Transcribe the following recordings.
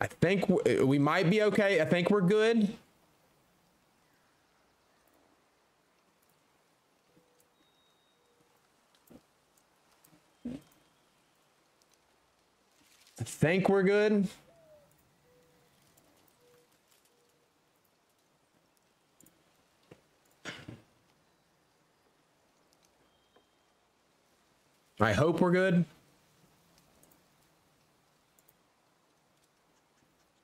I think uh, we might be okay. I think we're good. I think we're good. I hope we're good.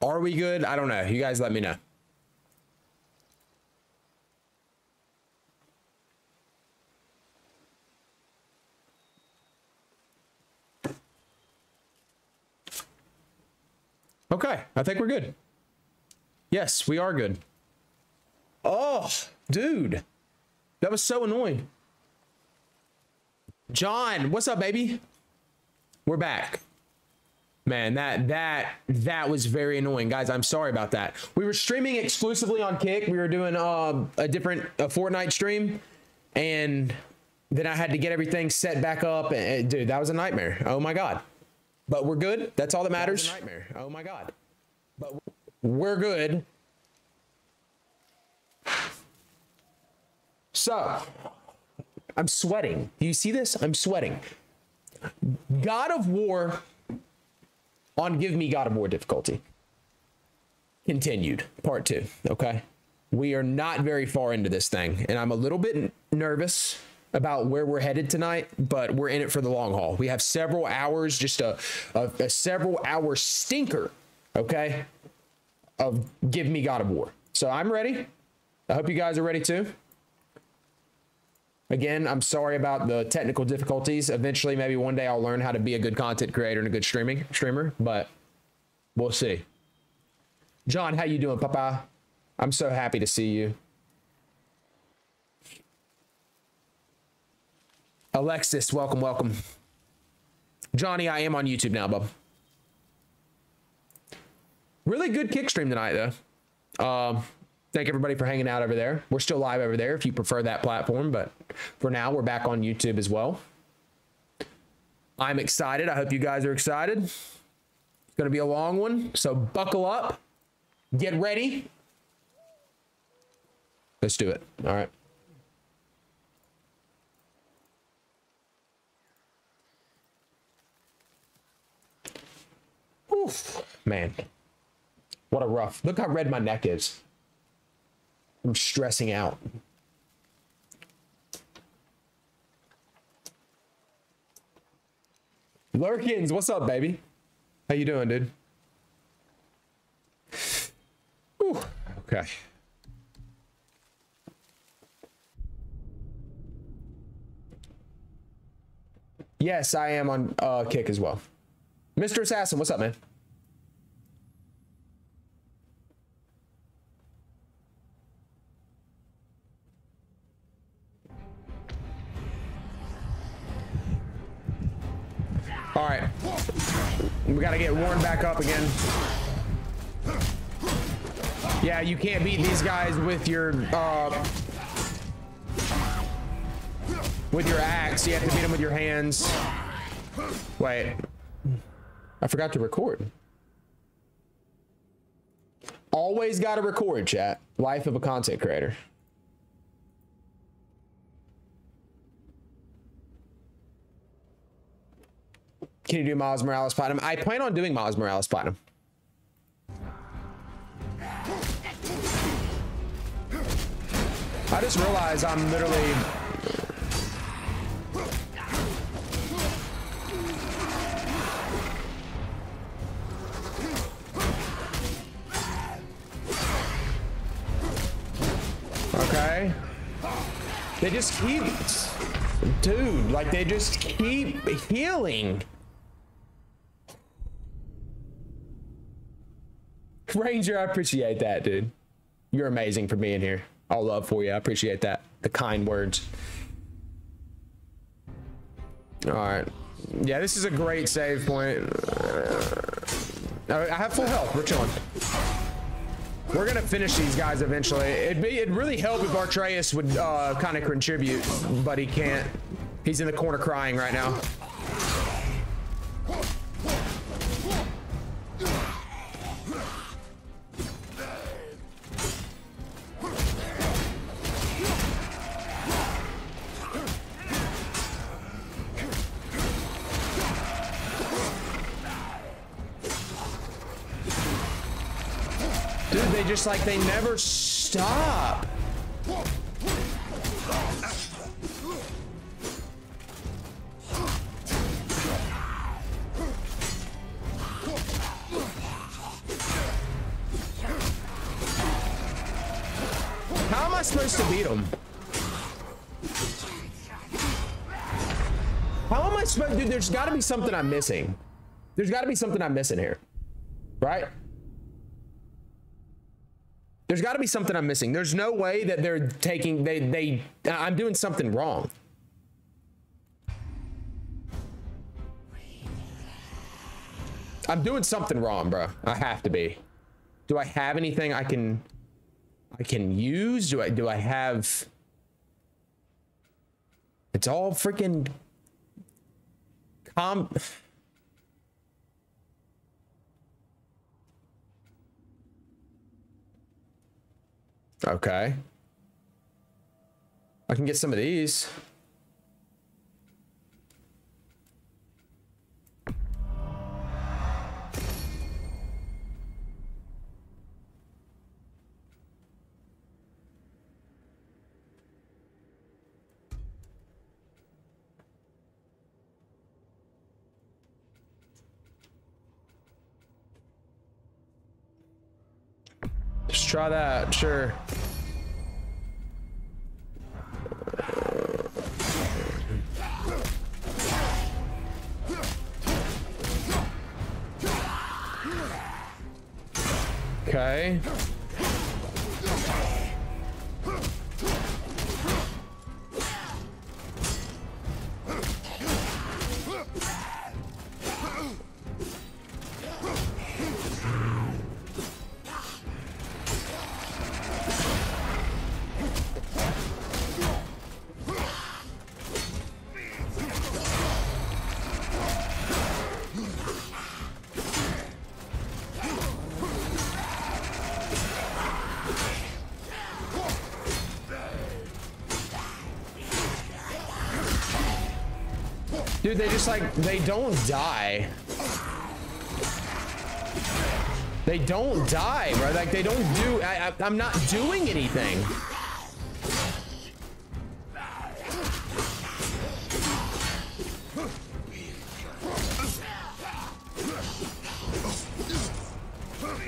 Are we good? I don't know. You guys let me know. Okay, I think we're good. Yes, we are good. Oh, dude. That was so annoying. John, what's up, baby? We're back. Man, that that that was very annoying, guys. I'm sorry about that. We were streaming exclusively on Kick. We were doing uh, a different a Fortnite stream, and then I had to get everything set back up. And, dude, that was a nightmare. Oh my god. But we're good. That's all that matters. That nightmare. Oh my god. But we're good. So, I'm sweating. Do you see this? I'm sweating. God of War on Give Me God of War difficulty. Continued, part two. Okay. We are not very far into this thing, and I'm a little bit nervous about where we're headed tonight, but we're in it for the long haul. We have several hours, just a, a, a several hour stinker, okay, of Give Me God of War. So I'm ready. I hope you guys are ready too. Again, I'm sorry about the technical difficulties. Eventually, maybe one day I'll learn how to be a good content creator and a good streaming streamer, but we'll see. John, how you doing, Papa? I'm so happy to see you. Alexis, welcome, welcome. Johnny, I am on YouTube now, bub. Really good kick stream tonight, though. Um, Thank everybody for hanging out over there. We're still live over there if you prefer that platform, but for now, we're back on YouTube as well. I'm excited. I hope you guys are excited. It's going to be a long one, so buckle up. Get ready. Let's do it. All right. Oof, man. What a rough. Look how red my neck is. I'm stressing out. Lurkins, what's up, baby? How you doing, dude? Okay. Yes, I am on uh, kick as well. Mr. Assassin, what's up, man? All right. We got to get Warren back up again. Yeah, you can't beat these guys with your, uh, with your axe. You have to beat them with your hands. Wait. I forgot to record. Always got to record, chat. Life of a content creator. Can you do Miles Morales Platinum? I plan on doing Miles Morales Platinum. I just realized I'm literally... Okay. They just keep... Dude, like they just keep healing. Ranger, I appreciate that, dude. You're amazing for being here. All love for you. I appreciate that. The kind words. All right. Yeah, this is a great save point. I have full health. We're chilling. We're gonna finish these guys eventually. It'd be it'd really help if Atreus would uh, kind of contribute, but he can't. He's in the corner crying right now. They just like they never stop. How am I supposed to beat him? How am I supposed dude, there's gotta be something I'm missing. There's gotta be something I'm missing here. Right? There's gotta be something I'm missing. There's no way that they're taking they they I'm doing something wrong. I'm doing something wrong, bro. I have to be. Do I have anything I can I can use? Do I do I have It's all freaking com Okay. I can get some of these. Just try that, sure. Okay. Dude, they just like, they don't die. They don't die, bro. Like, they don't do, I, I, I'm not doing anything.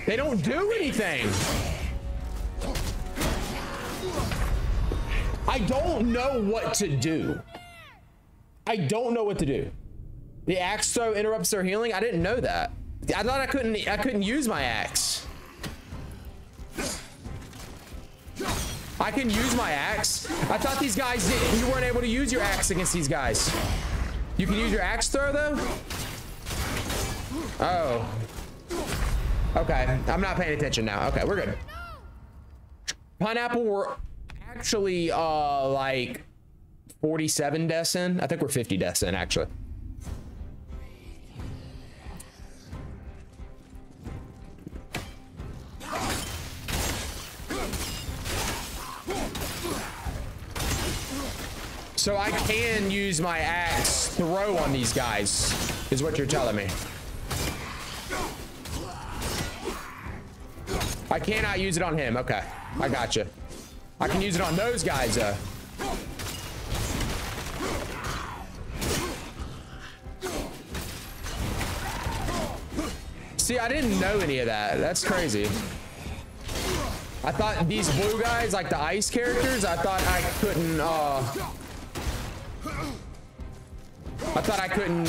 They don't do anything. I don't know what to do. I don't know what to do. The axe throw interrupts their healing. I didn't know that. I thought I couldn't. I couldn't use my axe. I can use my axe. I thought these guys did. You weren't able to use your axe against these guys. You can use your axe throw though. Oh. Okay. I'm not paying attention now. Okay, we're good. Pineapple, we're actually uh like 47 deaths in. I think we're 50 deaths in, actually. So I can use my axe throw on these guys, is what you're telling me. I cannot use it on him. Okay, I got you. I can use it on those guys, though. See, I didn't know any of that. That's crazy. I thought these blue guys, like the ice characters, I thought I couldn't, uh... I thought I couldn't...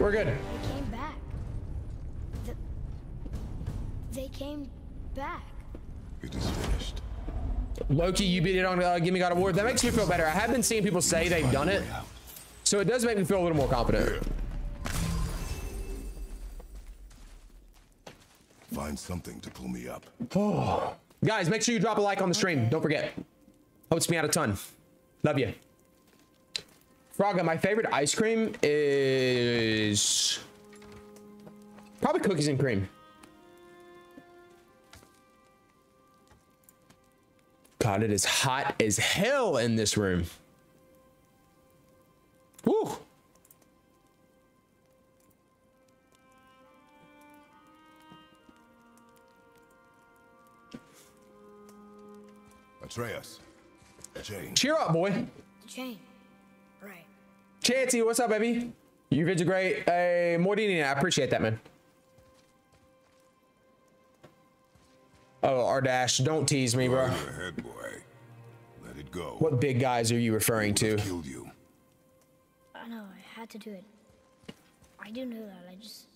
we're good. They came back. The, they came back. It is finished. Loki, you beat it on uh, Give Me God of War. That makes me feel better. I have been seeing people say they've done it, so it does make me feel a little more confident. Find something to pull me up. Oh, Guys, make sure you drop a like on the stream. Don't forget. Helps me out a ton. Love you. Fraga, my favorite ice cream is probably cookies and cream. God, it is hot as hell in this room. Woo. Atreus. Jane. Cheer up, boy. The chain. Right. Chancy, what's up, baby? You vids are great. Hey, Mordini, I appreciate that, man. Oh, R dash, don't tease me, bro. Ahead, boy. Let it go. What big guys are you referring to? Killed you. I know, I had to do it. I do know that, I just...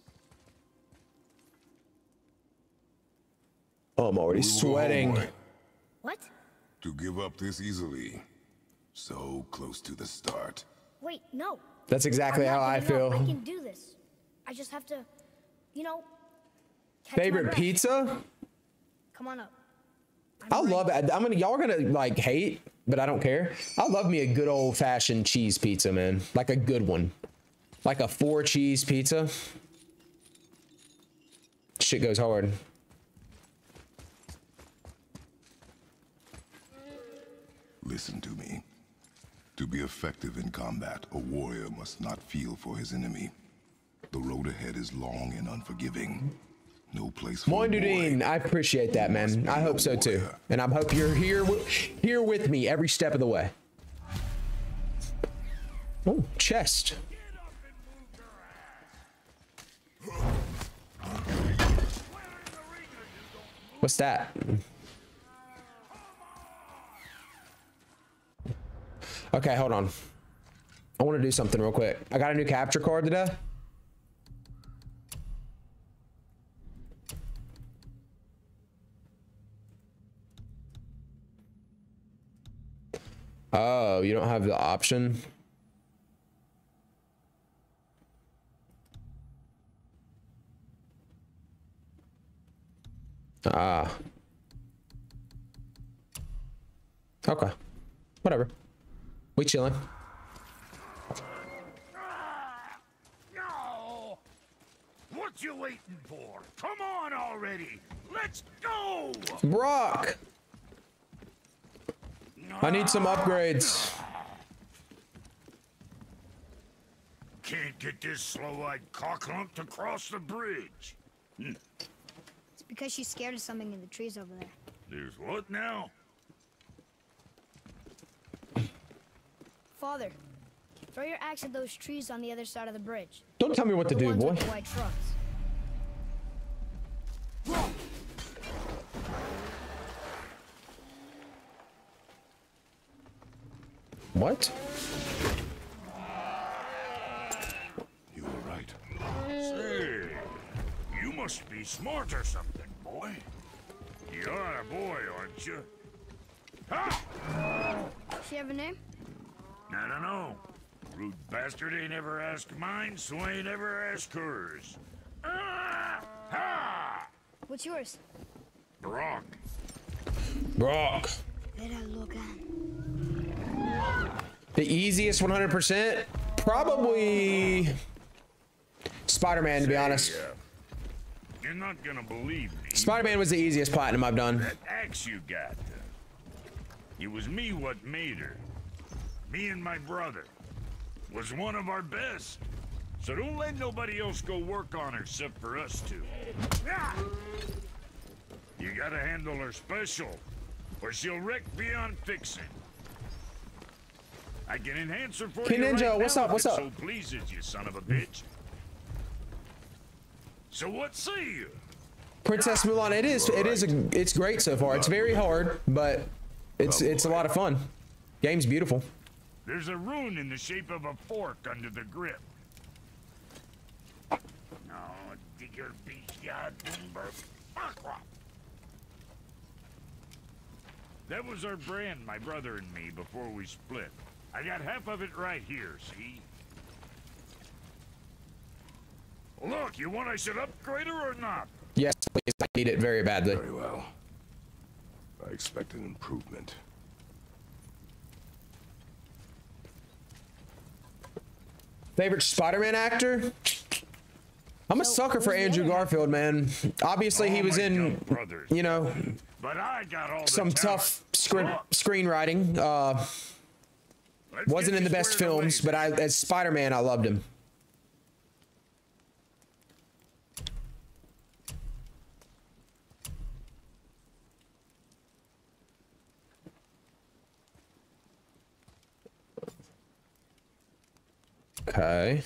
Oh, I'm already We sweating. home. What? To give up this easily. So close to the start. Wait, no. That's exactly how I feel. up. I can do this. I just have to, you know... Favorite pizza? Come on up. I'm I love it. I'm gonna, y'all are gonna like hate, but I don't care. I love me a good old fashioned cheese pizza, man. Like a good one. Like a four cheese pizza. Shit goes hard. Listen to me. To be effective in combat, a warrior must not feel for his enemy. The road ahead is long and unforgiving. No place for boy. I appreciate that, man. I hope so too. And I hope you're here here with me every step of the way. Oh, chest. What's that? Okay, hold on. I want to do something real quick. I got a new capture card today. Oh, you don't have the option? Ah. Okay. Whatever. We chilling. No! What you waiting for? Come on already! Let's go! Brok! I need some upgrades. Can't get this slow-eyed cocklump to cross the bridge. It's because she's scared of something in the trees over there. There's what now? Father, throw your axe at those trees on the other side of the bridge. Don't tell me what to do, boy. with the white trucks. What? You were right. Say, you must be smart or something, boy. You're a boy, aren't you? Ha! Does she have a name? I don't know. Rude bastard ain't ever asked mine, so I ain't ever asked hers. Ah! Ha! What's yours? Brok. Brok. Let her look on. The easiest 100%? Probably Spider-Man, to be honest. Say, uh, You're not gonna believe me. Spider-Man was the easiest platinum I've done. That axe you got. uh, It was me what made her. Me and my brother. Was one of our best. So don't let nobody else go work on her except for us two. You gotta handle her special, or she'll wreck beyond fixing. I can enhance her for King you Ninja, right what's now up, what's up? So pleases you, son of a bitch. So what say you? Princess Mulan, it is it is a, it's great so far. It's very hard, but it's it's a lot of fun. Game's beautiful. There's a rune in the shape of a fork under the grip. Oh, no, digger beach yard timber. That was our brand, my brother and me, before we split. I got half of it right here, see? Look, you want I should upgrade her or not? Yes, please. I need it very badly. Very well. I expect an improvement. Favorite Spider-Man actor? I'm a So, sucker for Andrew other Garfield, man. Obviously, he was in, you know, But I got all some tough screen screenwriting. Uh, wasn't in the best squared away, films, but I, as Spider-Man, I loved him. Okay.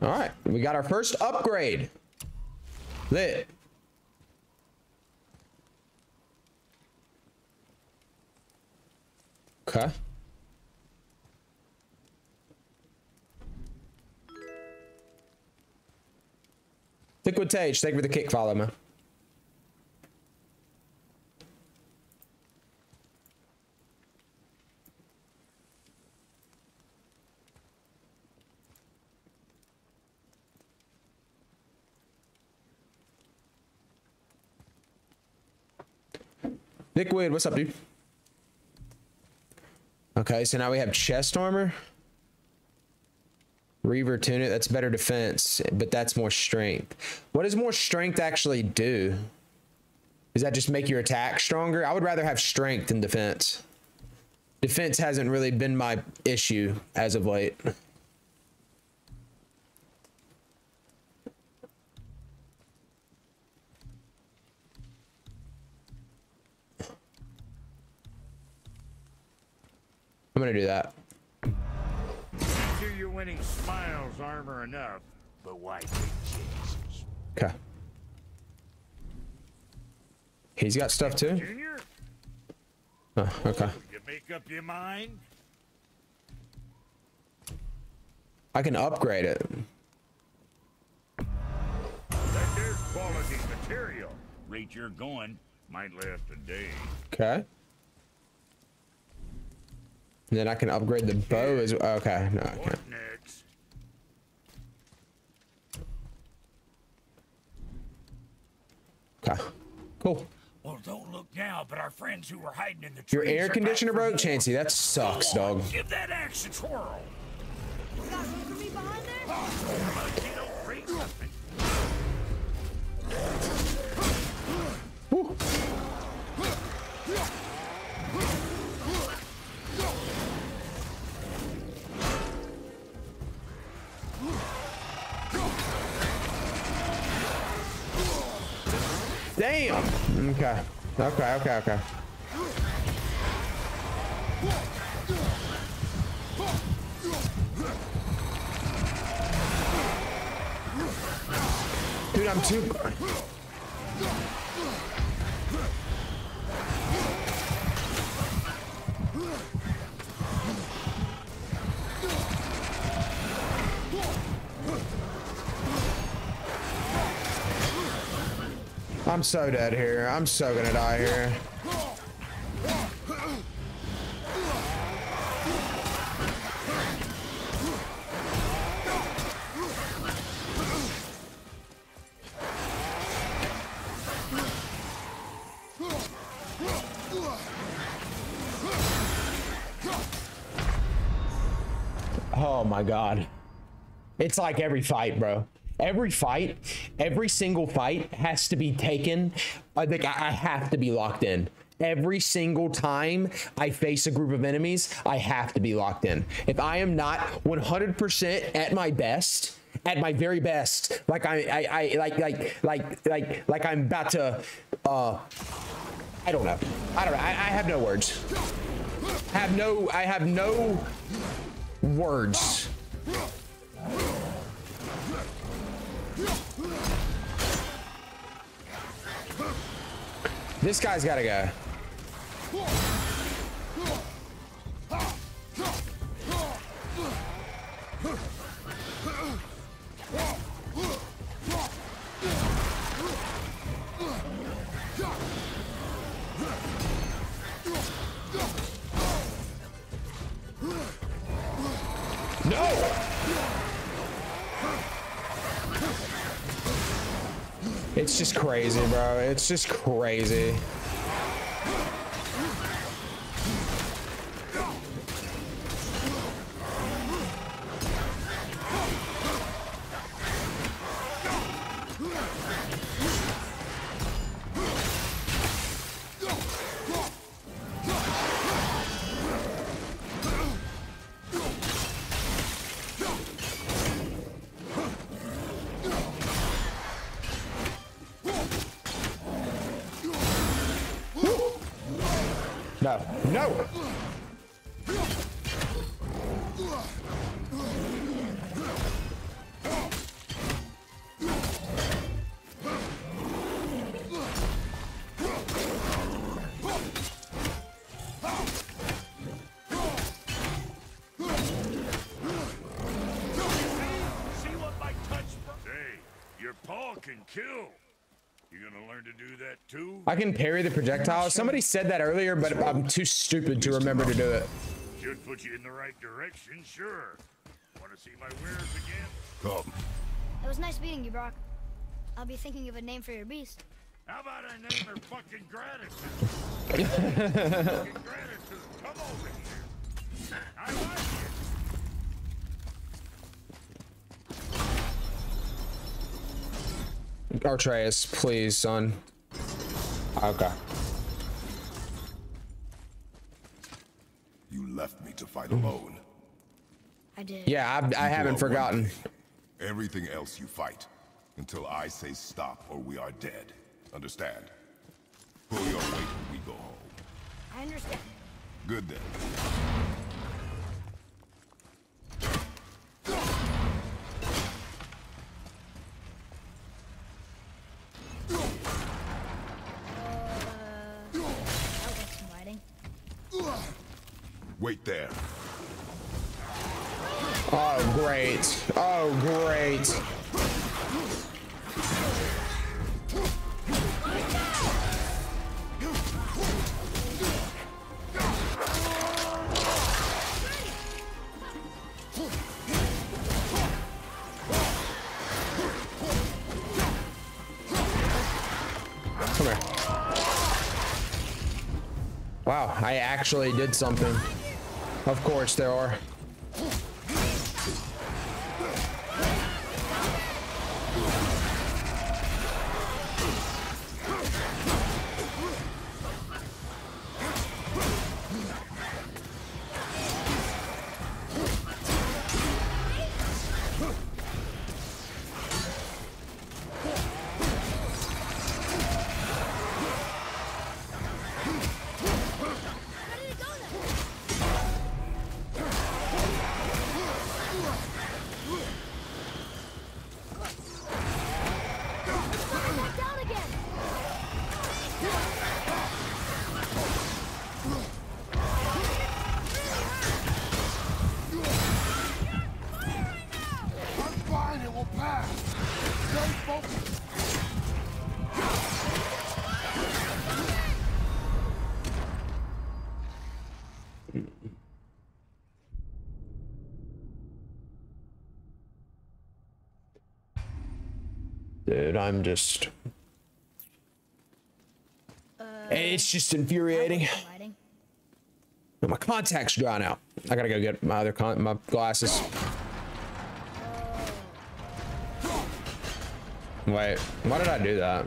All right, we got our first upgrade. Lit. Okay. Liquid Tage, thank you for the kick follow, man. Liquid, what's up, dude? Okay, so now we have chest armor. Reaver tunic, that's better defense, but that's more strength. What does more strength actually do? Does that just make your attack stronger? I would rather have strength than defense. Defense hasn't really been my issue as of late. I'm gonna do that. Sure smiles armor enough, but why take chances? Okay. He's got stuff too? Junior, Oh, okay. you make up your mind? I can upgrade it. That there's quality material. Rate you're going might last a day. Okay. And then I can upgrade the bow as well. Okay, no, I can't. What next? Okay. Cool. Well, don't look now, but our friends who were hiding in the. Your air conditioner broke, more. Chansey. That sucks, dog. Give that axe a twirl. You Damn. Okay. Okay, okay, okay. Dude, I'm too. I'm so dead here. I'm so gonna die here. Oh my god. It's like every fight, bro. Every fight, every single fight has to be taken. I think I I have to be locked in. Every single time I face a group of enemies, I have to be locked in. If I am not 100% at my best, at my very best, like I, I, I like, like, like, like, like I'm about to, uh, I don't know. I don't know. I, I have no words. Have no. I have no words. This guy's gotta go. No! It's just crazy, bro. It's just crazy. I can parry the projectile. Somebody said that earlier, but I'm too stupid to remember to do it. Should put you in the right direction, sure. Wanna see my wares again? Come. It was nice meeting you, Brok. I'll be thinking of a name for your beast. How about I name her fucking gratitude? fucking gratitude, come over here. I like it. Atreus, please, son. Okay. You left me to fight alone. I did. Yeah, I, I haven't forgotten. Everything else you fight. Until I say stop or we are dead. Understand? Pull your weight when we go home. I understand. Good then. Wait there. Oh, great. Oh, great. Come here. Wow, I actually did something. Of course there are. I'm just. it's just infuriating. My contacts drawn out. I gotta go get my other con my glasses. Wait, why did I do that?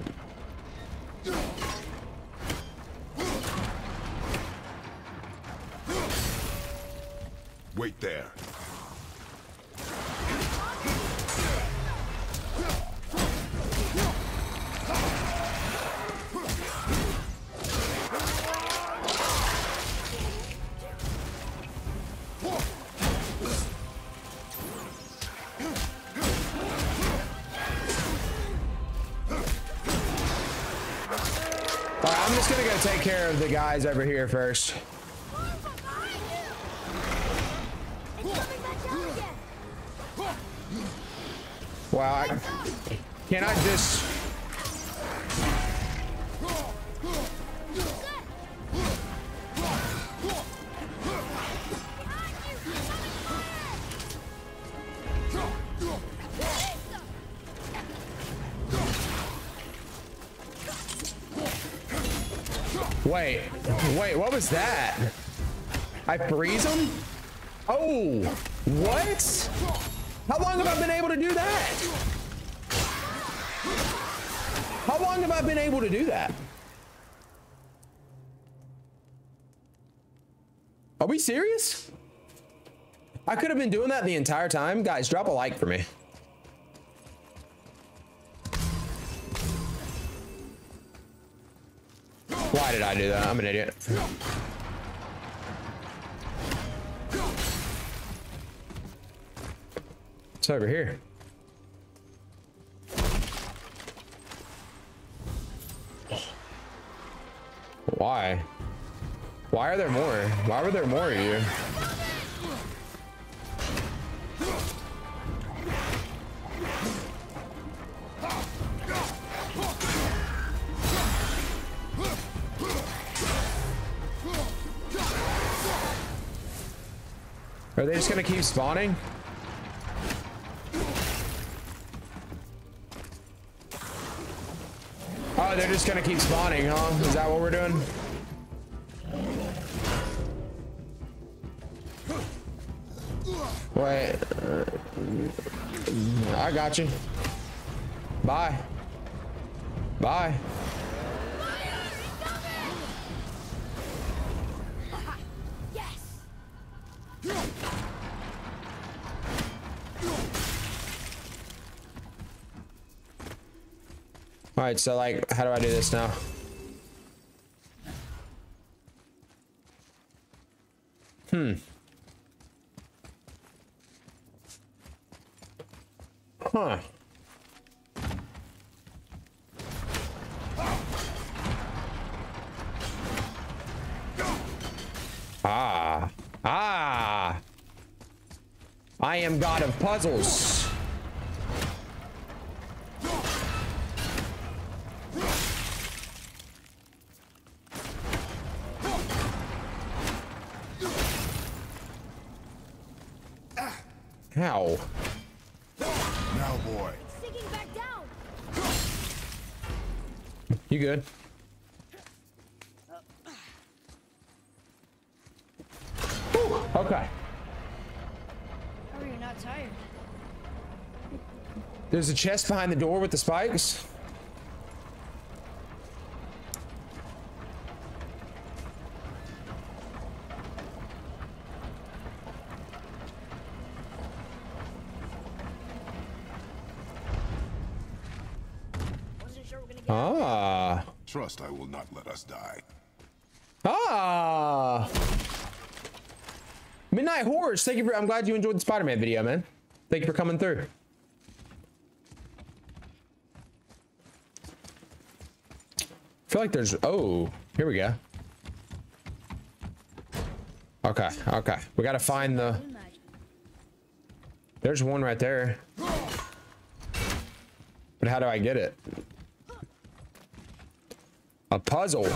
Guys over here first. Wow, I, can I just? Was that? I freeze him? Oh, what? How long have I been able to do that? How long have I been able to do that? Are we serious? I could have been doing that the entire time. Guys, drop a like for me. Why did I do that? I'm an idiot. It's over here. Why? Why are there more? Why were there more of you? Are they just gonna keep spawning? They're just gonna keep spawning, huh? Is that what we're doing? Wait. uh, I got you. Bye. Bye. All right, so like, how do I do this now? Hmm. Huh. Ah. Ah. I am god of puzzles. There's a chest behind the door with the spikes. Wasn't sure we're gonna get Ah. Trust I will not let us die. Ah. Midnight Horrors, thank you for I'm glad you enjoyed the Spider-Man video, man. Thank you for coming through. Feel like there's oh, here we go. Okay, okay. We gotta find the there's one right there. But how do I get it? A puzzle.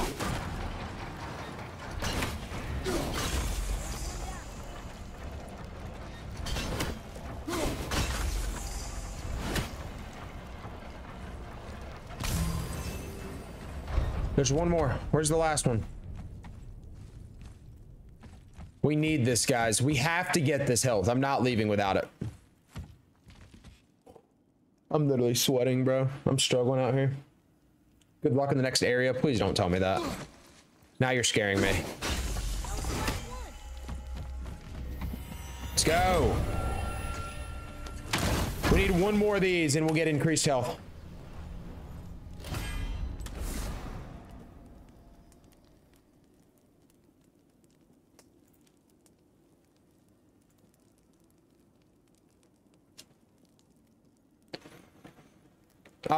There's one more. Where's the last one? We need this, guys. We have to get this health. I'm not leaving without it. I'm literally sweating, bro. I'm struggling out here. Good luck in the next area. Please don't tell me that. Now you're scaring me. Let's go. We need one more of these and we'll get increased health.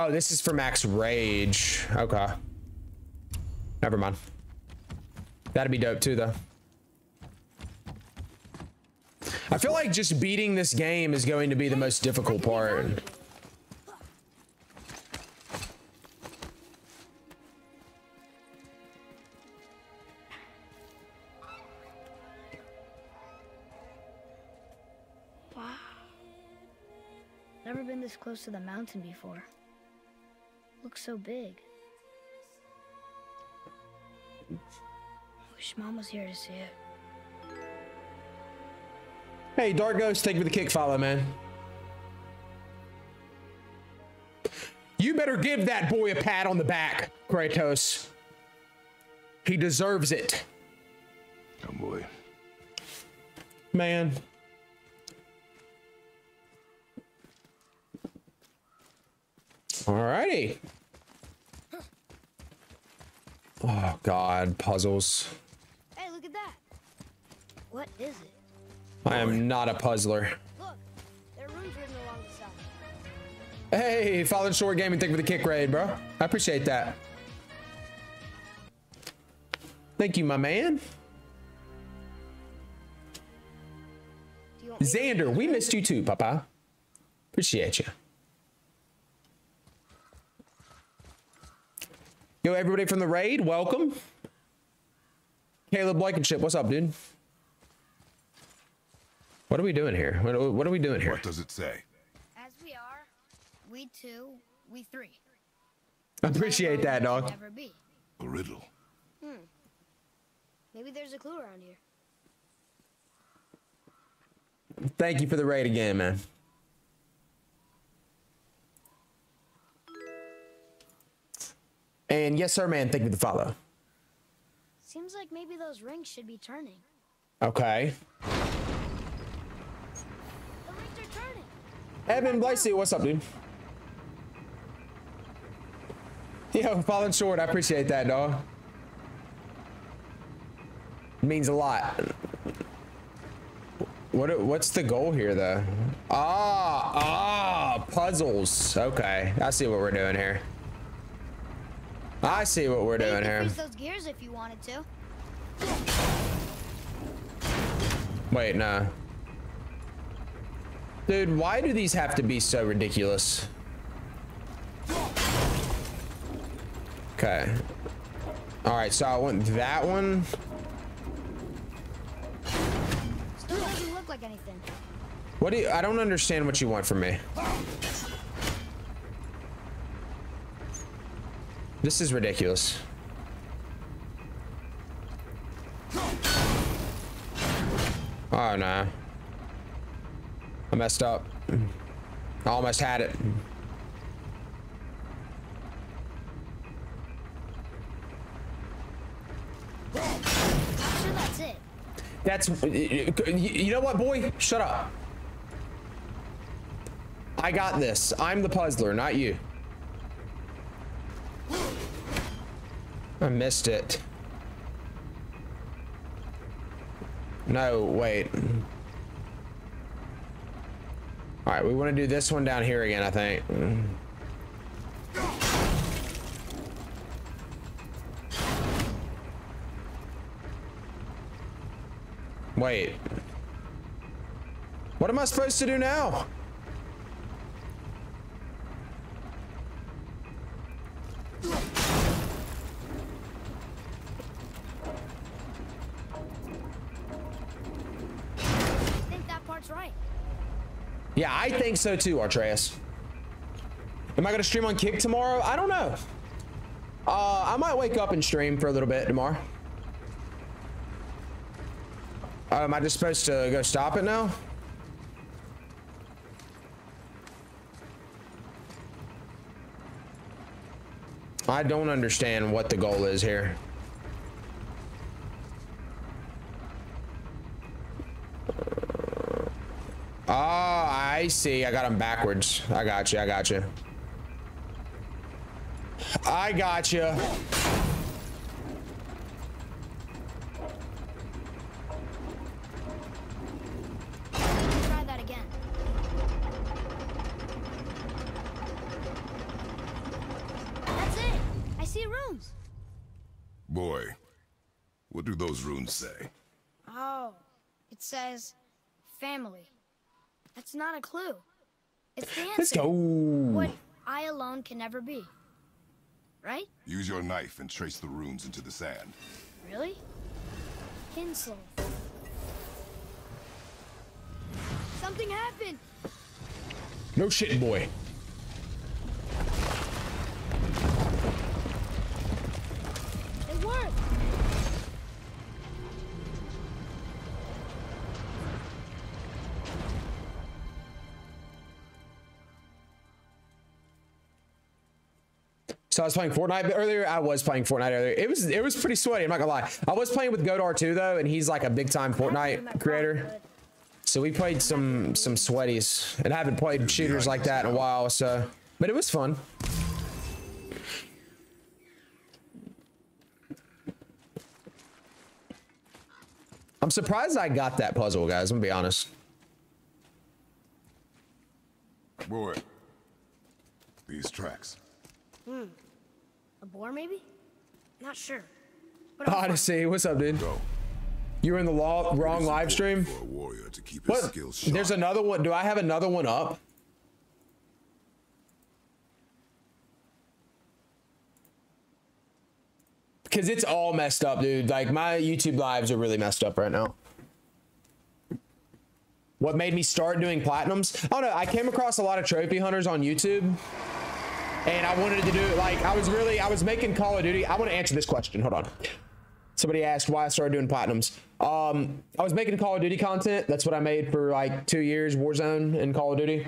Oh, this is for max rage. Okay. Never mind. That'd be dope too, though. I feel like just beating this game is going to be the most difficult part. Wow. Never been this close to the mountain before. Looks so big. Wish mom was here to see it. Hey, Dark Ghost, thank you for the kick follow, man. You better give that boy a pat on the back, Kratos. He deserves it, Come, boy. man. Alrighty. Oh God, puzzles. Hey, look at that. What is it? I am not a puzzler. Look, there are runes written along the side. Hey, Fallen Short Gaming, thank you for the kick raid, bro. I appreciate that. Thank you, my man. You want me to- Xander, we missed you too, Papa. Appreciate you. Yo, everybody from the raid, welcome. Caleb Blankenship, what's up, dude? What are we doing here? What, what are we doing here? What does it say? As we are, we two, we three. I appreciate that, dog. Never be. A riddle. Hmm. Maybe there's a clue around here. Thank you for the raid again, man. And yes, sir, man. Thank you for the follow. Seems like maybe those rings should be turning. Okay. The rings are turning. Evan Blasey, what's up, dude? Yo, falling short. I appreciate that, dog. means a lot. What? What's the goal here, though? Ah, ah, puzzles. Okay, I see what we're doing here. I see what we're doing here. freeze those gears if you wanted to. Wait, no. Dude, why do these have to be so ridiculous? Okay. All right, so I want that one. Still doesn't look like anything. What do you, I don't understand what you want from me. This is ridiculous. Oh no. I messed up. I almost had it. That's you know what, boy? Shut up. I got this. I'm the puzzler, not you. I missed it. No, wait. All right, we want to do this one down here again, I think. Wait. What am I supposed to do now? I think that part's Yeah, I think so too, Atreus. Am I gonna stream on Kick tomorrow? I don't know. Uh, I might wake up and stream for a little bit tomorrow. Uh, am I just supposed to go stop it now? I don't understand what the goal is here. Uh, oh, I see. I got him backwards. I got you. I got you. I got you. Try that again. That's it. I see runes. Boy, what do those runes say? Oh, it says family. That's not a clue. It's the answer. Let's go. What I alone can never be. Right? Use your knife and trace the runes into the sand. Really? Kinsel. Something happened. No shit, boy. So I was playing Fortnite earlier. I was playing Fortnite earlier. It was it was pretty sweaty. I'm not gonna lie. I was playing with Godar too though, and he's like a big time Fortnite creator. So we played some some sweaties, and I haven't played shooters like that in a while. So, but it was fun. I'm surprised I got that puzzle, guys. I'm gonna be honest. Boy, these tracks. A boar, maybe? Not sure. But Odyssey, what's up, dude? Go. You were in the law, wrong live stream. For a warrior to keep his What? There's another one. Do I have another one up? Because it's all messed up, dude. Like, my YouTube lives are really messed up right now. What made me start doing platinums? Oh, I don't know. I came across a lot of trophy hunters on YouTube. And I wanted to do it. Like, I was really, I was making Call of Duty. I want to answer this question. Hold on. Somebody asked why I started doing platinums. Um, I was making Call of Duty content. That's what I made for like two years, Warzone and Call of Duty.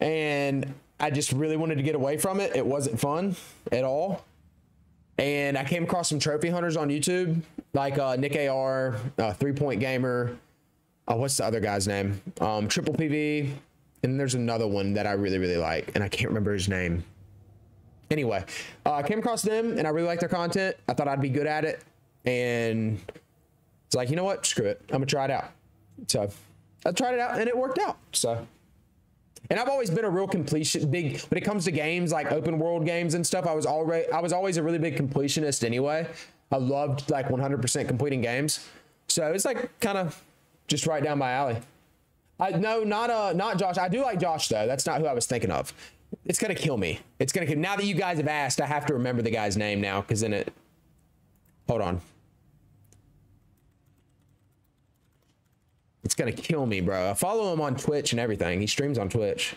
And I just really wanted to get away from it. It wasn't fun at all. And I came across some trophy hunters on YouTube, like uh, Nick AR, uh, Three Point Gamer. Oh, what's the other guy's name? Um, Triple PV. And there's another one that I really, really like, and I can't remember his name. Anyway, uh, I came across them, and I really liked their content. I thought I'd be good at it, and it's like, you know what? Screw it. I'm gonna try it out. So I tried it out, and it worked out. So. And I've always been a real completion big when it comes to games like open world games and stuff. I was already I was always a really big completionist anyway. I loved like 100% completing games. So it's like kind of just right down my alley. I no, not uh not Josh. I do like Josh though. That's not who I was thinking of. It's gonna kill me. It's gonna kill now that you guys have asked, I have to remember the guy's name now because then it hold on. It's gonna kill me, bro. I follow him on Twitch and everything. He streams on Twitch.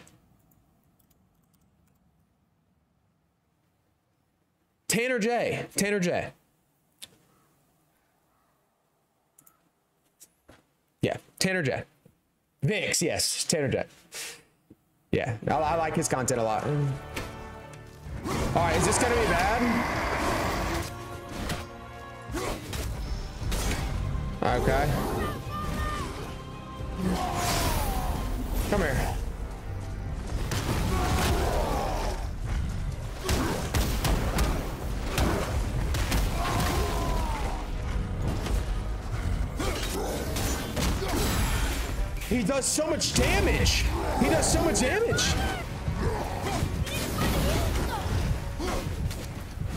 Tanner J. Tanner J. Yeah, Tanner J. Vix, yes, Tanner J. Yeah, I, I like his content a lot. All right, is this gonna be bad? Okay. Come here. He does so much damage. He does so much damage.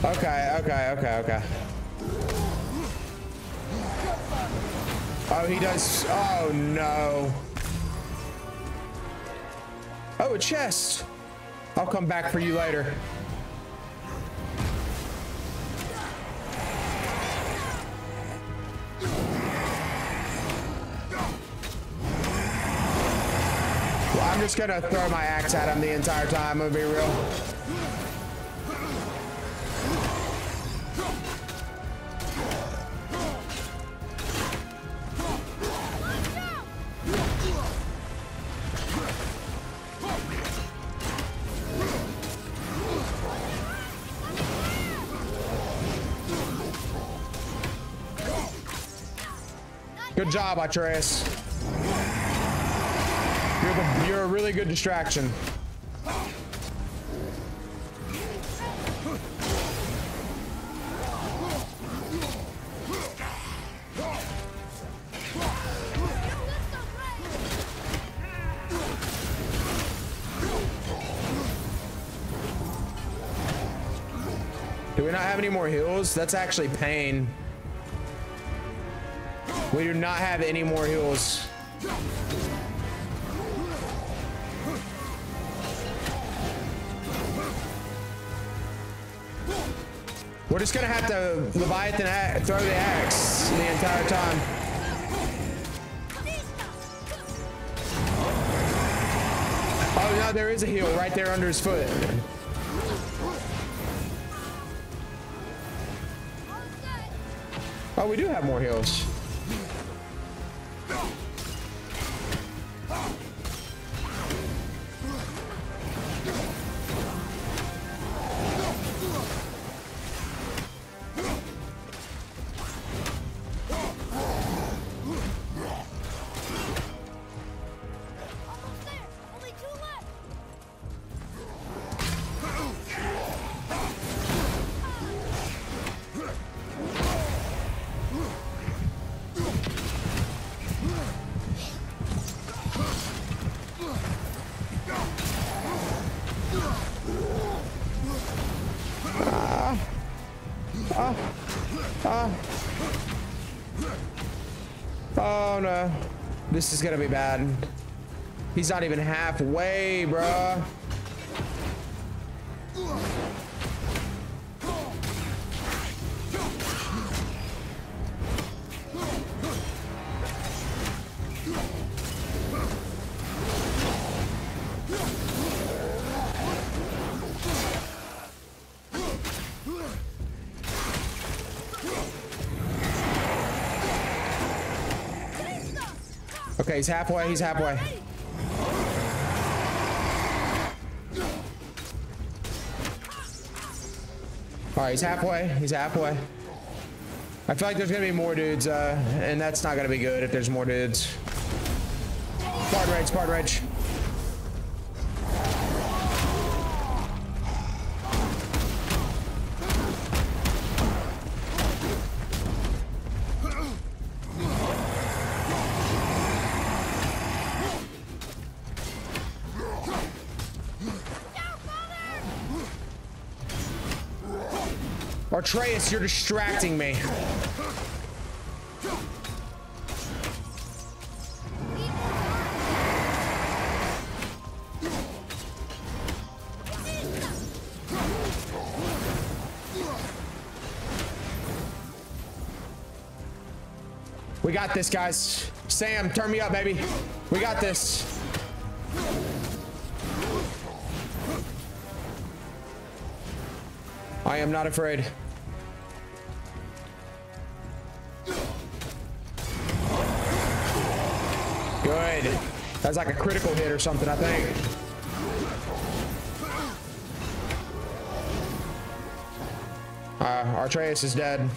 Okay, okay, okay, okay. Oh, he does. Oh, no. Oh, a chest. I'll come back for you later. I'm just gonna throw my axe at him the entire time, I'm gonna be real. Good job, Atreus. You're, a really good distraction. Do we not have any more heals? That's actually pain. We do not have any more heals. We're just gonna have to Leviathan throw the axe the entire time. Oh no, there is a heal right there under his foot. Oh, we do have more heals. This is gonna be bad. He's not even halfway, bruh. Okay, he's halfway. He's halfway. All right, he's halfway. He's halfway. I feel like there's gonna be more dudes, uh, and that's not gonna be good if there's more dudes. Spartan Rage, Spartan Rage. Atreus, you're distracting me. We got this, guys. Sam, turn me up, baby. We got this. I am not afraid. That's like a critical hit or something, I think. Uh, Atreus is dead.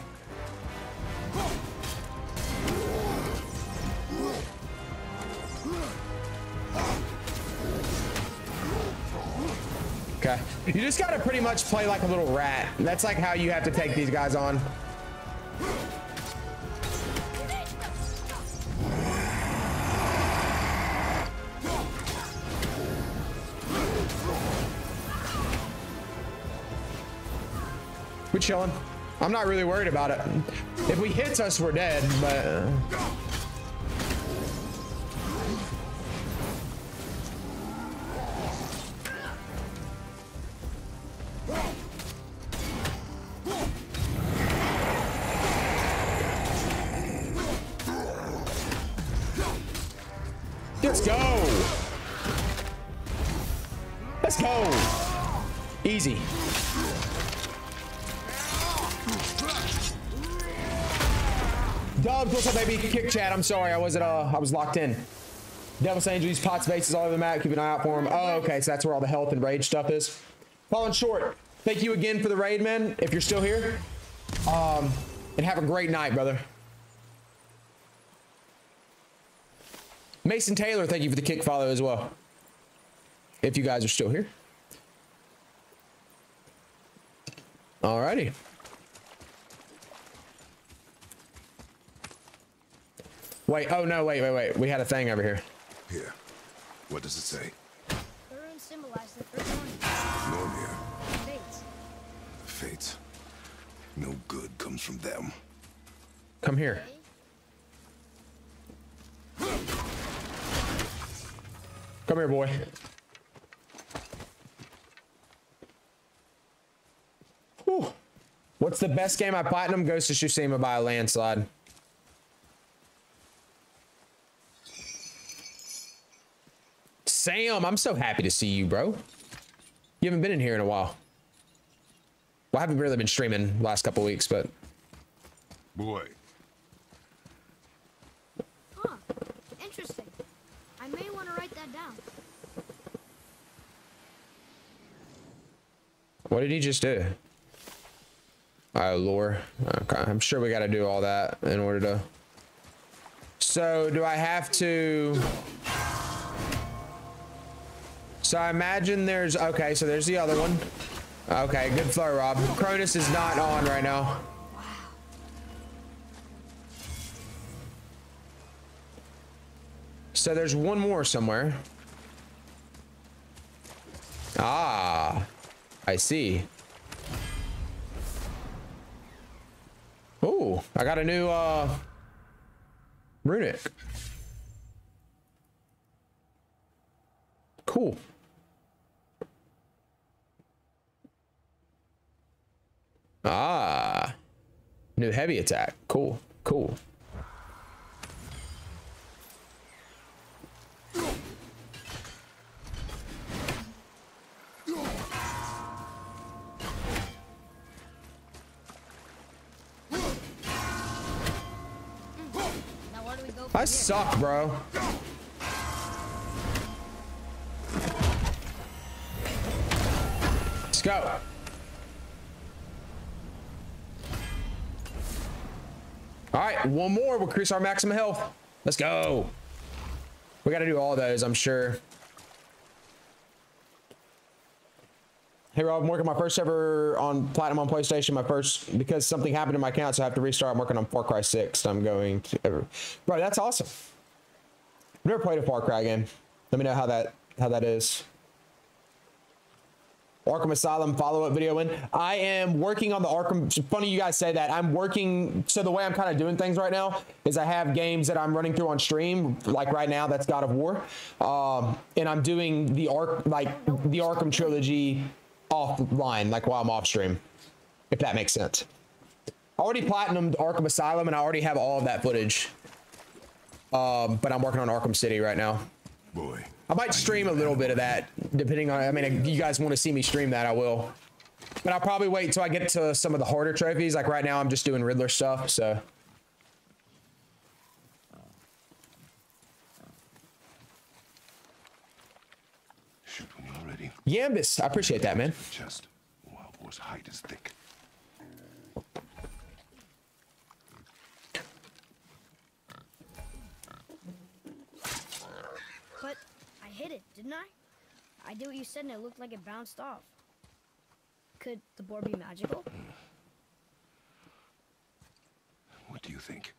Okay. You just gotta pretty much play like a little rat. That's like how you have to take these guys on. Chilling. I'm not really worried about it. If we hits us, we're dead, but... Uh, baby? Kick chat. I'm sorry, I wasn't. Uh, I was locked in. Devil's Angels, pots, bases all over the map. Keep an eye out for them. Oh, okay. So that's where all the health and rage stuff is. Falling short. Thank you again for the raid, man. If you're still here, um, and have a great night, brother. Mason Taylor, thank you for the kick follow as well. If you guys are still here. Alrighty. Wait, oh no, wait, wait, wait. We had a thing over here. Here. What does it say? The runes symbolize the three warnings. Nornir. Fates. Fates. No good comes from them. Come here. Come here, boy. Whew. What's the best game I platinum? Ghost of Tsushima by a landslide. Sam, I'm so happy to see you, bro. You haven't been in here in a while. Well, I haven't really been streaming the last couple weeks, but Boy, Huh. Interesting. I may want to write that down. What did he just do? Oh, lore. Okay, I'm sure we got to do all that in order to. So, do I have to? So I imagine there's okay. So there's the other one. Okay, good flow, Rob. Cronus is not on right now. So there's one more somewhere. Ah, I see. Ooh, I got a new uh runic. Cool. Ah. New heavy attack. Cool. Cool. I suck, bro. Let's go. All right, one more. We'll increase our maximum health. Let's go. We got to do all those, I'm sure. Hey Rob, I'm working my first ever on platinum on PlayStation. My first because something happened to my account, so I have to restart. I'm working on Far Cry 6. I'm going to, bro. That's awesome. I've never played a Far Cry game. Let me know how that how that is. Arkham Asylum follow-up video in. I am working on the Arkham. Funny you guys say that. I'm working. So the way I'm kind of doing things right now is I have games that I'm running through on stream. Like right now, that's God of War, um, and I'm doing the Ark like the Arkham trilogy offline, like while I'm off stream. If that makes sense. I already platinumed Arkham Asylum, and I already have all of that footage. Um, but I'm working on Arkham City right now. Boy, I might stream a little bit of that, depending on. I mean, if you guys want to see me stream that, I will. But I'll probably wait until I get to some of the harder trophies. Like right now, I'm just doing Riddler stuff. So shoot when you're ready. Yambus, I appreciate that, man. Chest. Wild boar's hide is thick. But I hit it, didn't I? I did what you said and it looked like it bounced off. Could the board be magical? What do you think?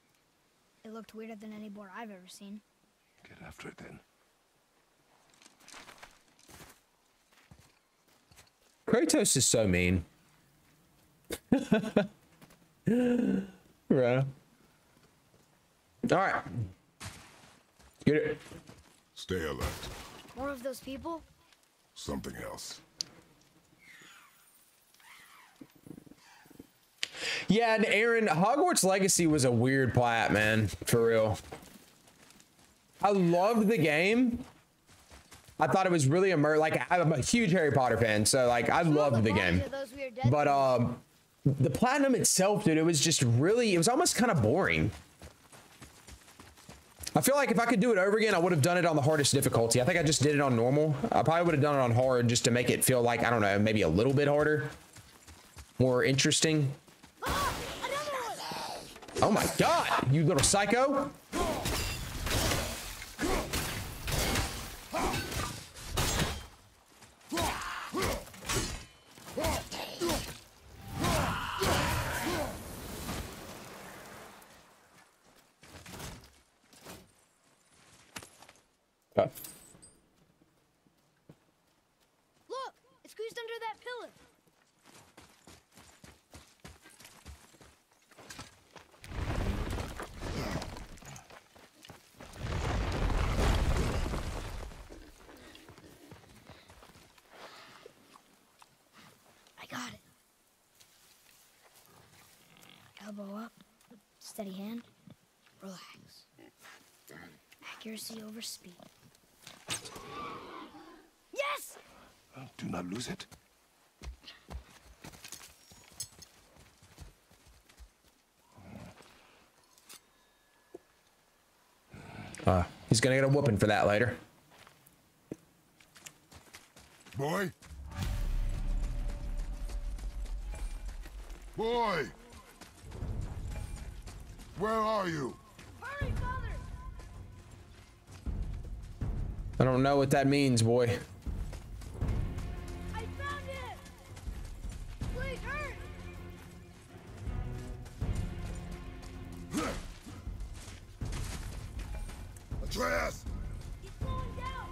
It looked weirder than any board I've ever seen. Get after it then. Kratos is so mean. right. All right. Get it. Stay alert. More of those people? Something else. Yeah, and Aaron, Hogwarts Legacy was a weird plat, man. For real. I loved the game. I thought it was really immer like I'm a huge Harry Potter fan, so like I loved the game. Those weird dead But um the platinum itself, dude, it was just really it was almost kind of boring. I feel like if I could do it over again, I would have done it on the hardest difficulty. I think I just did it on normal. I probably would have done it on hard just to make it feel like, I don't know, maybe a little bit harder. More interesting. Ah! Oh my god, you little psycho. Okay. Look! It's squeezed under that pillar. I got it. Elbow up, steady hand, relax. Accuracy over speed. Yes! Uh, do not lose it. Uh, he's gonna get a whooping for that later. Boy? Boy! Where are you? Hurry, father! I don't know what that means, boy. I found it! Please, hurry! Atreus! He's slowing down!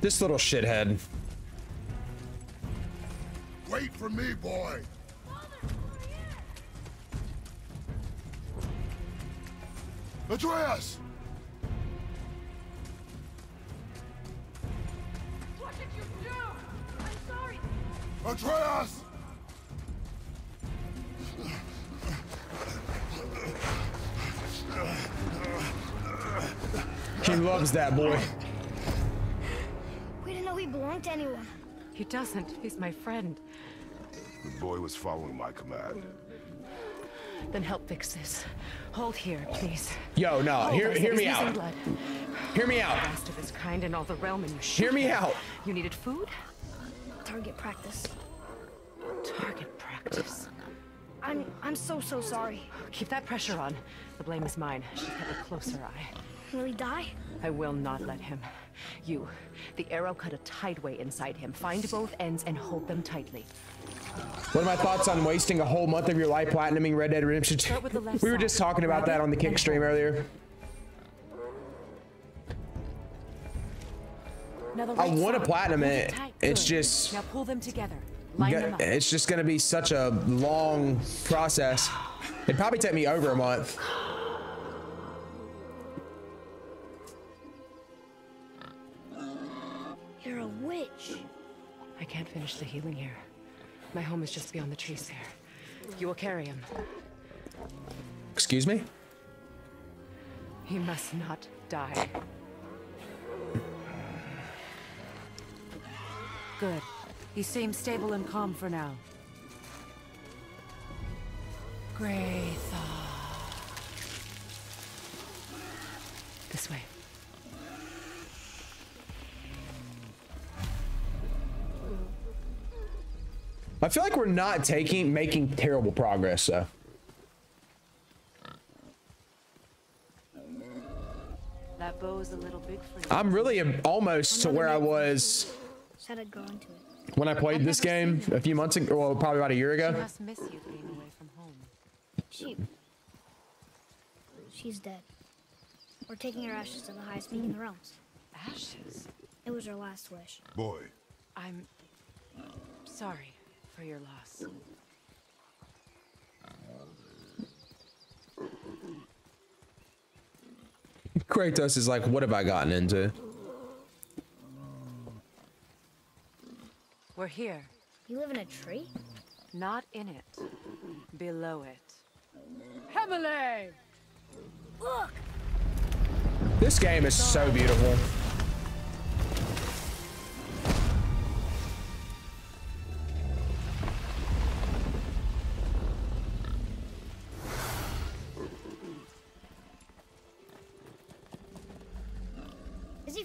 This little shithead. Wait for me, boy! Atreus! What did you do? I'm sorry. Atreus! He loves that boy. We didn't know he belonged to anyone. He doesn't. He's my friend. The boy was following my command. Then help fix this. Hold here, please. Yo, no, Hold hear hear me out. Blood. Hear me out. Last of his kind in all the realm, and you Hear me out. You needed food? Target practice. Target practice. I'm I'm so so sorry. Keep that pressure on. The blame is mine. Should have a closer eye. Will he die? I will not let him. You, the arrow cut a tideway inside him. Find both ends and hold them tightly. What are my thoughts on wasting a whole month of your life platinuming Red Dead Redemption 2? Start with the left We were just talking about that on the kick stream earlier. I wanna platinum it. It's just- Now pull them together. Line them up. It's just gonna be such a long process. It'd probably take me over a month. You're a witch. I can't finish the healing here. My home is just beyond the trees there. You will carry him. Excuse me? He must not die. Good. He seems stable and calm for now. Graythaw. This way. I feel like we're not taking making terrible progress though. That bow's a little big for you. I'm really almost to where I was Said I'd grow into it. when I played this game a few months ago, well, probably about a year She ago. must miss you being away from home. She She's dead. We're taking her ashes to the highest peak in the realms. Ashes. It was her last wish. Boy, I'm sorry for your loss. Kratos is like, what have I gotten into? We're here. You live in a tree? Not in it. Below it. Hemele! Look! This game is so beautiful.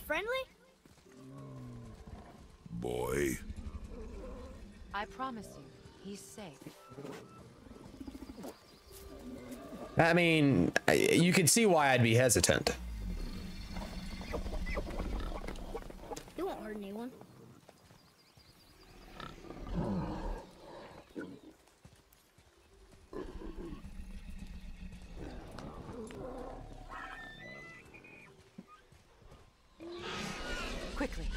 Friendly? boy. I promise you, he's safe. I mean, you can see why I'd be hesitant. He won't hurt anyone. Quickly.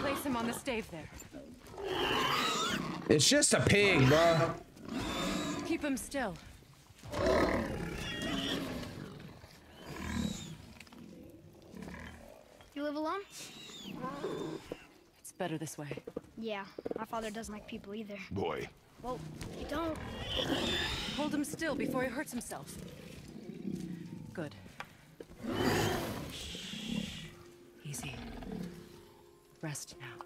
Place him on the stave there. It's just a pig, bro. Keep him still. You live alone? It's better this way. Yeah, my father doesn't like people either. Boy, Well, you don't. Hold him still before he hurts himself. Good. Easy. Rest now.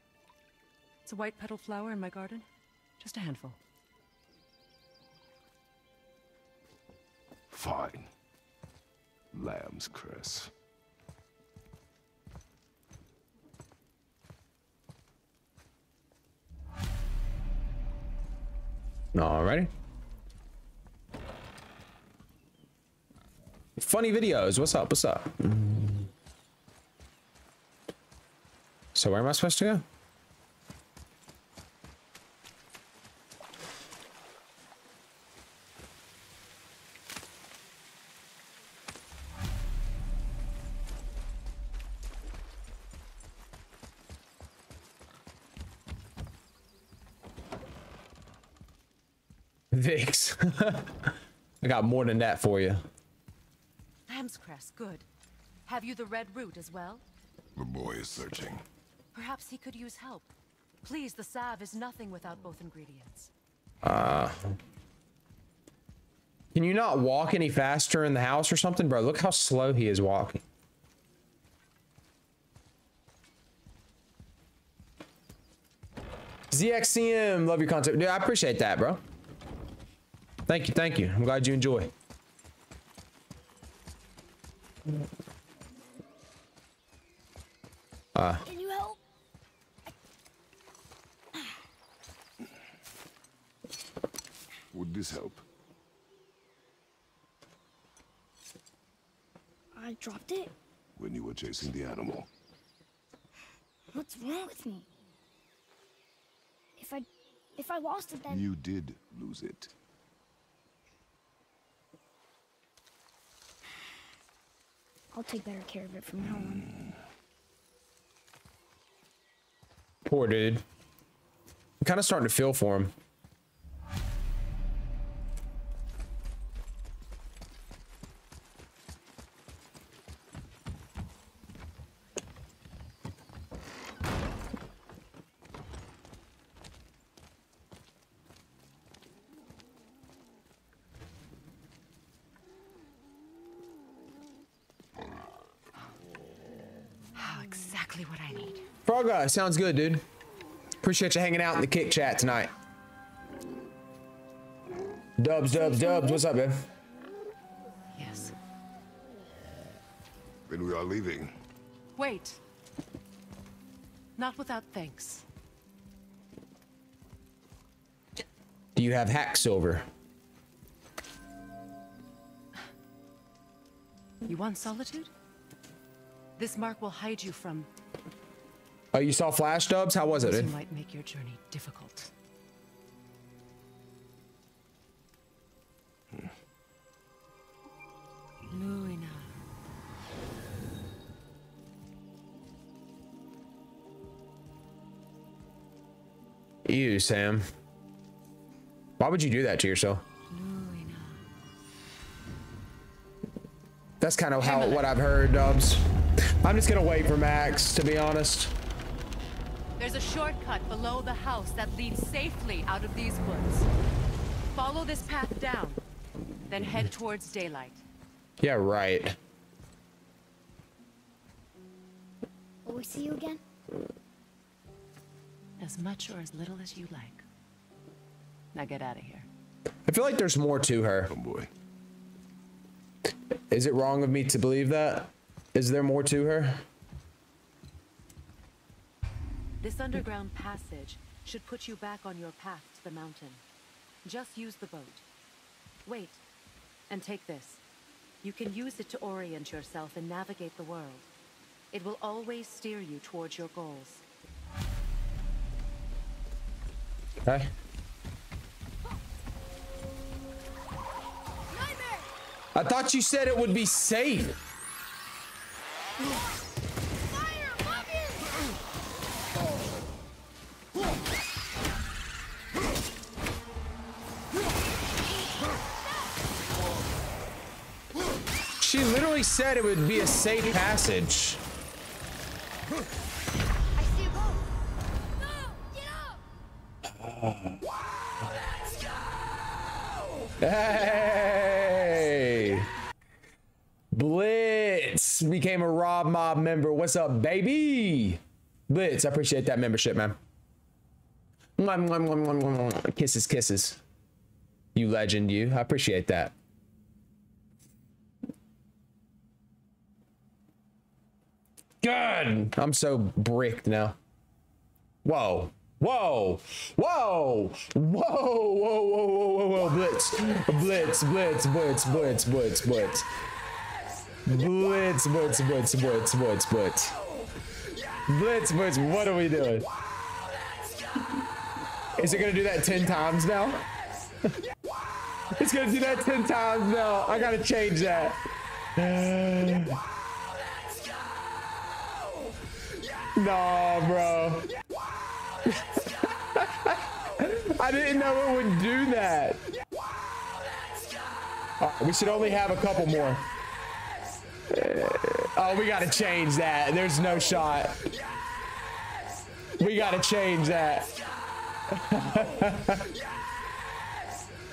It's a white petal flower in my garden. Just a handful. Fine. Lamb's cress. Alrighty. Funny videos. What's up? What's up? So where am I supposed to go? Vix. I got more than that for you. Lamb's cress, good. Have you the red root as well? The boy is searching. Perhaps he could use help. Please, the salve is nothing without both ingredients. Uh, can you not walk any faster in the house or something, bro? Look how slow he is walking. ZXCM, love your content. Dude, I appreciate that, bro. Thank you, thank you. I'm glad you enjoy. Ah. Can you help? Would this help? I dropped it. When you were chasing the animal. What's wrong with me? If I, if I lost it, then You did lose it. I'll take better care of it from now on. Poor dude. I'm kind of starting to feel for him. Oh, exactly what I need. Frog sounds good, dude. Appreciate you hanging out in the kick chat tonight. Dubs, dubs, dubs. What's up, man? Yes. Then we are leaving. Wait. Not without thanks. Do you have hack silver? You want solitude? This mark will hide you from Oh, you saw Flash Dubs? How was it, dude? might make your journey difficult. Luina. Ew, Sam. Why would you do that to yourself? Luina. That's kind of how what I've heard, Dubs. I'm just gonna wait for Max, to be honest. There's a shortcut below the house that leads safely out of these woods. Follow this path down, then head towards daylight. Yeah, right. Will we see you again? As much or as little as you like. Now get out of here. I feel like there's more to her. Oh, Homeboy. Is it wrong of me to believe that? Is there more to her? This underground passage should put you back on your path to the mountain. Just use the boat. Wait, and take this. You can use it to orient yourself and navigate the world. It will always steer you towards your goals. Okay. I thought you said it would be safe. He said it would be a safe passage. Hey! Blitz became a Rob Mob member. What's up, baby? Blitz, I appreciate that membership, man. Kisses, kisses. You legend, you. I appreciate that. Good. I'm so bricked now. Whoa. Whoa, whoa, whoa, whoa, whoa, whoa, whoa, whoa, blitz, blitz, blitz, blitz, blitz, blitz, blitz. Blitz, blitz, blitz, blitz, blitz, blitz. Blitz, blitz, what are we doing? Is it gonna do that 10 times now? it's gonna do that 10 times now. I gotta change that. No, bro. I didn't know it would do that. We should only have a couple more. Oh, we gotta change that. There's no shot. We gotta change that.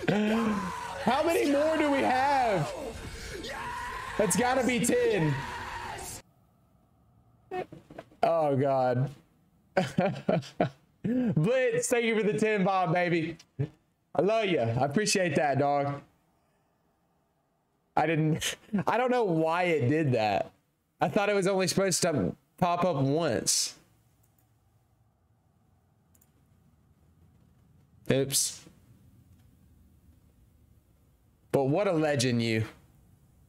How many more do we have? That's gotta be 10. Oh God. Blitz, thank you for the 10 bomb, baby. I love you. I appreciate that, dog. I didn't I don't know why it did that. I thought it was only supposed to pop up once. Oops. But what a legend you.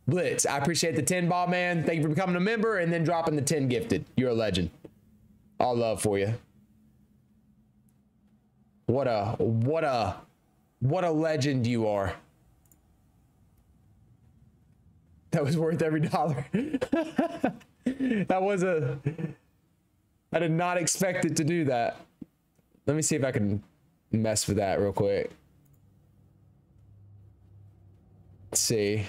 Blitz, I appreciate the 10 ball, man. Thank you for becoming a member and then dropping the 10 gifted. You're a legend. All love for you. What a, what a, what a legend you are. That was worth every dollar. that was a, I did not expect it to do that. Let me see if I can mess with that real quick. Let's see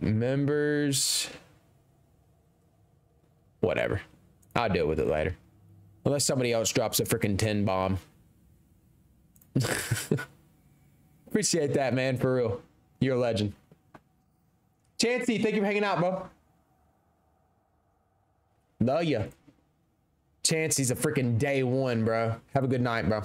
members whatever. I'll deal with it later. Unless somebody else drops a freaking 10 bomb. Appreciate that man for real. You're a legend. Chancey thank you for hanging out bro. Love ya. Chancey's a freaking day one bro. Have a good night bro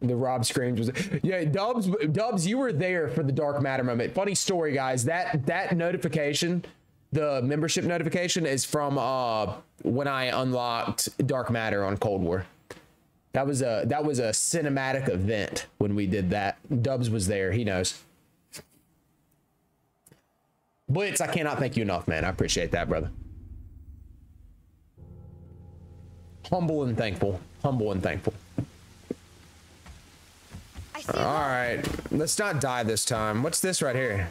the Rob screams was yeah Dubs Dubs you were there for the dark matter moment. Funny story, guys. That that notification, the membership notification, is from uh when I unlocked dark matter on Cold War. That was a that was a cinematic event when we did that. Dubs was there. He knows. Blitz, I cannot thank you enough, man. I appreciate that, brother. Humble and thankful. Humble and thankful. All right, let's not die this time. What's this right here?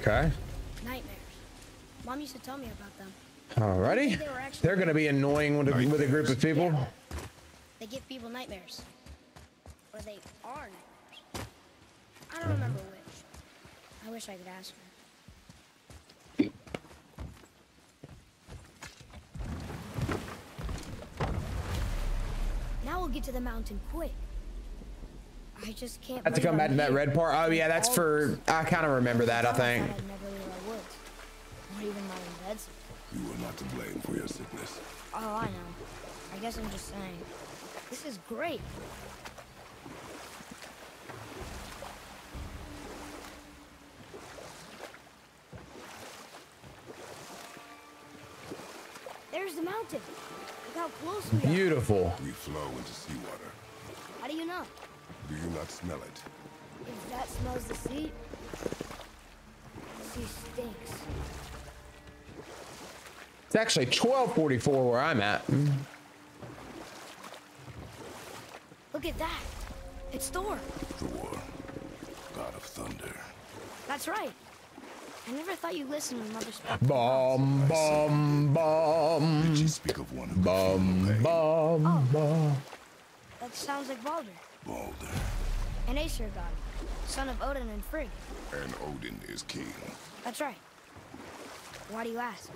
Okay. Nightmares. Mom used to tell me about them. Alrighty. They They're gonna be annoying with a, with a group of people. They give people nightmares. Or they are nightmares. I don't remember which. I wish I could ask her. Now we'll get to the mountain quick. I just can't. I Have to come back to that red part. Oh yeah, that's for. I kind of remember that. I think. I'd never leave our woods. Not even my own beds. You are not to blame for your sickness. Oh, I know. I guess I'm just saying. This is great. There's the mountain. Look how close we are. Beautiful. We flow into seawater. How do you know? Do you not smell it? If that smells the sea, the sea stinks. It's actually 1244 where I'm at. Look at that. It's Thor. Thor, god of thunder. That's right. I never thought you listened when Mother spoke. Bum bum bum Did she speak of one who bum could feel bum Oh. bum. That sounds like Baldur. Baldur. an Aesir god, son of Odin and Frigg. And Odin is king. That's right. Why do you ask?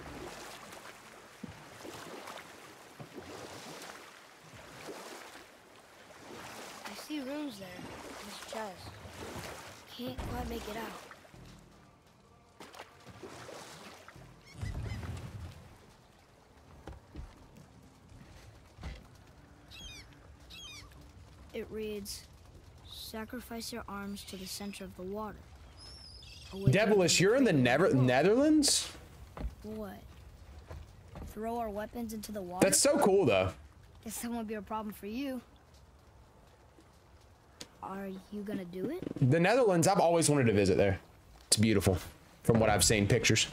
I see runes there in this chest. Can't quite make it out. It reads, Sacrifice your arms to the center of the water. Devilish, you're in the Never Netherlands? What? Throw our weapons into the water? That's so cool though. Guess that won't be a problem for you. Are you gonna do it? The Netherlands, I've always wanted to visit there. It's beautiful from what I've seen pictures.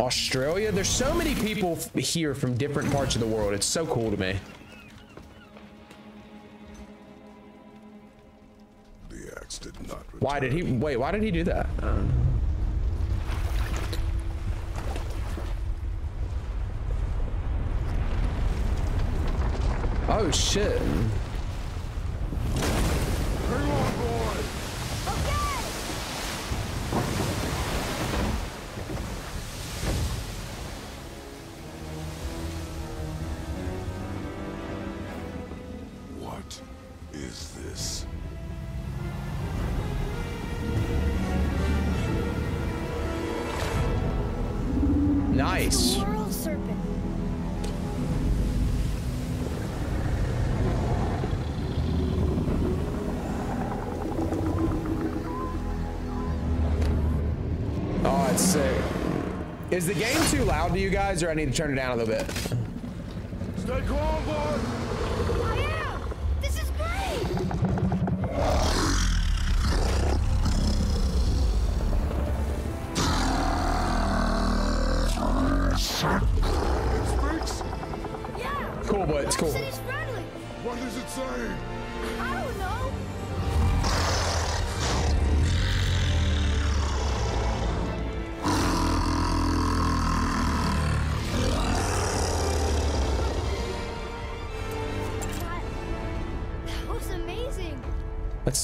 Australia, there's so many people here from different parts of the world. It's so cool to me. The axe did not return. Why did he wait? Why did he do that? Oh shit! Is the game too loud to you guys, or I need to turn it down a little bit?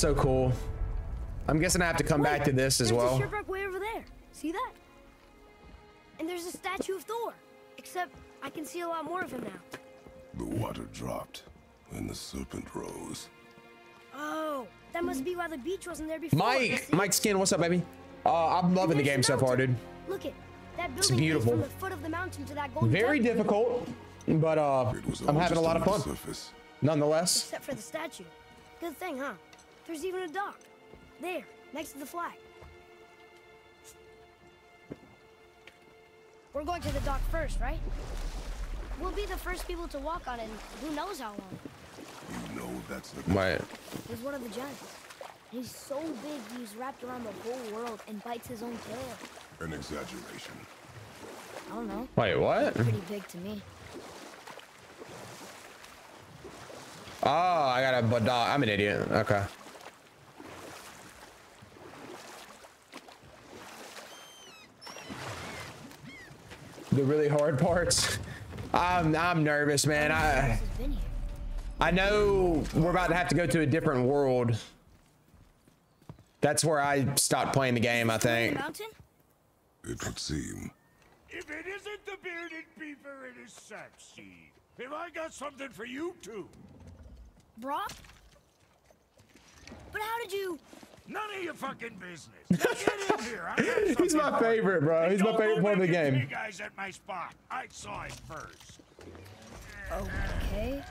So cool. I'm guessing I have to come back to this as well. a shipwreck way over there. See that? And there's a statue of Thor. Except I can see a lot more of him now. The water dropped, and the serpent rose. Oh, that must be why the beach wasn't there before. Mike, see? Mike Skin, what's up, baby? Uh, I'm loving the game so far, dude. Look it. That building leads beautiful. from the foot of the mountain to that golden Very temple. difficult, but uh, I'm having a lot of fun. the surface. Nonetheless, Except for the statue. Good thing, huh? There's even a dock. There, next to the flag. We're going to the dock first, right? We'll be the first people to walk on it in who knows how long. You know that's the wait. He's one of the giants. He's so big he's wrapped around the whole world and bites his own tail. an exaggeration. I don't know. Wait, what? Pretty big to me. Oh, I got a but I'm an idiot. Okay. The really hard parts. I'm I'm nervous, man. I This has been here. I know we're about to have to go to a different world. That's where I stopped playing the game, I think. Mountain? It would seem. If it isn't the bearded beaver, it is Sapseed. Have I got something for you too? Brok? But how did you... None of your fucking business. Now get in here. I He's my favorite, bro. He's my favorite part of the game. You guys at my spot. I saw it first. Okay.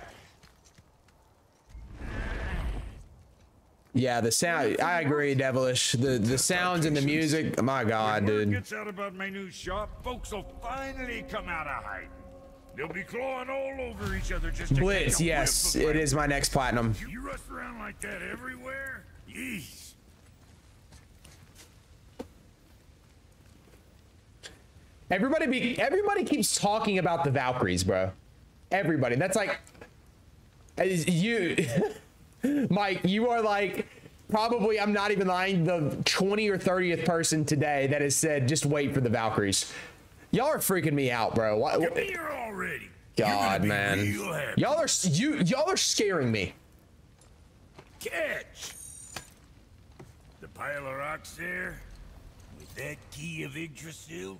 Yeah, the sound. I agree, Devilish. The the sounds and the music. My God, When word dude. gets out about my new shop, folks will finally come out of hiding. They'll be clawing all over each other just to Blitz. Yes, it is my next platinum. You rush around like that everywhere? Yeesh. Everybody be everybody keeps talking about the Valkyries, bro. Everybody. That's like you Mike, you are like probably, I'm not even lying, the 20 or 30th person today that has said, just wait for the Valkyries. Y'all are freaking me out, bro. Why, Come here already. God, man. Y'all are you y'all are scaring me. Catch! The pile of rocks there, with that key of Yggdrasil,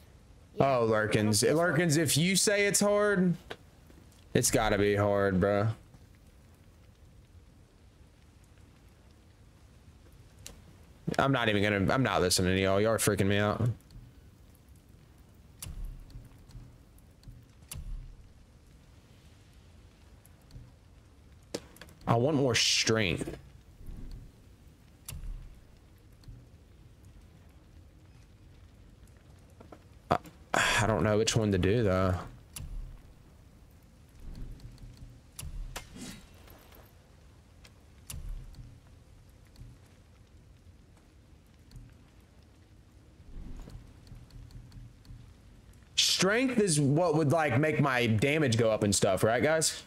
Oh, Lurkins. Lurkins, if you say it's hard, it's gotta be hard, bro. I'm not even gonna I'm not listening to y'all. Y'all are freaking me out. I want more strength. I don't know which one to do though. Strength is what would like make my damage go up and stuff, right guys?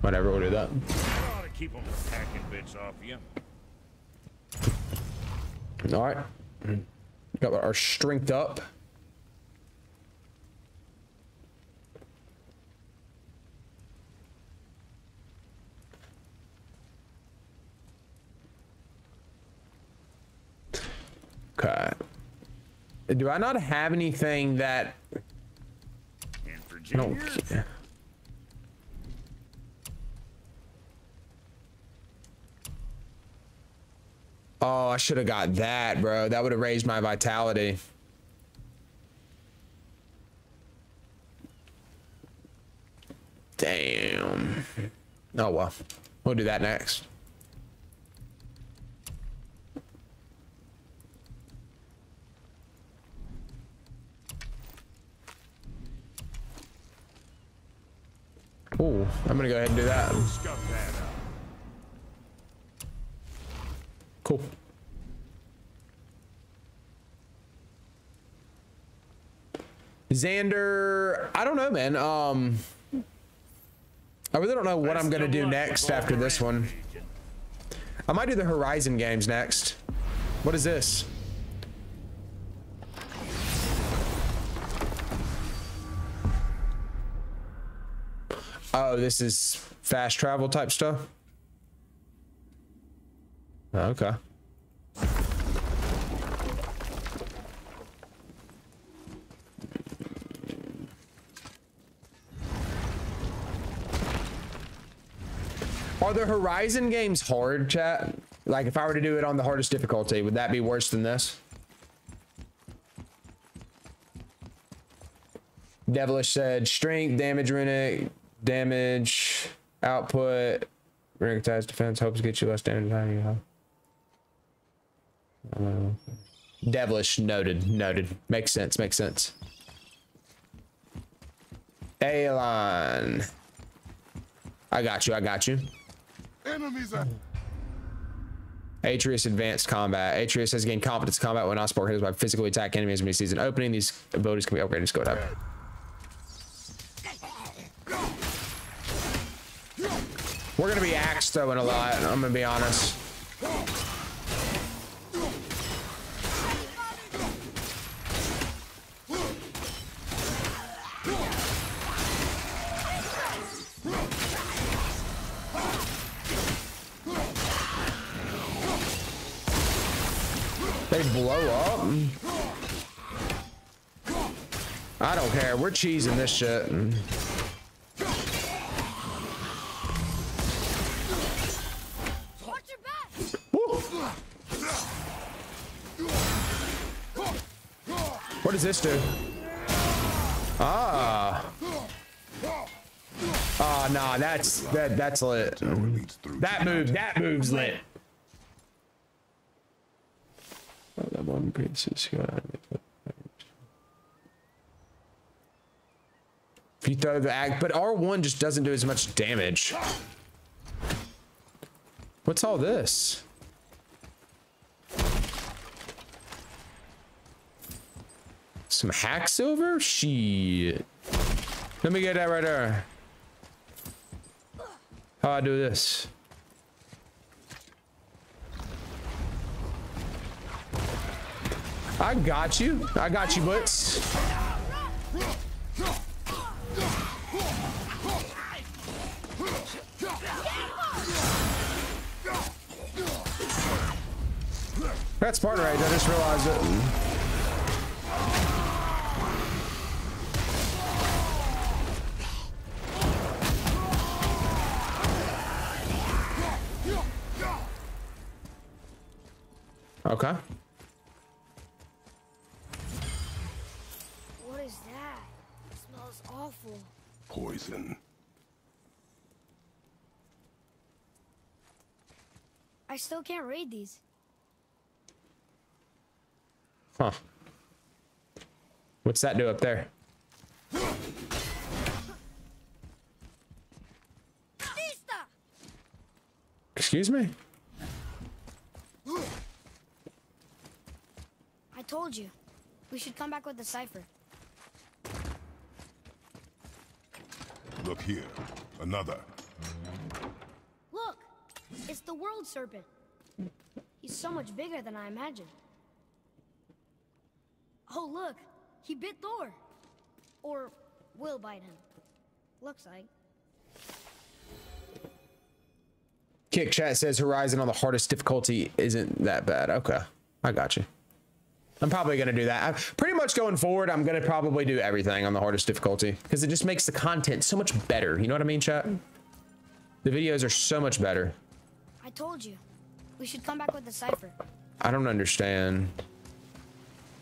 Whatever, we'll do that. To keep them attacking bits off you. All right. Got our strength up. Okay. Do I not have anything that In I don't Oh, I should have got that, bro. That would have raised my vitality. Damn. Oh well. We'll do that next. Ooh, I'm gonna go ahead and do that. scuff that up. Cool. Xander, I don't know, man. Um, I really don't know what I'm gonna do next after this one. I might do the Horizon games next. What is this? Oh, this is fast travel type stuff. Ah, okay. Are the Horizon games hard, chat? Like, if I were to do it on the hardest difficulty, would that be worse than this? Devilish said strength, damage runic, damage, output, runic attacks defense, hopes get you less damage than you have. Uh, Devilish noted, noted. Makes sense, makes sense. Alon. I got you, I got you. Enemies are Atreus Advanced Combat. Atreus has gained competence combat when not hitters by physically attack enemies when he sees an opening. These abilities can be upgraded. Just go up. We're gonna be axe throwing a lot. I'm gonna be honest. They blow up. I don't care. We're cheesing this shit. What does this do? Ah. Oh, nah, that's that that's lit. Tower leads through That move, that move's lit. One good. If you throw the act, but R1 just doesn't do as much damage. What's all this? Some hack silver? Shit. Let me get that right there. How do I do this? I got you. I got you, Blitz. That's part right. I just realized it. Okay. Poison. I still can't read these. Huh. What's that do up there? Excuse me? I told you. We should come back with the cipher. Look here. Another. Look! It's the world serpent. He's so much bigger than I imagined. Oh, look! He bit Thor! Or will bite him. Looks like. Kick chat says Horizon on the hardest difficulty isn't that bad. Okay. I got you. I'm probably going to do that. I'm pretty much going forward, I'm going to probably do everything on the hardest difficulty because it just makes the content so much better. You know what I mean, chat? The videos are so much better. I told you. We should come back with the cipher. I don't understand.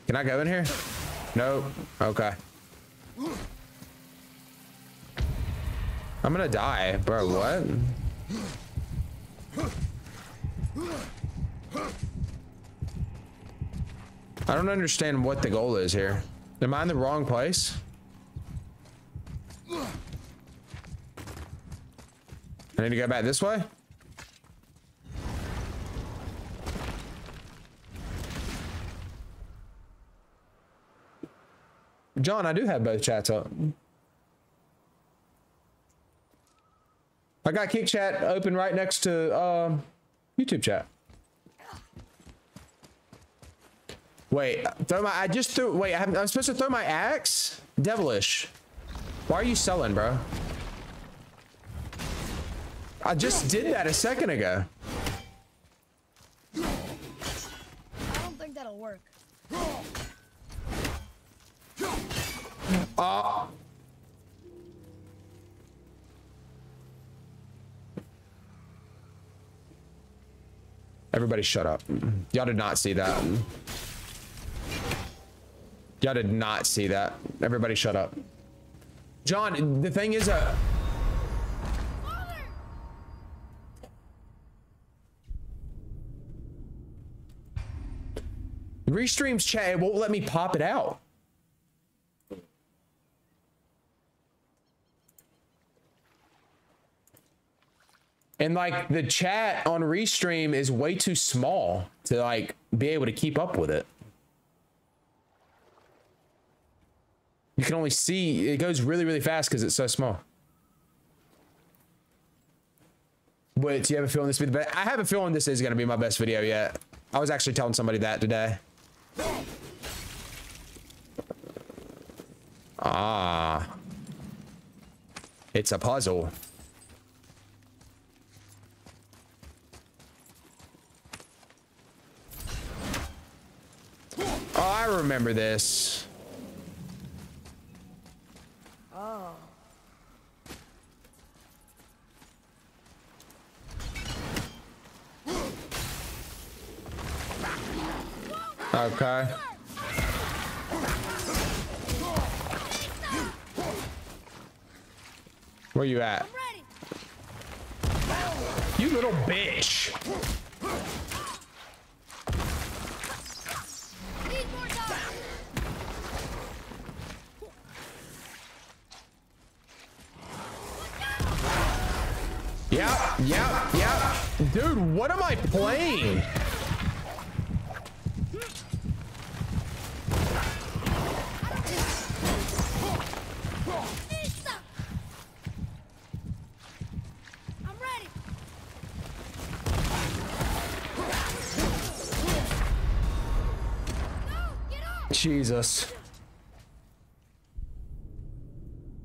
Can I go in here? Nope. Okay. I'm gonna die, bro. What? I don't understand what the goal is here. Am I in the wrong place? I need to go back this way? John, I do have both chats up. I got Kick Chat open right next to um, YouTube chat. Wait, throw my. I just threw. Wait, I haven't- I'm supposed to throw my axe. Devilish. Why are you selling, bro? I just did that a second ago. I don't think that'll work. Uh, Everybody shut up. Y'all did not see that. Y'all did not see that. Everybody shut up. John, the thing is, uh, Restreams chat it won't let me pop it out. And like the chat on Restream is way too small to like be able to keep up with it. You can only see it goes really, really fast because it's so small. But do you have a feeling this will be the best? I have a feeling this is going to be my best video yet. I was actually telling somebody that today. Ah. It's a puzzle. Oh, I remember this. Okay. Where you at? You little bitch. Need more time. Yep, yep, yep. Dude, what am I playing? Jesus.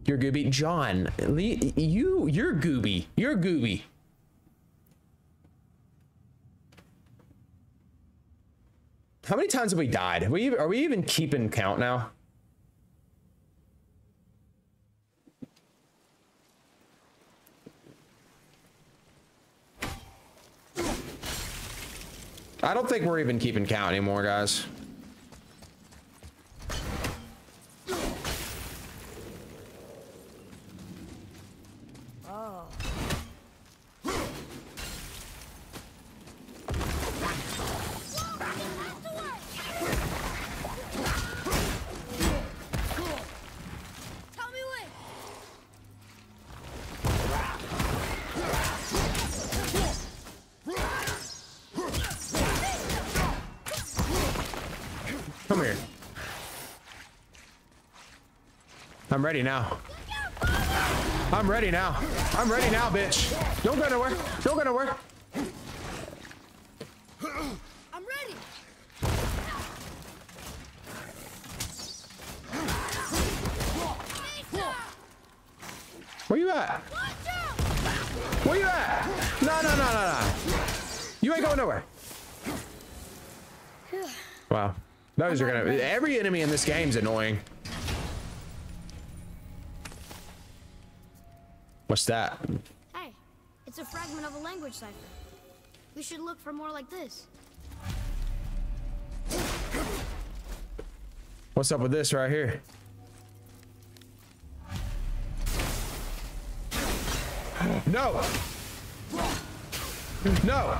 You're gooby. John, you, you're gooby. You're gooby. How many times have we died? We, are we even keeping count now? I don't think we're even keeping count anymore, guys. I'm ready now. I'm ready now. I'm ready now, bitch. Don't go nowhere. Don't go nowhere. I'm ready. Where you at? Where you at? No, no, no, no, no. You ain't going nowhere. Wow. Those are gonna. Every enemy in this game's annoying. What's that? Hey, it's a fragment of a language cipher. We should look for more like this. What's up with this right here? No. No.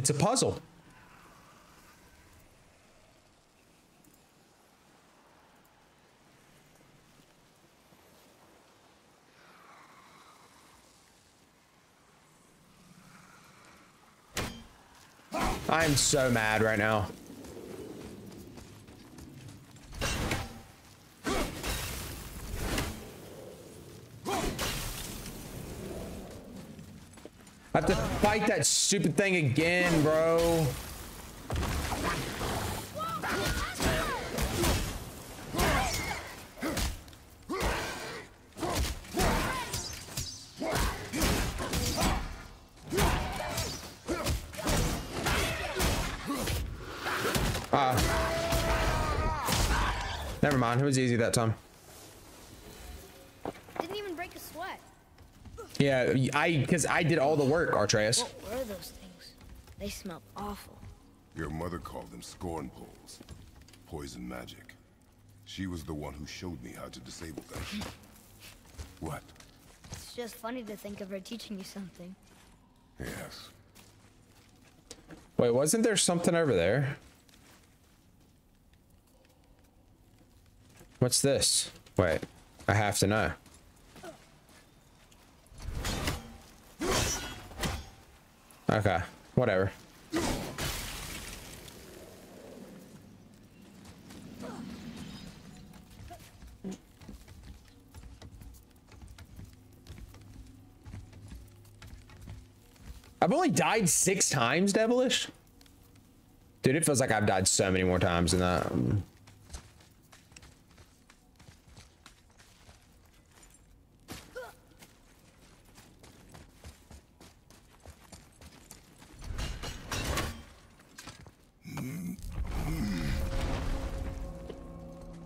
It's a puzzle. I'm so mad right now. I have to fight that stupid thing again, bro. Ah. Never mind. It was easy that time. Didn't even break a sweat. Yeah, I because I did all the work, Atreus. What were those things? They smelled awful. Your mother called them scorn poles. Poison magic. She was the one who showed me how to disable them. what? It's just funny to think of her teaching you something. Yes. Wait, wasn't there something over there? What's this? Wait, I have to know. Okay, whatever. I've only died six times, Devilish. Dude, it feels like I've died so many more times than that. Um...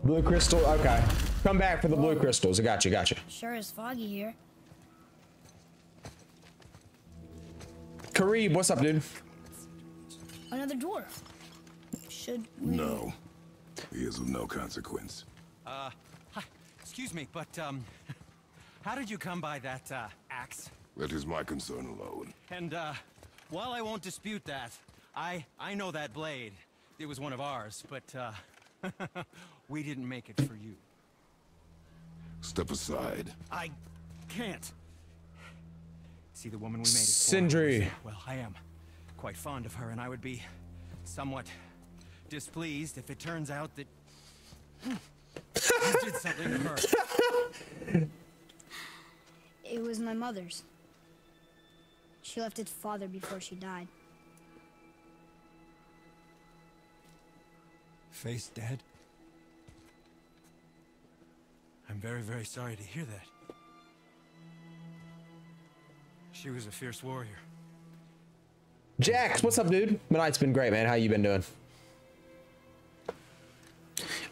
Blue crystal, okay. Come back for the blue crystals. I got you, got you. Sure is foggy here. Kareeb, what's up, dude? Another dwarf. Should we... No. He is of no consequence. Uh, hi. Excuse me, but, um, how did you come by that, uh, axe? That is my concern alone. And, uh, while I won't dispute that, I, I know that blade. It was one of ours, but, uh, we didn't make it for you. Step aside. I can't. See the woman we made it for? Sindri. Well, I am quite fond of her, and I would be somewhat displeased if it turns out that you did something to her. It was my mother's. She left its father before she died. Face dead? I'm very, very sorry to hear that. She was a fierce warrior. Jax, what's up, dude? My night's been great, man. How you been doing?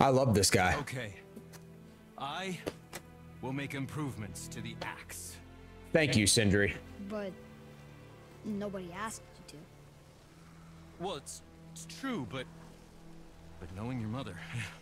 I love this guy. Okay. I will make improvements to the axe. Thank you, Sindri. But nobody asked you to. Well, it's, it's true, but... But knowing your mother...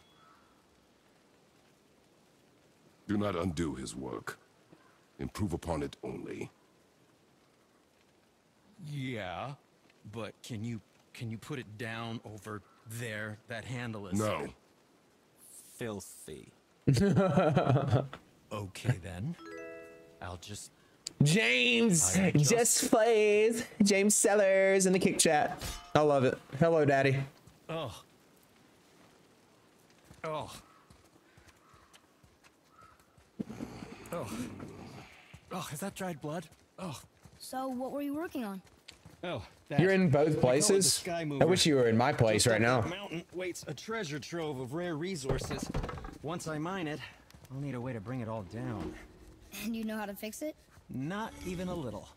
Do not undo his work. Improve upon it only. Yeah, but can you can you put it down over there? That handle is No. filthy. okay then. I'll just James I just- just plays. James Sellers in the kick chat. I love it. Hello, Daddy. oh oh oh oh. Is that dried blood? Oh So what were you working on? oh. That. You're in They call it both places. Sky I wish you were in my place Just right now. that Mountain waits a treasure trove of rare resources. Once I mine it, I'll need a way to bring it all down. And you know how to fix it? Not even a little.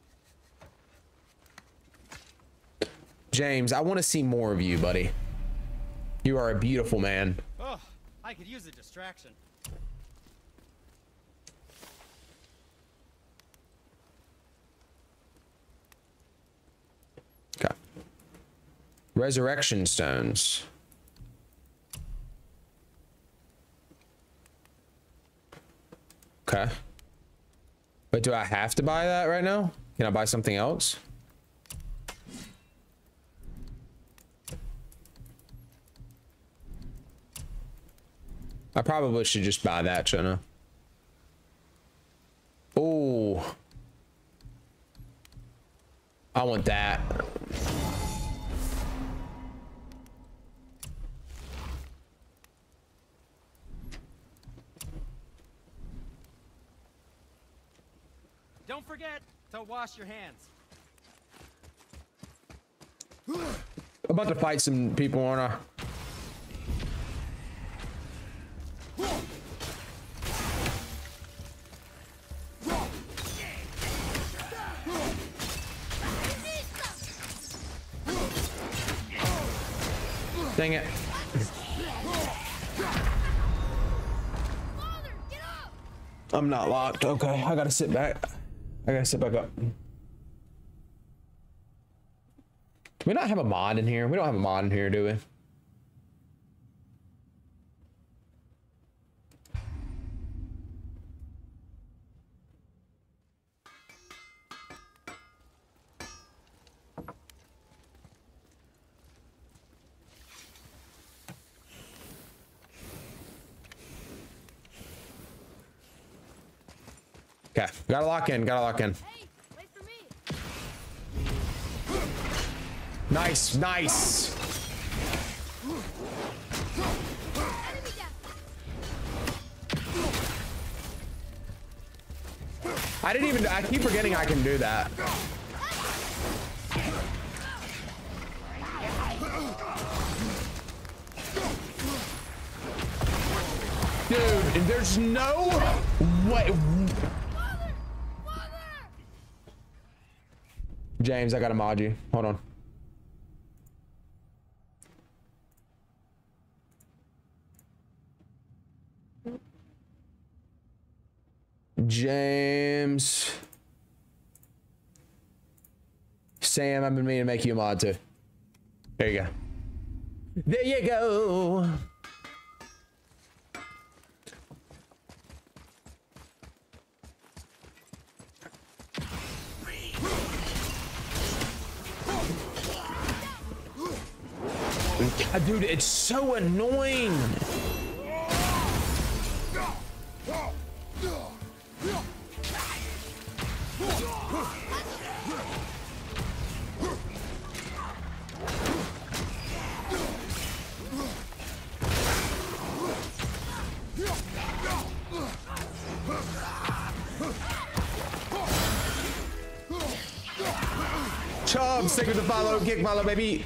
James, I want to see more of you, buddy. You are a beautiful man. Oh, I could use a distraction. Resurrection stones. Okay. But do I have to buy that right now? Can I buy something else? I probably should just buy that, I? Oh. I want that. Don't forget to wash your hands. About to fight some people, aren't I? Dang it. I'm not locked. Okay, I gotta sit back. I gotta sit back up. Do we not have a mod in here? We don't have a mod in here, do we? Okay, gotta lock in, gotta lock in. Nice, nice. I didn't even, I keep forgetting I can do that. Dude, there's no way. James, I got to mod you. Hold on. James. Sam, I've been meaning to make you a mod too. There you go. There you go. Dude, it's so annoying. Chubb, stick with the follow, kick follow, baby.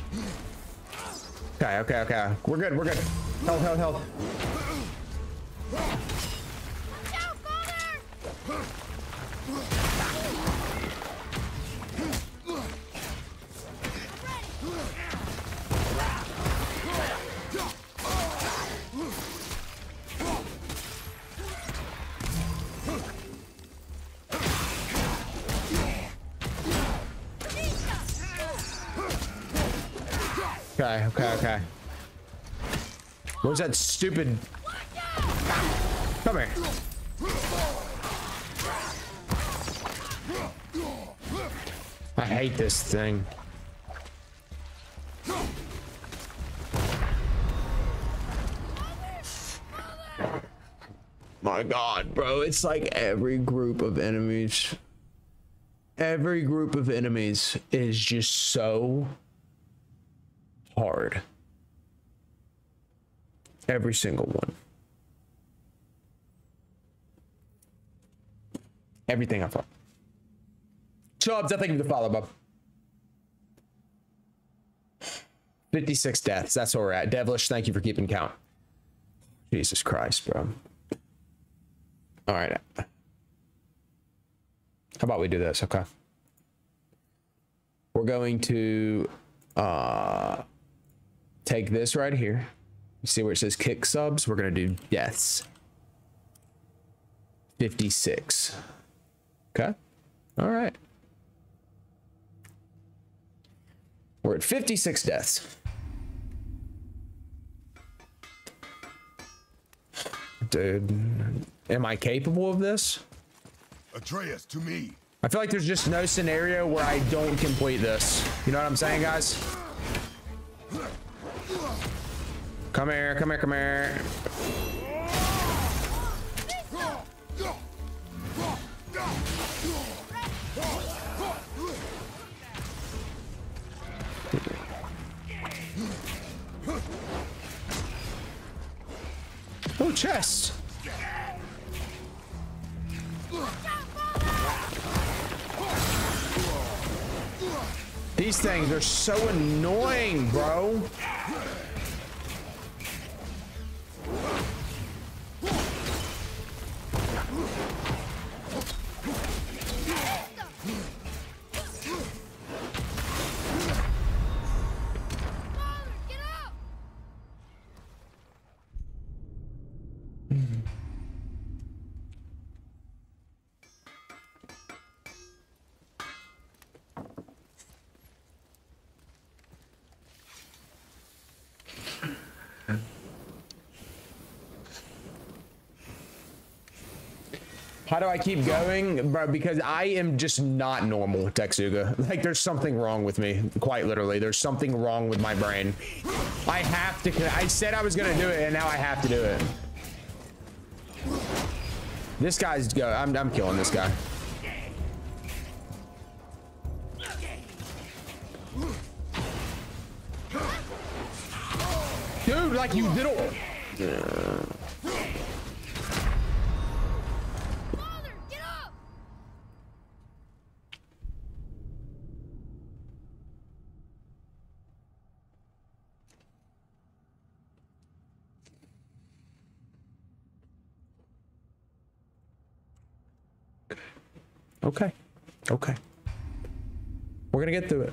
Okay, okay. We're good, we're good. Health, health, health. That stupid? Come here. I hate this thing. My god, bro, it's like every group of enemies. Every group of enemies is just so hard. Every single one. Everything I've fought. Chubbs, I think you the follow, bub. 56 deaths. That's where we're at. Devilish, thank you for keeping count. Jesus Christ, bro. All right. How about we do this? Okay. We're going to uh take this right here. See where it says kick subs? We're gonna do deaths. 56. Okay. All right. We're at 56 deaths. Dude, am I capable of this? Atreus, to me. I feel like there's just no scenario where I don't complete this. You know what I'm saying, guys? Come here, come here, come here. Oh, chest. These things are so annoying, bro. How do I keep going? Bro, because I am just not normal, Texuga. Like, there's something wrong with me. Quite literally. There's something wrong with my brain. I have to. I said I was to do it, and now I have to do it. This guy's go. I'm, I'm killing this guy. Dude, like you little. Okay. Okay. We're gonna get through it.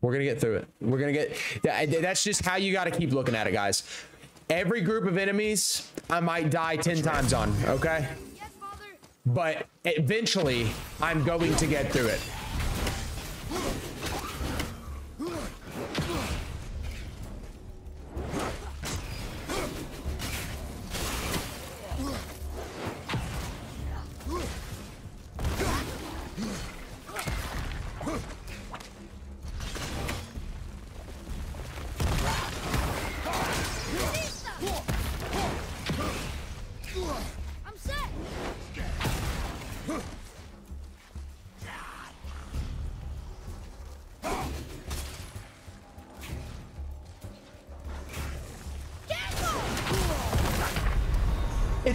We're gonna get through it. We're gonna get. Yeah, that's just how you got to keep looking at it, guys. Every group of enemies, I might die ten times on. Okay. But eventually, I'm going to get through it.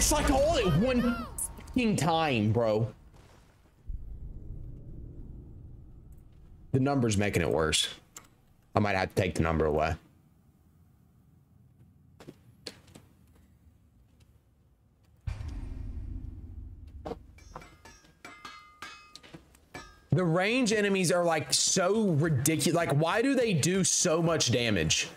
It's like all at one time, bro. The number's making it worse. I might have to take the number away. The range enemies are like so ridiculous. Like, why do they do so much damage?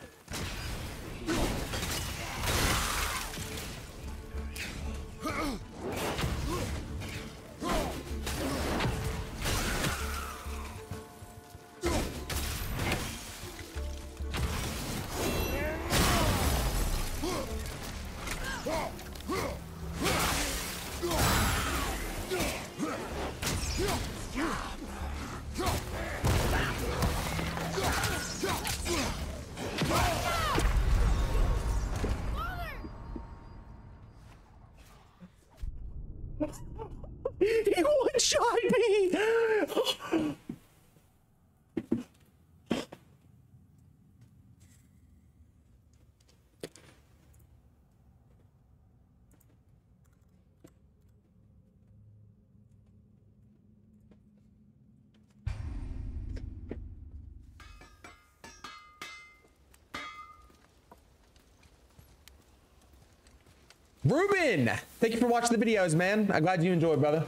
Thank you for watching the videos, man. I'm glad you enjoyed, brother.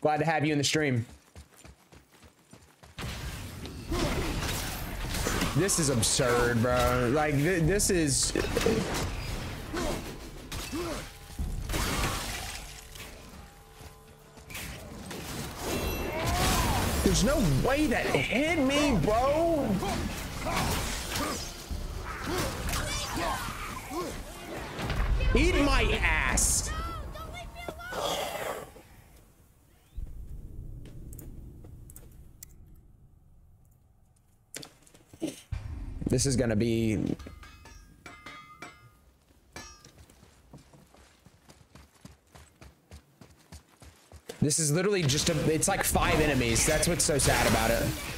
Glad to have you in the stream. This is absurd, bro. Like, th this is... There's no way that hit me, bro. This is gonna be. This is literally just a. It's like five enemies. That's what's so sad about it.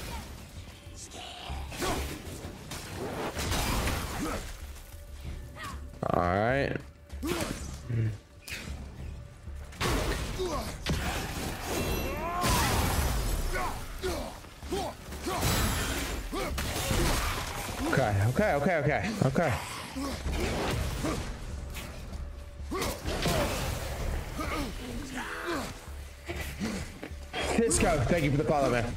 Okay, go. Thank you for the follow, man.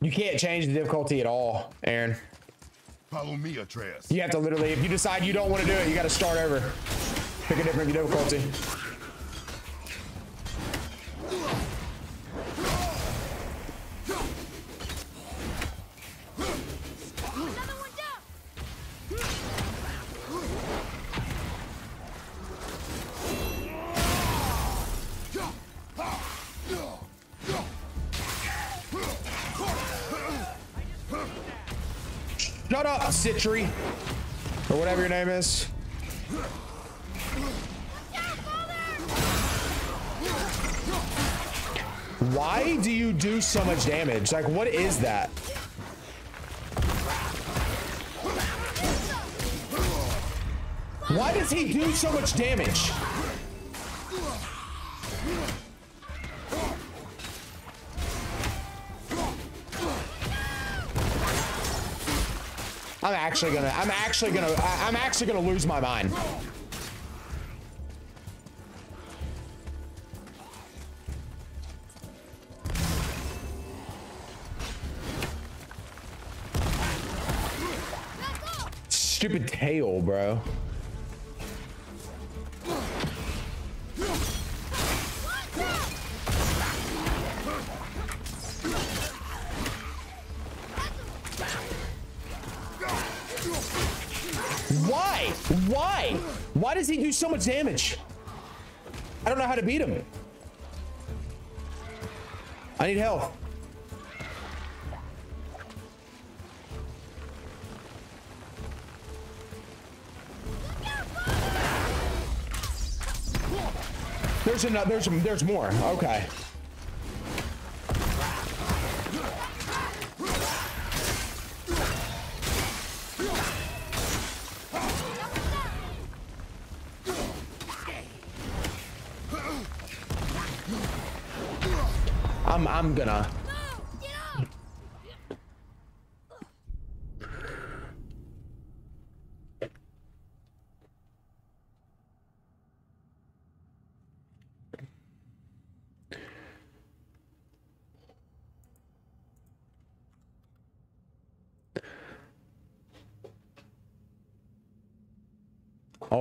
You can't change the difficulty at all, Aaron. Follow me, Atreus. You have to literally, if you decide you don't want to do it, you got to start over. Pick a different difficulty. Citri. Or whatever your name is. Why do you do so much damage? Like, what is that? Why does he do so much damage? I'm actually gonna, I'm actually gonna, I'm actually gonna lose my mind. Stupid tail, bro. So much damage? I don't know how to beat him. I need help. There's another. There's there's more. Okay. I'm I'm gonna.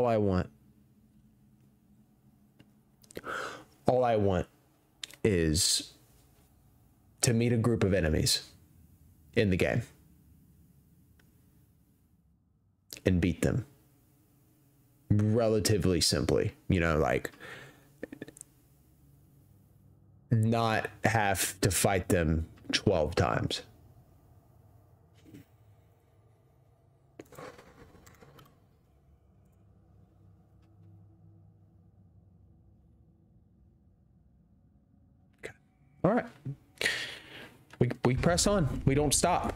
All I want. All I want is to meet a group of enemies in the game and beat them relatively simply. You know, like not have to fight them 12 times. All right. We, we press on. We don't stop.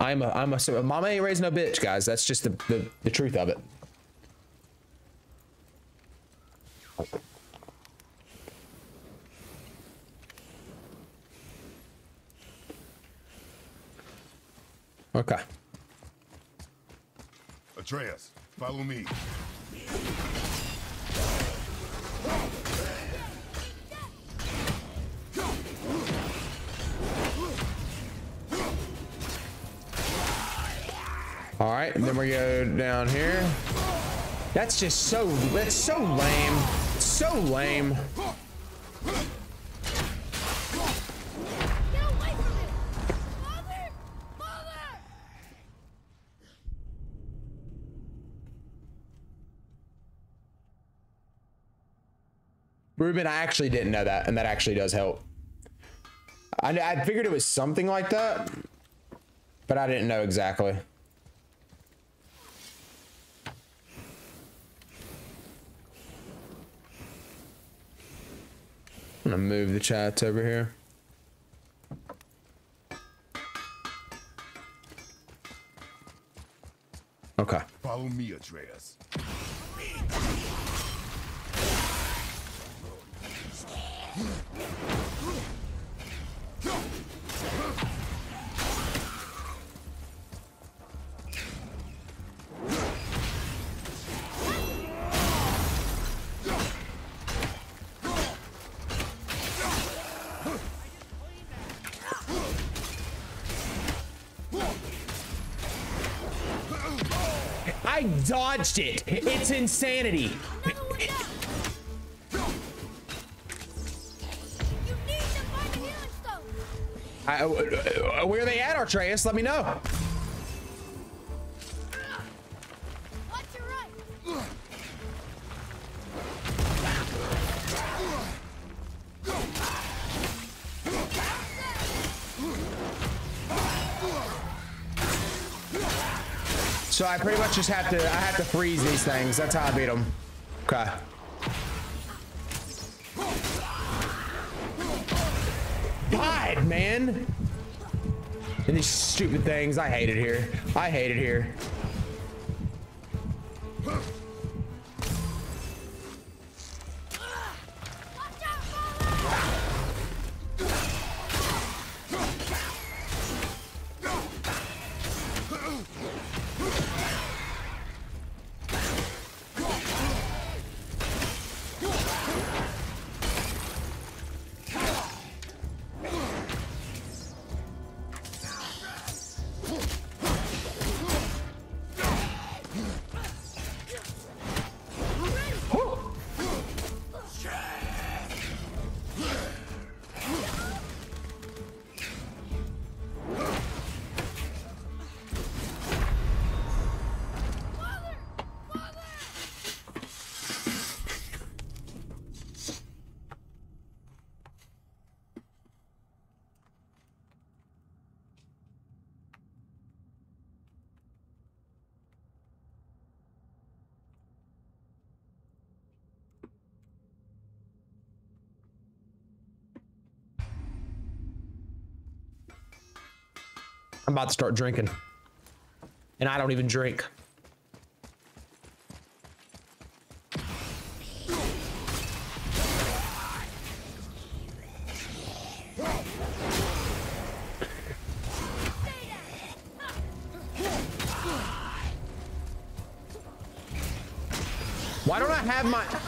I'm a I'm a so mama ain't raising no bitch, guys. That's just the, the, the truth of it. Okay. Atreus, follow me. All right, and then we go down here. That's just so that's so lame. So lame. Get away from him! Father! Father! Ruben, I actually didn't know that, and that actually does help. I, I figured it was something like that, but I didn't know exactly. I'm gonna move the chats over here. Okay. Follow me, Atreus. Dodged it. It's insanity. Another! You need to find the healing stone! I, uh, where are they at, Atreus? Let me know. I pretty much just have to I have to freeze these things. That's how I beat them. Okay. God, man. And these stupid things. I hate it here. I hate it here. About to start drinking. And I don't even drink. Why don't I have my...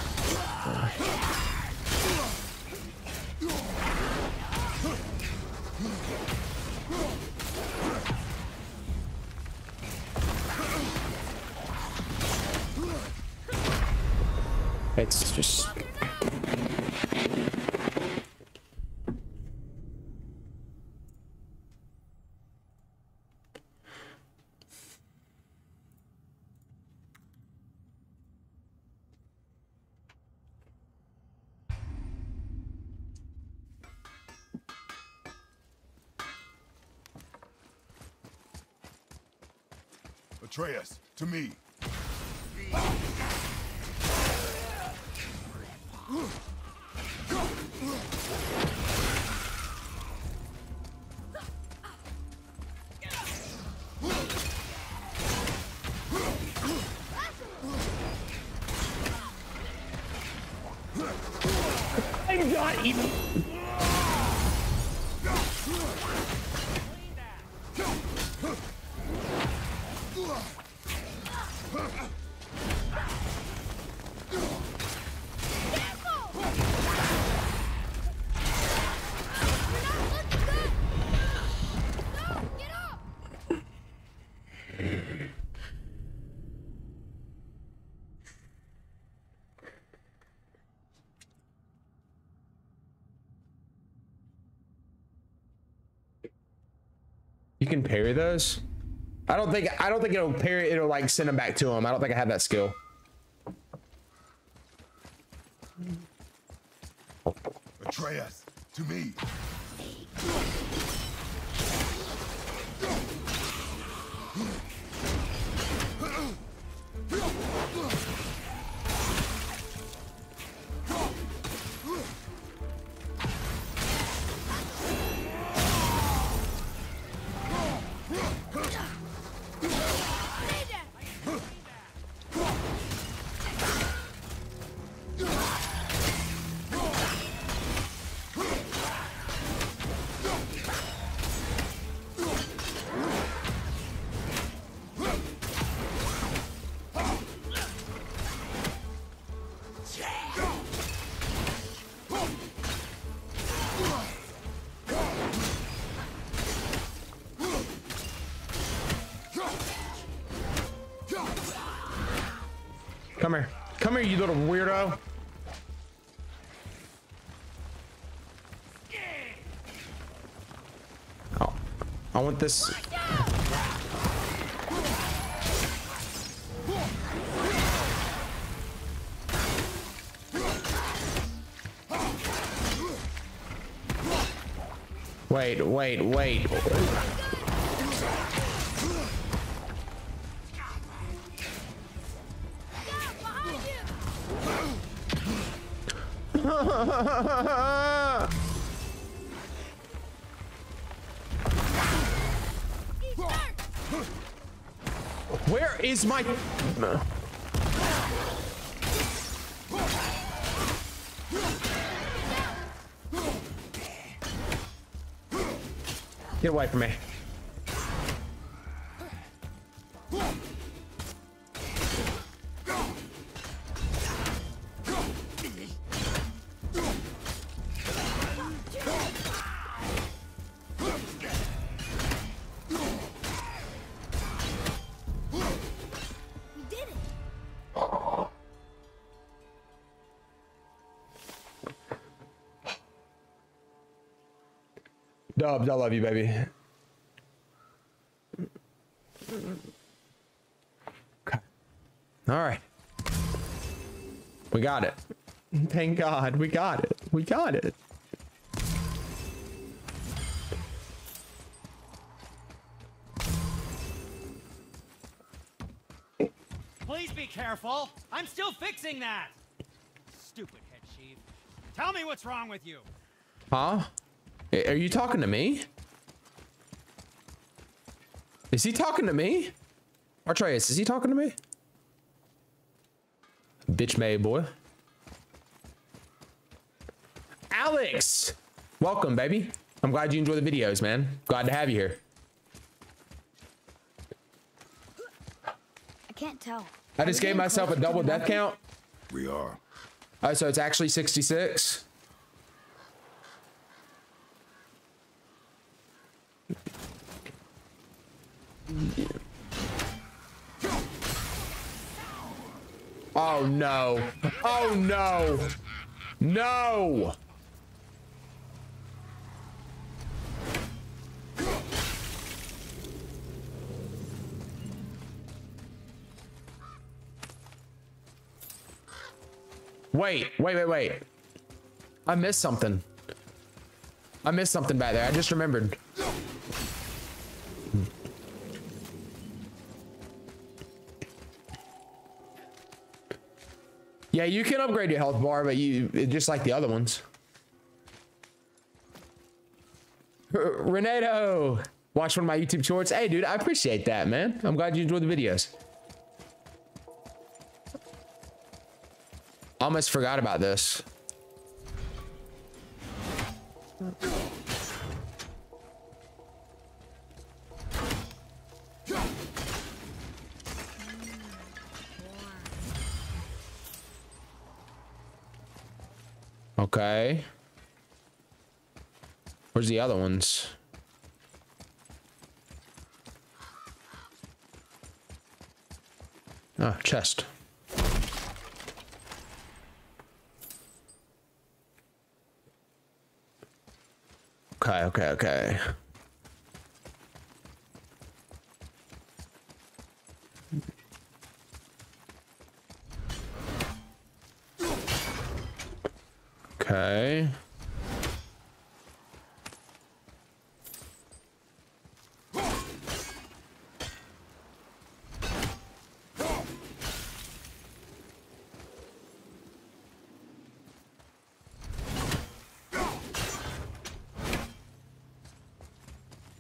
Atreus, to me. Can parry those? I don't think I don't think it'll parry it'll like send them back to him. I don't think I have that skill. Atreus, to me. This. Wait, wait, wait. Is my... Get away from me. Dubs, I love you, baby. Okay. All right. We got it. Thank God. We got it. We got it. Please be careful. I'm still fixing that. Stupid head chief. Tell me what's wrong with you. Huh? A- Are you talking to me? Is he talking to me? Atreus, is he talking to me? Bitch made boy. Alex! Welcome, baby. I'm glad you enjoy the videos, man. Glad to have you here. I can't tell. I just gave myself a double death count. We are. Oh, so it's actually 66. Oh no. Oh no. No. Wait, wait, wait, wait. I missed something. I missed something back there. I just remembered. Yeah, you can upgrade your health bar, but you just like the other ones. R- Renato, watch one of my YouTube shorts. Hey, dude, I appreciate that, man. I'm glad you enjoyed the videos. Almost forgot about this. Okay. Where's the other ones? Ah, chest. Okay, okay, okay.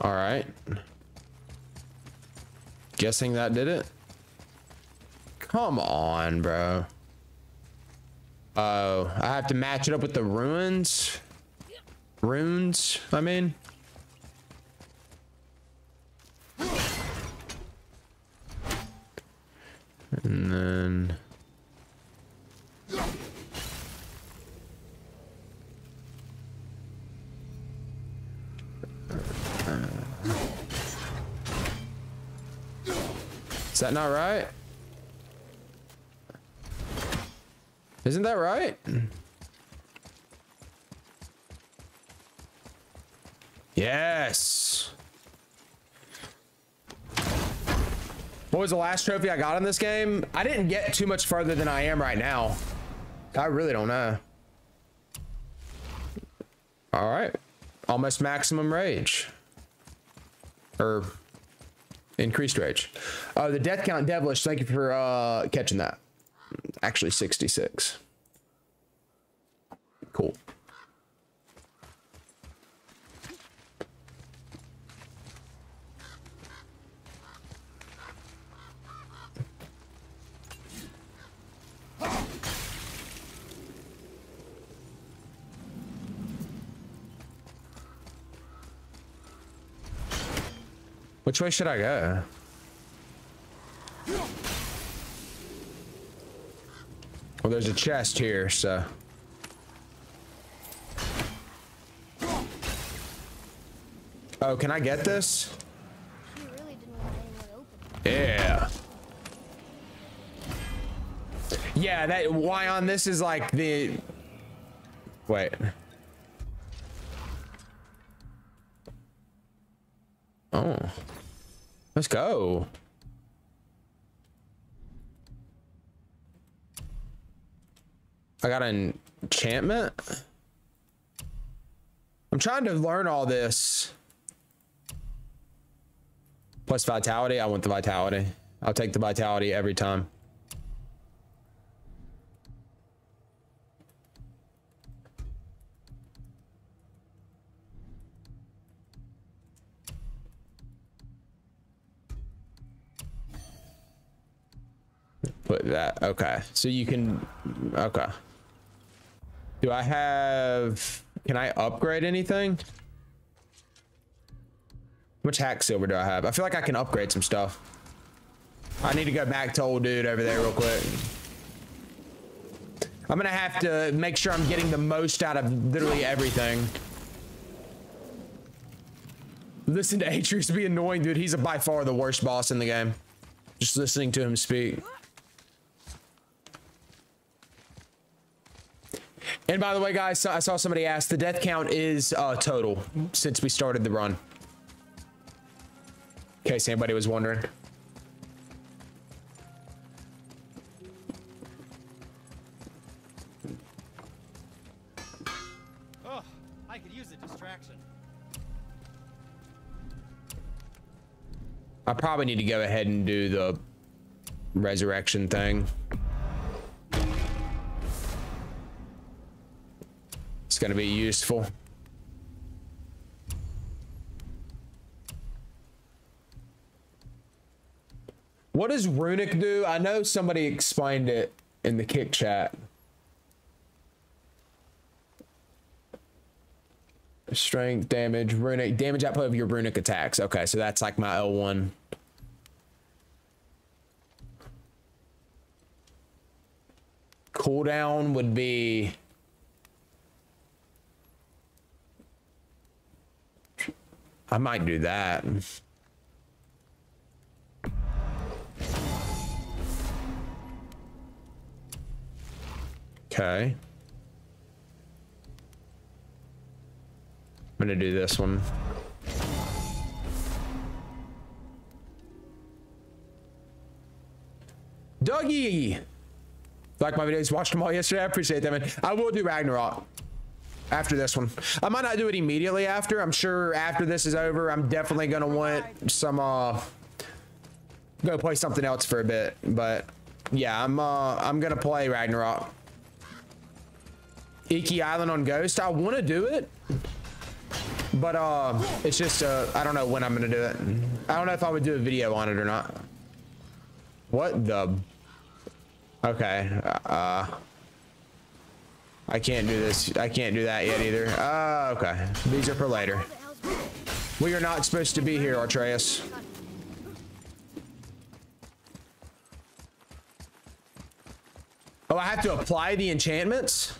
All right. Guessing that did it. Come on, bro. Oh, I have to match it up with the ruins. Runes, I mean. Is that not right? Isn't that right? Yes. What was the last trophy I got in this game? I didn't get too much further than I am right now. I really don't know. All right. Almost maximum rage. Or increased rage. Oh, the death count devilish. Thank you for uh, catching that. Actually 66. Cool. Which way should I go? Well, there's a chest here, so. Oh, can I get this? Yeah. Yeah, that why on this is like the Wait. Oh. Let's go. I got an enchantment. I'm trying to learn all this. Plus vitality. I want the vitality. I'll take the vitality every time. Put that. Okay. So you can. Okay. Do I have. Can I upgrade anything? How much hack silver do I have? I feel like I can upgrade some stuff. I need to go back to old dude over there real quick. I'm gonna have to make sure I'm getting the most out of literally everything. Listen to Atreus be annoying, dude. He's a, by far the worst boss in the game. Just listening to him speak. And by the way, guys, I saw somebody ask, the death count is uh, total since we started the run. In case anybody was wondering. Oh, I could use a distraction. I probably need to go ahead and do the resurrection thing. Going to be useful. What does runic do? I know somebody explained it in the kick chat. Strength, damage, runic, damage output of your runic attacks. Okay, so that's like my L1. Cooldown would be... I might do that. Okay. I'm gonna do this one. Dougie! Like my videos, watched them all yesterday. I appreciate man. I will do Ragnarok after this one. I might not do it immediately after. I'm sure after this is over, I'm definitely gonna want some uh go play something else for a bit. But yeah, I'm uh I'm gonna play Ragnarok. Iki Island on Ghost. I want to do it, but uh, it's just uh, I don't know when I'm gonna do it. I don't know if I would do a video on it or not. What the? Okay. Uh, I can't do this. I can't do that yet either. Uh, okay. These are for later. We are not supposed to be here, Atreus. Oh, I have to apply the enchantments?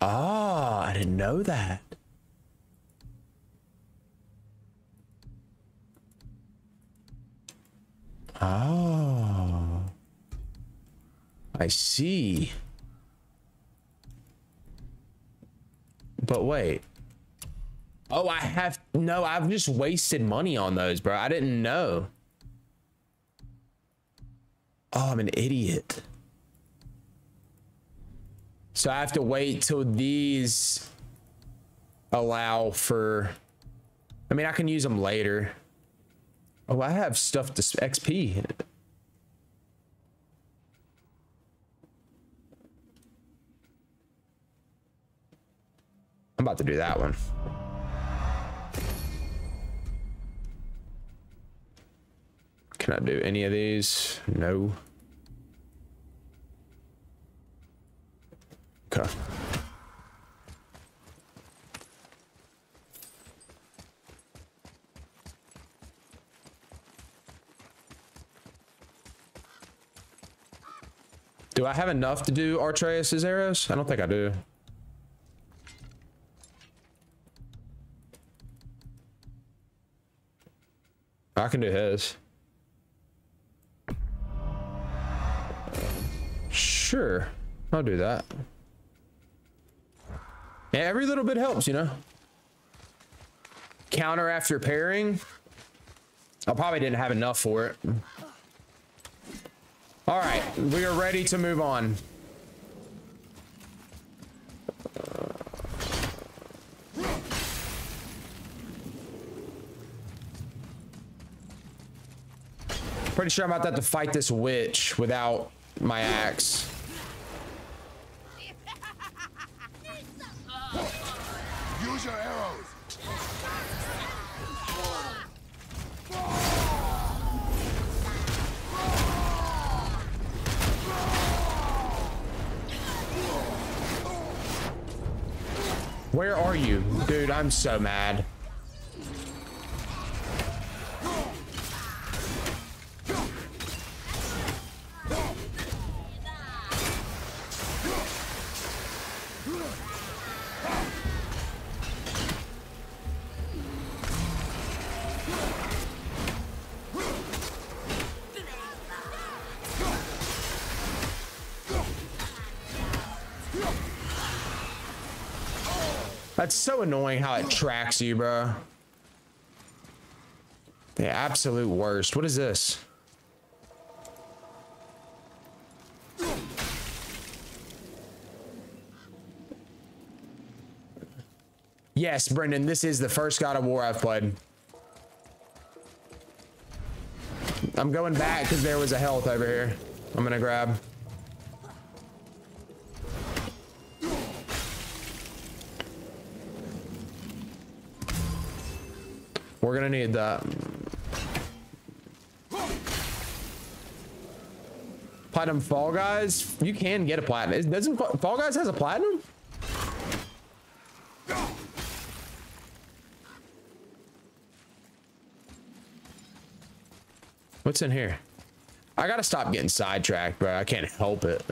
Oh, I didn't know that. Oh. I see. But wait. Oh, I have no, I've just wasted money on those, bro. I didn't know. Oh, I'm an idiot. So I have to wait till these allow for I mean, I can use them later. Oh, I have stuff to XP. I'm about to do that one. Can I do any of these? No. Okay. Do I have enough to do Atreus' arrows? I don't think I do. I can do his. Sure, I'll do that. Yeah, every little bit helps, you know. Counter after pairing. I probably didn't have enough for it. All right, we are ready to move on. Pretty sure I'm about to have to fight this witch without my axe. Use your arrows. Where are you? Dude, I'm so mad. That's so annoying how it tracks you, bro. The absolute worst. What is this? Yes, Brendan, this is the first God of War I've played. I'm going back because there was a health over here. I'm gonna grab. We're gonna need that. Platinum Fall Guys? You can get a platinum. Doesn't Fall Guys has a platinum? What's in here? I gotta stop getting sidetracked, bro. I can't help it.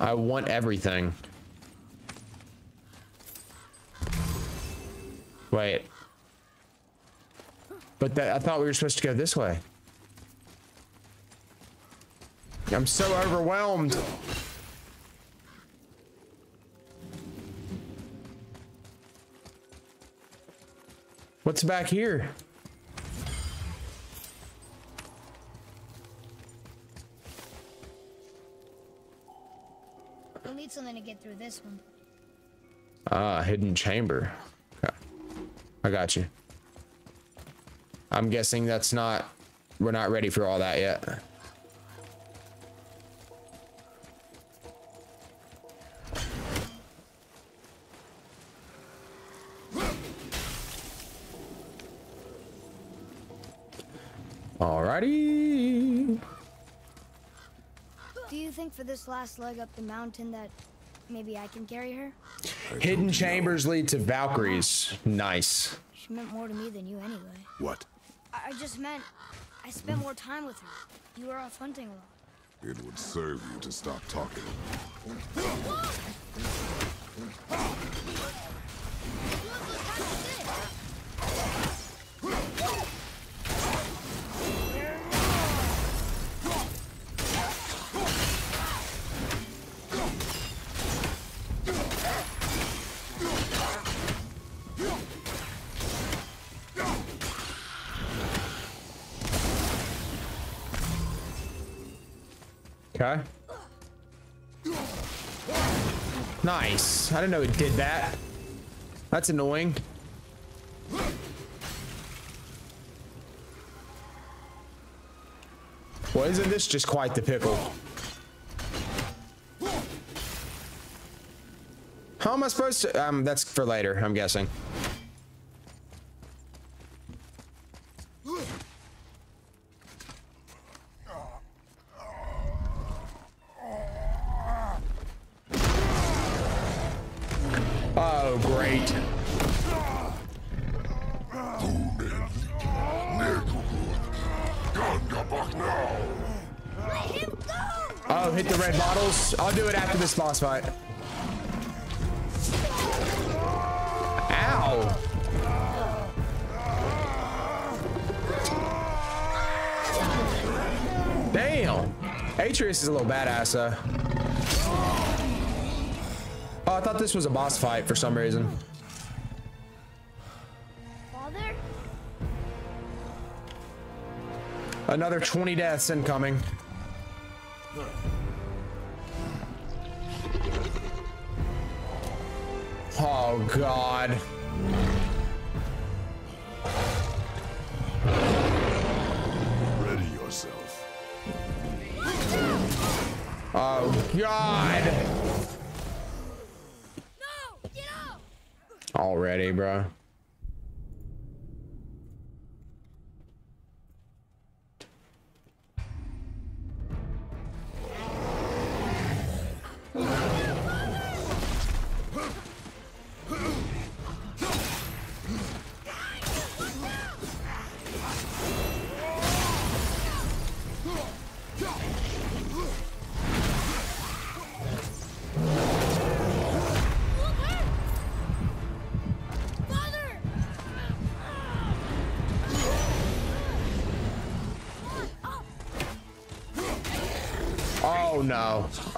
I want everything. Wait. But that, I thought we were supposed to go this way. I'm so overwhelmed. What's back here? We'll need something to get through this one. Ah, hidden chamber. I got you. I'm guessing that's not, we're not ready for all that yet. Alrighty. Do you think for this last leg up the mountain that maybe I can carry her? Hidden chambers lead to Valkyries. Nice. She meant more to me than you anyway. What? I, I just meant I spent more time with her. You were off hunting a lot. It would serve you to stop talking. Okay. Nice. I didn't know it did that. That's annoying. Well, isn't this just quite the pickle? How am I supposed to? Um, that's for later, I'm guessing. This boss fight. Ow. Damn. Atreus is a little badass, though. Oh, I thought this was a boss fight for some reason. Father? Another 20 deaths incoming.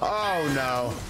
Oh, no.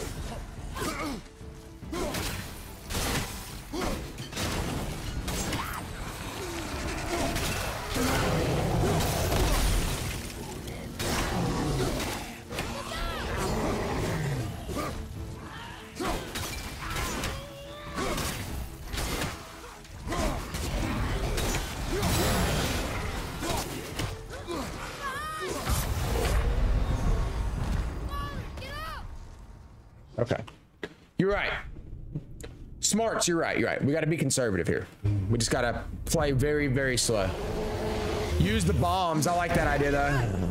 Smarts, you're right. You're right. We got to be conservative here. We just got to play very, very slow. Use the bombs. I like that idea, though.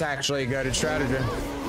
That's actually a good strategy.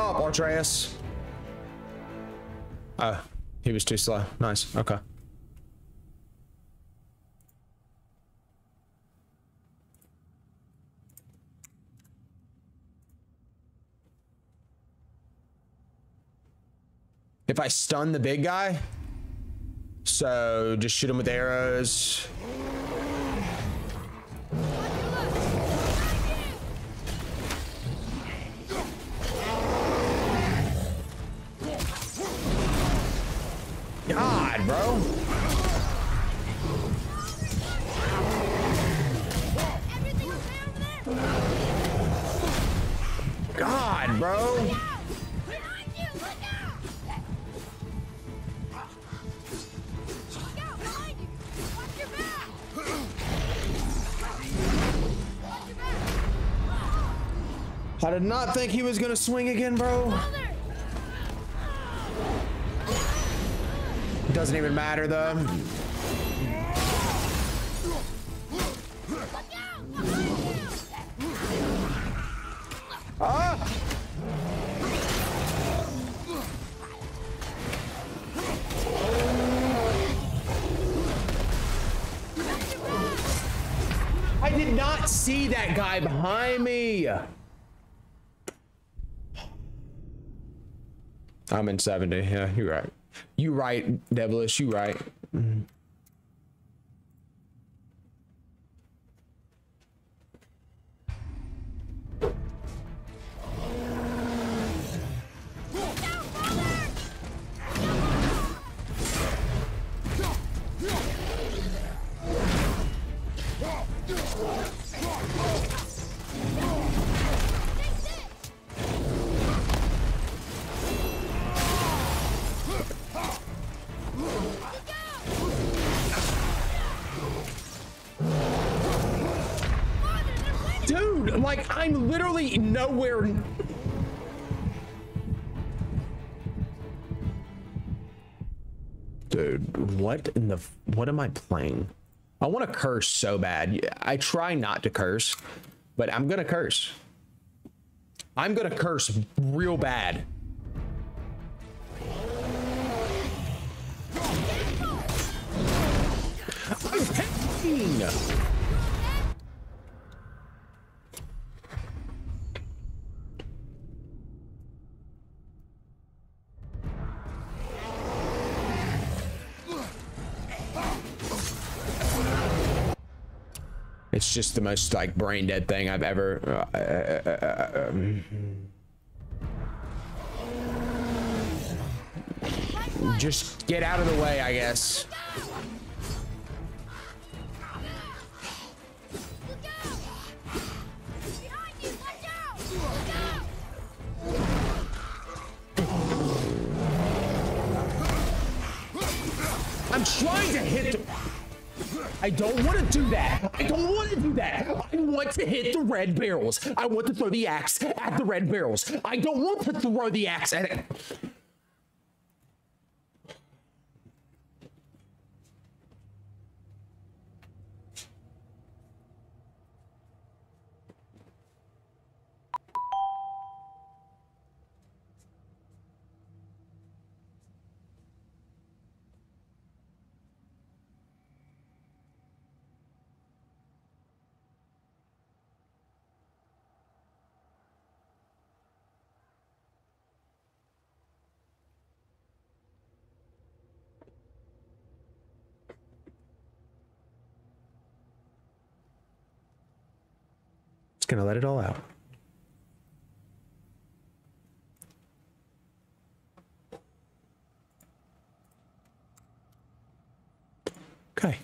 Up, Atreus. Oh, he was too slow. Nice. Okay. If I stun the big guy, so just shoot him with arrows. did not think he was gonna swing again, bro. Doesn't even matter though. Ah! I did not see that guy behind me. I'm in 70. Yeah, you're right. You right, Devilish. You right. Am I playing? I want to curse so bad. I try not to curse, but I'm gonna curse. I'm gonna curse real bad. I'm. It's just the most like brain dead thing I've ever. Uh, uh, uh, um, just get out of the way, I guess. I don't want to do that. I don't want to do that. I want to hit the red barrels. I want to throw the axe at the red barrels. I don't want to throw the axe at it. Gonna let it all out. Okay.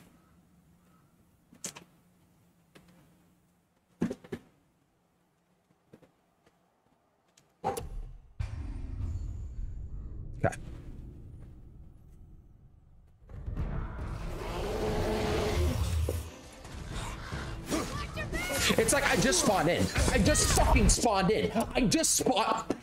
Like I just spawned in. I just fucking spawned in. I just spawned.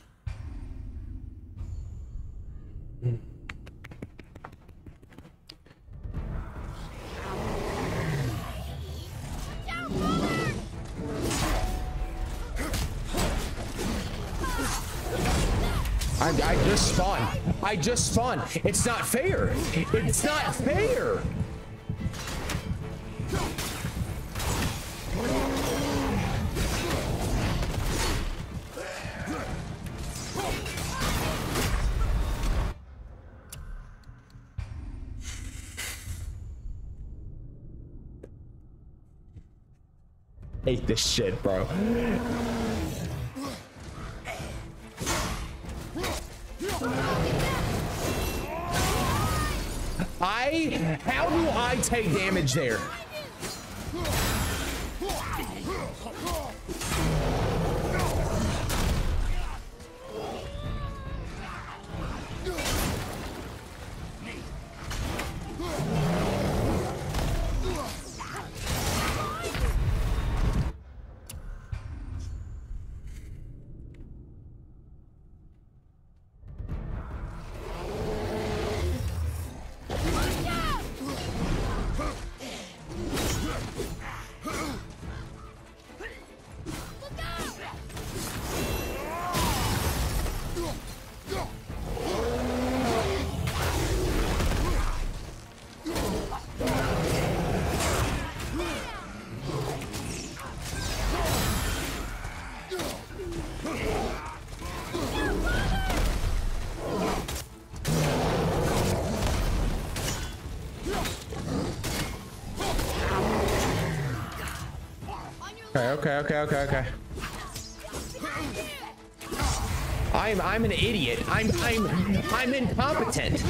I, I just spawned. I just spawned. It's not fair. It's not fair. Hate this shit, bro. I how do I take damage there? Okay, okay, okay, okay. I'm I'm an idiot. I'm I'm I'm incompetent.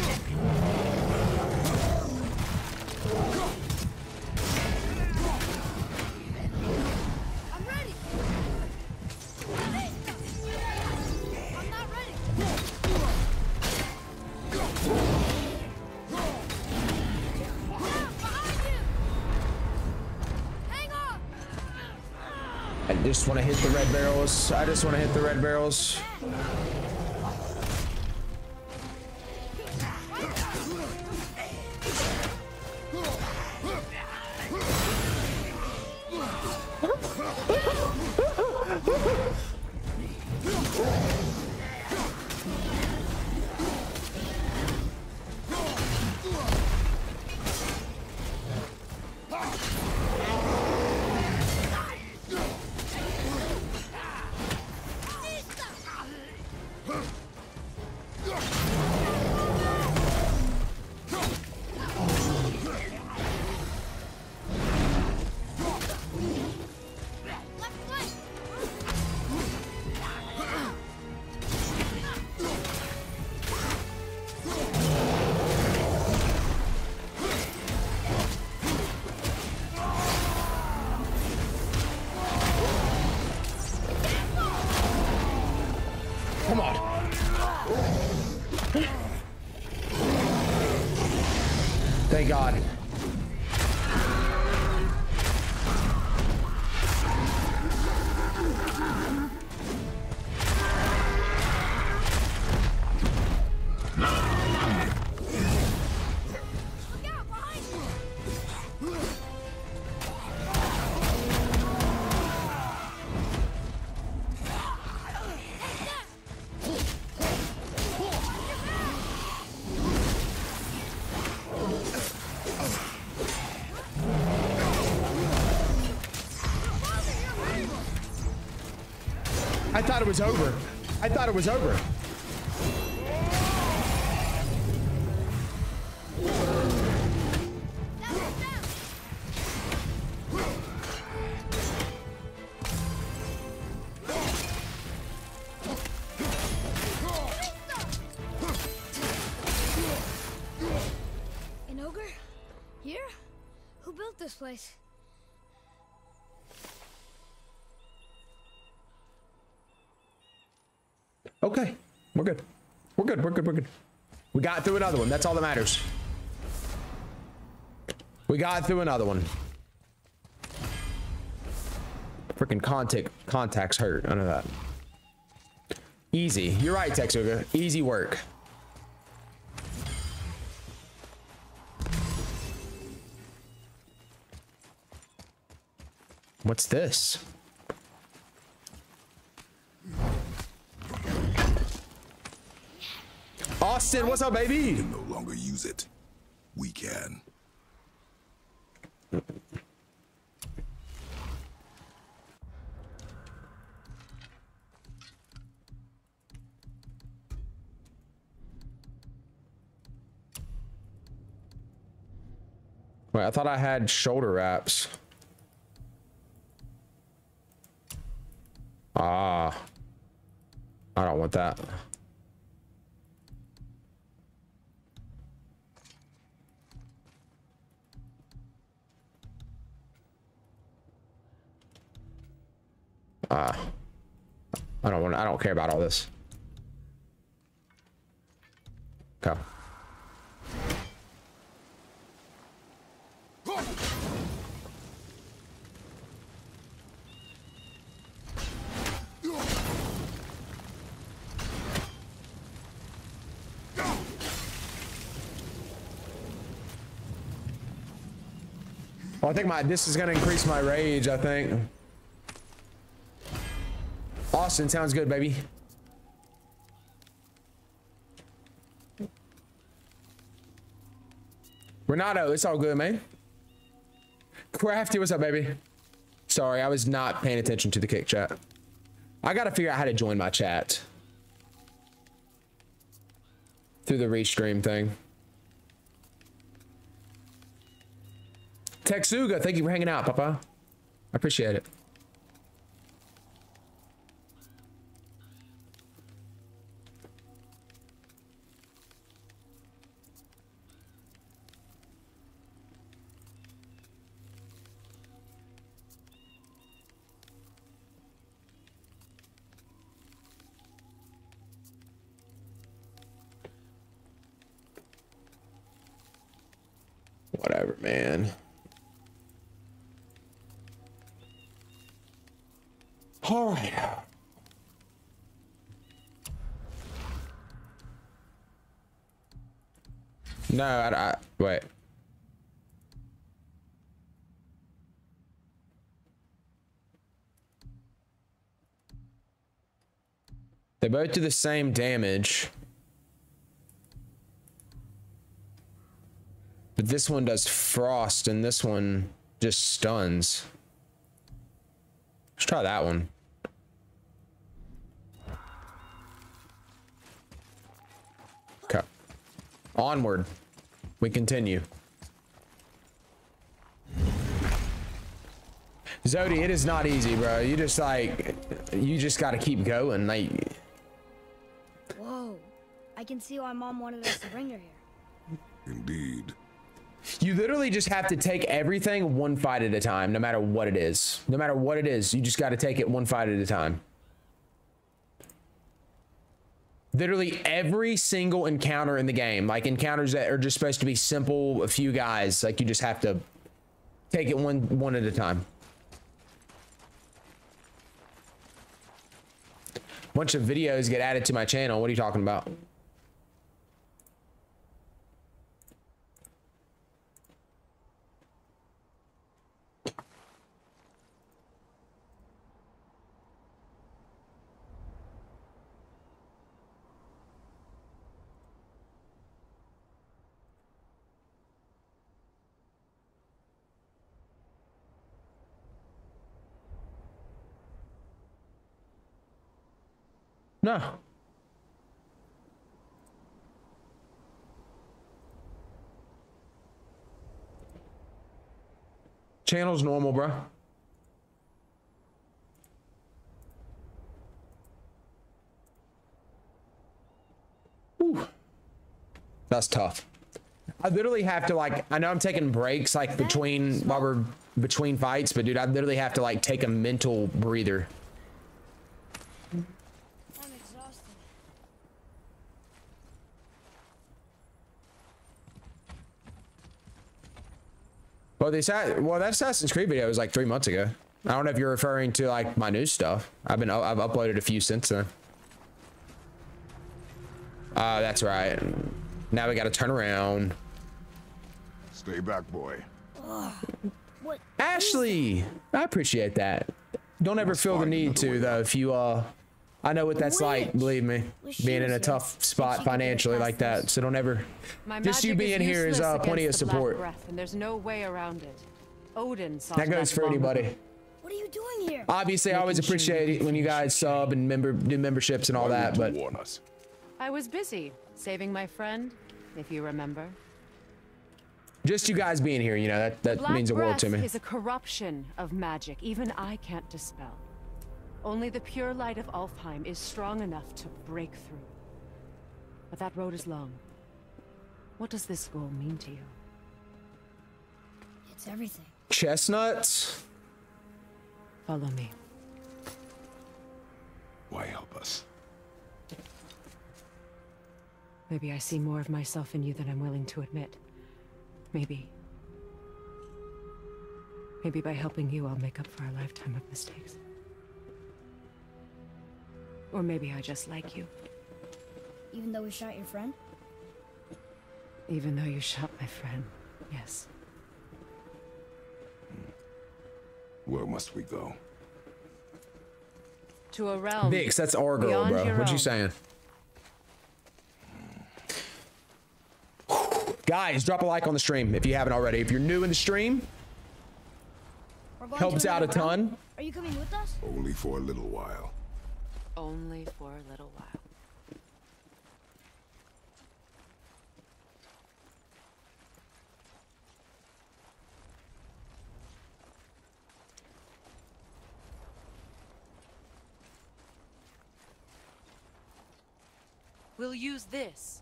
The red barrels. I just want to hit the red barrels. God. Thought it was over. I thought it was over. Good. We're good. We got through another one. That's all that matters. We got through another one. Freaking contact contacts hurt. I know that. Easy. You're right, Texuga. Easy work. What's this? Austin, what's up, baby? can no longer use it. We can. Wait, I thought I had shoulder wraps. Ah. I don't want that. Ah. I don't want I don't care about all this. Go. Well, I think my this is gonna increase my rage. I think. Austin sounds good, baby. Renato, it's all good, man. Crafty, what's up, baby? Sorry, I was not paying attention to the kick chat. I gotta figure out how to join my chat through the restream thing. Texuga, thank you for hanging out, Papa. I appreciate it. No, I, I wait. They both do the same damage. But this one does frost and this one just stuns. Let's try that one. Okay. Onward. We continue. Zodi, it is not easy, bro. You just like, you just gotta keep going. Like, Whoa. I can see why mom wanted us to bring her here. Indeed. You literally just have to take everything one fight at a time, no matter what it is. No matter what it is, you just got to take it one fight at a time. Literally every single encounter in the game, like encounters that are just supposed to be simple, a few guys, like you just have to take it one one at a time. Bunch of videos get added to my channel. What are you talking about? No. Channel's normal, bro. Whew. That's tough. I literally have to like I know I'm taking breaks like between while we're between fights, but dude, I literally have to like take a mental breather. I'm exhausted. Well, the Assa- well, that Assassin's Creed video was like three months ago. I don't know if you're referring to like my new stuff. I've been I've uploaded a few since then. Uh, that's right. Now we got to turn around. Stay back, boy. What? Ashley, I appreciate that. Don't ever feel the need to though. If you uh, I know what that's like. Believe me, Wish being in a tough Think spot she could get financially past like that. So don't ever. My Just you magic being here is, uh, plenty of against the black support. breath, and there's no way around it. Odin saw That to goes for anybody. What are you doing here? Obviously, I always appreciate it when you guys sub and member do memberships and all Why that, but warn us. I was busy saving my friend, if you remember. just you guys being here, you know, that that Black means a world to breath me. is a corruption of magic even I can't dispel. Only the pure light of Alfheim is strong enough to break through. But that road is long. What does this goal mean to you? It's everything. Chestnuts. Follow me. Why help us? Maybe I see more of myself in you than I'm willing to admit. Maybe. Maybe by helping you, I'll make up for a lifetime of mistakes. Or maybe I just like you, Even though we shot your friend? even though you shot my friend. Yes. Where must we go? To a realm. Vix, that's our girl, bro. your What you saying? Guys, drop a like on the stream if you haven't already. If you're new in the stream, helps out a realm? ton. Are you coming with us? Only for a little while. Only for a little while. We'll use this.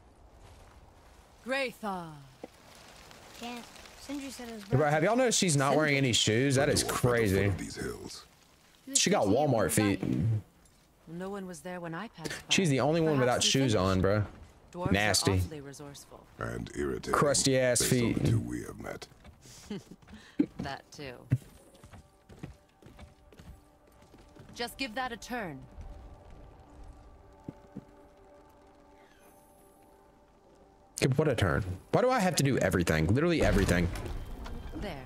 Graythaw. Can't. Sindri said it was Bro, have y'all birthday. noticed she's not wearing any shoes? That is Door at the foot crazy. These hills. She got fixing it when Walmart we got feet. Here. No one was there when I passed by. She's the only one without shoes finished. on, bro. Dwarves Nasty. Resourceful. And irritating. Crusty ass based on the feet. two we have met. That too. Just give that a turn. Give What a turn. Why do I have to do everything? Literally everything. There.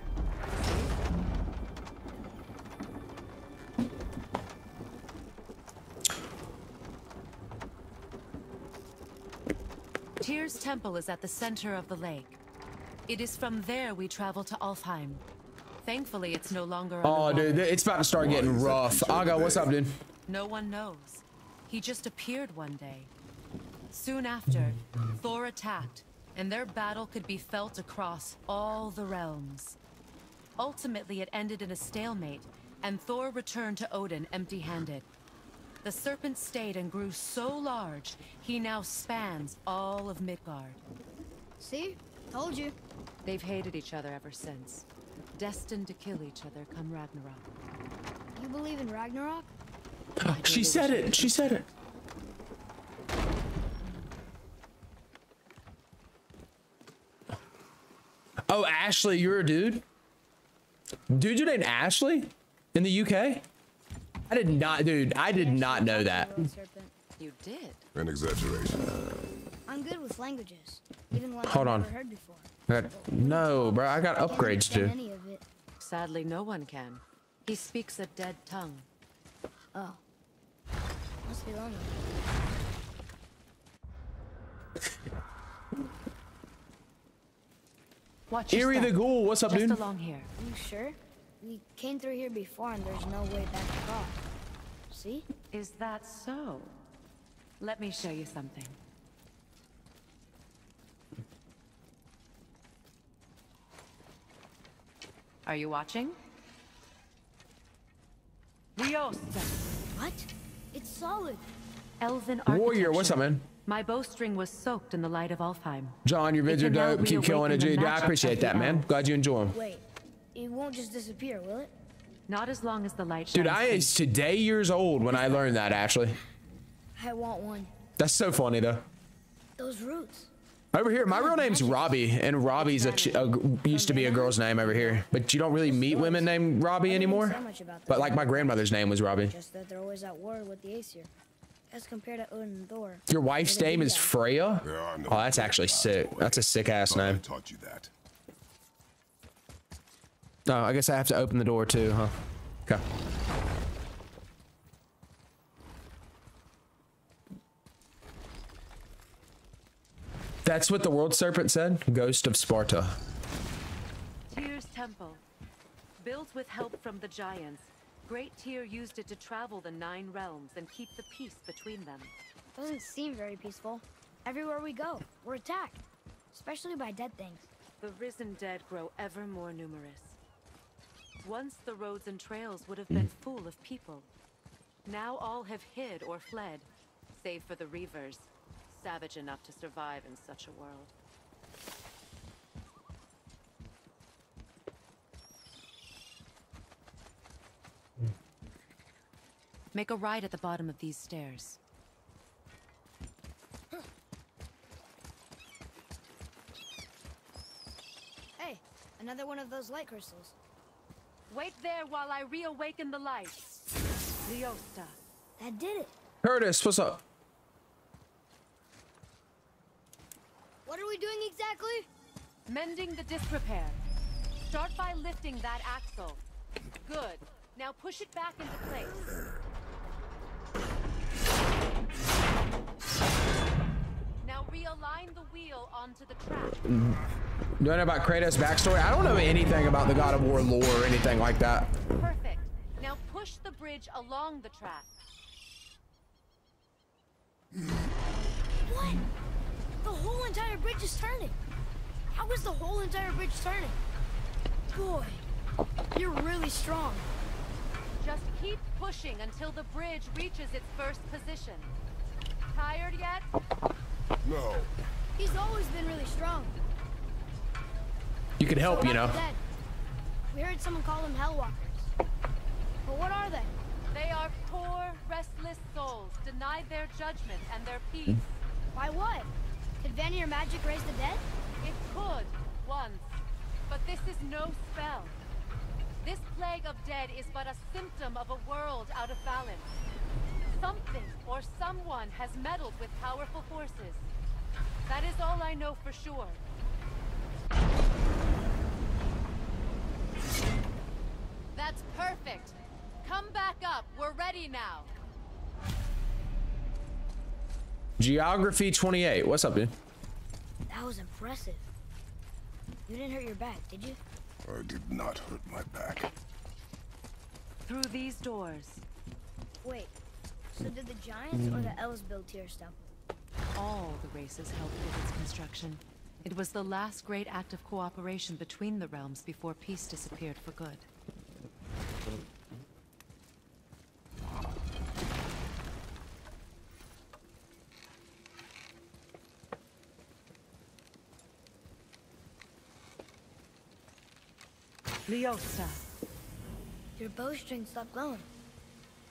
Tyr's temple is at the center of the lake. It is from there we travel to Alfheim. Thankfully, it's no longer Oh, dude, it's about to start Why getting rough. Aga, what's up, dude? No one knows. He just appeared one day. Soon after, Thor attacked, and their battle could be felt across all the realms. Ultimately, it ended in a stalemate, and Thor returned to Odin empty-handed. The serpent stayed and grew so large, he now spans all of Midgard. See? Told you. They've hated each other ever since, destined to kill each other come Ragnarok. You believe in Ragnarok? She said it. She said it. Oh, Ashley, you're a dude? Dude, you named Ashley in the UK? I did not, dude. I did not know that. You did? An exaggeration. I'm good with languages, even ones Hold I've on. never heard before. I got- no, bro. I got upgrades understand too. It. Sadly, no one can. He speaks a dead tongue. Oh. Must be lonely. Watch your Eerie the. Ghoul, what's up, Just dude? along here. Are you sure? We came through here before and there's no way back across. See? Is that so? Let me show you something. Are you watching? Riosta, What? It's solid. Elven Warrior, what's up, man? My bowstring was soaked in the light of Alfheim. John, your vids are can now dope. Keep killing it, dude. I appreciate that, man. Glad you enjoy them. Wait. It won't just disappear, will it? Not as long as the light shines. Dude, I free. is today years old when I learned that, Ashley. I want one. That's so funny, though. Those roots. Over here, my real name's Robbie, and Robbie's a, ch- a g- used to be a girl's name over here. But you don't really meet women named Robbie I didn't anymore. much about that. But like my grandmother's name was Robbie. Just that they're always at war with the Aesir. As compared to Odin and Thor. Your wife's name is. Freya. There are no Oh, that's actually sick. That's a sick ass Thought I name. taught you that. Oh, I guess I have to open the door too, huh? Okay. That's what the world serpent said. Ghost of Sparta. Tyr's temple. Built with help from the giants, Great Tyr used it to travel the nine realms and keep the peace between them. Doesn't seem very peaceful. Everywhere we go, we're attacked. Especially by dead things. The risen dead grow ever more numerous. Once the roads and trails would have been full of people. Now all have hid or fled, save for the Reavers, savage enough to survive in such a world. Make a right at the bottom of these stairs. Hey, another one of those light crystals. Wait there while I reawaken the light. Leosta. That did it. Curtis, what's up? What are we doing exactly? Mending the disrepair. Start by lifting that axle. Good. Now push it back into place. Realign the wheel onto the track. Do I know about Kratos' backstory? I don't know anything about the God of War lore or anything like that. Perfect. Now push the bridge along the track. What? The whole entire bridge is turning. How is the whole entire bridge turning? Boy, you're really strong. Just keep pushing until the bridge reaches its first position. Tired yet? No. He's always been really strong. You could help, So you know. the dead. We heard someone call them Hellwalkers. But what are they? They are poor, restless souls, denied their judgment and their peace. Hmm. Why what? Could Vanir magic raise the dead? It could, once. But this is no spell. This plague of dead is but a symptom of a world out of balance. Something or someone has meddled with powerful forces. That is all I know for sure. That's perfect. Come back up. We're ready now. Geography 28. What's up, dude? That was impressive. You didn't hurt your back, did you? I did not hurt my back. Through these doors, Wait, so did the Giants or the mm. Elves build Tyr's temple? all the races helped with its construction. It was the last great act of cooperation between the realms before peace disappeared for good. Leosta. Your bowstring stopped glowing.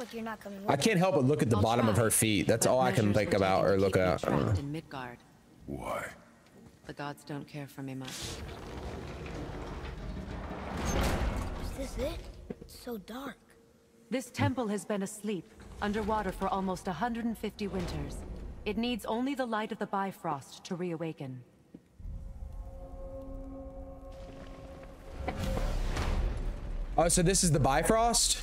Like you're not coming with I can't help but look at the I'll bottom of her feet. That's but all I can think about or look at. Trapped in Midgard. Why? The gods don't care for me much. Is this it? It's so dark. This temple has been asleep, underwater for almost 150 winters. It needs only the light of the Bifrost to reawaken. Oh, so this is the Bifrost?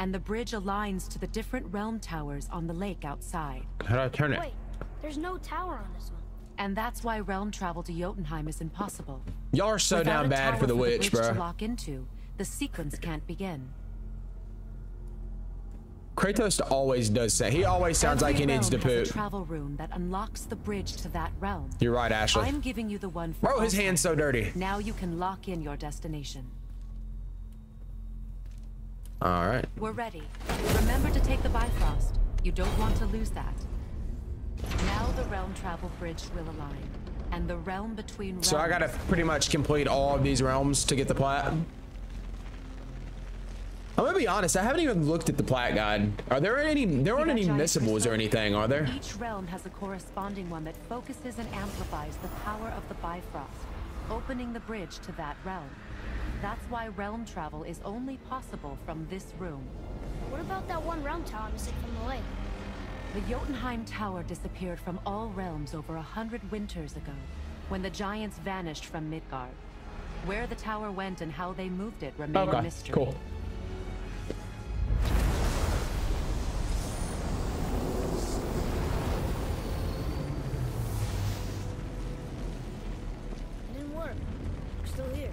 and the bridge aligns to the different realm towers on the lake outside. How do I turn it? Wait, there's no tower on this one. And that's why realm travel to Jotunheim is impossible. Y'all are so Without down bad for the witch, bridge bro. to lock into, the sequence can't begin. Kratos always does say. He always sounds like he needs to realm has poop. a travel rune that unlocks the bridge to that realm. You're right, Ashley. I'm giving you the one for Bro, his hand's so dirty. Now you can lock in your destination. All right. We're ready. Remember to take the Bifrost. You don't want to lose that. Now the realm travel bridge will align, and the realm between realms. So I gotta pretty much complete all of these realms to get the plat. I'm gonna be honest. I haven't even looked at the plat guide. Are there any? There aren't any missables or anything, are there? Each realm has a corresponding one that focuses and amplifies the power of the Bifrost, opening the bridge to that realm. That's why realm travel is only possible from this room. What about that one round tower missing from the lake? The Jotunheim Tower disappeared from all realms over a hundred winters ago, when the giants vanished from Midgard. Where the tower went and how they moved it remain a Okay. mystery. Cool. It didn't work. We're still here.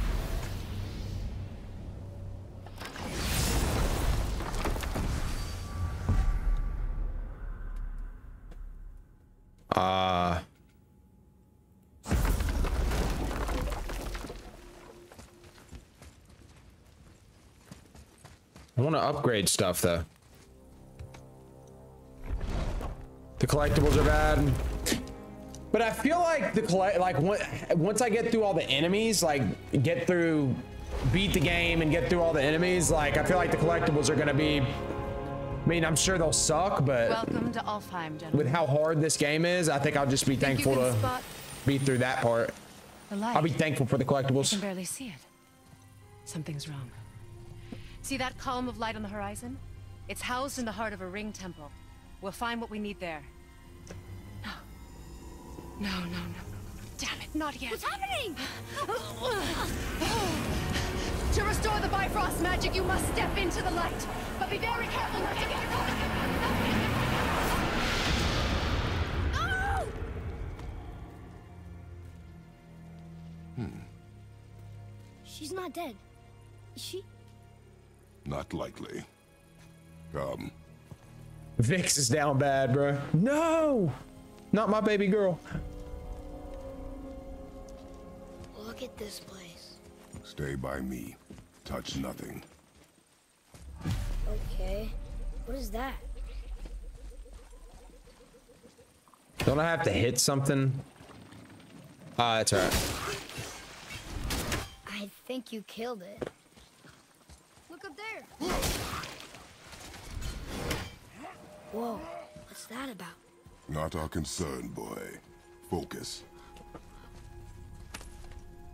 Uh. I want to upgrade stuff though. The collectibles are bad. But I feel like the collect, like once I get through all the enemies, like get through, beat the game and get through all the enemies, like I feel like the collectibles are gonna be. I mean, I'm sure they'll suck, but Welcome to Alfheim, gentlemen. with how hard this game is, I think I'll just be Think thankful to spot beat through that part. I'll be thankful for the collectibles. I can collectibles. barely see it. Something's wrong. See that column of light on the horizon? It's housed in the heart of a ring temple. We'll find what we need there. No. No, no, no, no, no. Damn it, not yet. What's happening? To restore the Bifrost magic, you must step into the light. But be very careful not to get No! Hmm. She's not dead. Is she? Not likely. Come. Vix is down bad, bro. No, not my baby girl. Look at this place. Stay by me. Touch nothing. Okay. What is that? Don't I have to hit something? Ah, that's alright. I think you killed it. Look up there. Whoa, what's that about? Not our concern, boy. Focus.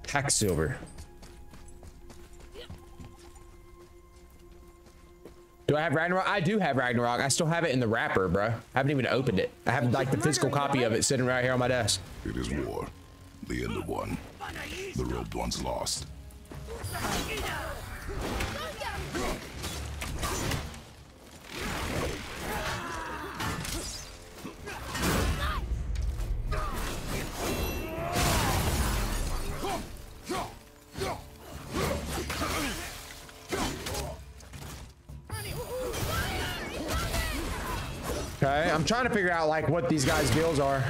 Pack Do I have Ragnarok? I do have Ragnarok. I still have it in the wrapper, bro. I haven't even opened it. I have like the physical copy of it sitting right here on my desk. It is war. The end of one. The robed one's lost. I'm trying to figure out like what these guys' deals are.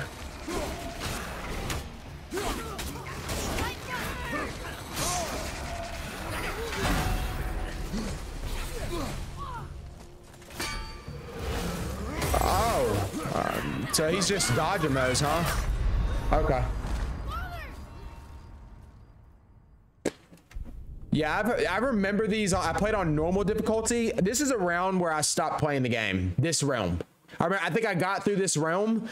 Oh, um, so he's just dodging those, huh? Okay. Yeah, I've, I remember these. I played on normal difficulty. This is a round where I stopped playing the game. This realm. I, remember, I think I got through this realm,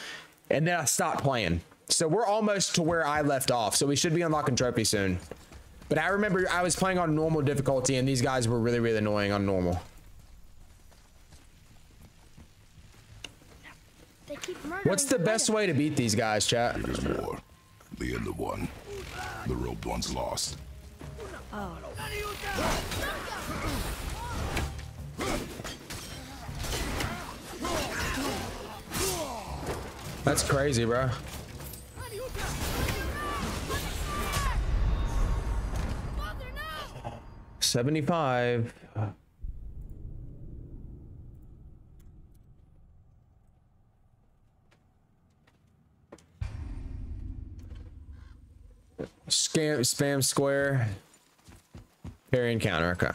and then I stopped playing. So we're almost to where I left off. So we should be unlocking trophy soon. But I remember I was playing on normal difficulty, and these guys were really, really annoying on normal. They keep murdering What's the best way to beat these guys, chat? It is war. The end of one. The robed one's lost. Oh. That's crazy, bro. Seventy-five. Scam, spam square. Parry and counter. Okay.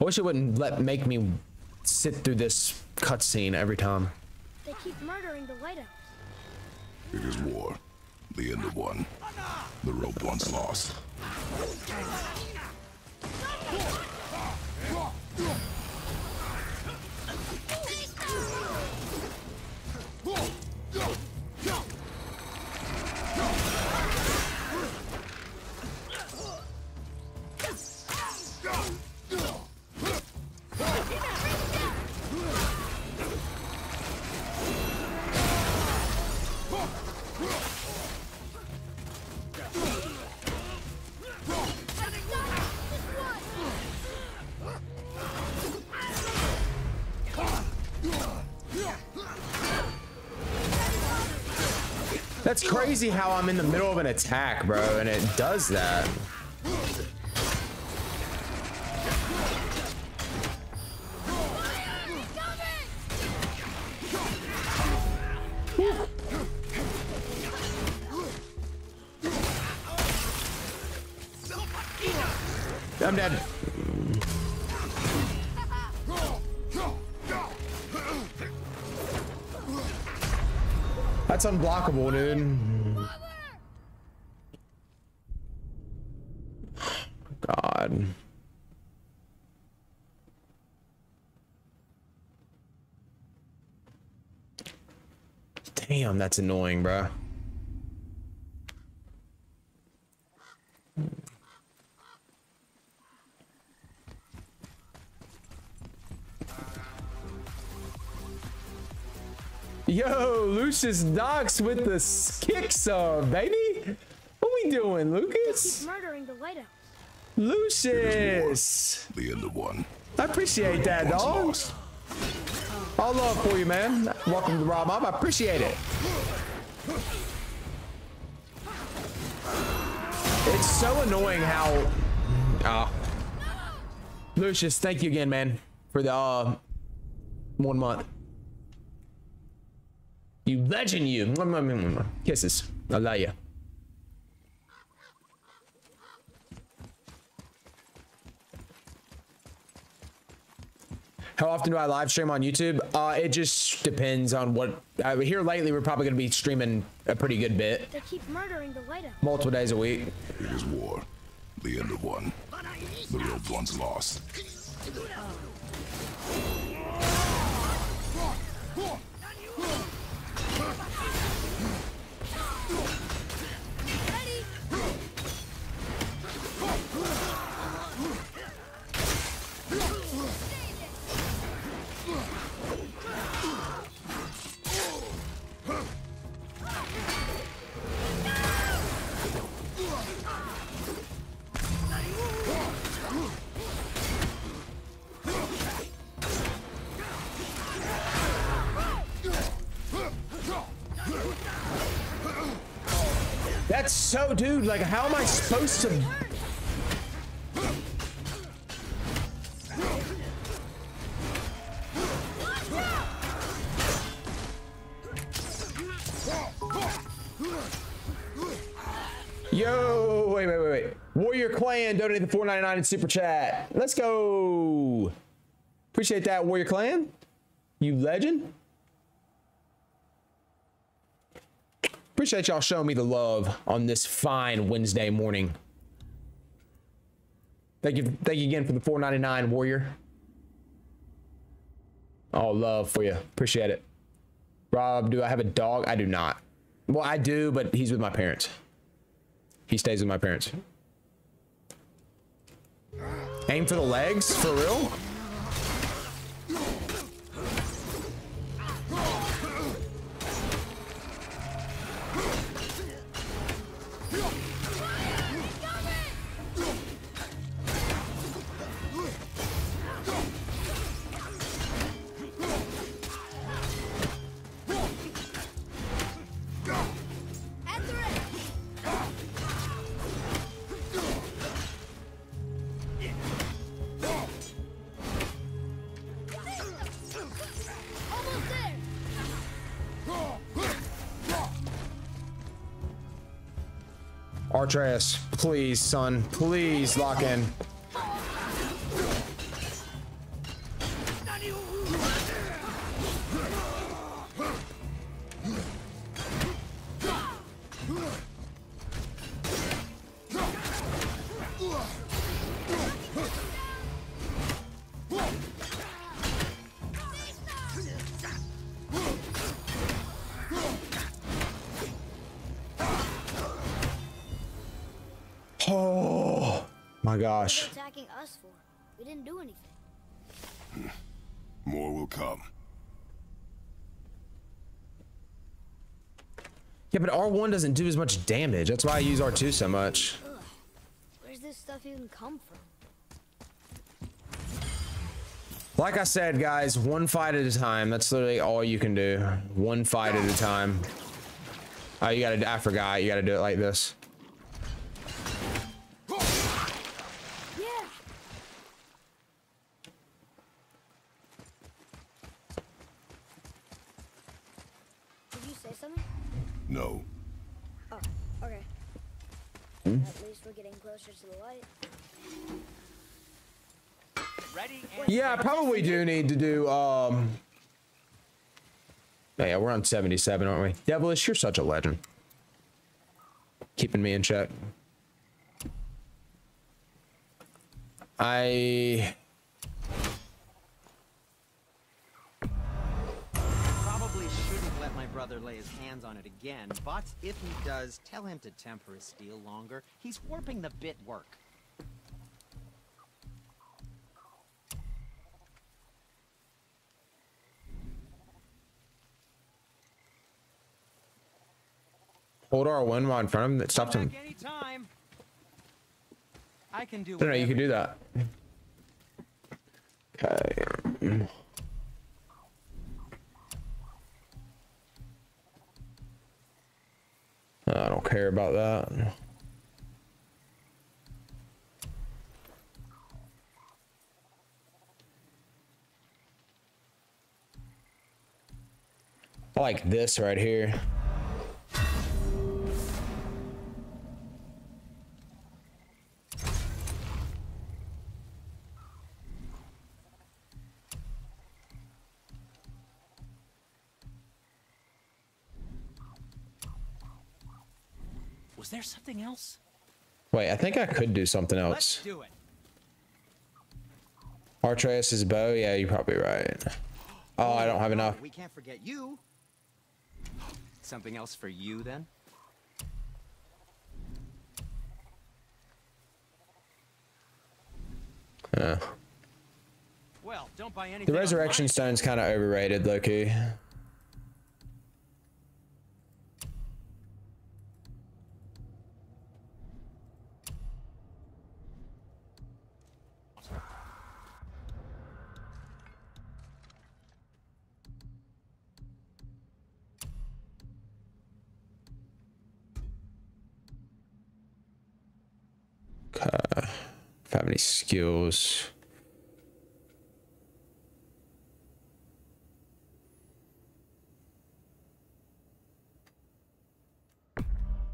I wish it wouldn't let make me sit through this cutscene every time. They keep murdering the White Elves. It is war. The end of one. The robed one's lost. Crazy how I'm in the middle of an attack, bro, and it does that. I'm dead. That's unblockable, dude. God. Damn, that's annoying, bro. Yo, Lucius Knox with the s- kick sub, baby. What we doing, Lucas? murdering the White Elves. Lucius. The end of one. I appreciate that, One's dog. All love for you, man. Welcome to Rob Mob. I appreciate it. It's so annoying how. Oh. Lucius, thank you again, man, for the uh, one month. You legend, you. Kisses. I love you. How often do I live stream on YouTube? Uh, it just depends on what. Uh, here lately, we're probably going to be streaming a pretty good bit, They keep murdering the White Elves. multiple days a week. It is war. The end of one. The robed one's lost. So, dude. Like, how am I supposed to? Yo, wait, wait, wait, wait. Warrior Clan donated the 4.99 in super chat. Let's go. Appreciate that, Warrior Clan. You legend. Appreciate y'all showing me the love on this fine Wednesday morning. Thank you, thank you again for the 4.99 warrior. All love for you. Appreciate it. Rob, do I have a dog? I do not. Well, I do, but he's with my parents. He stays with my parents. Aim for the legs? For real? Atreus, please, son. Please lock in. Gosh. What are attacking us for? We didn't do anything. More will come. Yeah, but R1 doesn't do as much damage. That's why I use R2 so much. Where's this stuff even come from? Like I said, guys, one fight at a time. That's literally all you can do. One fight at a time. Oh, you gotta, I forgot. You gotta do it like this. Yeah. Did you say something? No. Oh, okay. At least we're getting closer to the light. Ready and Yeah, I probably do need to do, um... Oh, yeah, we're on 77, aren't we? Devilish, you're such a legend. Keeping me in check. I... brother lay his hands on it again, but if he does, tell him to temper his steel longer. He's warping the bit work. Hold R1 while in front of him. That stops him. anytime. I can do No, no, you can do that. Okay. I don't care about that. I like this right here. There something else? Wait, I think I could do something else. Let's else. do it. Atreus' bow? Yeah, you're probably right. Oh, I don't have enough. We can't forget you. Something else for you, then? Yeah. Well, don't buy anything. The resurrection stone's kind of overrated, Loki. Okay. Have any skills.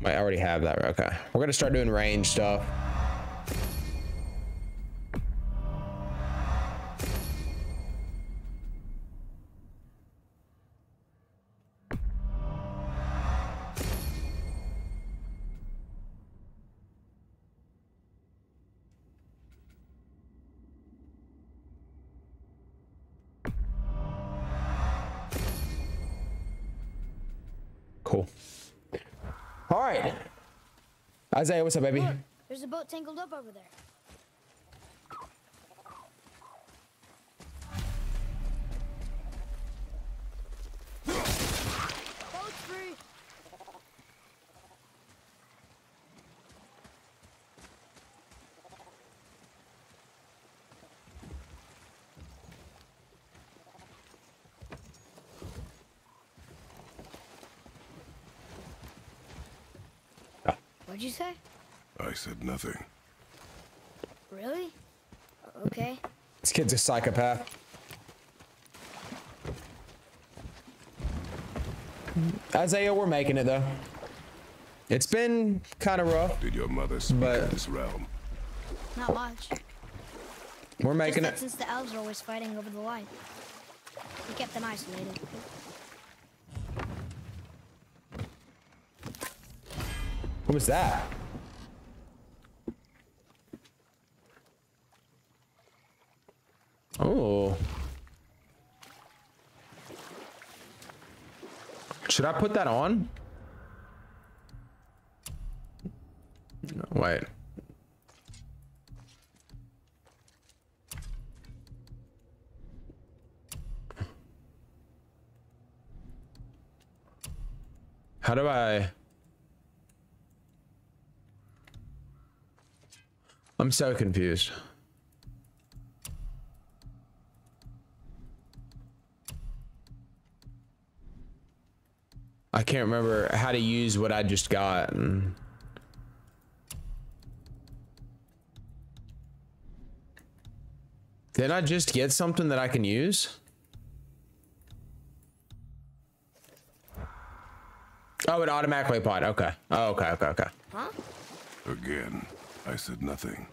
I already have that. Okay. We're gonna start doing range stuff. Isaiah, what's up, baby? Look, there's a boat tangled up over there. Boat's free. What'd you say? I said nothing. Really? Okay. This kid's a psychopath. Isaiah, we're making it though. It's been kind of rough. Did your mother speak But- of this realm? Not much. We're making that it. since the elves are always fighting over the light. We kept them isolated. What was that? Oh. Should I put that on? No, wait. How do I? I'm so confused. I can't remember how to use what I just got. Did I just get something that I can use? Oh, it automatically applied. Okay. Oh, okay, okay, okay. Huh? Again, I said nothing.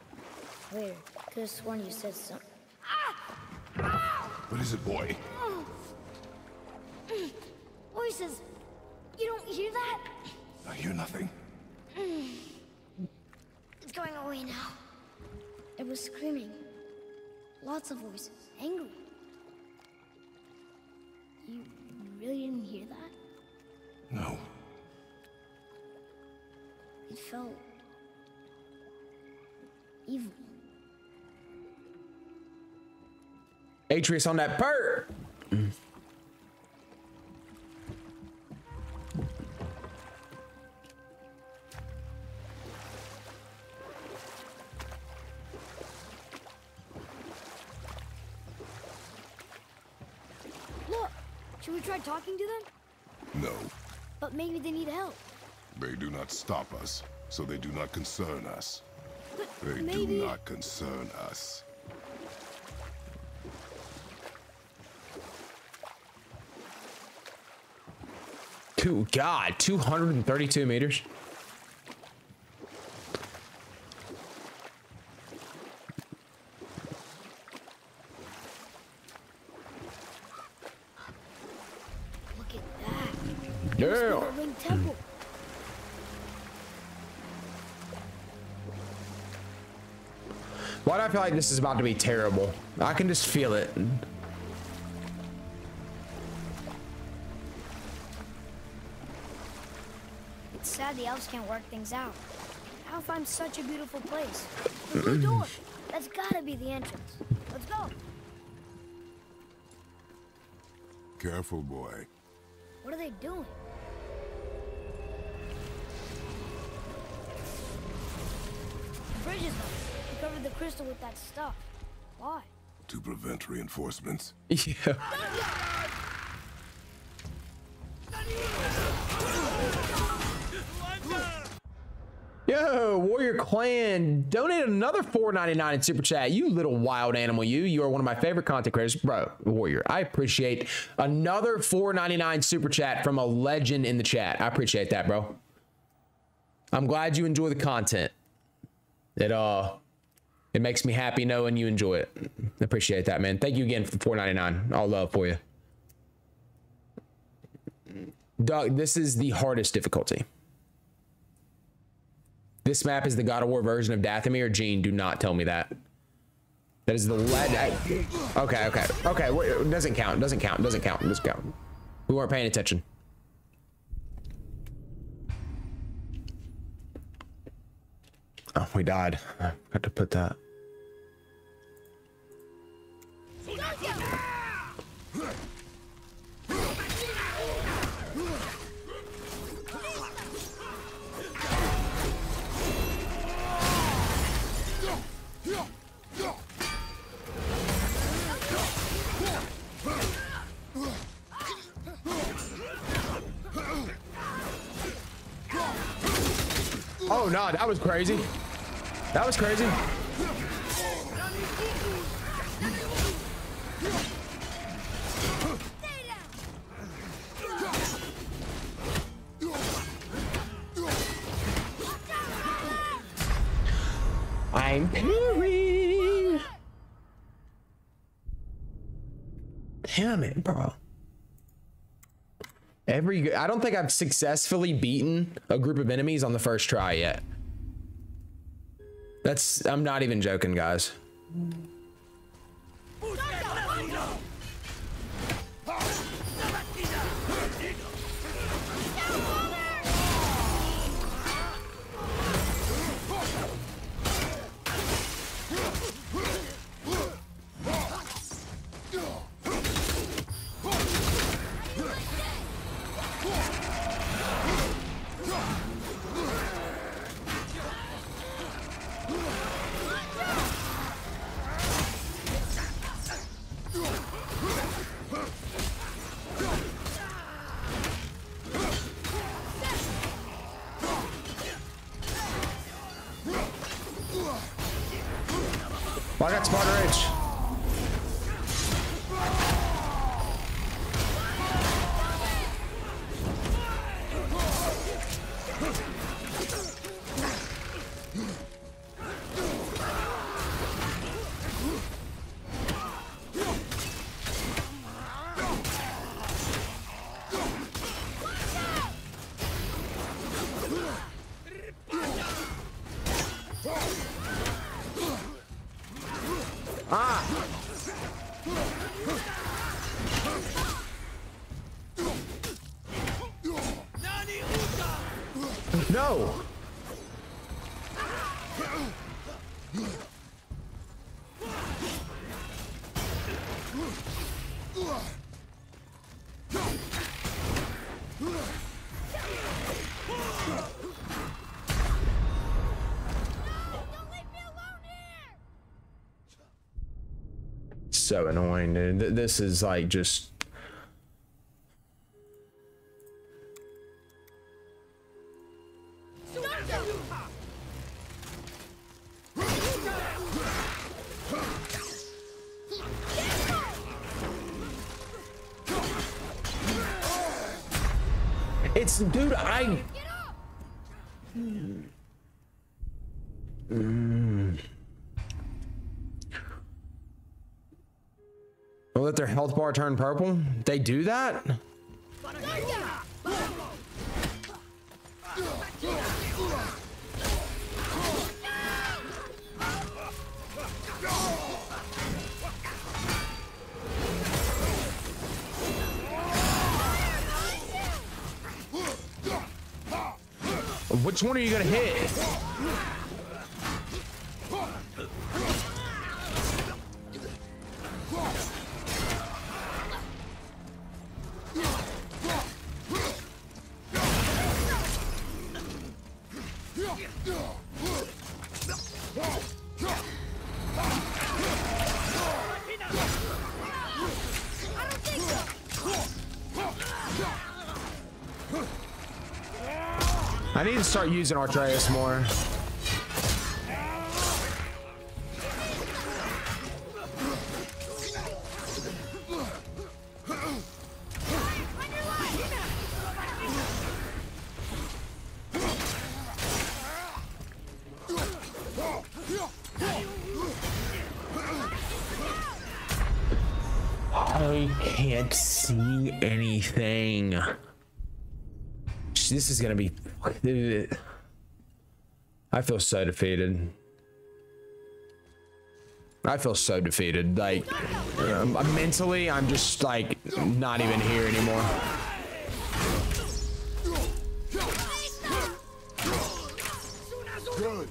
Weird. Could have sworn you said something. What is it, boy? Voices! You don't hear that? I hear nothing. It's going away now. It was screaming. Lots of voices. Angry. You really didn't hear that? No. It felt... evil. Atreus on that bird. Look! Should we try talking to them? No. But maybe they need help. They do not stop us, so they do not concern us. But They maybe... do not concern us. Two God, 232 meters. Feel like this is about to be terrible? I can just feel it. It's sad the elves can't work things out. Alfheim's such a beautiful place. The blue door. That's gotta be the entrance. Let's go. Careful, boy. What are they doing? The bridge is up. They covered the crystal with that stuff. Why? To prevent reinforcements. Yeah. Yo, Warrior Clan donated another $4.99 in super chat. You little wild animal, you. You are one of my favorite content creators, bro. Warrior, I appreciate another $4.99 super chat from a legend in the chat. I appreciate that, bro. I'm glad you enjoy the content. It uh, it makes me happy knowing you enjoy it. Appreciate that, man. Thank you again for 4.99. All love for you. Dog, this is the hardest difficulty. This map is the God of War version of Dathomir. Gene, do not tell me that. That is the lead. I, okay, okay, okay. Wait, doesn't count. Doesn't count. Doesn't count. Doesn't count. We weren't paying attention. Oh, we died. I got to put that. Oh no, that was crazy. That was crazy. I'm parrying. Damn it, bro. Every I don't think I've successfully beaten a group of enemies on the first try yet. That's I'm not even joking, guys. Th- This is like just. Their health bar turn purple? They do that? Which one are you gonna hit? Start using Atreus more. I can't see anything. This is gonna be. I feel so defeated. I feel so defeated. Like, um, mentally, I'm just like not even here anymore. Good.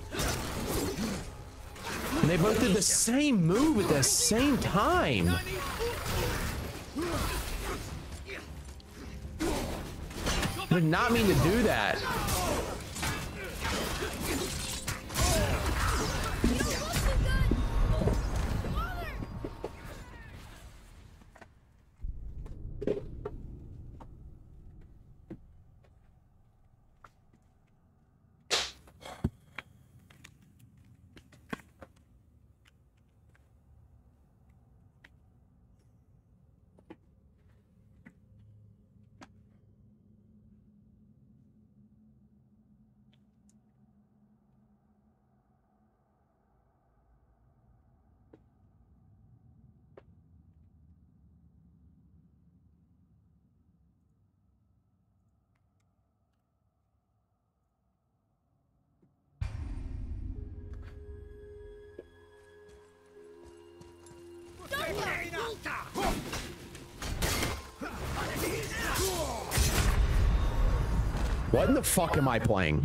They both did the same move at the same time. Did not mean to do that. What in the fuck am I playing?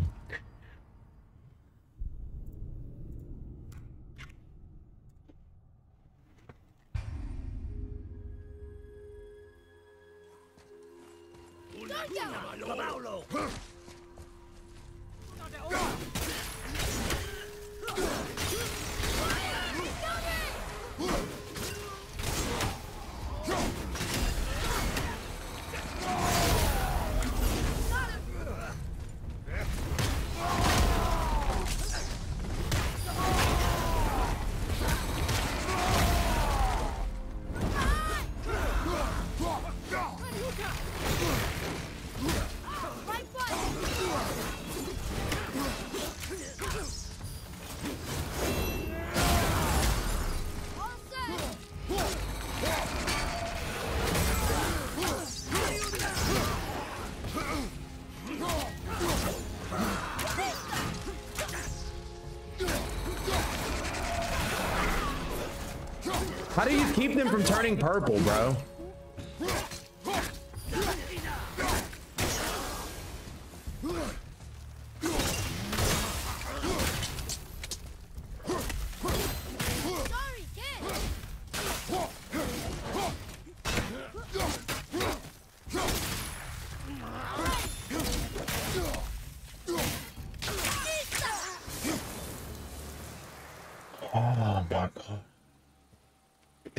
How do you keep them from turning purple, bro?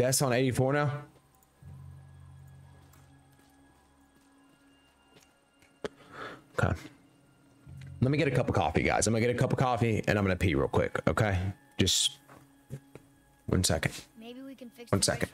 That's on 84 now? Okay. Let me get a cup of coffee, guys. I'm gonna get a cup of coffee and I'm gonna pee real quick, okay? Just one second. Maybe we can fix One second.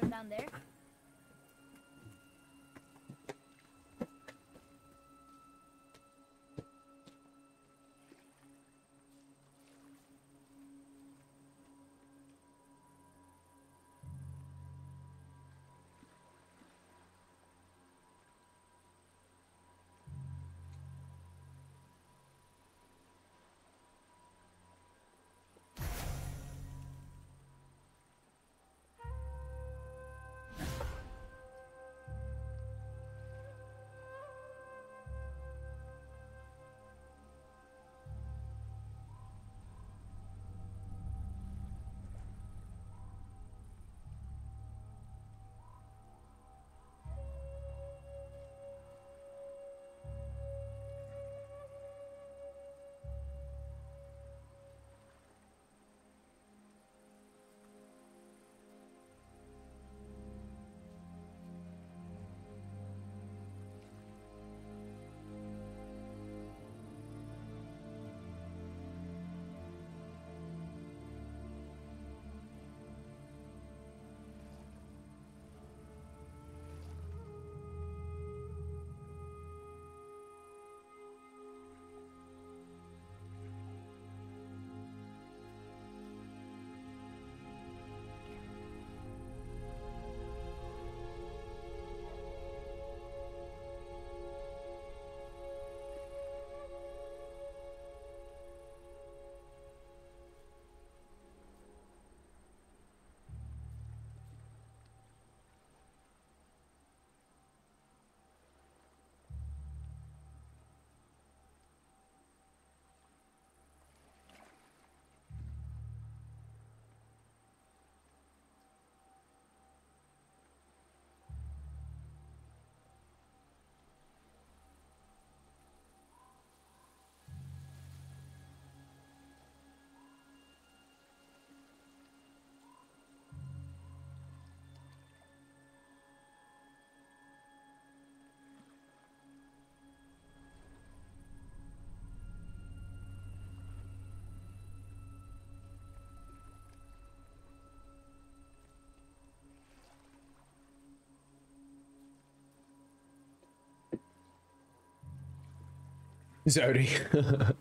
Zodi.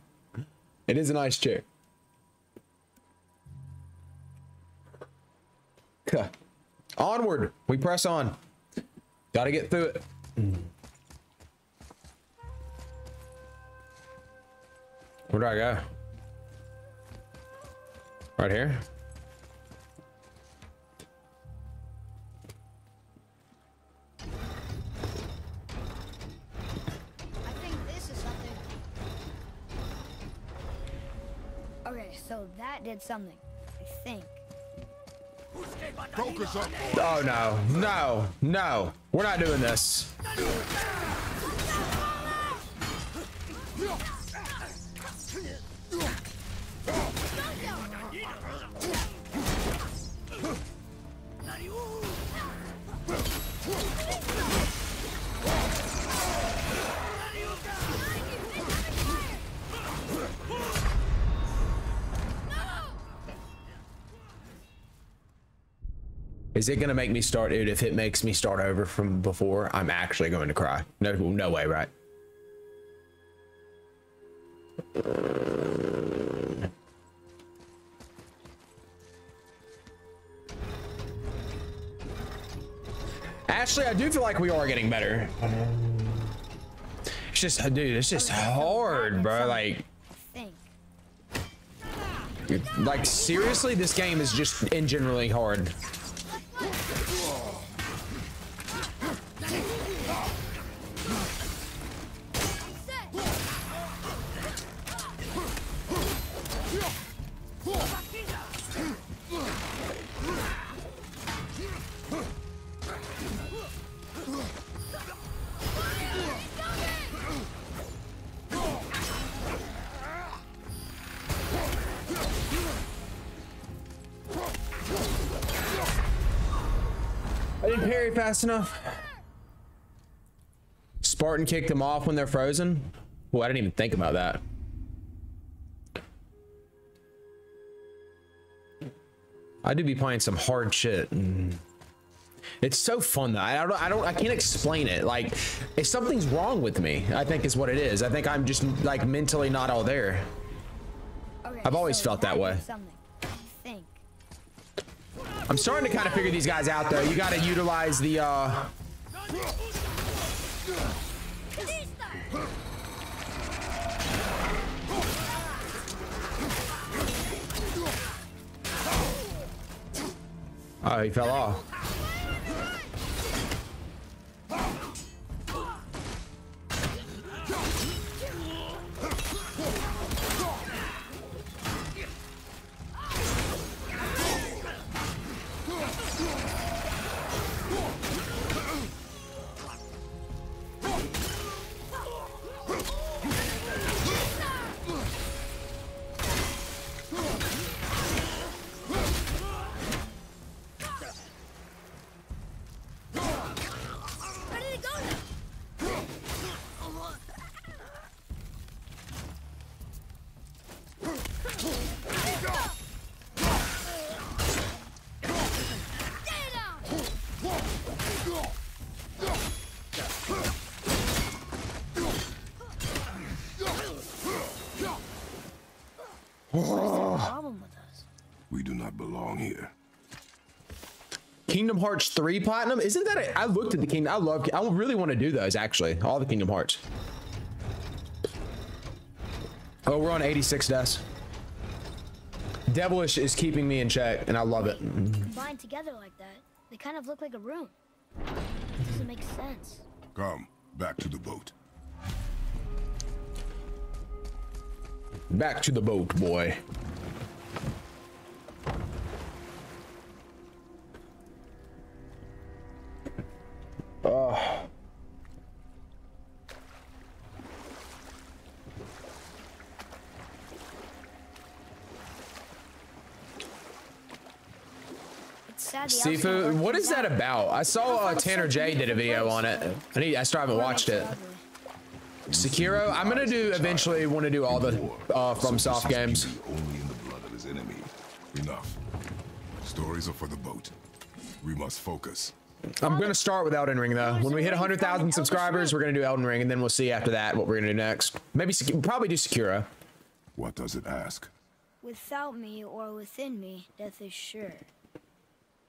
it is a nice chair. Onward. We press on. Gotta get through it. Where do I go? Right here? Did something. I think. Focus up, Oh no, no, no. We're not doing this. Is it gonna make me start, dude? If it makes me start over from before, I'm actually going to cry. No, no way, right? Actually, I do feel like we are getting better. It's just, dude, it's just hard, bro. Like, like seriously, this game is just in generally hard. Fast enough. Spartan kicked them off when they're frozen. Well, I didn't even think about that. I do be playing some hard shit. It's so fun though. I don't, I don't, I can't explain it. Like, if something's wrong with me, I think is what it is. I think I'm just like mentally not all there. Okay, I've always so felt that way. Something. I'm starting to kind of figure these guys out though. You got to utilize the, uh, oh, he fell off. Kingdom Hearts 3 Platinum? Isn't that a, I looked at the Kingdom. I love, I really want to do those actually. All the Kingdom Hearts. Oh, we're on 86 deaths. Devilish is keeping me in check and I love it. Combined together like that, they kind of look like a room. It doesn't make sense. Come, back to the boat. Back to the boat, boy. It's sad the Sifu, Elf what Knight is that about? I saw uh, Tanner J did a video on it. I need, I still haven't watched it. Sekiro, I'm gonna do eventually. Want to do all the uh, FromSoft games. Only in the blood of his enemy. Enough. Stories are for the boat. We must focus. I'm gonna start with Elden Ring though. When we hit 100,000 subscribers, we're gonna do Elden Ring, and then we'll see after that what we're gonna do next. Maybe we'll probably do Sekiro. What does it ask? Without me or within me, death is sure.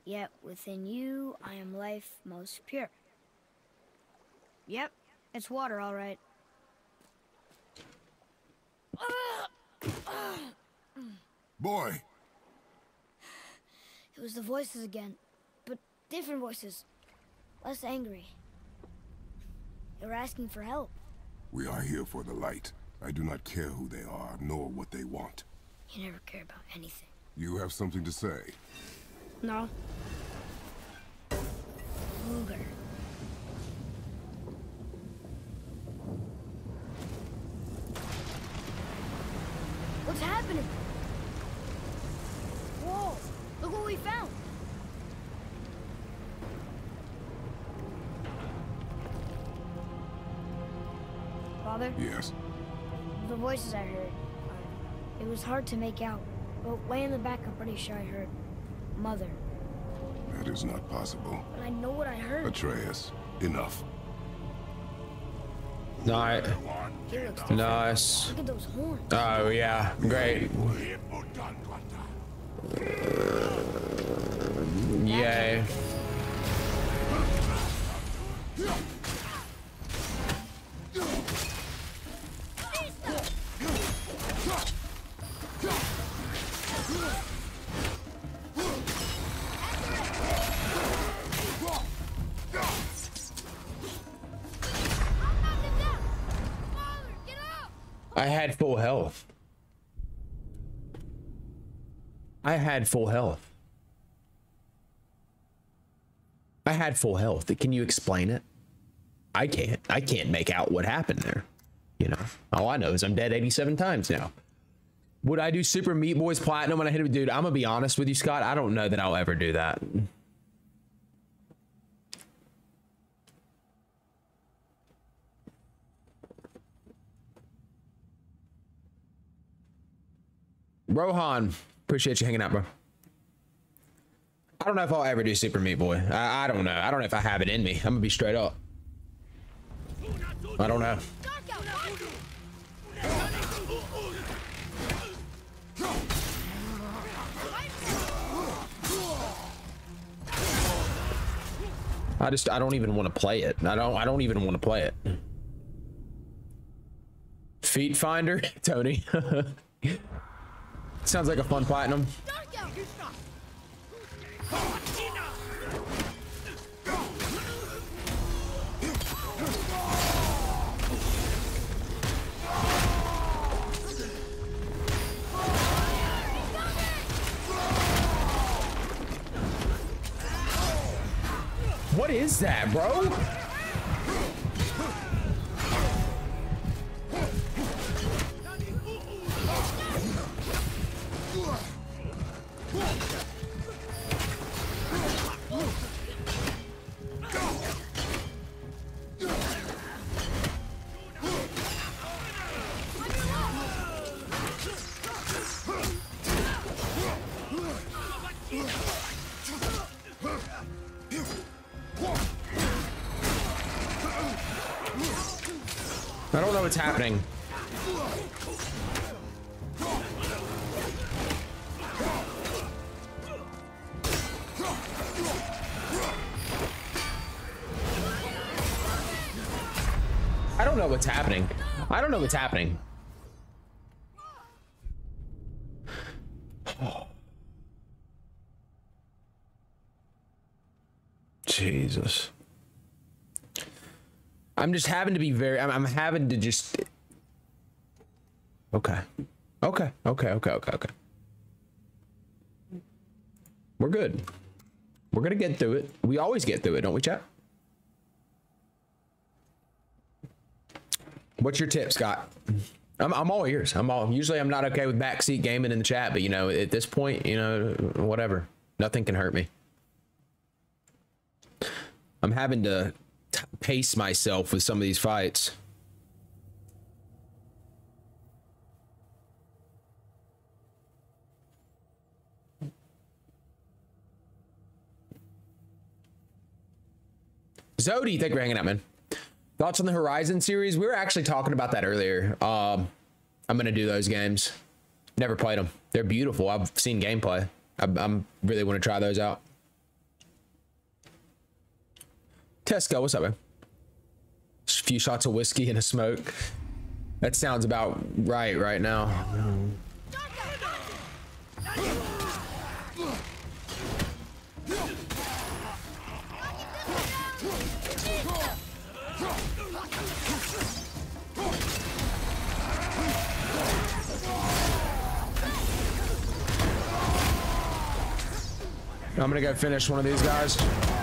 Yet within you, I am life most pure. Yep, it's water, all right. Boy, It was the voices again, but different voices. Less angry. They were asking for help. we are here for the light. I do not care who they are, nor what they want. You never care about anything. You have something to say? No. Luger. What's happening? Whoa! Look what we found! Father, Yes. the voices I heard, uh, it was hard to make out, but way in the back I'm pretty sure I heard Mother. That is not possible. But I know what I heard. Atreus, enough. Nice. Nice. Look at those horns. Oh yeah, great. Yay. Had full health. I had full health. I had full health. Can you explain it? I can't. I can't make out what happened there. You know, all I know is I'm dead 87 times now. Would I do Super Meat Boys Platinum when I hit it? Dude, I'm gonna be honest with you, Scott. I don't know that I'll ever do that. Rohan, appreciate you hanging out, bro. I don't know if I'll ever do Super Meat Boy. I, I don't know. I don't know if I have it in me. I'm gonna be straight up. I don't know. I just I don't even want to play it. I don't I don't even want to play it. Feet Finder, Tony. Sounds like a fun platinum. What is that, bro? Happening. I don't know what's happening. I don't know what's happening. I'm just having to be very. I'm, I'm having to just. Okay. Okay. Okay. Okay. Okay. Okay. We're good. We're gonna get through it. We always get through it, don't we, chat? What's your tip, Scott? I'm, I'm all ears. I'm all. Usually, I'm not okay with backseat gaming in the chat, but you know, at this point, you know, whatever. Nothing can hurt me. I'm having to pace myself with some of these fights. Zodi, thank you for hanging out, man. Thoughts on the Horizon series? We were actually talking about that earlier. Um, I'm gonna do those games. Never played them. They're beautiful. I've seen gameplay. I, I'm really want to try those out. Tesco, what's up, man? A few shots of whiskey and a smoke. That sounds about right right now. I'm gonna go finish one of these guys.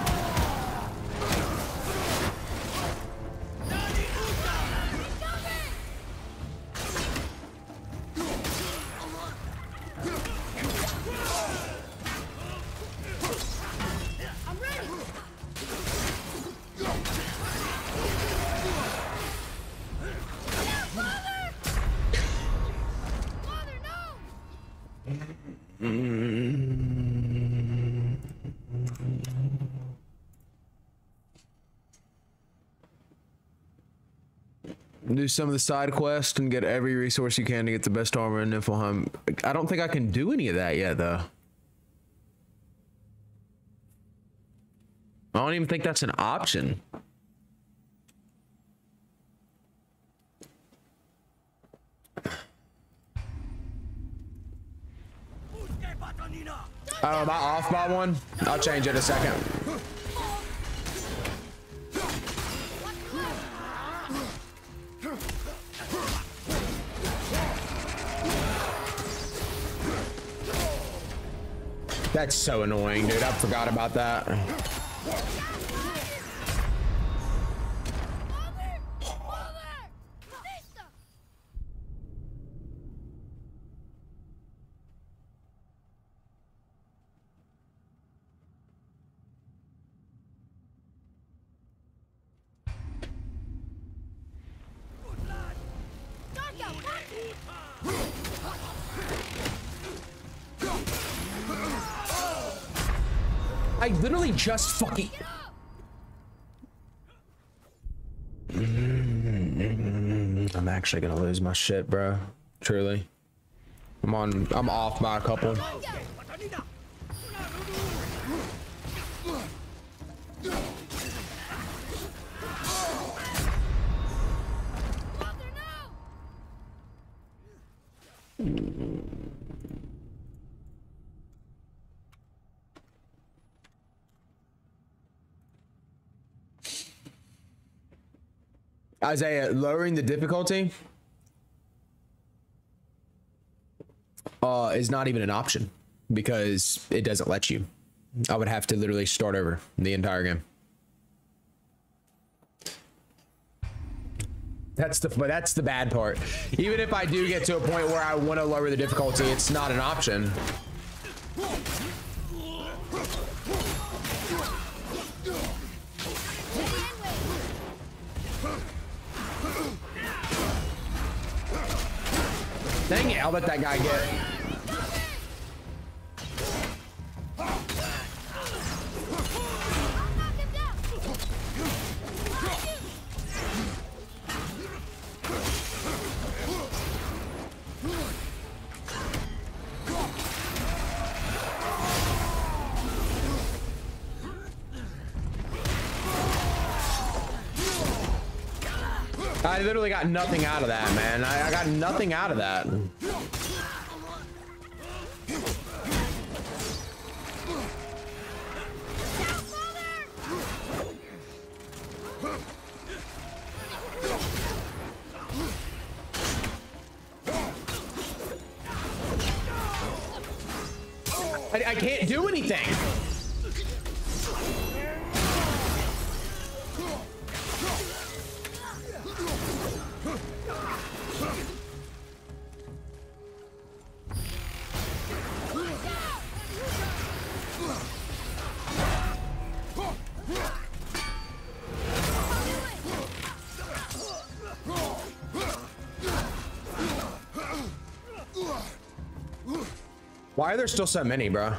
Do some of the side quests and get every resource you can to get the best armor in Niflheim. I don't think I can do any of that yet, though. I don't even think that's an option. Oh, am I off by one? I'll change it in a second. That's so annoying, dude. I forgot about that. Just fucking. I'm actually gonna lose my shit, bro. Truly. I'm on. I'm off by a couple. Isaiah, lowering the difficulty uh, is not even an option because it doesn't let you. I would have to literally start over the entire game. That's the but that's the bad part. Even if I do get to a point where I want to lower the difficulty, it's not an option. Dang it, I'll let that guy get. Literally got nothing out of that, man. I, I got nothing out of that. I, I can't do anything. Why are there still so many, bro?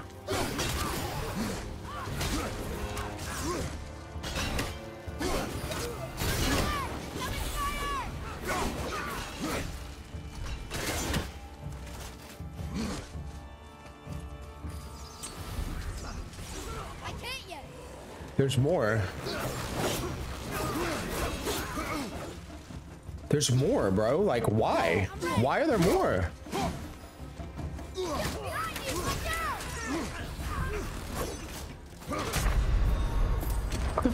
There's more. There's more, bro. Like, why? Why are there more?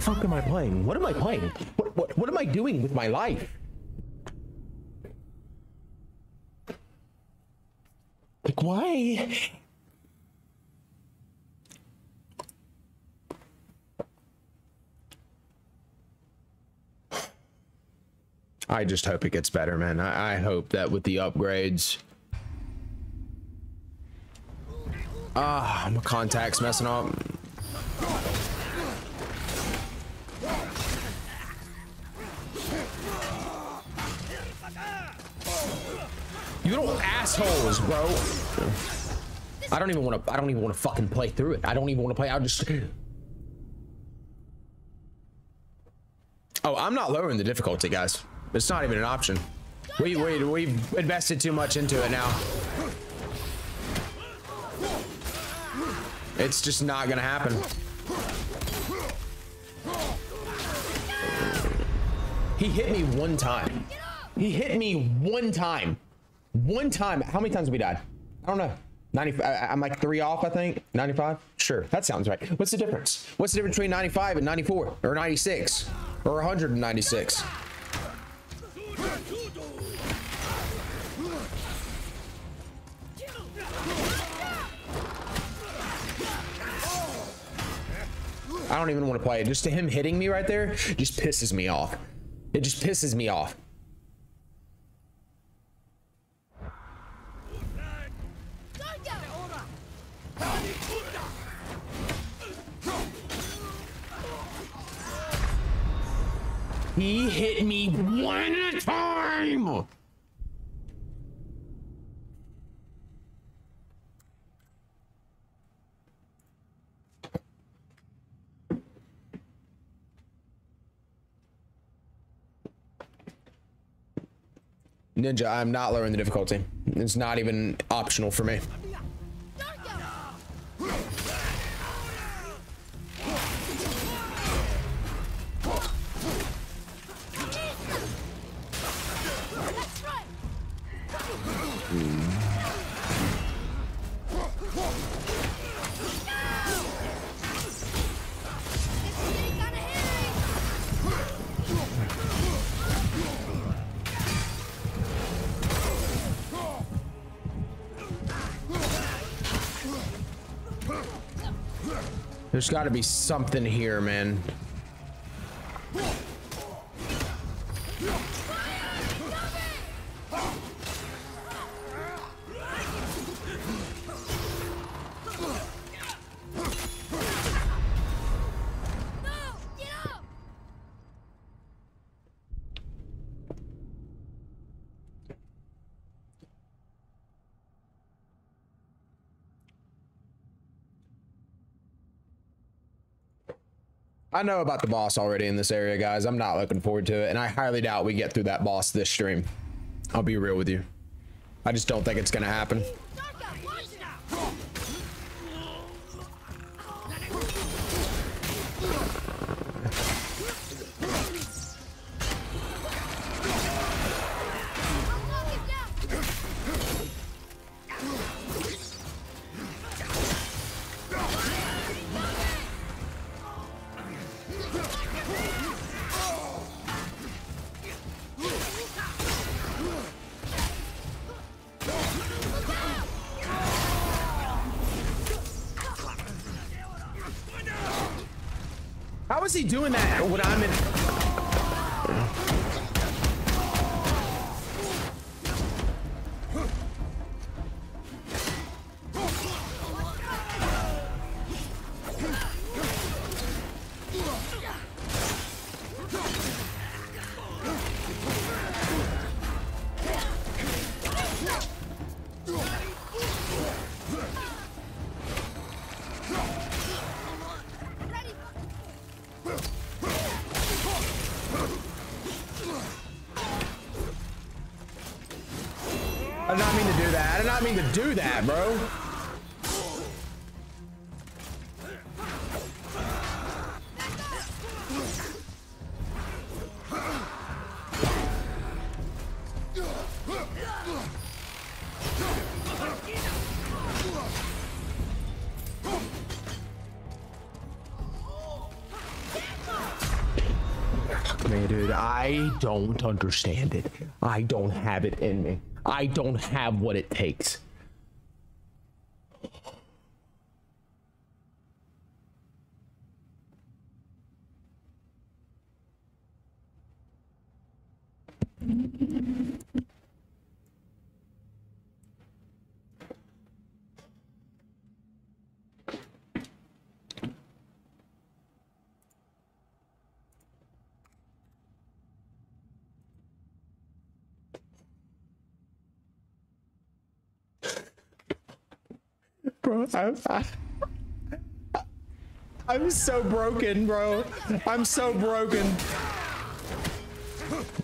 Fuck am I playing? What am I playing? What, what, what am I doing with my life? Like, why? I just hope it gets better, man. I, I hope that with the upgrades. Ah, my contacts messing up. Little assholes, bro. I don't even want to. I don't even want to fucking play through it. I don't even want to play. I'll just. Oh, I'm not lowering the difficulty, guys. It's not even an option. We we we've invested too much into it now. It's just not gonna happen. He hit me one time. He hit me one time. One time. How many times have we died? I don't know. 90, I, I'm like three off, I think. 95? Sure, that sounds right. What's the difference? What's the difference between 95 and 94? Or 96? Or 196? I don't even want to play it. Just to him hitting me right there just pisses me off. It just pisses me off. He hit me one time. Ninja, I'm not lowering the difficulty. It's not even optional for me. There's got to be something here, man. I know about the boss already in this area, guys. I'm not looking forward to it, and I highly doubt we get through that boss this stream. I'll be real with you. I just don't think it's gonna happen. Doing that when I'm in... wanting to do that, bro. I don't understand it. I don't have it in me. I don't have what it takes. I'm so broken, bro. I'm so broken.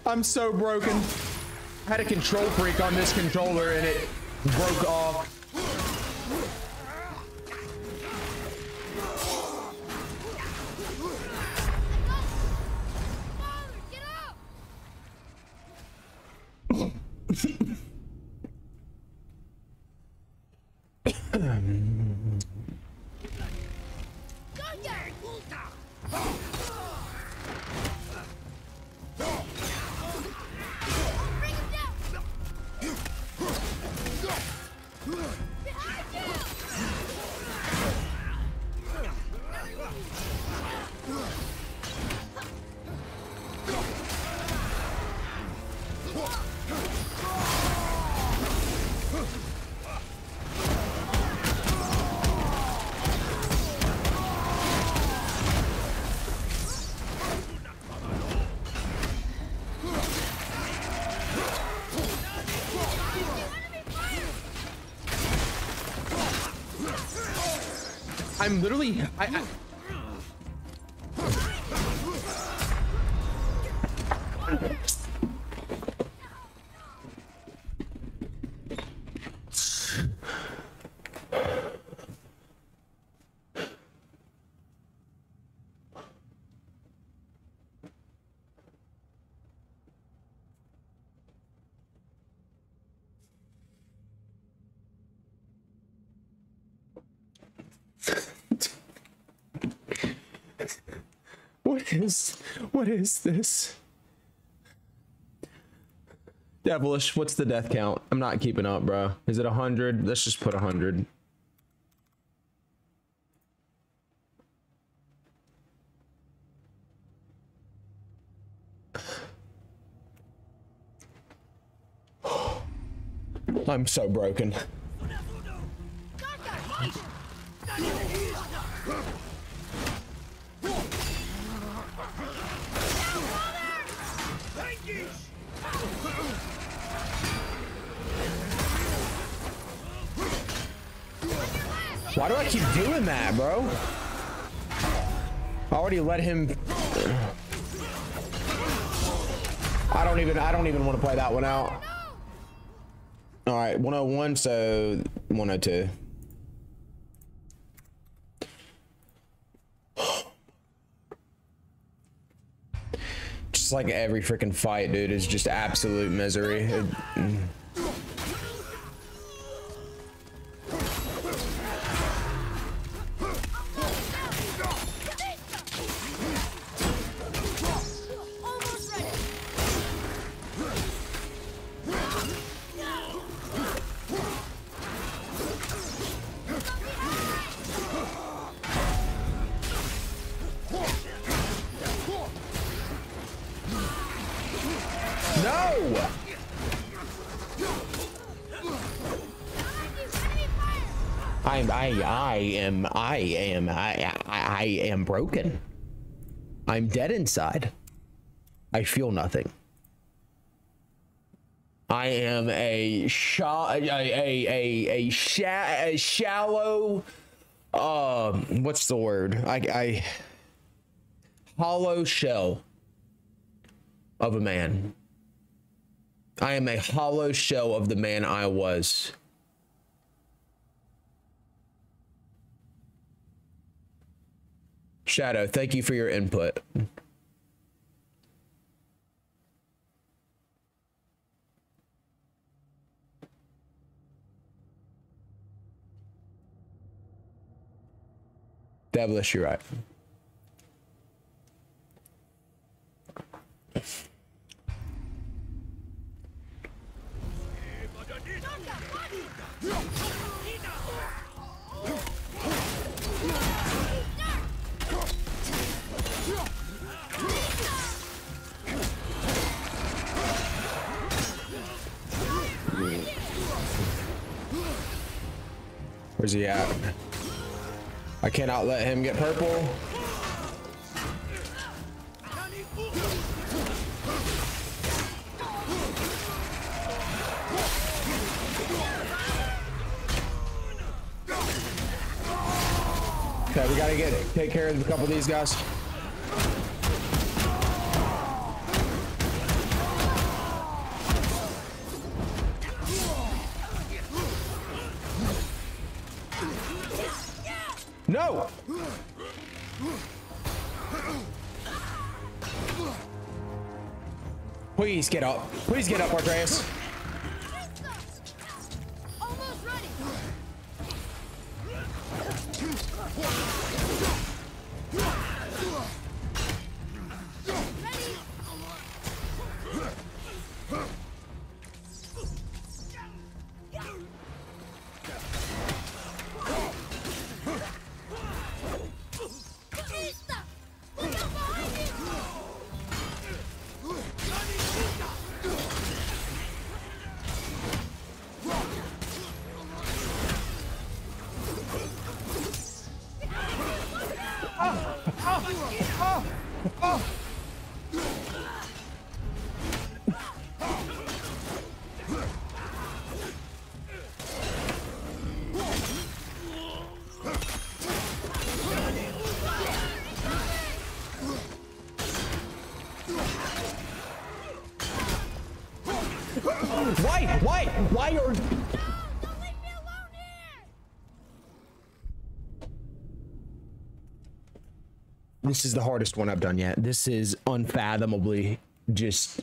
I'm so broken. I had a control freak on this controller and it broke off. I'm literally. I, I, what is. What is this? Devilish, what's the death count? I'm not keeping up, bro. Is it 100? Let's just put 100. I'm so broken. Keep doing that, bro? I already let him. I don't even. I don't even want to play that one out. All right, 101. So 102. Just like every freaking fight, dude, is just absolute misery. It- mm. Am I am I I, I am broken. I'm dead inside. I feel nothing. I am a sha- a a a a, sha- a shallow um what's the word? I I hollow shell of a man. I am a hollow shell of the man I was. Shadow, thank you for your input. Devilish, you're right. Where's he at? I cannot let him get purple. Okay, we gotta get take care of a couple of these guys. Please get up. Please get up, Atreus. This is the hardest one I've done yet. This is unfathomably just...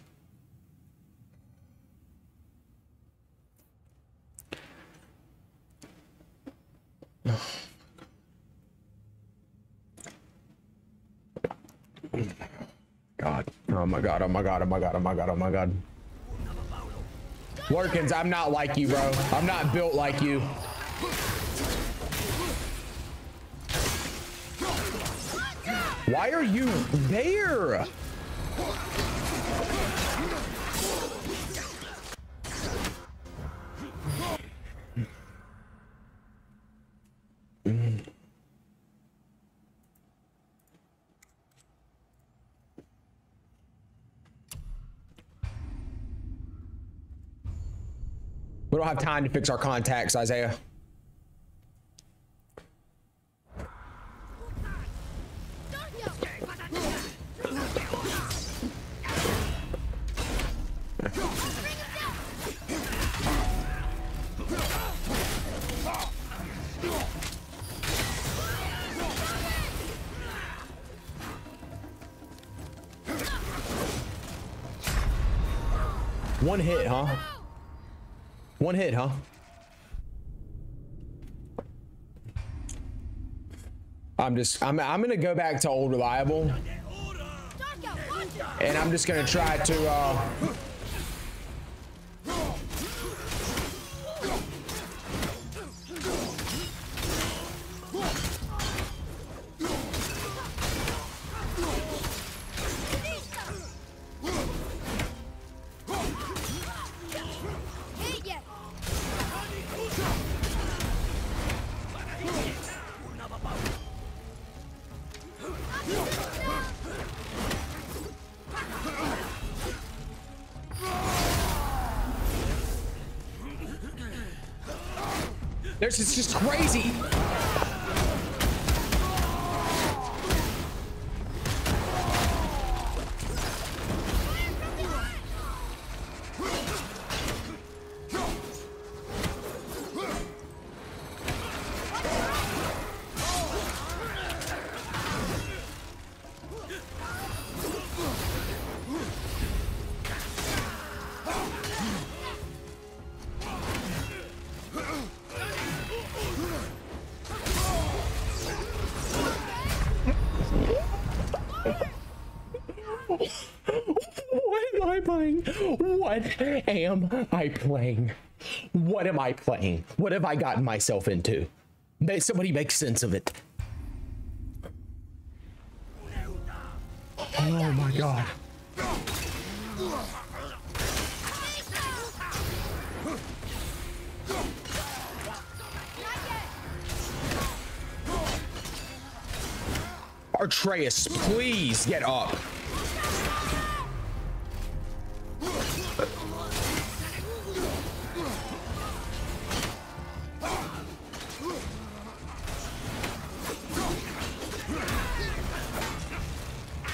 God. Oh my god, oh my god, oh my god, oh my god, oh my god. Workins, I'm not like you, bro. I'm not built like you. Why are you there? We don't have time to fix our contacts, Isaiah. One hit, huh? One hit, huh? I'm just I'm I'm gonna go back to old reliable. And I'm just gonna try to uh This is just crazy. What am I playing? What am I playing? What have I gotten myself into? Somebody make sense of it. Oh my god. Atreus, please get up.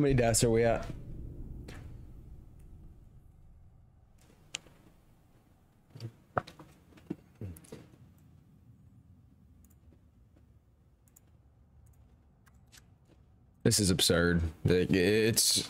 How many deaths are we at? This is absurd. It's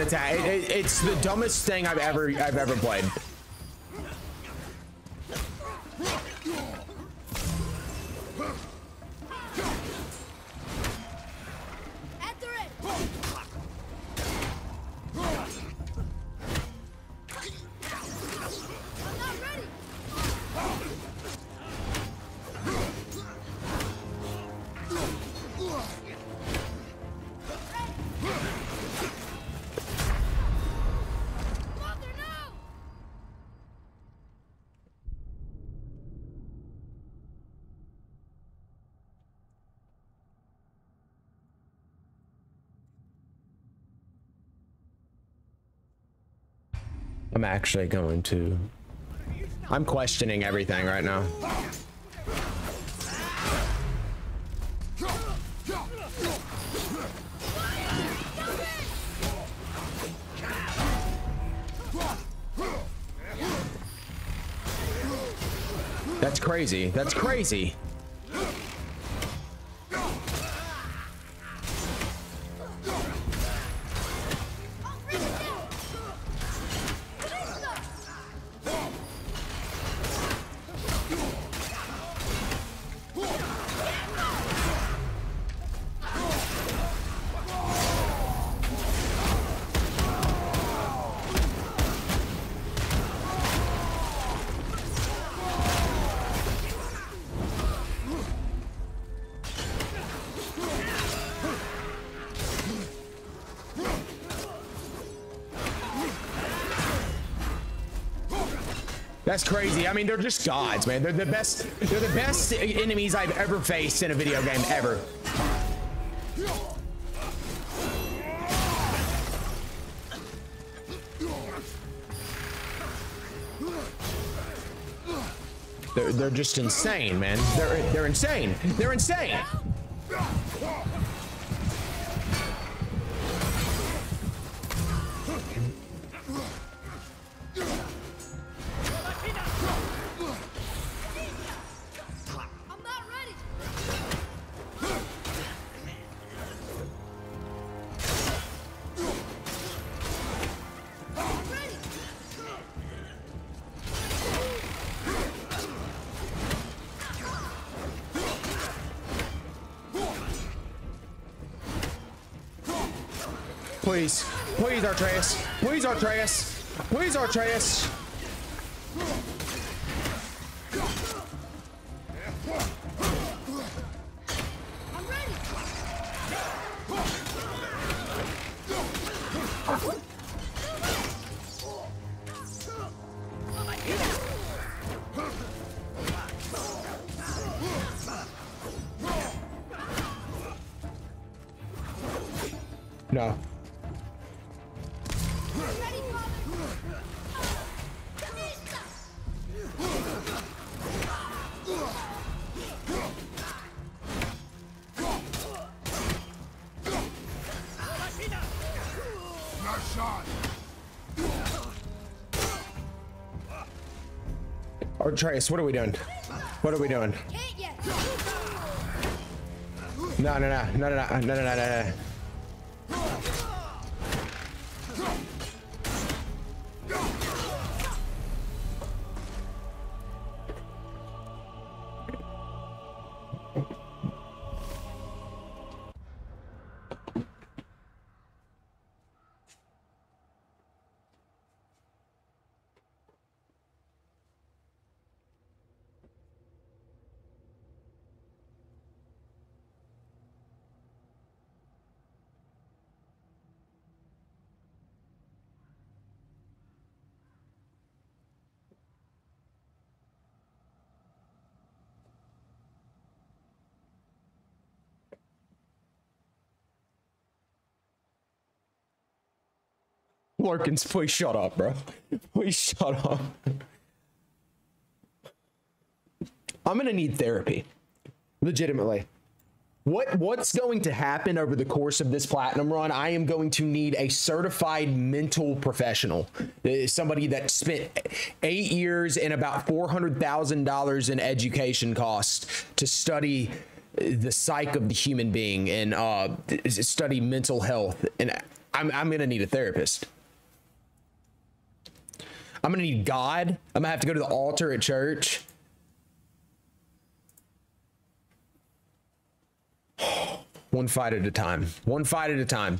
attack. It- it- it's the dumbest thing I've ever I've ever played. Actually going to. I'm questioning everything right now. That's crazy. That's crazy. That's crazy. I mean, they're just gods, man. They're the best. They're the best enemies I've ever faced in a video game ever. They're, they're just insane, man. They're they're insane. They're insane. Please, please, Atreus. Please, Atreus. Please, Atreus. Atreus, what are we doing? What are we doing? No, no, no, no, no, no, no, no, no, no. Larkins, please shut up, bro. Please shut up. I'm gonna need therapy. Legitimately. What what's going to happen over the course of this platinum run? I am going to need a certified mental professional, Uh, somebody that spent eight years and about four hundred thousand dollars in education costs to study the psyche of the human being and uh, study mental health. And I'm I'm gonna need a therapist. Gonna need God. I'm gonna have to go to the altar at church. One fight at a time. One fight at a time.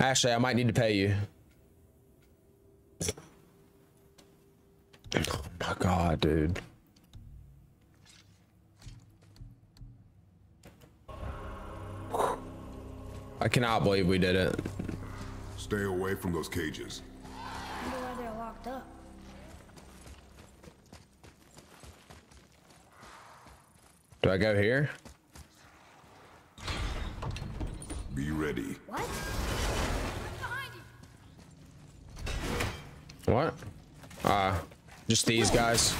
Ashley, I might need to pay you. Oh my god, dude. I cannot believe we did it. Stay away from those cages. wonder why they're locked up. Do I go here? Be ready. What? Behind you. What? Uh, just these guys.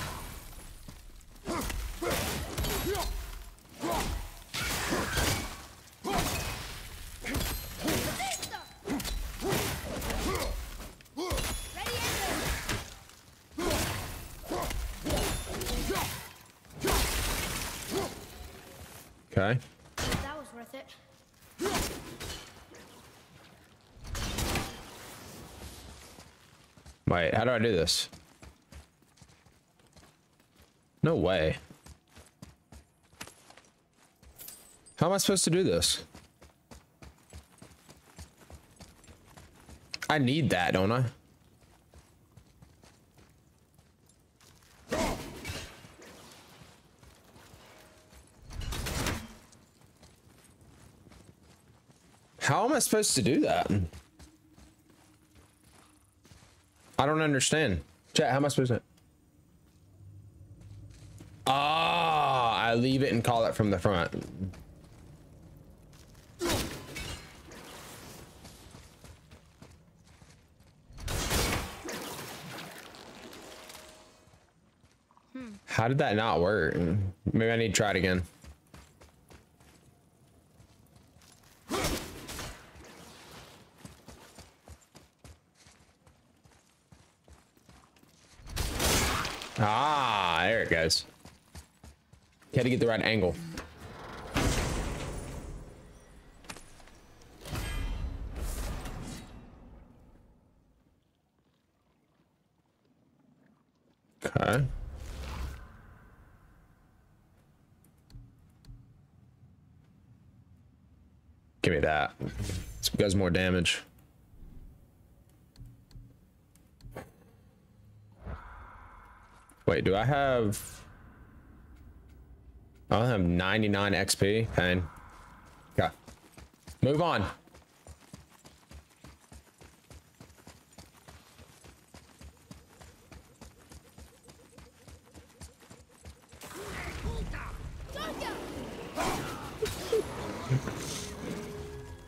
Wait, how do I do this? No way. How am I supposed to do this? I need that, don't I? How am I supposed to do that? I don't understand. Chat, how am I supposed to? Ah, I leave it and call it from the front. How did that not work? Maybe I need to try it again. It goes. Had to get the right angle. Okay. Give me that. This does more damage. Wait, do I have... I have 99 XP. Pain. Okay. Move on.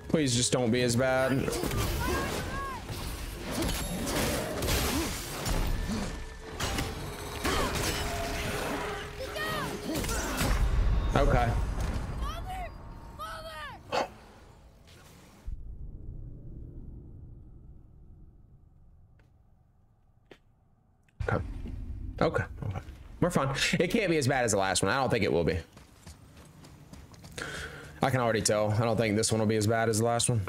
Please just don't be as bad. Fine. It can't be as bad as the last one. I don't think it will be. I can already tell. I don't think this one will be as bad as the last one.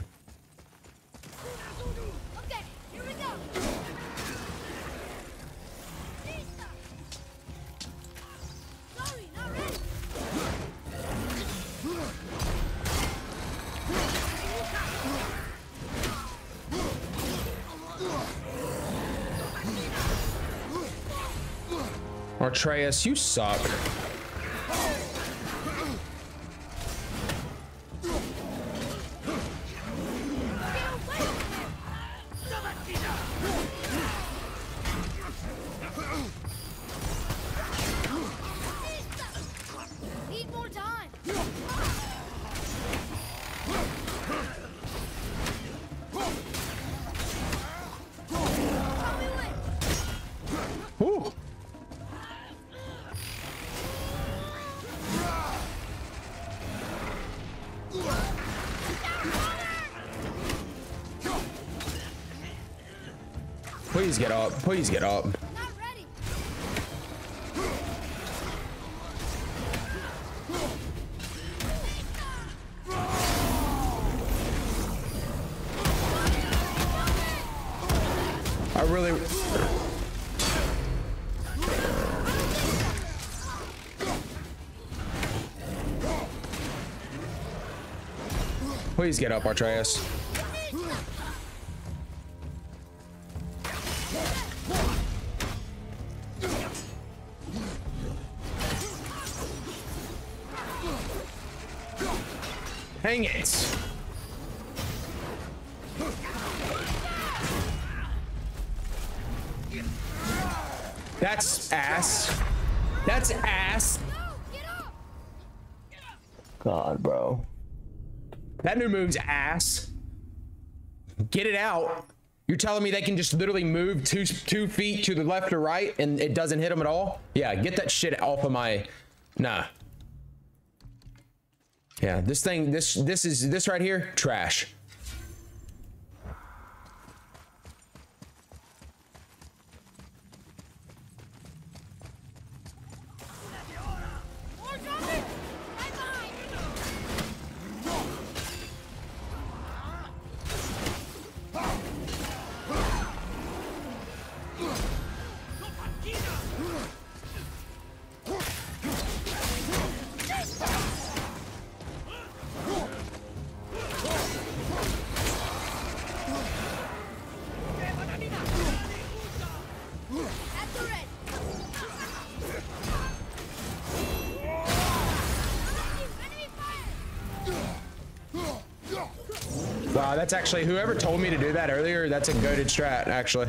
Atreus, you suck. Get up. Please get up. I really. Please get up, Atreus. Hang it. That's ass. That's ass. God, bro. That new move's ass. Get it out. You're telling me they can just literally move two two feet to the left or right and it doesn't hit them at all? Yeah, get that shit off of my. Nah. Yeah, this thing, this this is this right here, trash. that's actually, whoever told me to do that earlier, that's a goaded strat, actually.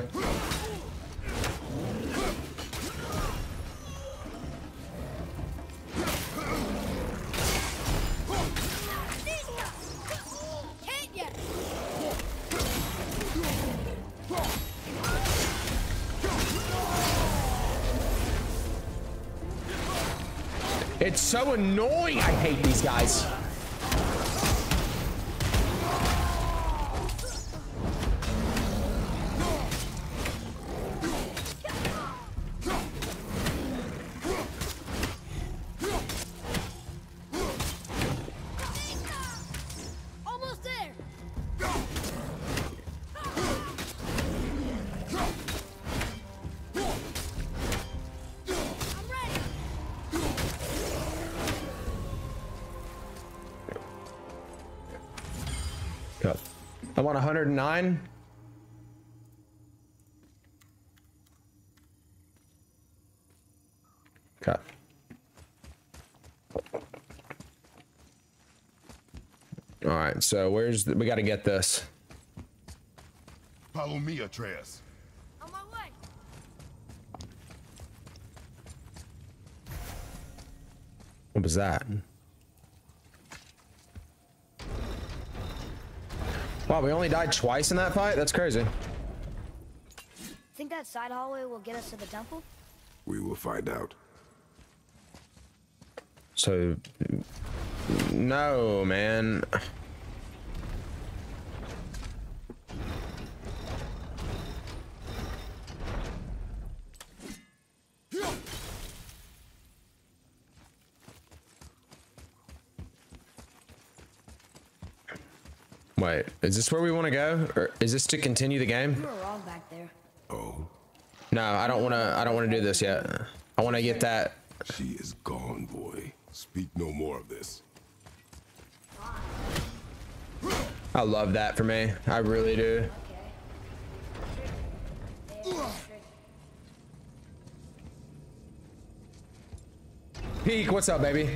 It's so annoying. I hate these guys. On 109. Cut. All right, so where's the, we got to get this? Follow me, Atreus. On my way. What was that? Wow, we only died twice in that fight? That's crazy. Think that side hallway will get us to the temple? We will find out. So, no, man. Wait, is this where we want to go, or is this to continue the game? You were wrong back there. Oh, No, I don't want to. I don't want to do this yet. I want to get that. she is gone, boy. Speak no more of this. I love that for me. I really do. Peek, what's up, baby?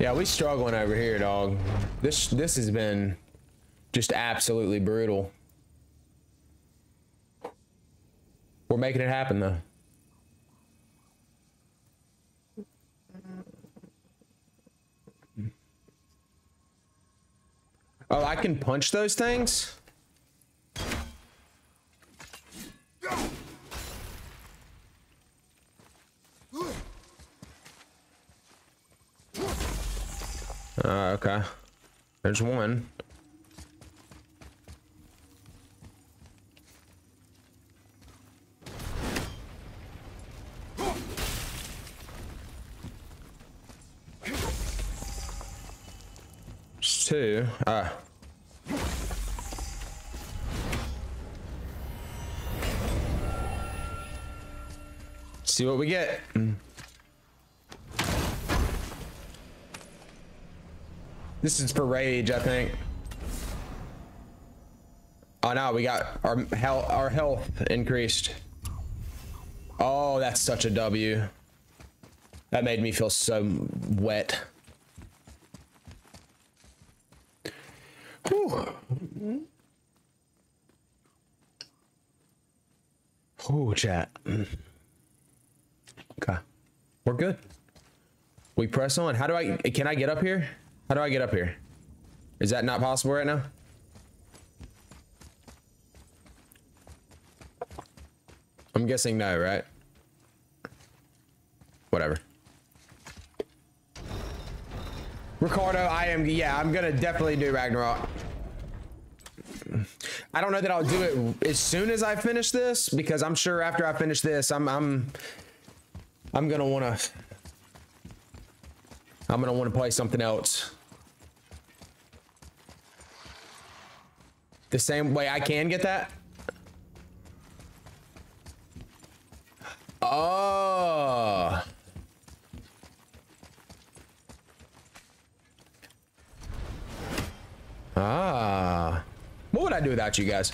Yeah, we struggling over here, dog. This this has been just absolutely brutal. We're making it happen though. Oh, I can punch those things? Uh, okay. There's one. Uh. See what we get. This is for rage, I think. Oh no, we got our health our health increased. Oh, that's such a W. That made me feel so wet. Whew. Oh, chat. Okay. We're good. We press on. How do I can I get up here? How do I get up here? Is that not possible right now? I'm guessing no, right? Whatever. Ricardo, I am yeah, I'm gonna definitely do Ragnarok. I don't know that I'll do it as soon as I finish this because I'm sure after I finish this, I'm I'm I'm gonna wanna I'm gonna wanna play something else. The same way I can get that? Oh. Ah. What would I do without you guys?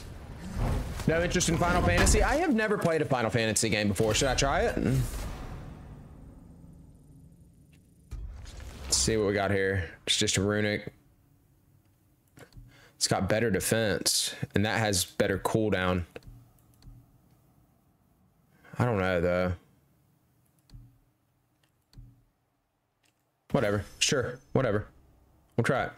No interest in Final Fantasy? I have never played a Final Fantasy game before. Should I try it? See what we got here. It's just a runic. It's got better defense, and that has better cooldown. I don't know though. Whatever. Sure. Whatever. We'll try it.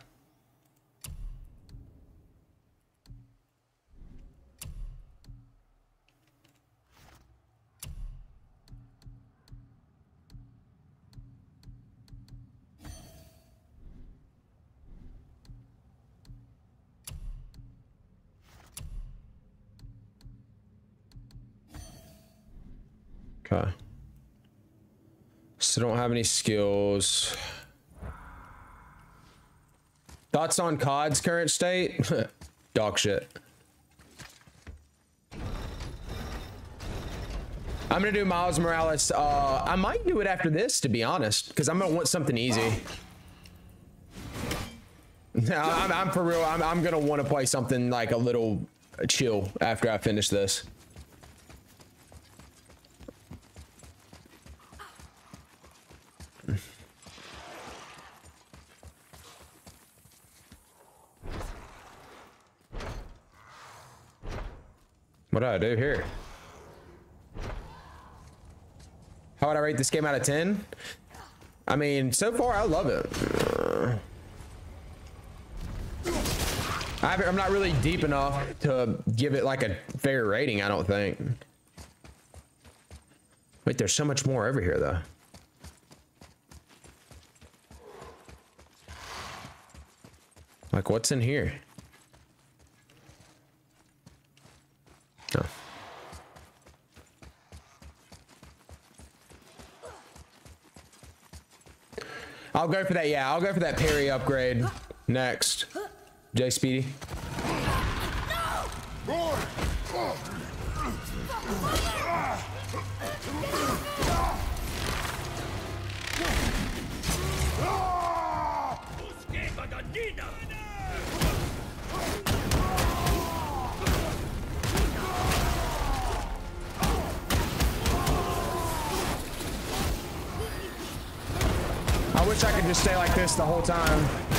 Okay. So don't have any skills. Thoughts on COD's current state? Dog shit. I'm gonna do Miles Morales. Uh, I might do it after this, to be honest, because I'm gonna want something easy. No, I'm, I'm for real. I'm, I'm gonna want to play something like a little chill after I finish this. What do I do here? How would I rate this game out of 10? I mean, so far I love it. I am not really deep enough to give it like a fair rating, I don't think. Wait, there's so much more over here though. Like what's in here? I'll go for that. Yeah, I'll go for that parry upgrade next. J Speedy. I wish I could just stay like this the whole time.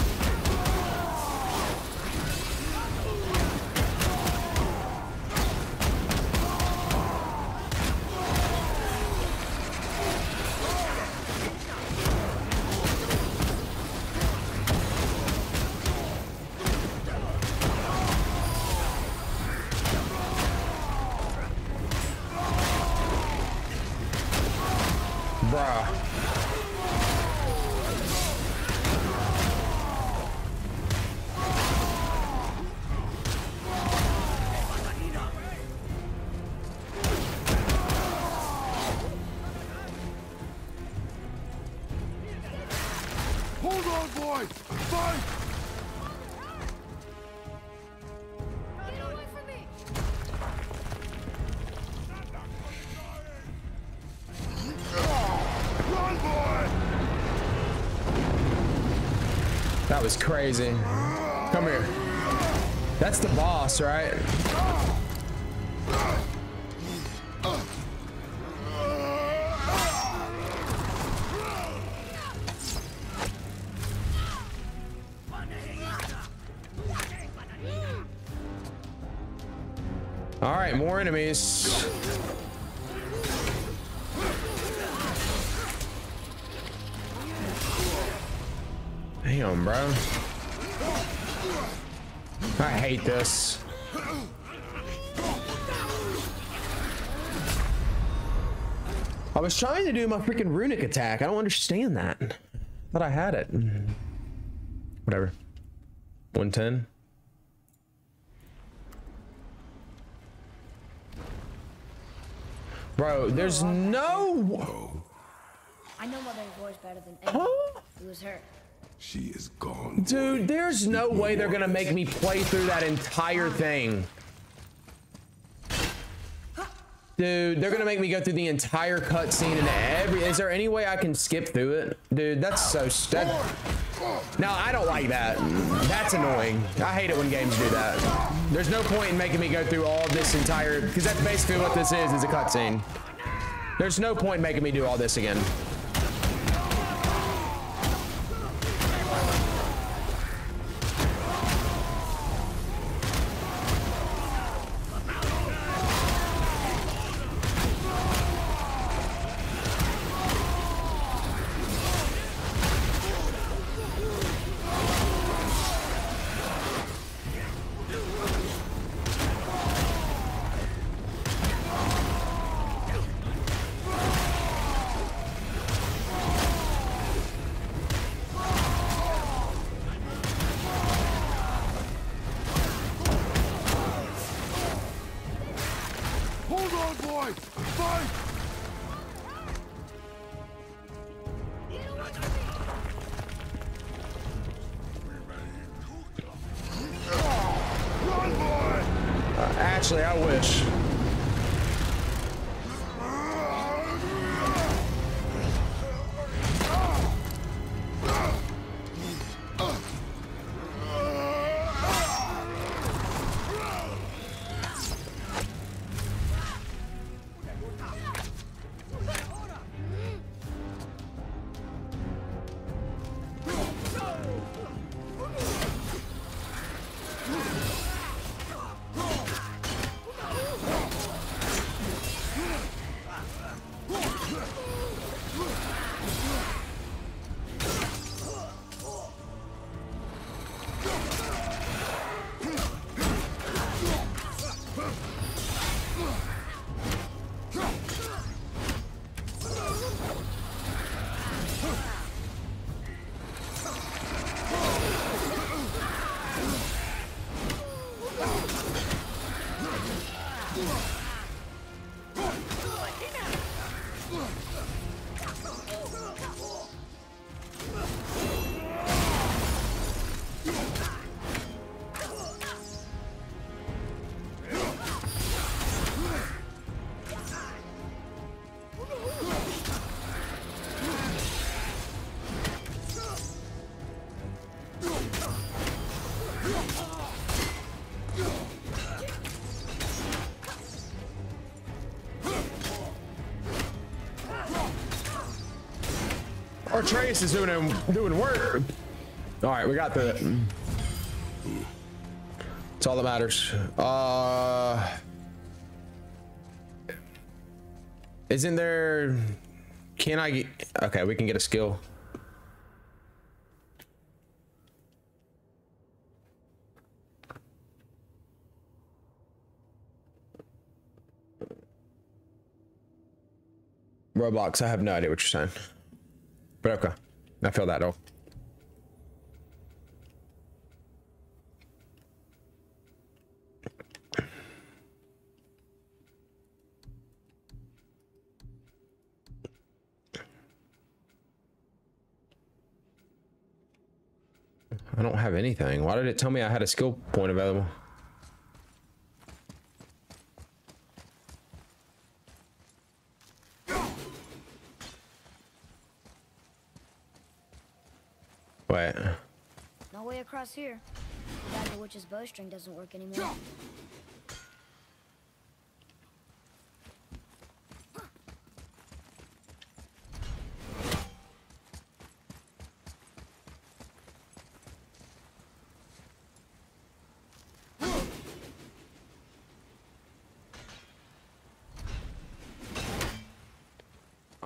Was crazy. Come here. That's the boss, right? All right, more enemies. Damn, bro. I hate this. I was trying to do my freaking runic attack. I don't understand that. Thought I had it. Whatever. 110. Bro, there's no. I know Mother's voice better than anyone. Huh? It was her. She is gone. Dude, there's no way they're gonna make me play through that entire thing. Dude, they're gonna make me go through the entire cutscene and every. Is there any way I can skip through it? Dude, that's so. That, no, I don't like that. That's annoying. I hate it when games do that. There's no point in making me go through all this entire. Because that's basically what this is, is a cutscene. There's no point in making me do all this again. Trace is doing doing work. All right, we got the. It's all that matters. Uh, isn't there? Can I get? Okay, we can get a skill. Roblox, I have no idea what you're saying. Okay. I feel that though. I don't have anything. Why did it tell me I had a skill point available? Wait. No way across here. Glad the witch's bowstring doesn't work anymore.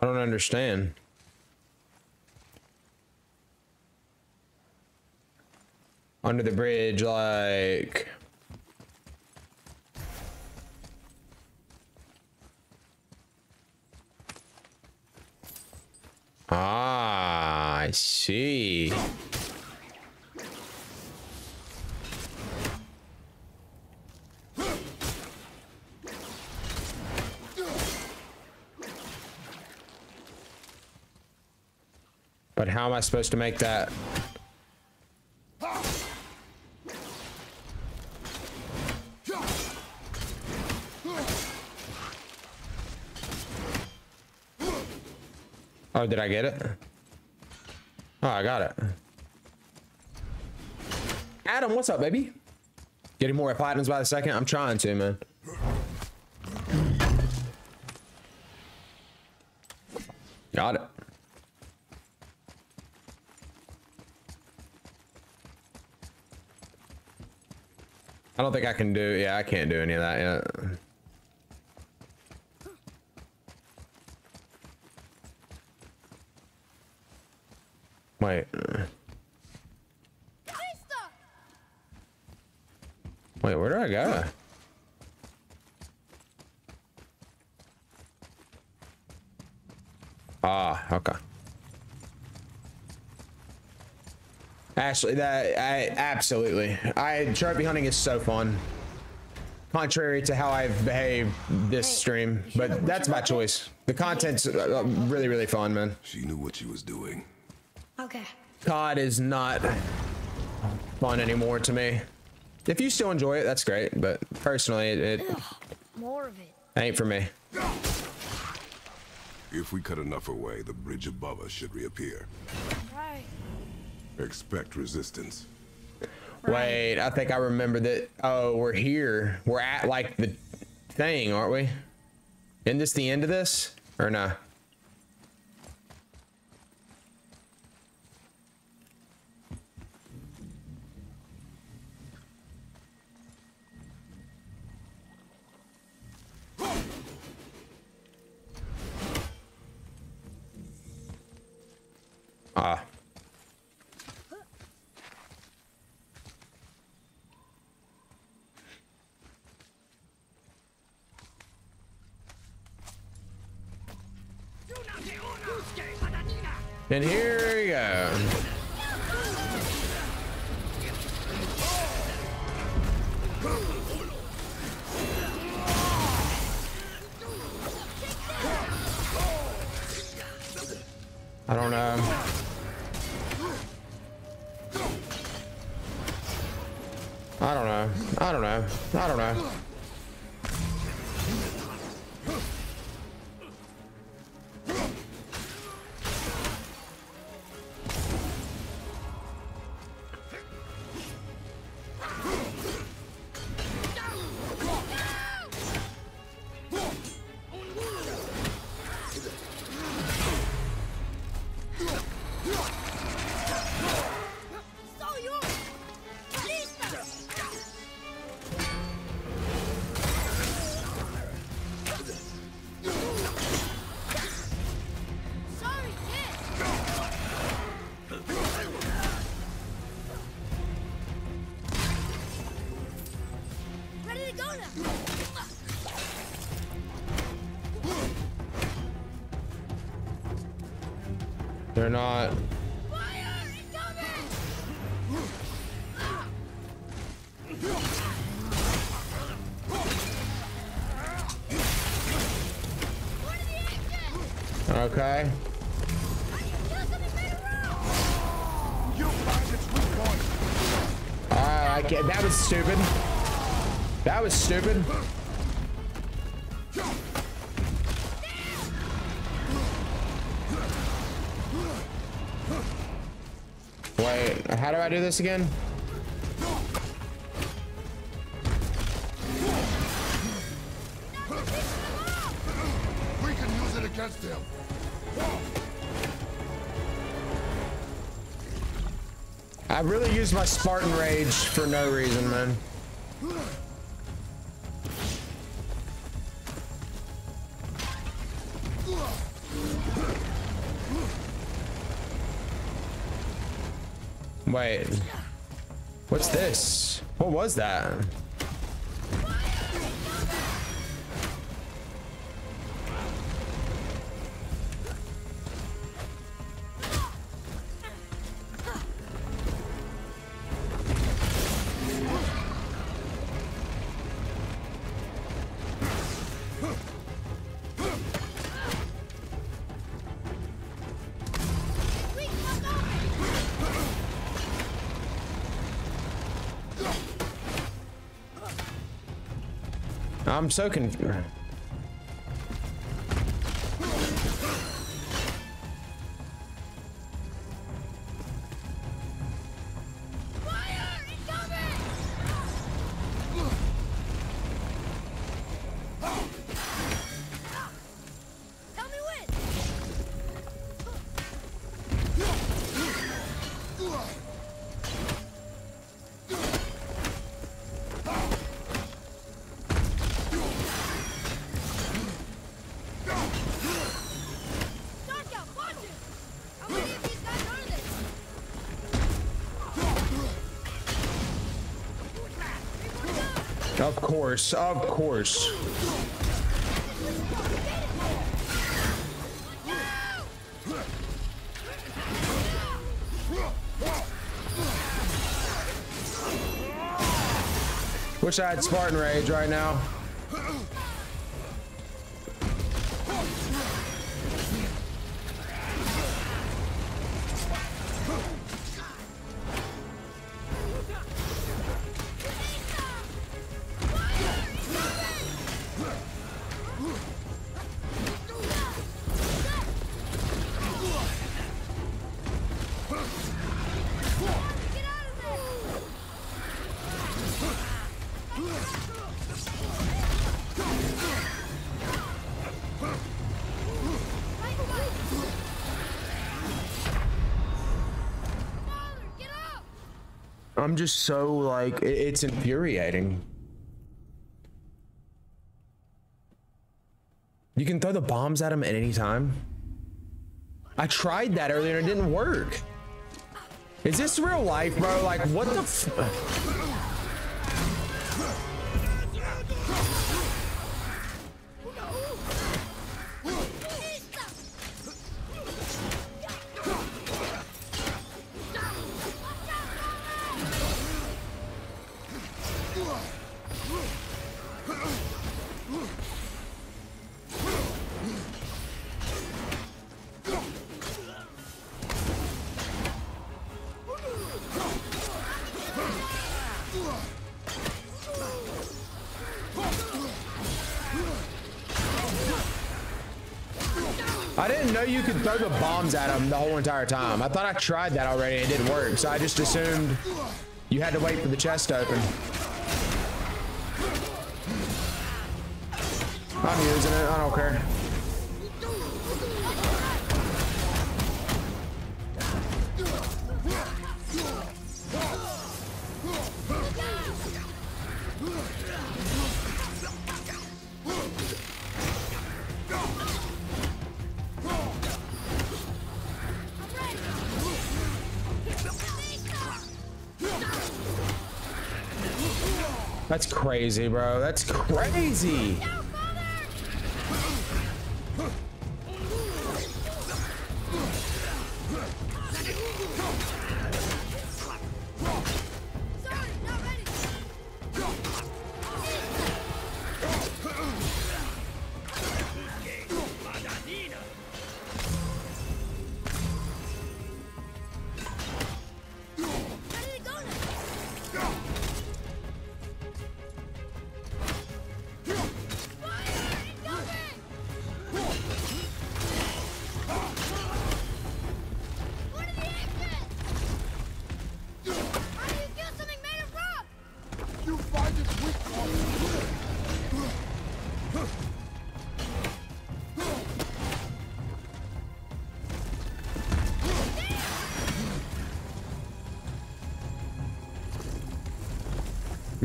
I don't understand. Under the bridge, like... Ah, I see. But how am I supposed to make that? Oh, did I get it? Oh, I got it. Adam, what's up, baby? Getting more items by the second? I'm trying to, man. Got it. I don't think I can do, yeah, I can't do any of that yet. Wait. Wait, where do I go? Ah, okay. Ashley, that I absolutely. I trophy hunting is so fun. Contrary to how I've behaved this stream, but that's my choice. The content's uh, really, really fun, man. She knew what she was doing. Okay. COD is not fun anymore to me. If you still enjoy it, that's great. But personally, it, it More of it. ain't for me. If we cut enough away, the bridge above us should reappear. Expect resistance. Wait, I think I remember that. Oh, we're here. We're at like the thing, aren't we? Isn't this the end of this? Or no? And here I do this again? We can use it against him. I really used my Spartan Rage for no reason, man. Wait. What's this? What was that? I'm so confused. Course, of course. Wish I had Spartan Rage right now. I'm just so like it- it's infuriating. You can throw the bombs at him at any time. I tried that earlier and it didn't work. Is this real life, bro? Like, what the you could throw the bombs at him the whole entire time. I thought I tried that already and it didn't work. So I just assumed you had to wait for the chest to open. I'm using it. I don't care. Crazy, bro. That's crazy.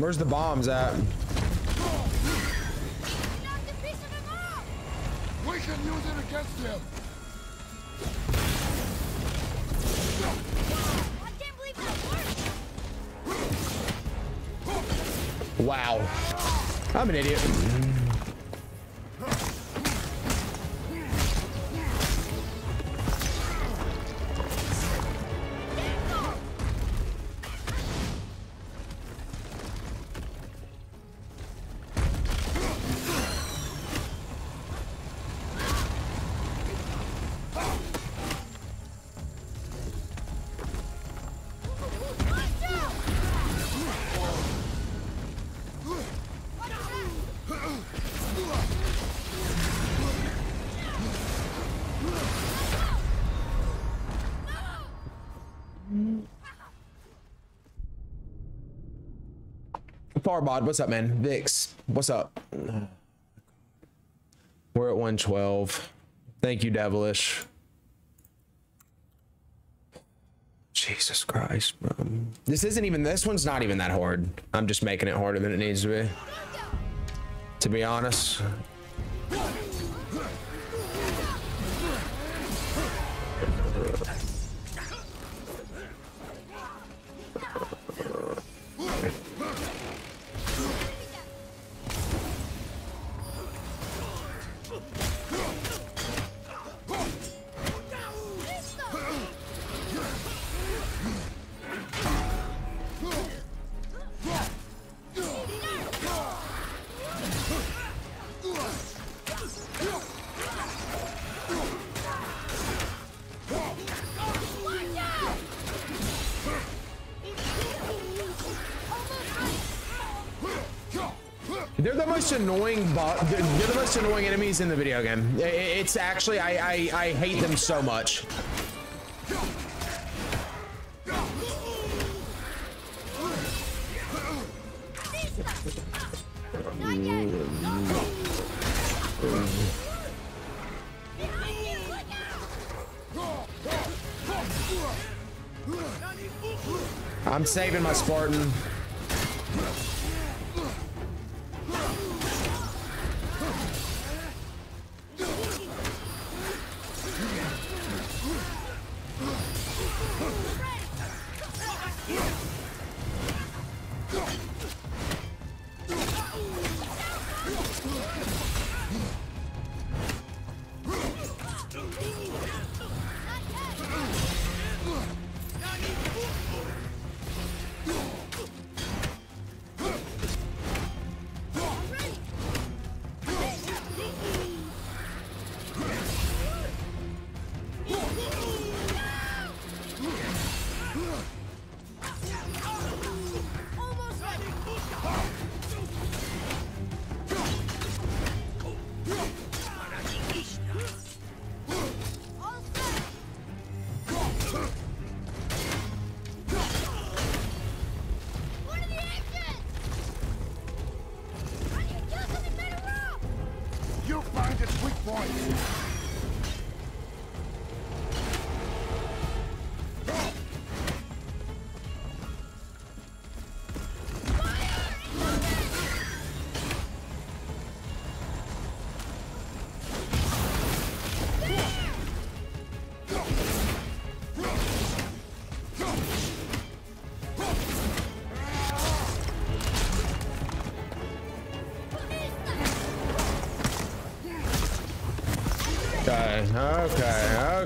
Where's the bombs at? We can use it against him. Wow. I'm an idiot. Farbod, what's up, man? Vix, what's up? We're at 112. Thank you, Devilish. Jesus Christ, bro. This isn't even, this one's not even that hard. I'm just making it harder than it needs to be. To be honest. Annoying enemies in the video game. It's actually I I, I hate them so much. I'm saving my Spartan.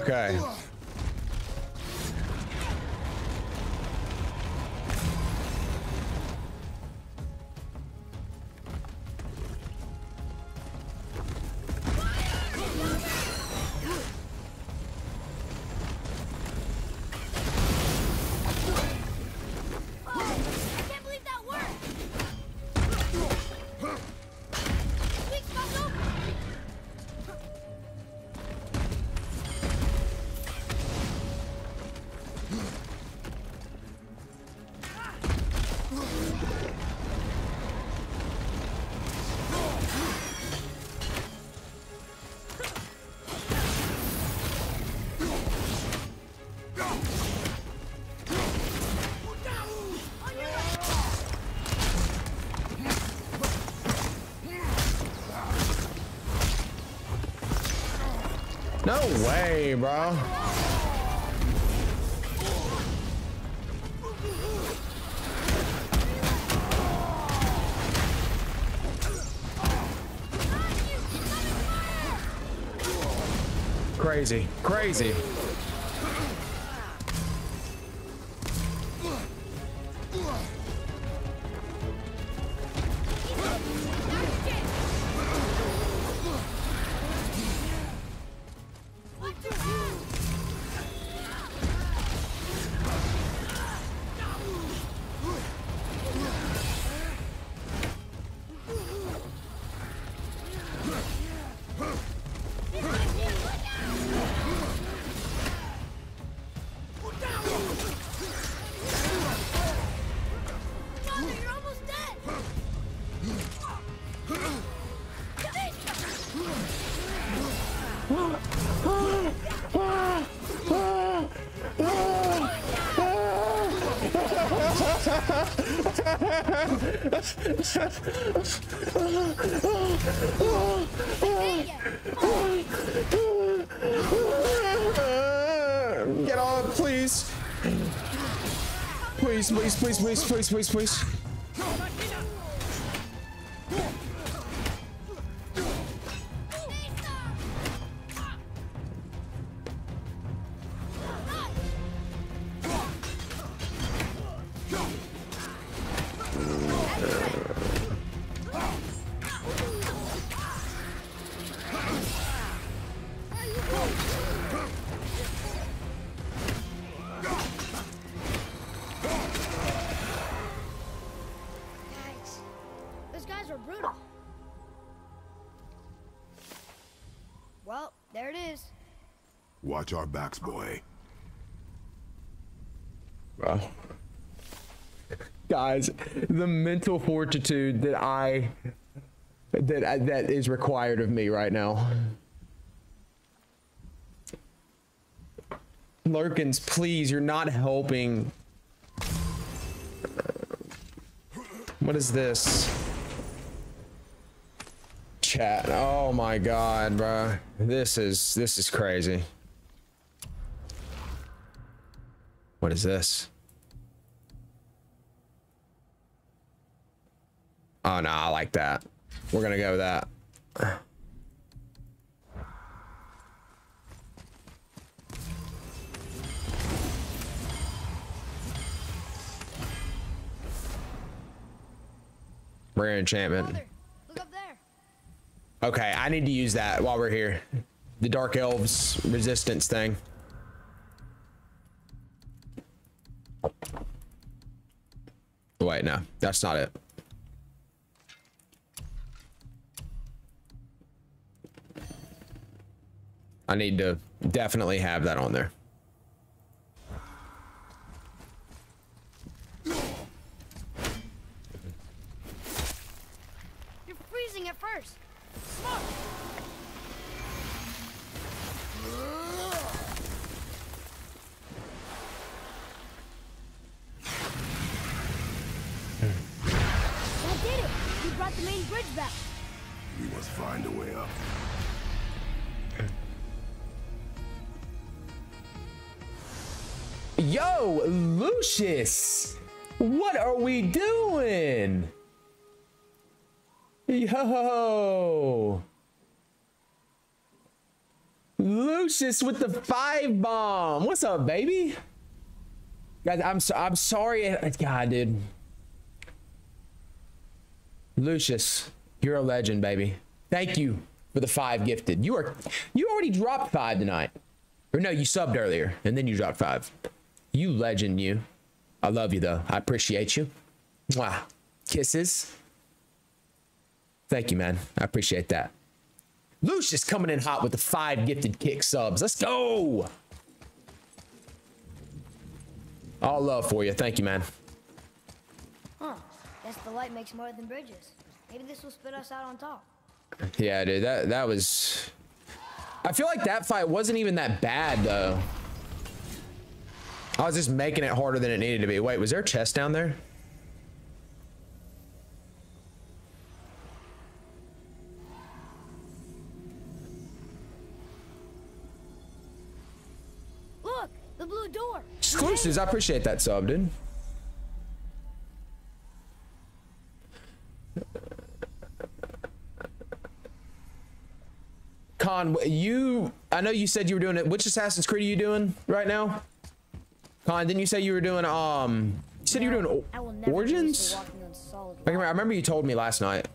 Okay, No way, bro. Crazy, crazy. Get on, please. Please, please, please, please, please, please, please. Watch our backs, boy. Bro. Guys, the mental fortitude that I that that is required of me right now. Lurkins, please, you're not helping. What is this? Chat. Oh my god, bro. This is this is crazy. What is this? Oh no, I like that. We're gonna go with that. Rare enchantment. Okay, I need to use that while we're here. The Dark Elves resistance thing. That's not it. I need to definitely have that on there. Lucius, what are we doing? Yo, Lucius with the five bomb. What's up, baby? Guys, I'm so, I'm sorry. Uh, God, dude. Lucius, you're a legend, baby. Thank you for the five gifted. You are, you already dropped five tonight. Or no, you subbed earlier and then you dropped five. You legend, you. I love you though. I appreciate you. Wow. Kisses. Thank you, man. I appreciate that. Lucius coming in hot with the five gifted kick subs. Let's go. All love for you. Thank you, man. Huh. Guess the light makes more than bridges. Maybe this will spit us out on top. Yeah, dude. That that was. I feel like that fight wasn't even that bad though. I was just making it harder than it needed to be. Wait, was there a chest down there? Look, the blue door. Exclusives. I appreciate that sub, dude. Con, you, I know you said you were doing it. Which Assassin's Creed are you doing right now? Con, didn't you say you were doing, um, you said you were doing I will o- never be used Origins? to walking on solid I remember, I remember you told me last night.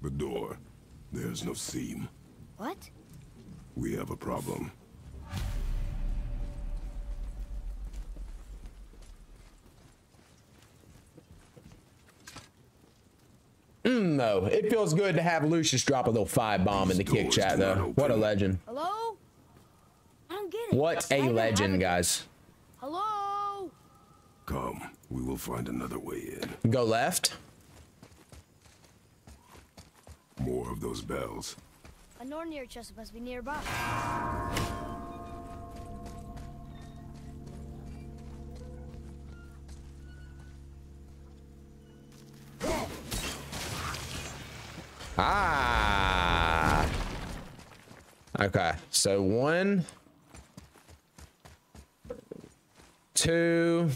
The door. There's no seam. What? We have a problem. Mm, no, it feels good to have Lucius drop a little five bomb in the kick chat, do not though. What a legend. Hello? I don't get it. What I a legend, guys. Hello? Come, we will find another way in. Go left. More of those bells. A Nornir chest must be nearby. Ah. Okay, so one, two,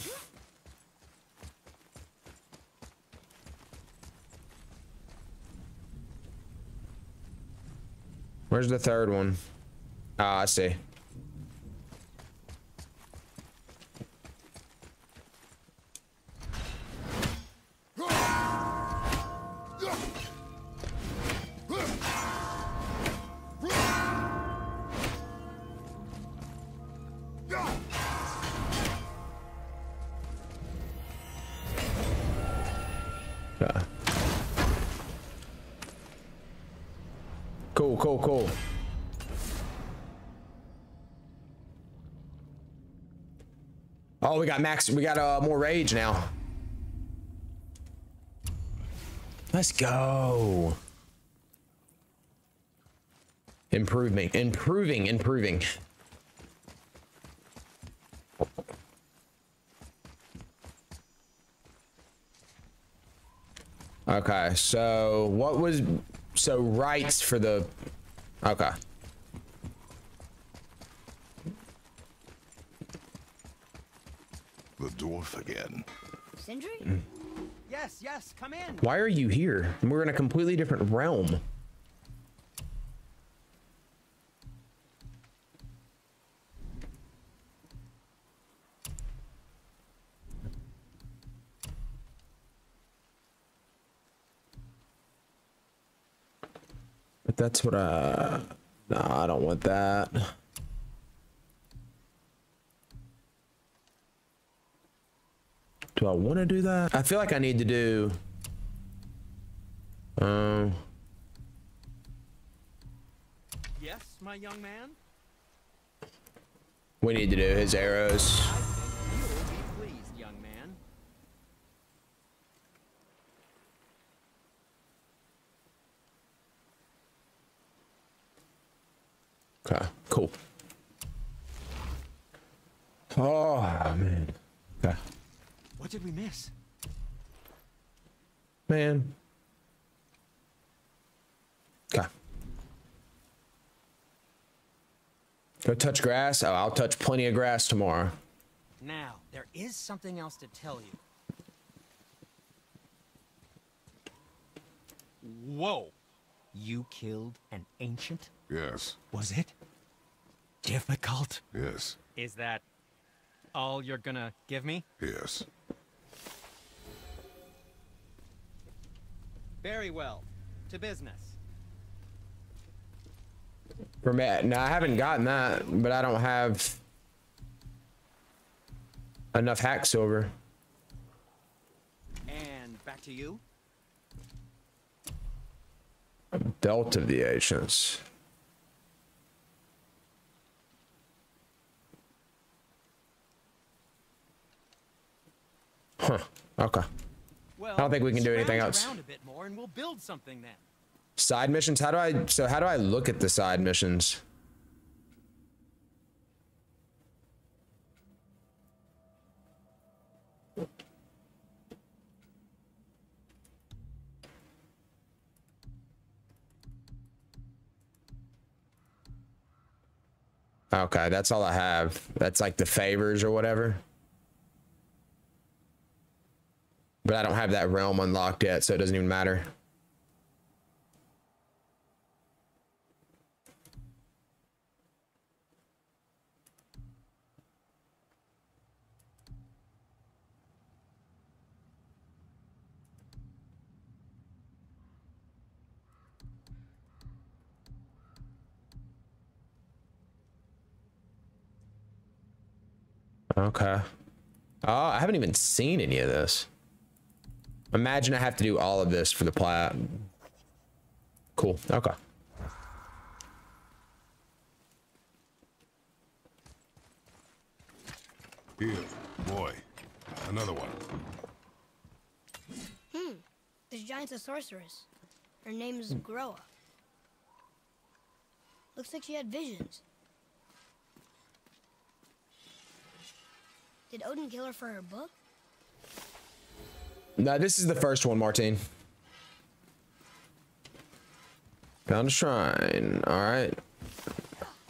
Where's the third one? Ah, I see. Cool, cool, cool. Oh, we got max. We got uh, more rage now. Let's go. Improving, improving, improving. Okay, so what was so rights for the okay. The dwarf again. Sindri? Mm. Yes, yes, come in. Why are you here? We're in a completely different realm. But that's what I. No, I don't want that. Do I want to do that? I feel like I need to do. Um. Yes, my young man? We need to do his arrows. I think you'll be pleased, young man. Okay, cool. Oh man. Okay. What did we miss? Man. Okay. Go touch grass. Oh, I'll touch plenty of grass tomorrow. Now, there is something else to tell you. Whoa! You killed an ancient? Yes, Was it difficult? yes, Is that all you're gonna give me? yes. Very well. To business. For me, no, I haven't gotten that, but I don't have enough hack silver. And back to you. Belt of the Ancients. Huh. Okay. Well, I don't think we can do anything else. A bit more and we'll build something then. Side missions? How do I so how do I look at the side missions? Okay, that's all I have. That's like the favors or whatever. But I don't have that realm unlocked yet, so it doesn't even matter. Okay. Oh, I haven't even seen any of this. Imagine I have to do all of this for the plat. Cool. Okay. Here, boy. Another one. Hmm. This giant's a sorceress. Her name is Groa. Looks like she had visions. Did Odin kill her for her book? No, this is the first one, Martine. Found a shrine. All right.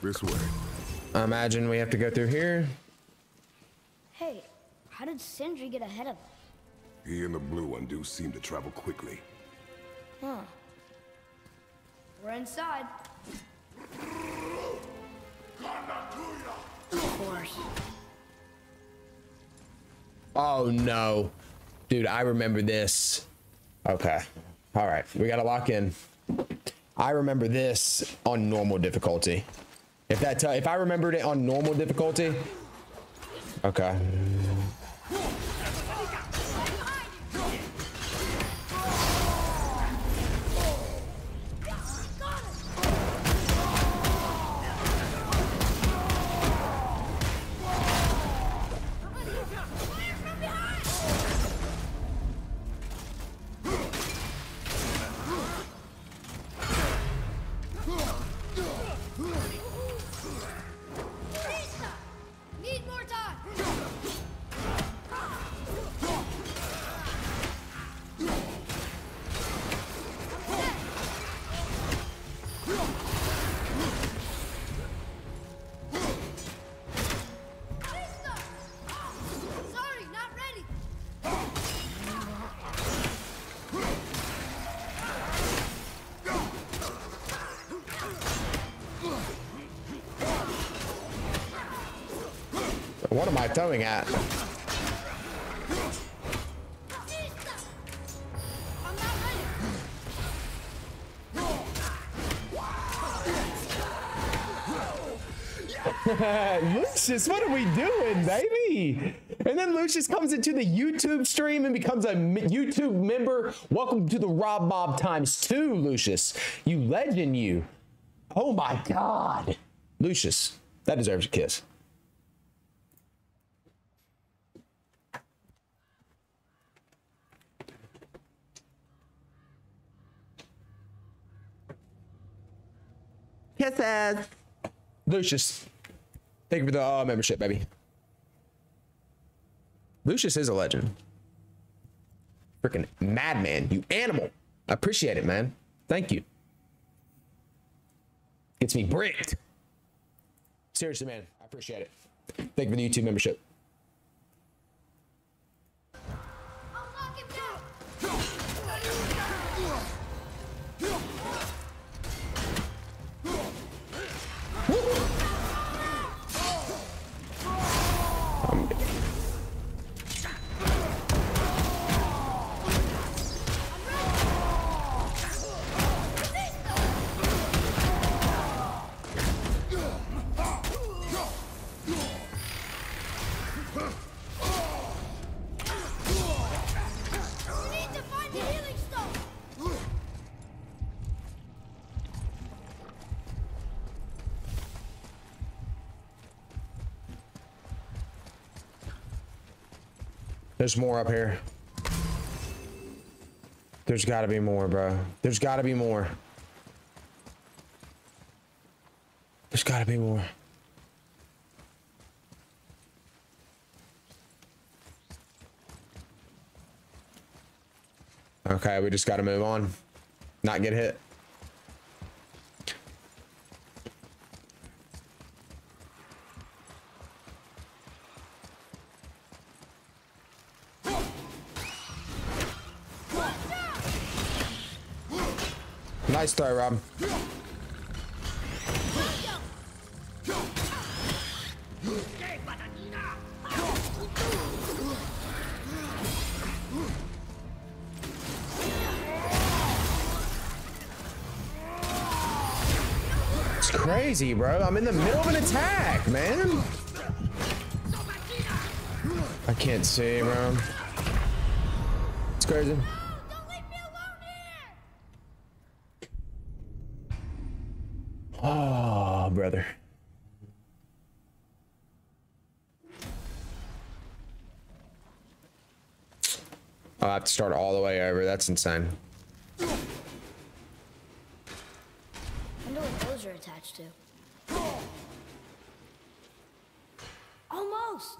This way. I imagine we have to go through here. Hey, how did Sindri get ahead of us? He and the blue one do seem to travel quickly. Huh. We're inside. Of course. Oh no. Dude, I remember this. Okay. All right. We got to lock in. I remember this on normal difficulty. If that if I remembered it on normal difficulty. Okay. What towing at? Lucius, what are we doing, baby? And then Lucius comes into the YouTube stream and becomes a YouTube member. Welcome to the Rob Mob times two, Lucius. You legend, you. Oh my God. Lucius, that deserves a kiss. Kisses. Lucius, thank you for the uh, membership, baby. Lucius is a legend. Freaking madman, you animal. I appreciate it, man. Thank you. Gets me bricked. Seriously, man. I appreciate it. Thank you for the YouTube membership. There's more up here. There's got to be more, bro. There's got to be more. There's got to be more. Okay, we just got to move on. Not get hit. Nice throw, Rob. It's crazy, bro. I'm in the middle of an attack, man. I can't see, bro. It's crazy. Don't leave me alone here. Oh, brother. I'll have to start all the way over. That's insane. wonder what those are attached to. Almost.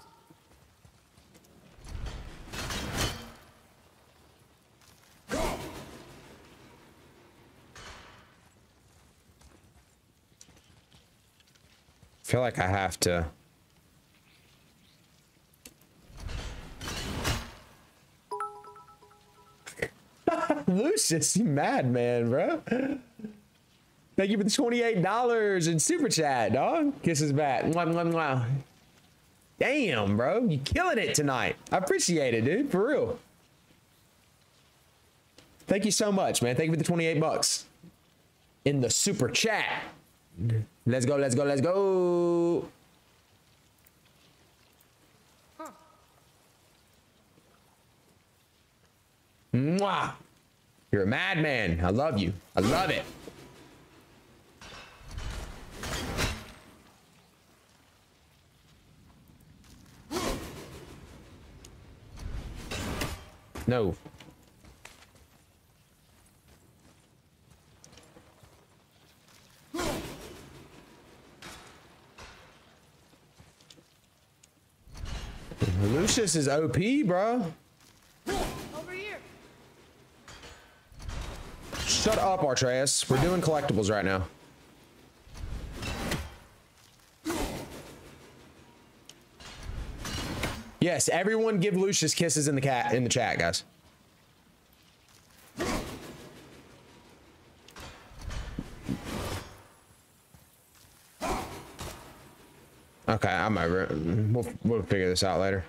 I feel like I have to. Lucius, you mad man, bro. Thank you for the $28 in super chat, dog. Kisses back. Mwah, mwah, mwah. Damn, bro. You killing it tonight. I appreciate it, dude. For real. Thank you so much, man. Thank you for the 28 bucks in the super chat. Let's go, let's go, let's go. Mwah. You're a madman. I love you. I love it. No. Lucius is OP, bro. Over here. Shut up, Atreus. We're doing collectibles right now. Yes, everyone give Lucius kisses in the cat in the chat, guys. Okay, I'm over it. We'll, we'll figure this out later.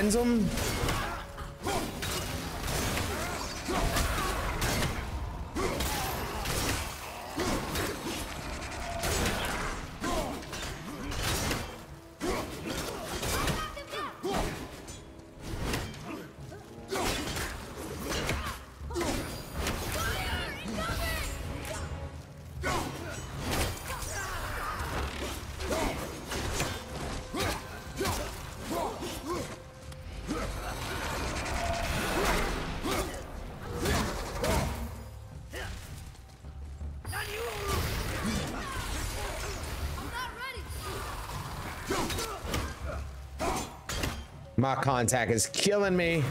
Guy My contact is killing me.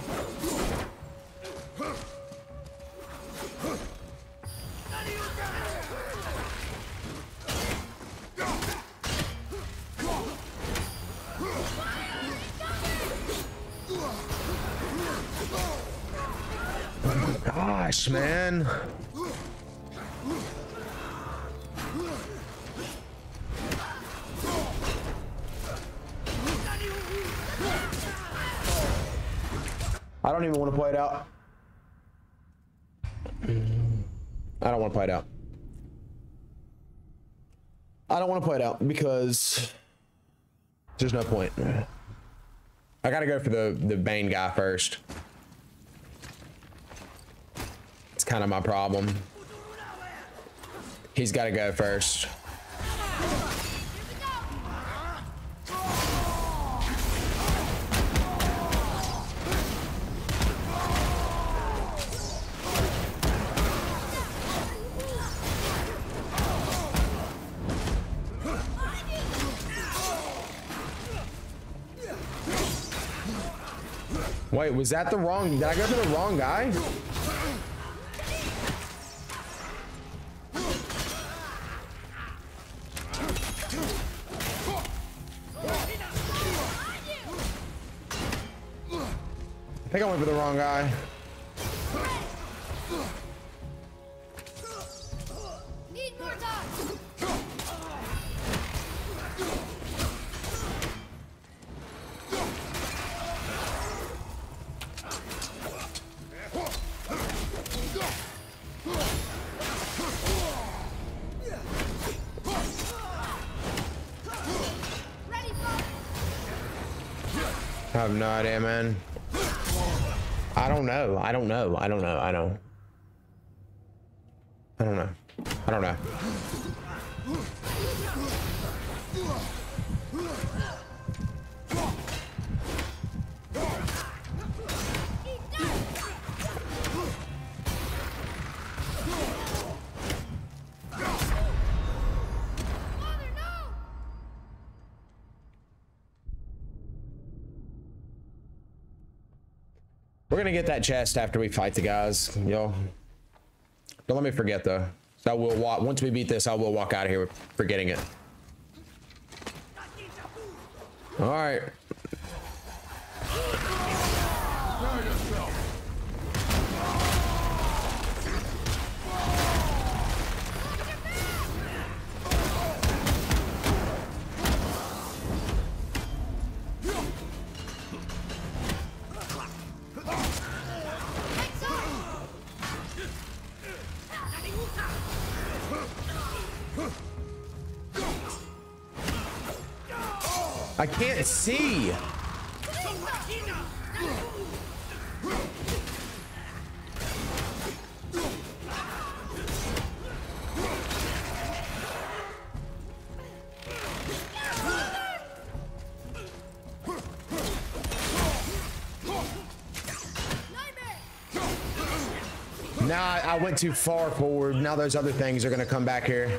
It out because there's no point. I gotta go for the the Bane guy first. It's kind of my problem. He's got to go first. Wait, was that the wrong? Did I go for the wrong guy? I think I went for the wrong guy. No idea, eh, man. I don't know. I don't know. I don't know. I don't. We're gonna get that chest after we fight the guys, yo. Don't let me forget though. So I will walk. Once we beat this, I will walk out of here forgetting it. All right. Went too far forward. Now those other things are gonna come back here.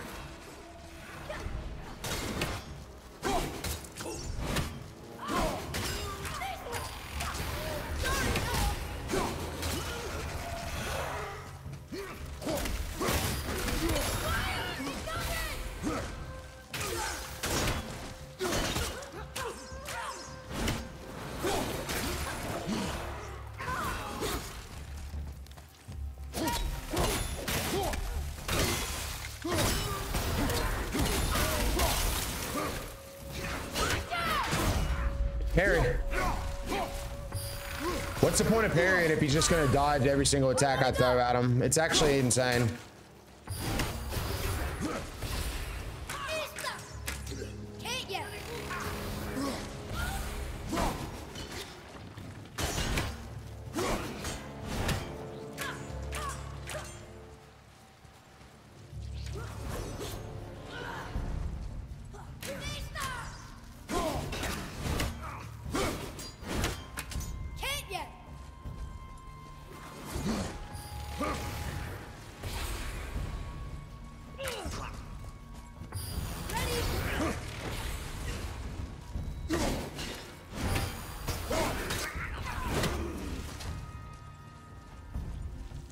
Parrying if he's just gonna dodge every single attack I throw at him? It's actually insane.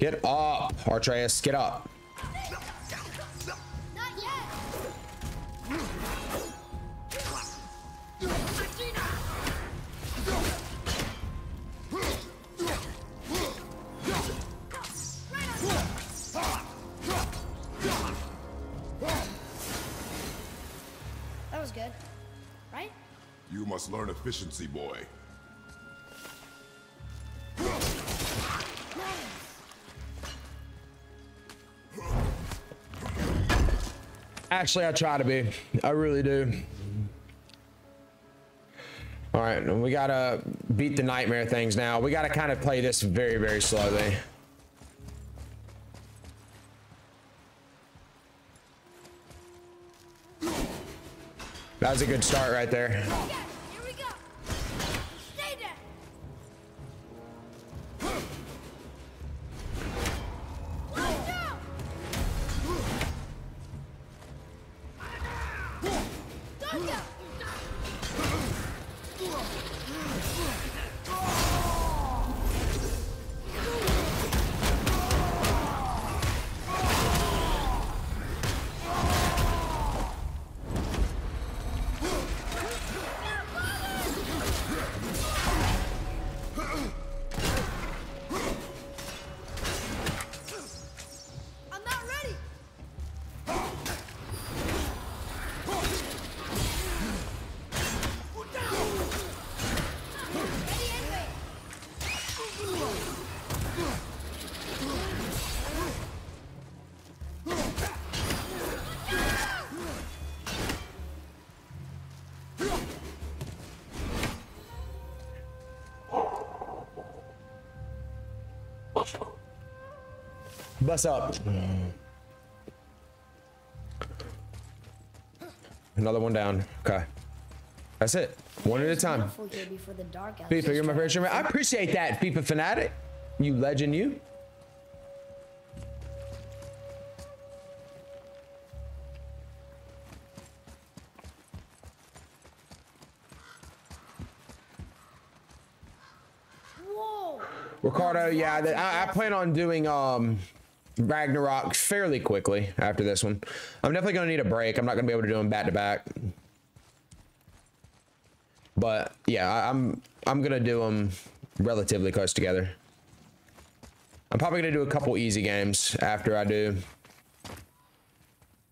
Get up, Atreus, get up. Not yet. That was good, right? You must learn efficiency, boy. Actually, I try to be. I really do. All right, we gotta beat the nightmare things now. We gotta kind of play this very, very slowly. That was a good start right there. Bust up. Another one down. Okay. That's it. One at a time. Beautiful here before the dark elves FIFA, you're my favorite streamer. I appreciate that, FIFA fanatic. You legend, you. Whoa. Ricardo, yeah, I, I plan on doing um Ragnarok fairly quickly after this one. I'm definitely gonna need a break. I'm not gonna be able to do them back to back. But yeah, I, I'm I'm gonna do them relatively close together. I'm probably gonna do a couple easy games after I do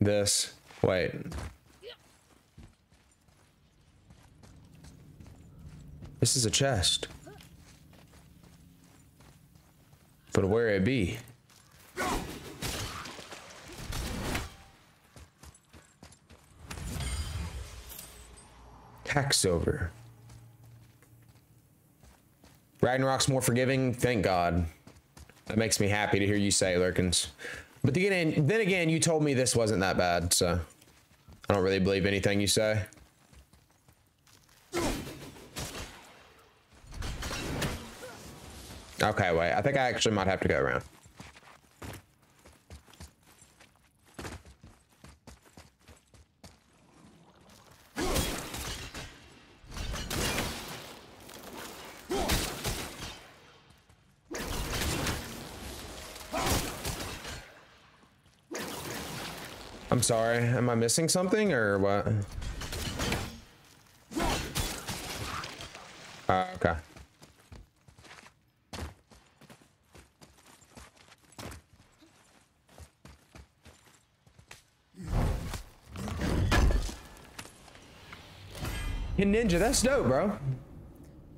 this. Wait. This is a chest. But where it be? Tax over. Ragnarok's more forgiving. Thank God. That makes me happy to hear you say, Lurkins. But then again, you told me this wasn't that bad, so I don't really believe anything you say. Okay, wait. I think I actually might have to go around. Sorry. Am I missing something or what? Uh, okay. Hidden Ninja, that's dope, bro.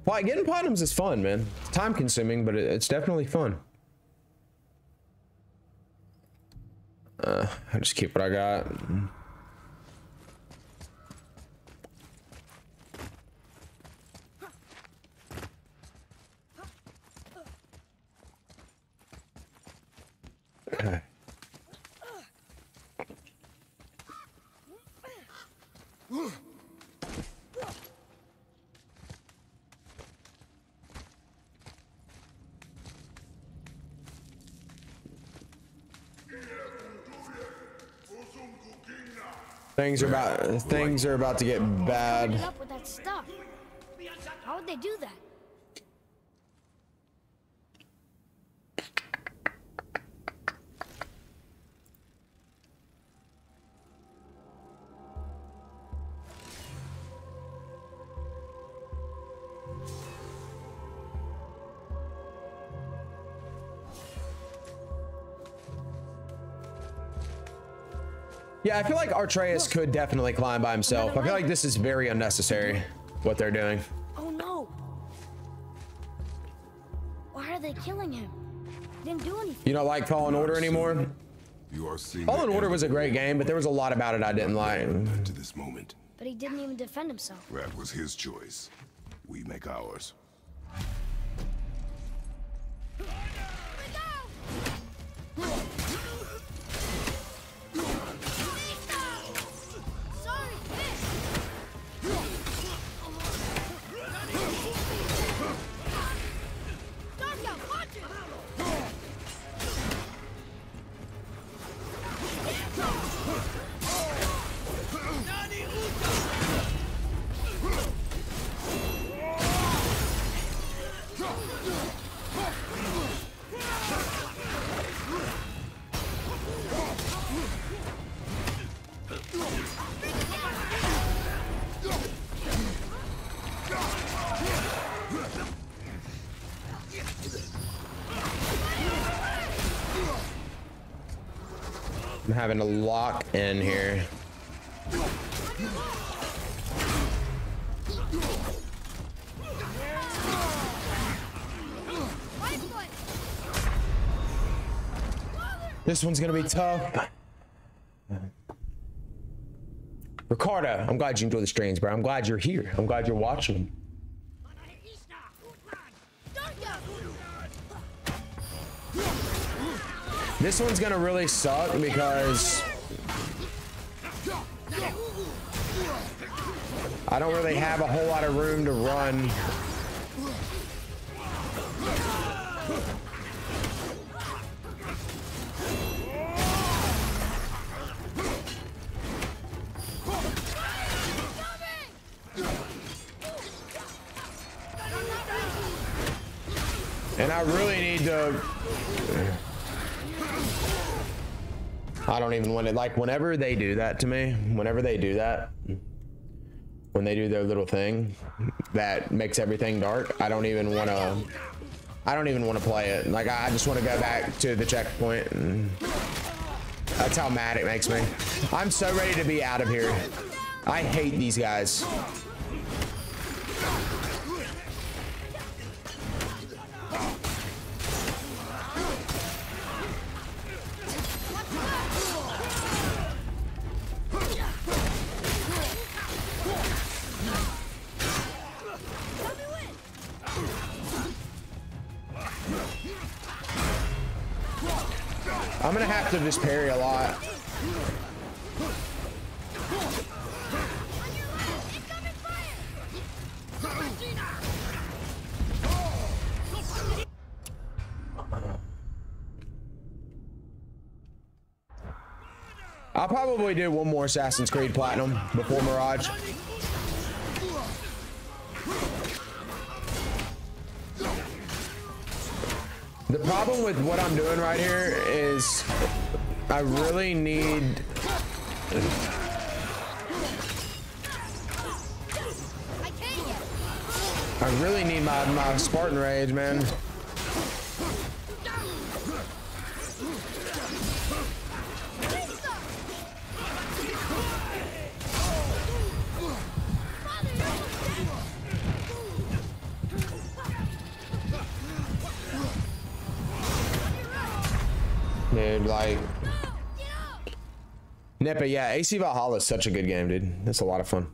Why getting platinums is fun, man. It's time consuming, but it's definitely fun. Uh, I just keep what I got. Things are about things are about to get bad. up with that stuff? How would they do that? Yeah, I feel like Atreus could definitely climb by himself. I feel like this is very unnecessary what they're doing. Oh no! Why are they killing him? Didn't do anything. You don't like Fallen Order anymore? You are seeing Fallen the Order was a great game, but there was a lot about it I didn't like. to this moment. But he didn't even defend himself. That was his choice. We make ours. Having to lock in here. This one's gonna be tough. Ricardo, I'm glad you enjoy the streams, bro. I'm glad you're here. I'm glad you're watching This one's gonna really suck because I don't really have a whole lot of room to run. Even want to like whenever they do that to me, whenever they do that, when they do their little thing that makes everything dark, I don't even want to I don't even want to play it. Like I just want to go back to the checkpoint and that's how mad it makes me. I'm so ready to be out of here. I hate these guys. To parry a lot. I'll probably do one more Assassin's Creed Platinum before Mirage. The problem with what I'm doing right here is I really need I really need my, my Spartan Rage, man. Nipa, yeah, AC Valhalla is such a good game, dude. It's a lot of fun.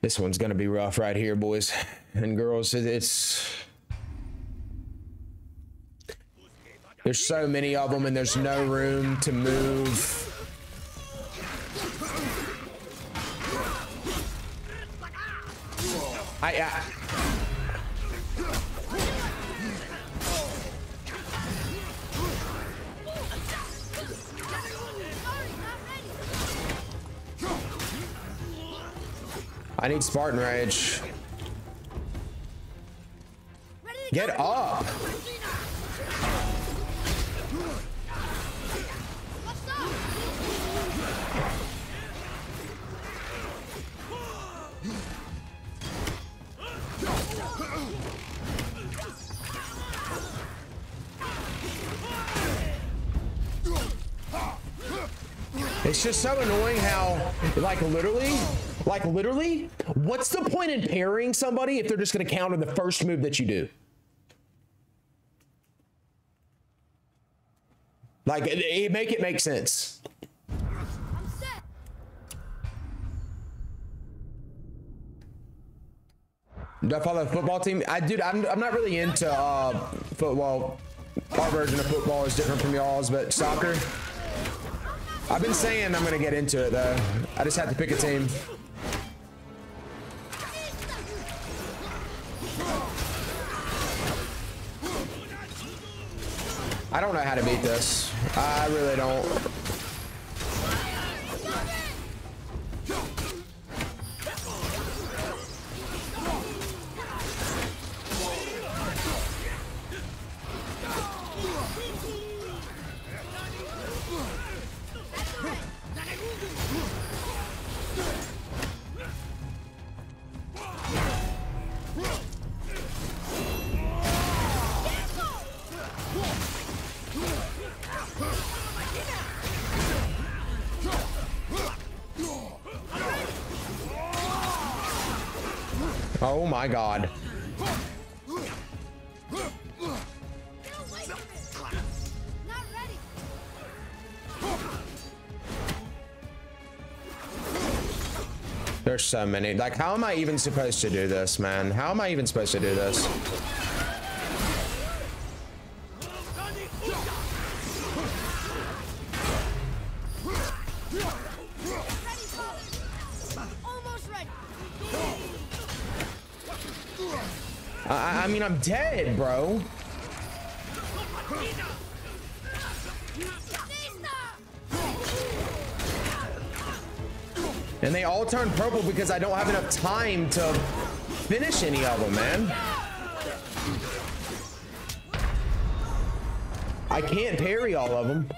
This one's gonna be rough right here, boys and girls. It's there's so many of them, and there's no room to move. Need Spartan Rage. Get up? It's just so annoying how, like, literally, like, literally, what's the point in parrying somebody if they're just gonna counter the first move that you do? Like, it, it- make it make sense. Do I follow the football team? I dude, I'm, I'm not really into uh, football. Our version of football is different from y'all's, but soccer. I've been saying I'm gonna get into it though. I just have to pick a team. I don't know how to beat this. I really don't. My god. There's so many. Like, how am I even supposed to do this, man? How am I even supposed to do this? Dead, bro. And they all turn purple because I don't have enough time to finish any of them, man. I can't parry all of them.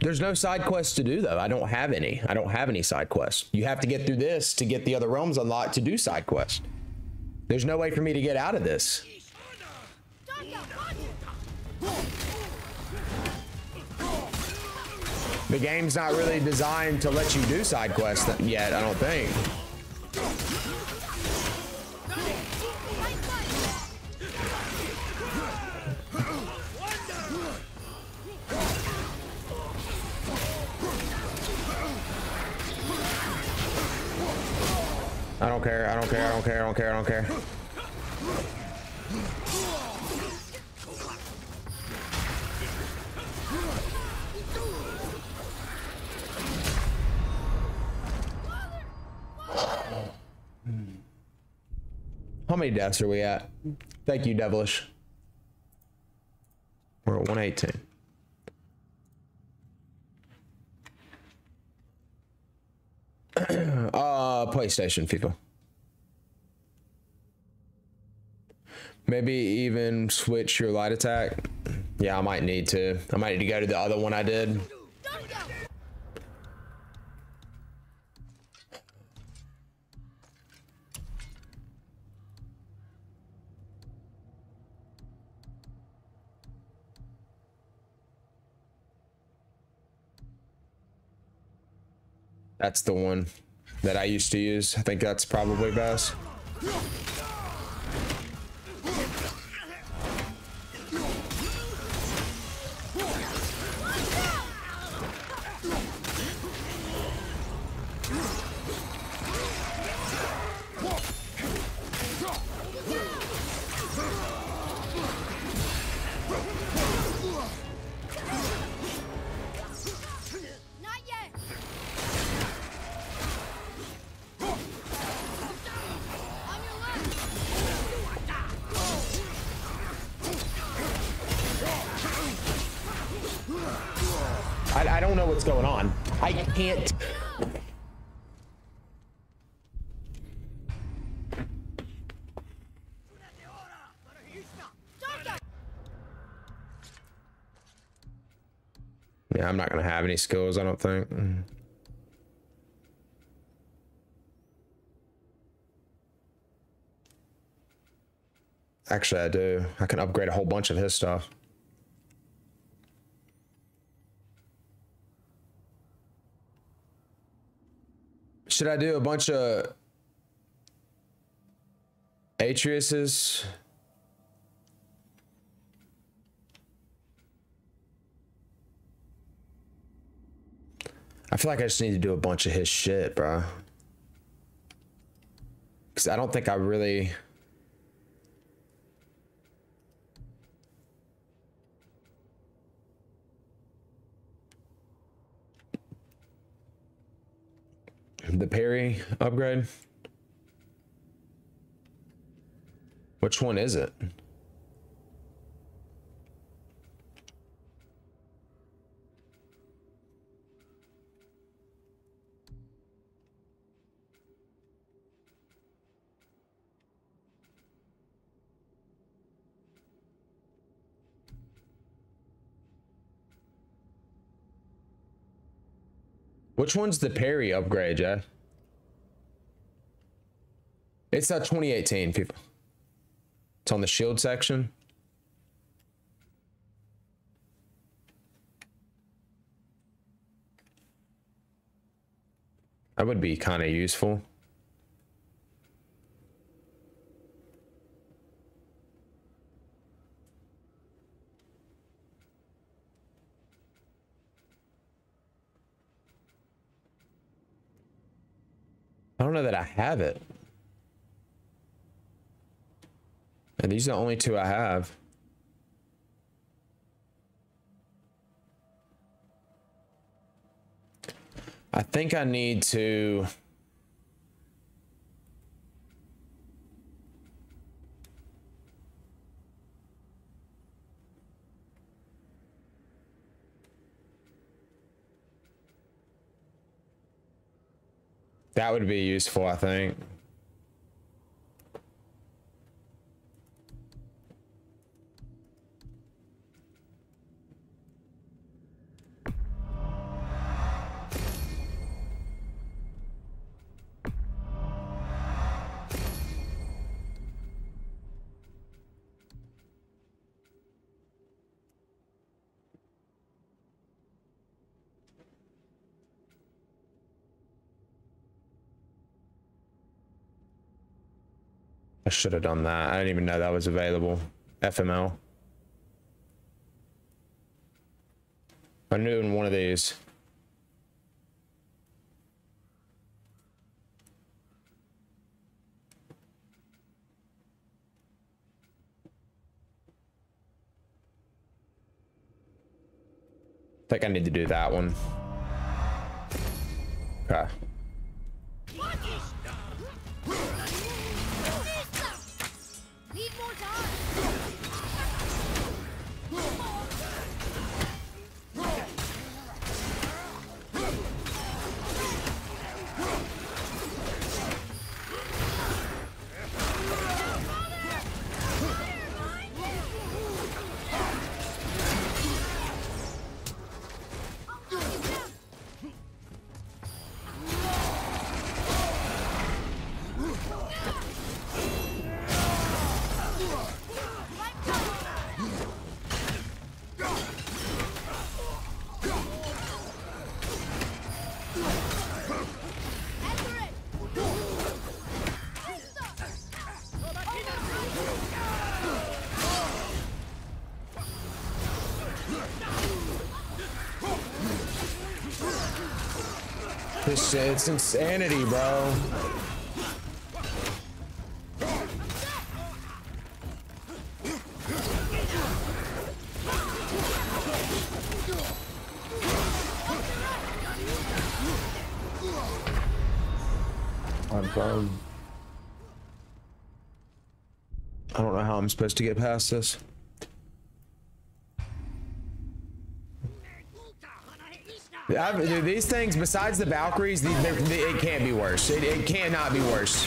There's no side quests to do though. I don't have any. I don't have any side quests. You have to get through this to get the other realms unlocked to do side quests. There's no way for me to get out of this. The game's not really designed to let you do side quests yet, I don't think. I don't care, I don't care, I don't care, I don't care, I don't care. How many deaths are we at? Thank you, Devilish. We're at 118. uh, PlayStation, FIFA. Maybe even switch your light attack. Yeah, I might need to. I might need to go to the other one I did. That's the one that I used to use. I think that's probably best. Not gonna have any skills. I don't think. Actually, I do. I can upgrade a whole bunch of his stuff. Should I do a bunch of Atreus's? I feel like I just need to do a bunch of his shit, bro. Cause I don't think I really. The parry upgrade. Which one is it? Which one's the parry upgrade, Jeff? It's that 2018, people. It's on the shield section. That would be kind of useful. I don't know that I have it. And these are the only two I have. I think I need to. That would be useful, I think. Should have done that. I didn't even know that was available. FML. I knew in one of these. I think I need to do that one. Okay. Need more This it's insanity, bro. I'm sorry. I don't know how I'm supposed to get past this. I've, these things, besides the Valkyries, they're- they, it can't be worse. It, it cannot be worse.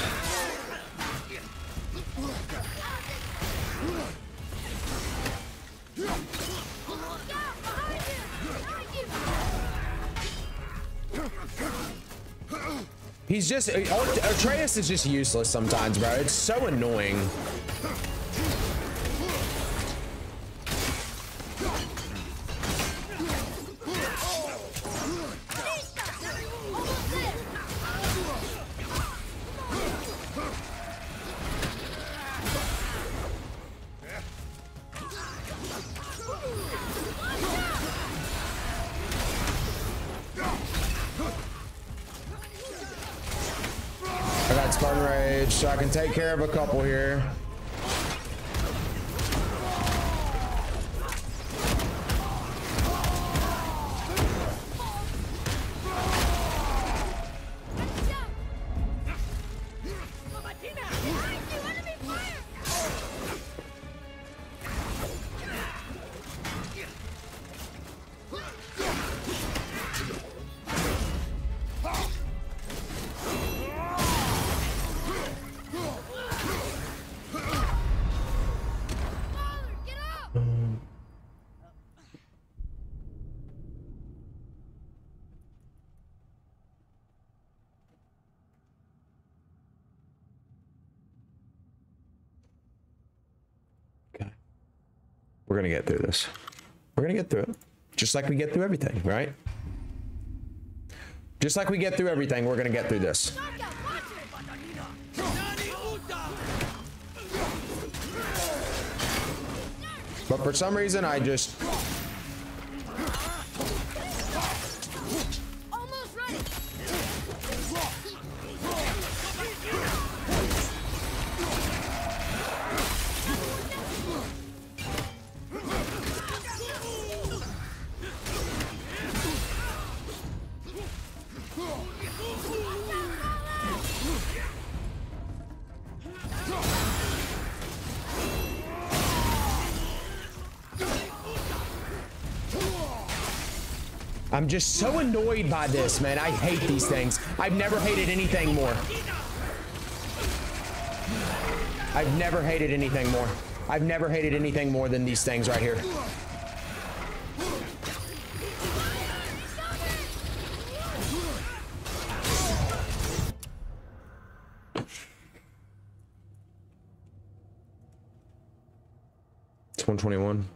He's just uh, Atreus is just useless sometimes, bro. It's so annoying. Take care of a couple here. We're gonna get through this. We're gonna get through it. Just like we get through everything, right? Just like we get through everything, we're gonna get through this. But for some reason, I just I'm just so annoyed by this, man. I hate these things. I've never hated anything more. I've never hated anything more. I've never hated anything more than these things right here. It's 121.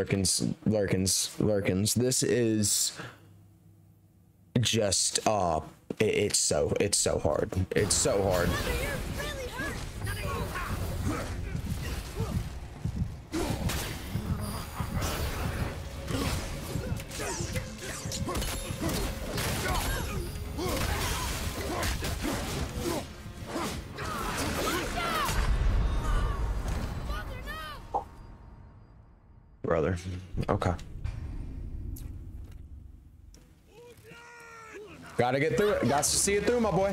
Larkins, Larkins, Larkins. This is just uh it- it's so it's so hard. It's so hard. Gotta get through it. Got to see it through, my boy.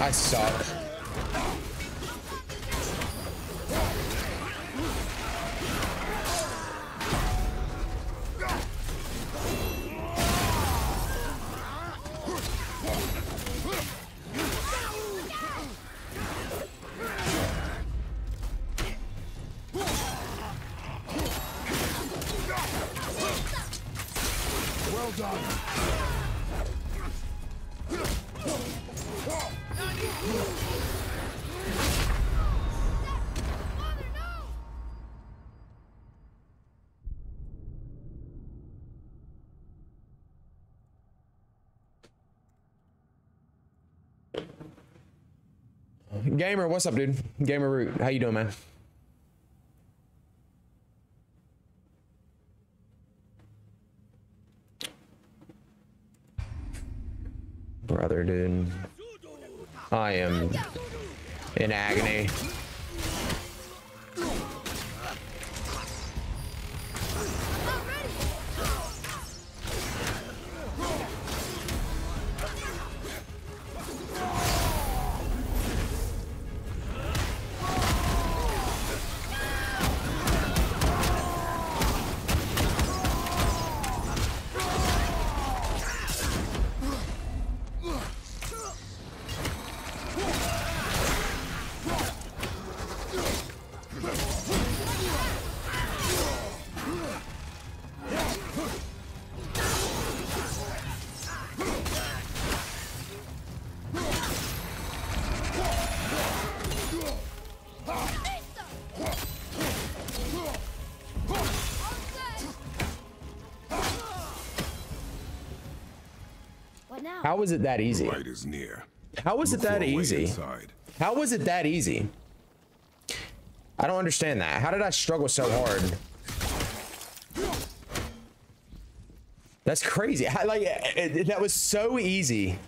I suck. Gamer, what's up, dude? Gamer Root, how you doing, man? How was it that easy? The light is near. How was it that for a way easy? Inside. How was it that easy? I don't understand that. How did I struggle so hard? That's crazy. How, like it- it- that was so easy.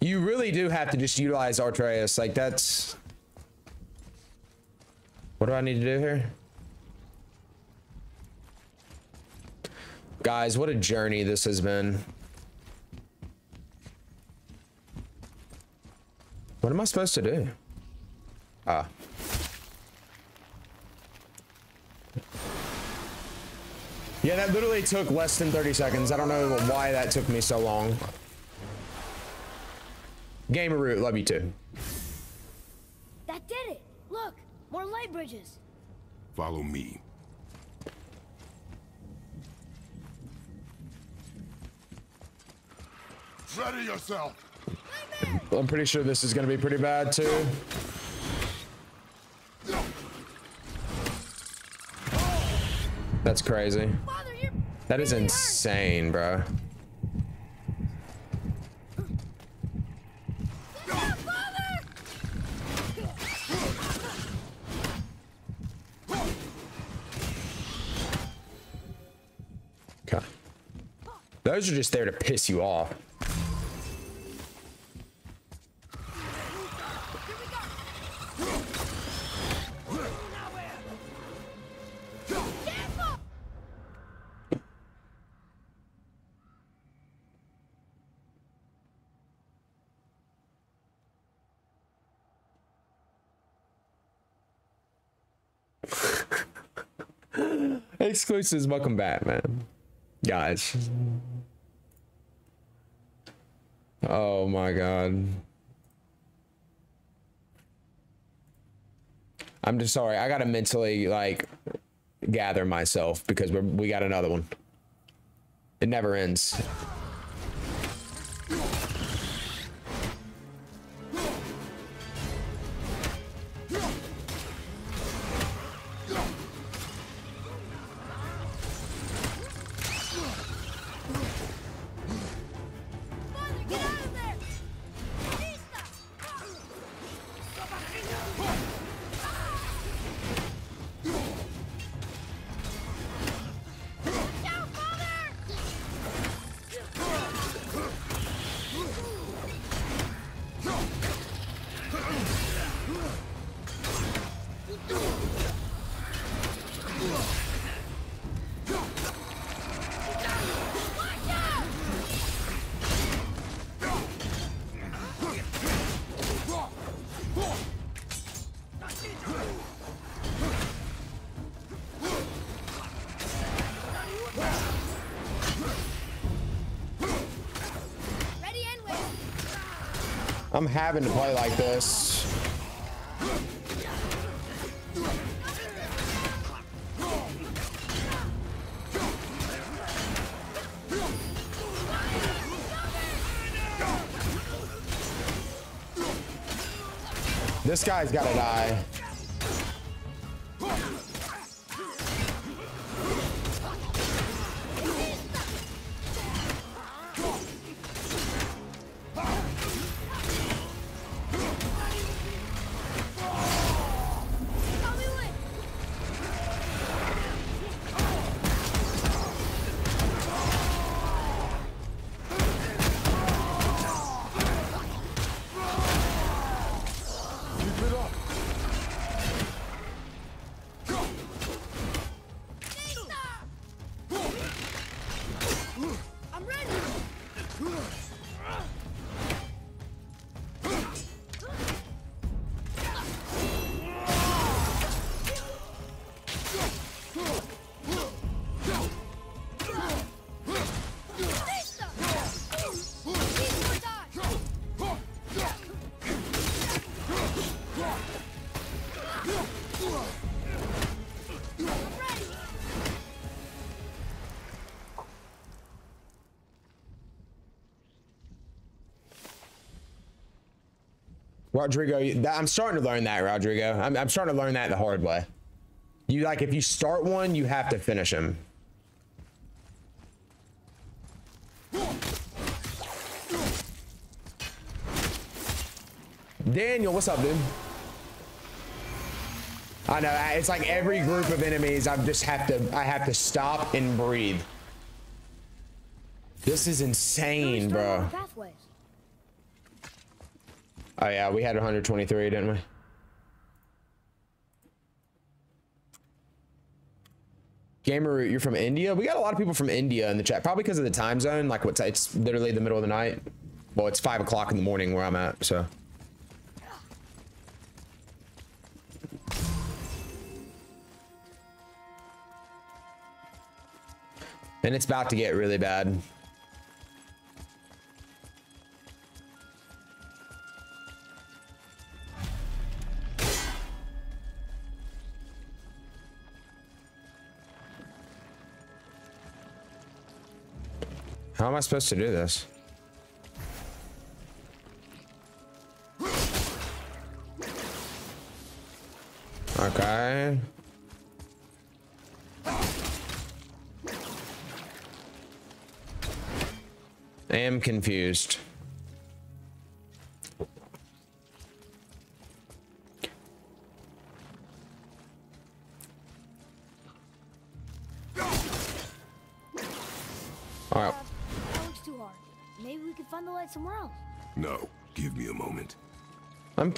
You really do have to just utilize Atreus. Like that's. What do I need to do here? Guys, what a journey this has been. What am I supposed to do? Ah. Yeah, that literally took less than 30 seconds. I don't know why that took me so long. Gamer Root, love you too. That did it. Look, more light bridges. Follow me. Ready yourself. I'm pretty sure this is gonna be pretty bad too. That's crazy. That is insane, bro. Okay. Those are just there to piss you off. Exclusives, welcome back, man. Guys. Oh my god. I'm just sorry. I gotta mentally like gather myself because we got another one. It never ends. Having to play like this. This guy's gotta die. Rodrigo, I'm starting to learn that, Rodrigo. I'm, I'm starting to learn that the hard way. You like, if you start one, you have to finish him. Daniel, what's up, dude? I know, it's like every group of enemies, I just have to, I have to stop and breathe. This is insane, bro. Oh yeah, we had 123, didn't we? Gamer, you're from India? We got a lot of people from India in the chat, probably because of the time zone. Like, what's it's literally the middle of the night. Well, it's five o'clock in the morning where I'm at, so. And it's about to get really bad. Am I supposed to do this? Okay. I am confused.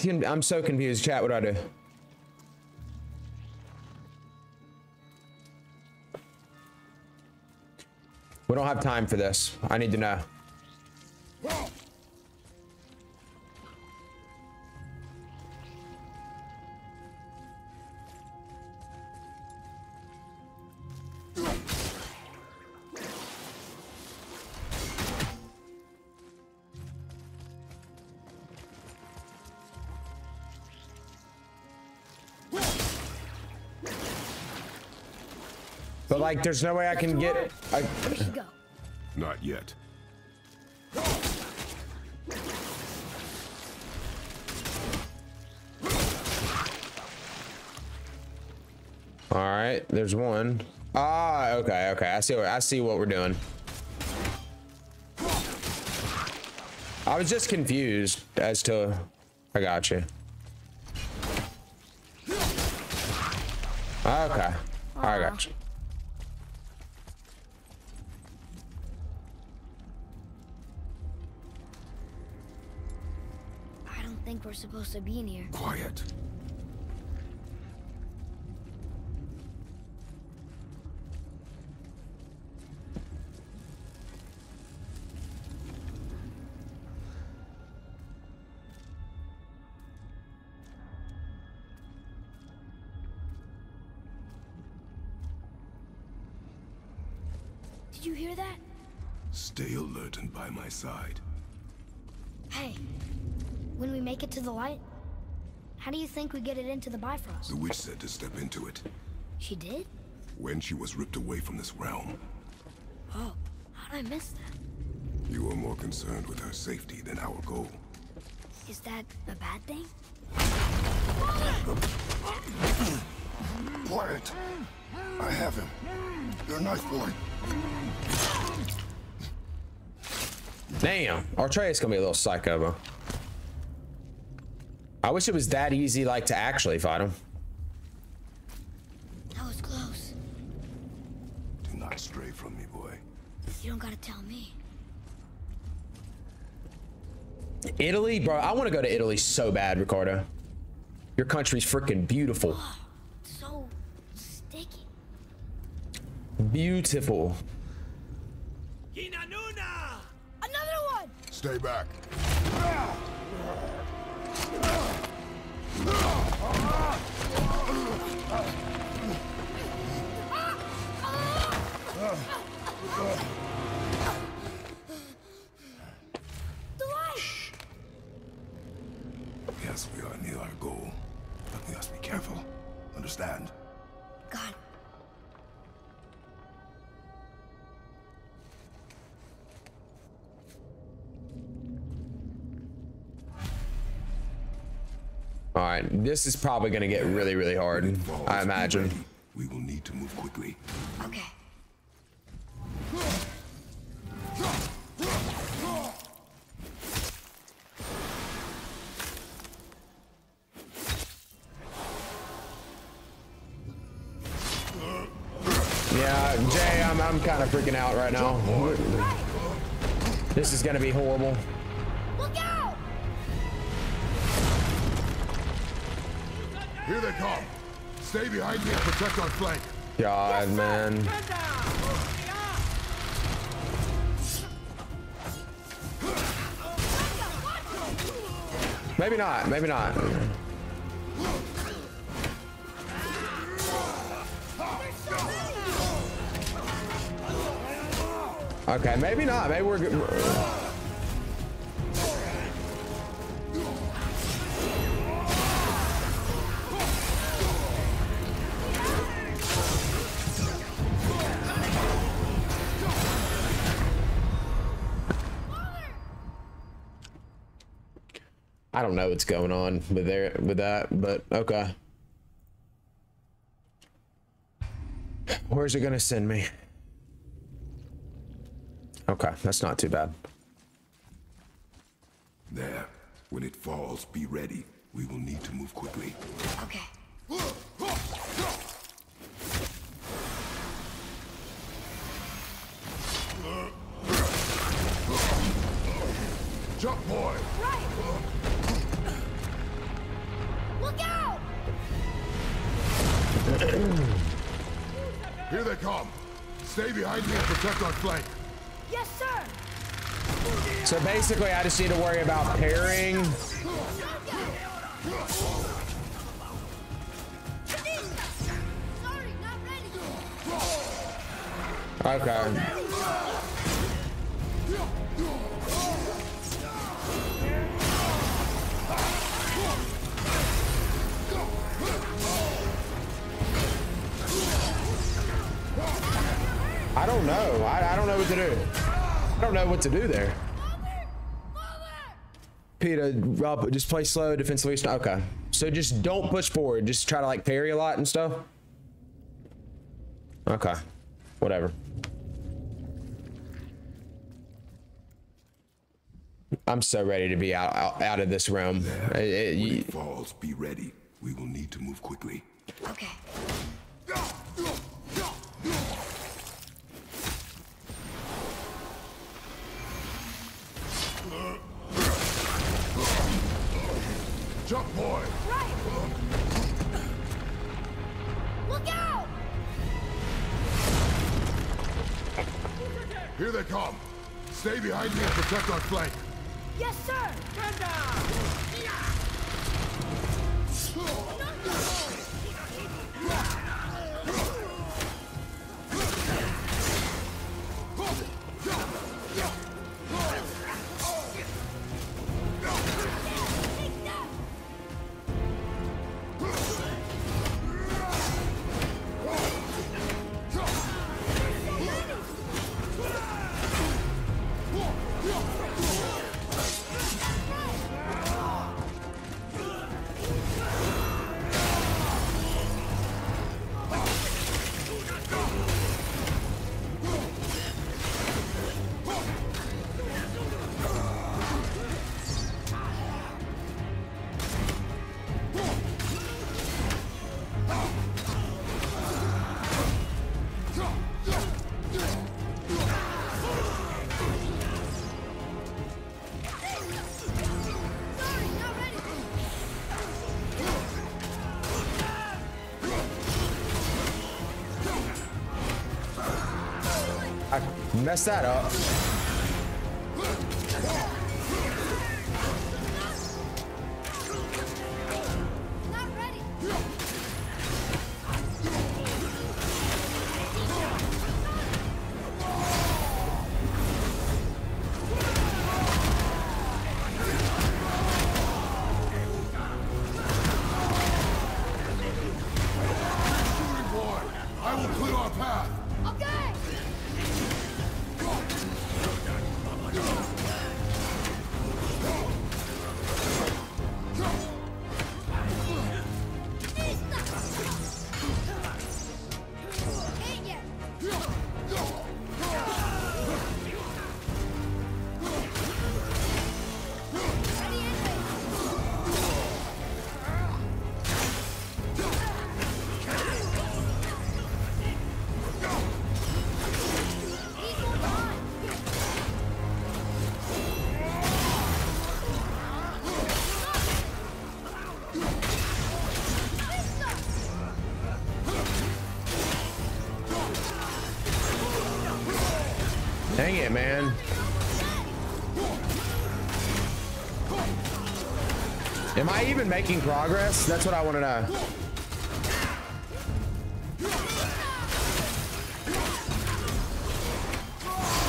I'm so confused. Chat, what do I do? We don't have time for this. I need to know. Like, there's no way I can get. I, We should go. Not yet. all right, there's one. Ah, okay, okay. I see what I see what we're doing. I was just confused as to. I got you. Okay, we're supposed to be in here. Quiet. The light, how do you think we get it into the Bifrost? The witch said to step into it She did? when she was ripped away from this realm. Oh, how'd I miss that? You are more concerned with her safety than our goal. Is that a bad thing? Quiet. I have him. Your knife boy. Damn, Atreus gonna be a little psycho, bro. I wish it was that easy, like to actually fight him. That was close. Do not stray from me, boy. You don't gotta tell me. Italy, bro. I want to go to Italy so bad, Ricardo. Your country's freaking beautiful. Oh, so sticky. Beautiful. Another one! Stay back. Yes, we are near our goal, but we must be careful. Understand? This is probably gonna get really, really hard. I imagine. We will need to move quickly. Okay. Yeah, Jay, I'm, I'm kind of freaking out right now. This is gonna be horrible. Stay behind me and protect our flank. God, man. Maybe not. Maybe not. Okay, maybe not. Maybe we're good. I don't know what's going on with there with that, but okay. Where's it gonna send me? Okay, that's not too bad. There. When it falls, be ready. We will need to move quickly. Okay. Jump, boy! Right! Look! Here they come. Stay behind me and protect our flank. Yes, sir! So basically, I just need to worry about pairing. Sorry, not ready! Okay. I don't know. I, I don't know what to do. I don't know what to do there. Peter, Rob, just play slow, defensively. st- Okay. So just don't push forward. Just try to like parry a lot and stuff. Okay. Whatever. I'm so ready to be out out, out of this realm. It- it- When you- it falls, be ready. We will need to move quickly. Okay. Jump, boy! Right! Look out! Here they come. Stay behind me and protect our flank. Yes, sir! Sorry, I messed that up. Am making progress? That's what I want to know.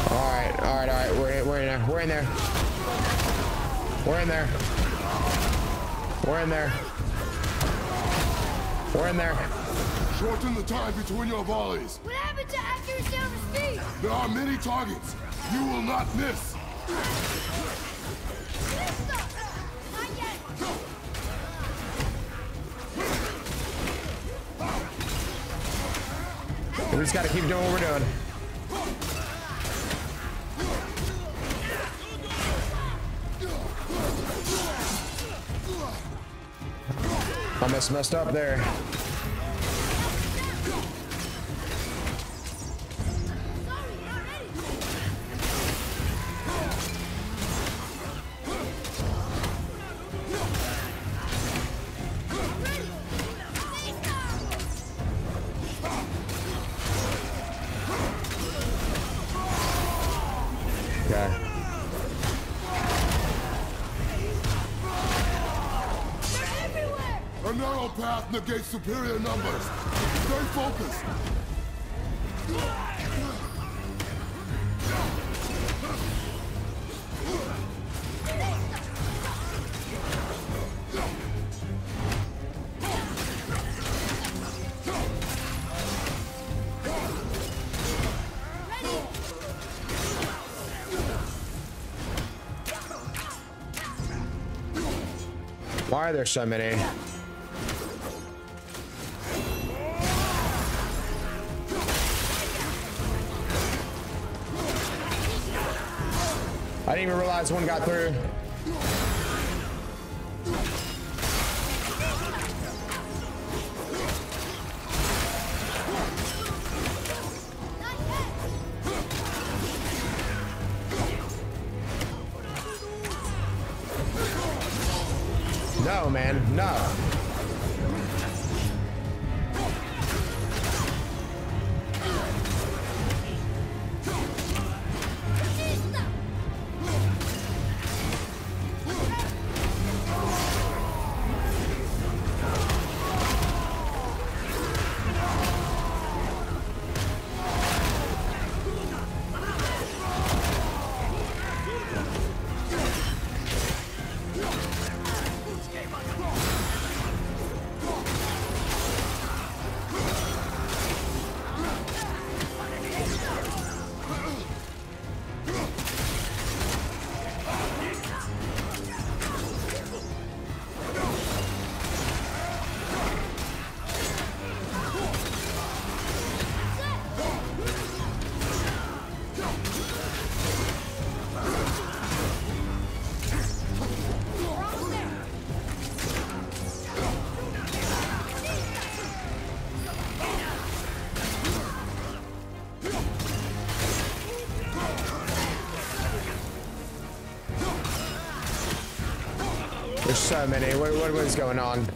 All right, all right, all right. We're, we're in there. We're in there. We're in there. We're in there. We're in there. Shorten the time between your volleys. What happened to accuracy over speed? There are many targets. You will not miss. Just got to keep doing what we're doing. Almost messed up there. Superior numbers. Stay focused. Why are there so many? Realize one got through. So many. What, what, is going on?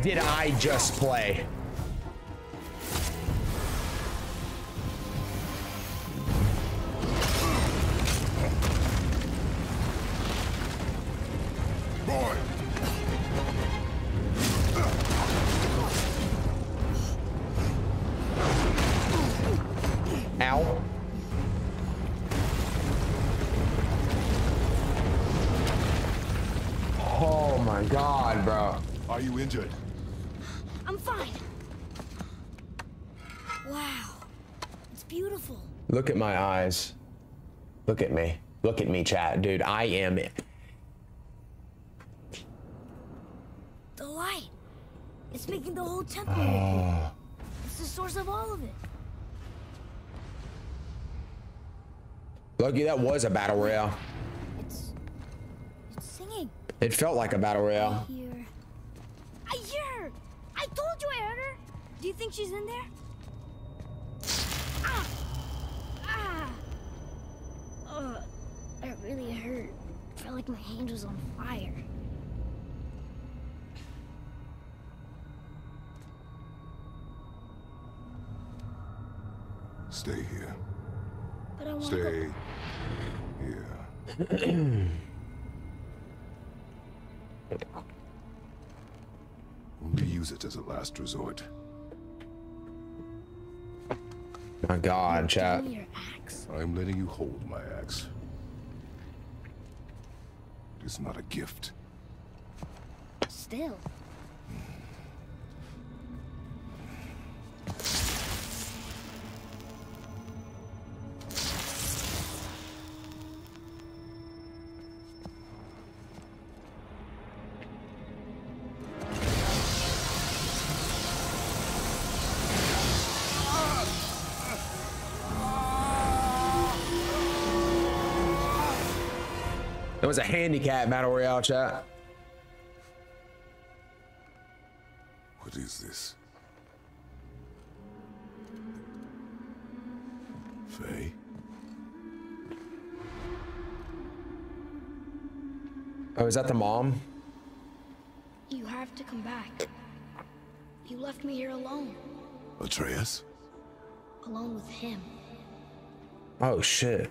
Did I just play? Look at me. Look at me, chat. Dude, I am it. The light. It's making the whole temple. Oh. It's the source of all of it. Lucky, that was a battle royale. It's, it's singing. It felt like a battle royale. Stay here. But I want to Stay here. Only use it as a last resort. My God, chat. Your axe. I'm letting you hold my axe. It is not a gift. Still. It was a handicap battle royale chat. What is this? Faye? Oh, is that the mom? You have to come back. You left me here alone. Atreus? Alone with him. Oh shit.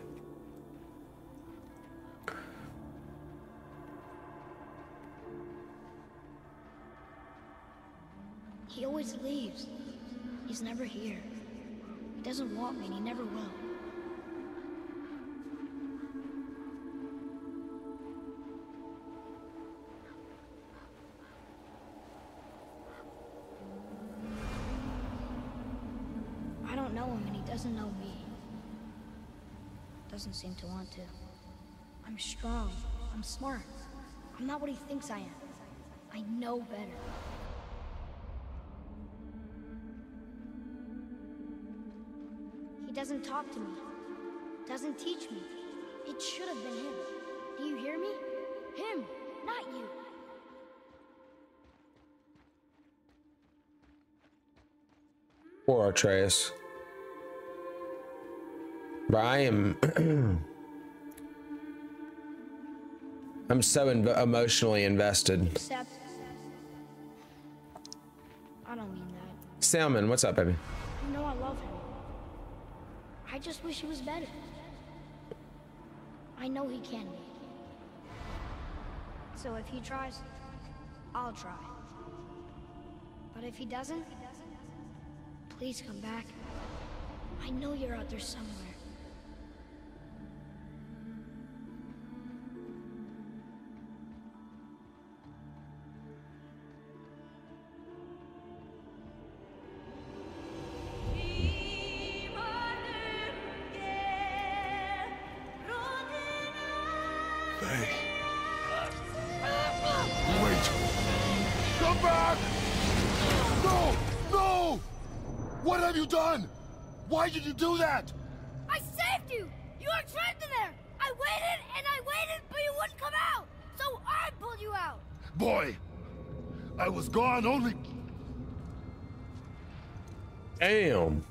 He always leaves. He's never here. He doesn't want me and he never will. I don't know him and he doesn't know me. Doesn't seem to want to. I'm strong. I'm smart. I'm not what he thinks I am. I know better. Talk to me. Doesn't teach me. It should have been him. Do you hear me? Him, not you. Poor Atreus. But I am. I'm so inv- emotionally invested. Except. I don't mean that. Salmon, what's up, baby? You know I love him. I just wish he was better. I know he can be. So if he tries, I'll try. But if he doesn't, please come back. I know you're out there somewhere. You do that? I saved you! You were trapped in there! I waited and I waited, but you wouldn't come out! So I pulled you out! Boy, I was gone only... Damn.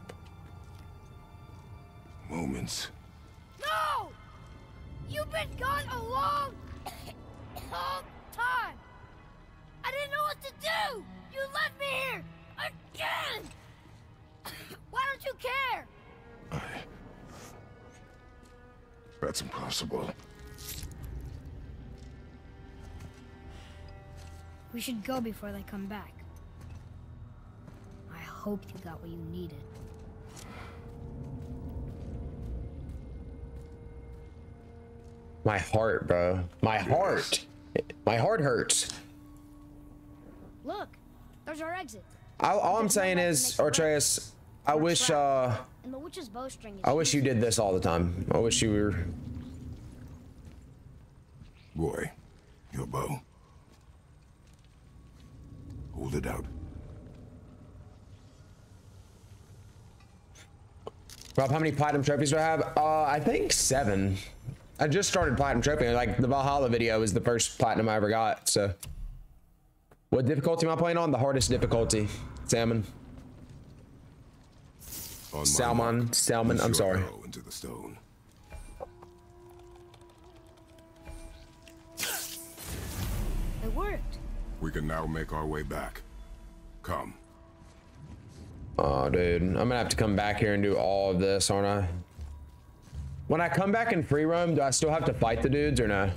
Should go before they come back. I hope you got what you needed. My heart, bro. My heart. My heart hurts. Look, there's our exit. All, all I'm saying is, make a Atreus, I wish, uh, And the witch's bowstring is I wish you did this all the time. I wish you were. Boy, your bow. Hold it. Rob, how many platinum trophies do I have? Uh, I think seven. I just started platinum trophy. Like the Valhalla video is the first platinum I ever got. So, what difficulty am I playing on? The hardest difficulty. Salmon. On Salmon. mark, Salmon. I'm sorry. Into the stone. It worked. We can now make our way back. Come. Oh, dude. I'm gonna have to come back here and do all of this, aren't I? When I come back in free roam, do I still have to fight the dudes or no?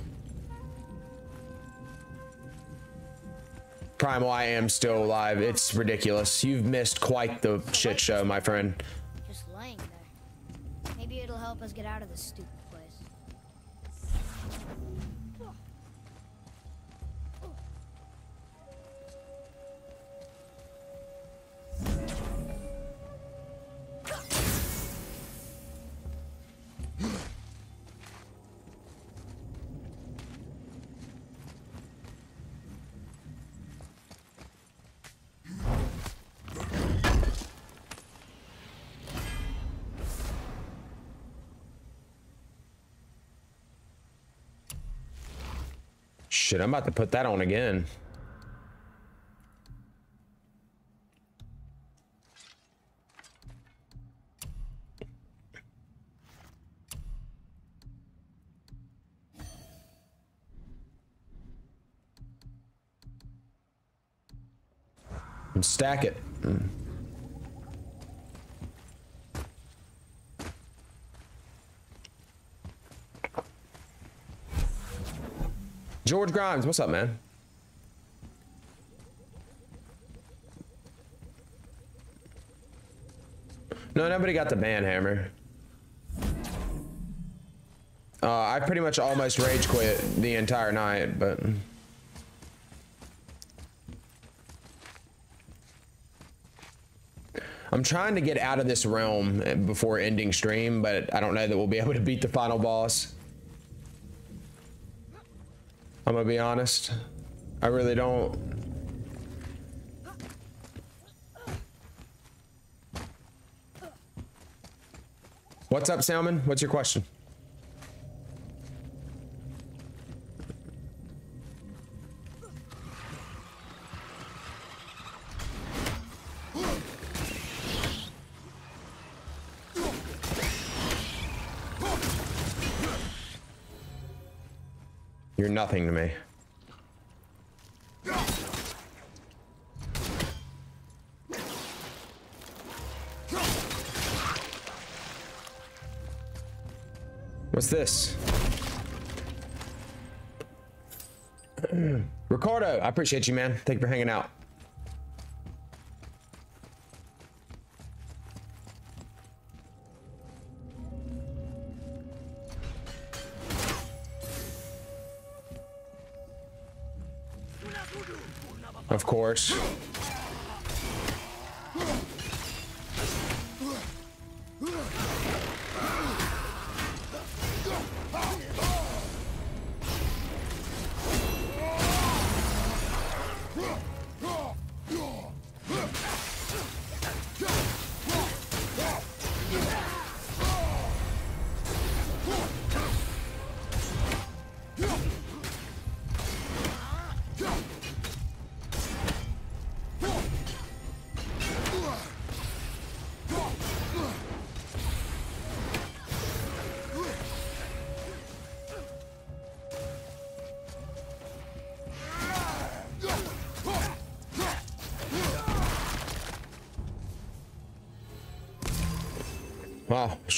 Primal, I am still alive. It's ridiculous. You've missed quite the shit show, my friend. Just laying there. Maybe it'll help us get out of this stupid Shit, I'm about to put that on again. And stack it. Mm. George Grimes, what's up, man? No, nobody got the band hammer. Uh, I pretty much almost rage quit the entire night, but I'm trying to get out of this realm before ending stream, but I don't know that we'll be able to beat the final boss. I'm gonna be honest. I really don't. What's up, Salmon? What's your question? You're nothing to me. What's this? Ricardo, I appreciate you, man. Thank you for hanging out. Course.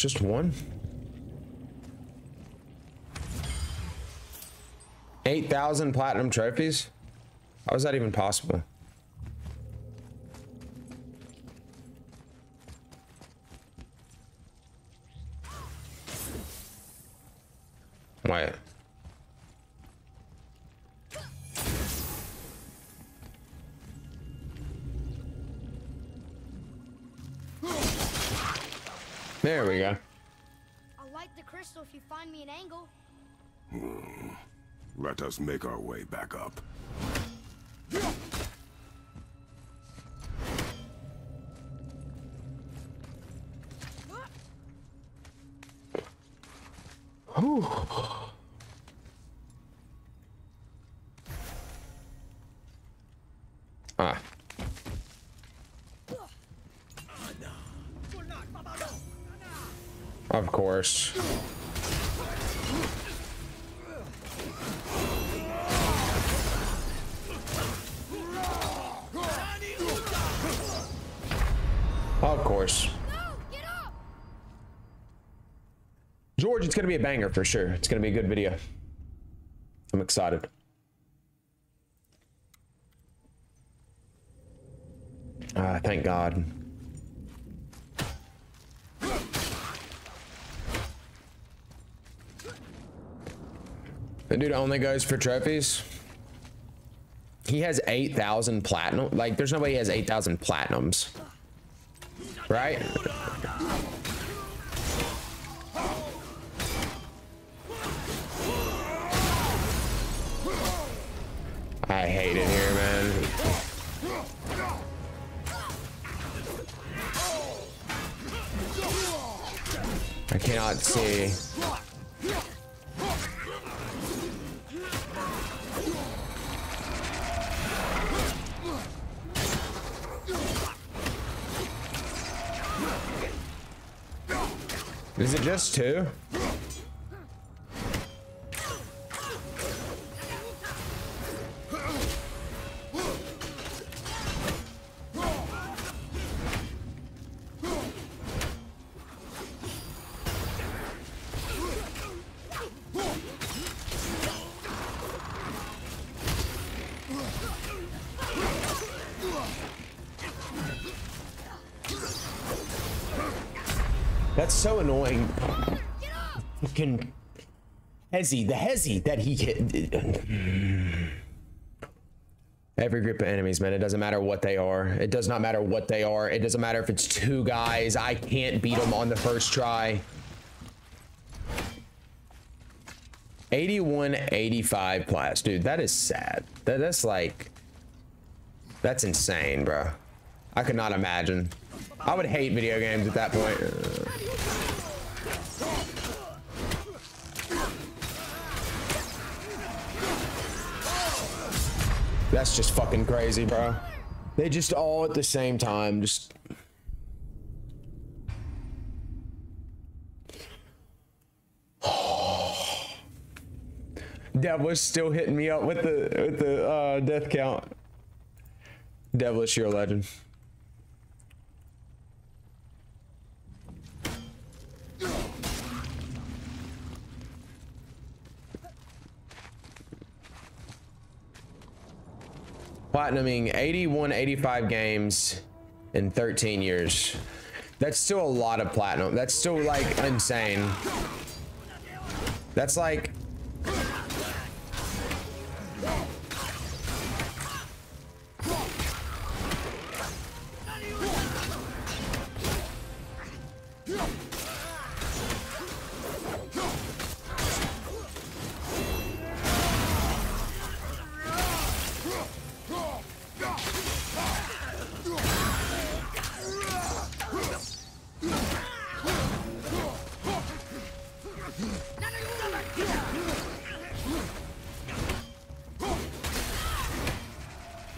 Just one? 8,000 platinum trophies? How is that even possible? us make our way back up. ah. Of course. George, it's going to be a banger for sure. It's going to be a good video. I'm excited. Ah, thank God. The dude only goes for trophies. He has 8,000 platinum. Like, there's no way he has 8,000 platinums. Right? Is it just two? The Hezzy that he hit. Every group of enemies, man. It doesn't matter what they are. It does not matter what they are. It doesn't matter if it's two guys. I can't beat them on the first try. 81, 85 class. Dude, that is sad. That, that's like... That's insane, bro. I could not imagine. I would hate video games at that point. That's just fucking crazy, bro. They just all at the same time, just... Devilish still hitting me up with the with the uh, death count. Devilish, you're a legend. Platinuming 81, 85 games in 13 years. That's still a lot of platinum. That's still like insane. That's like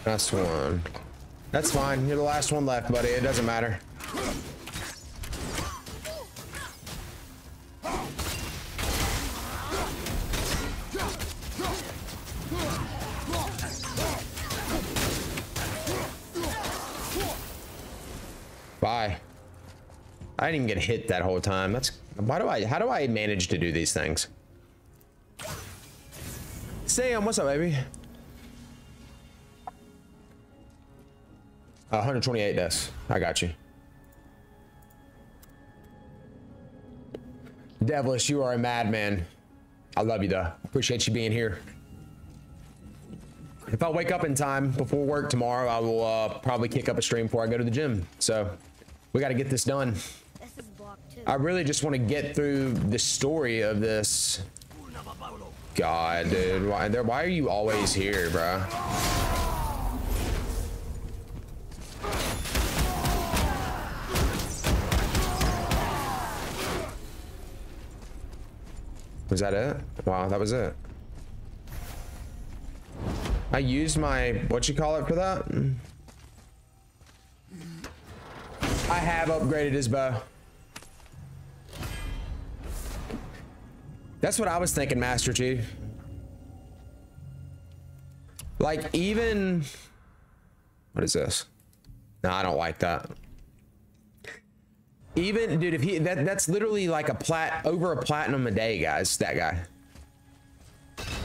Last one. That's fine. You're the last one left, buddy. It doesn't matter. Bye. I didn't even get hit that whole time. That's why do I how do I manage to do these things? Sam, what's up, baby? Uh, 128 deaths. I got you. Devilish, you are a madman. I love you, though. Appreciate you being here. If I wake up in time before work tomorrow, I will uh, probably kick up a stream before I go to the gym. So we got to get this done. I really just want to get through the story of this. God, dude, why? Why are you always here, bro? Was that it? Wow, that was it. I used my, what you call it for that? I have upgraded his bow. That's what I was thinking, Master Chief. Like, even... What is this? No, I don't like that. Even, dude, if he... That, that's literally like a plat... Over a platinum a day, guys. That guy.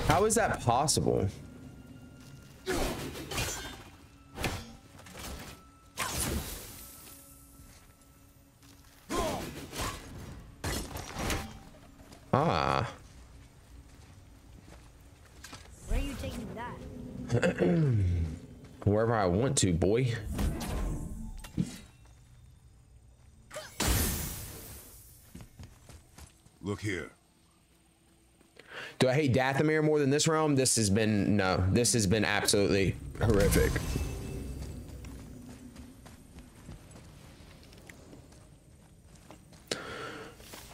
How is that possible? Ah. Where are you taking that? Wherever I want to, boy. Look here. Do I hate Dathomir more than this realm? This has been no. This has been absolutely horrific.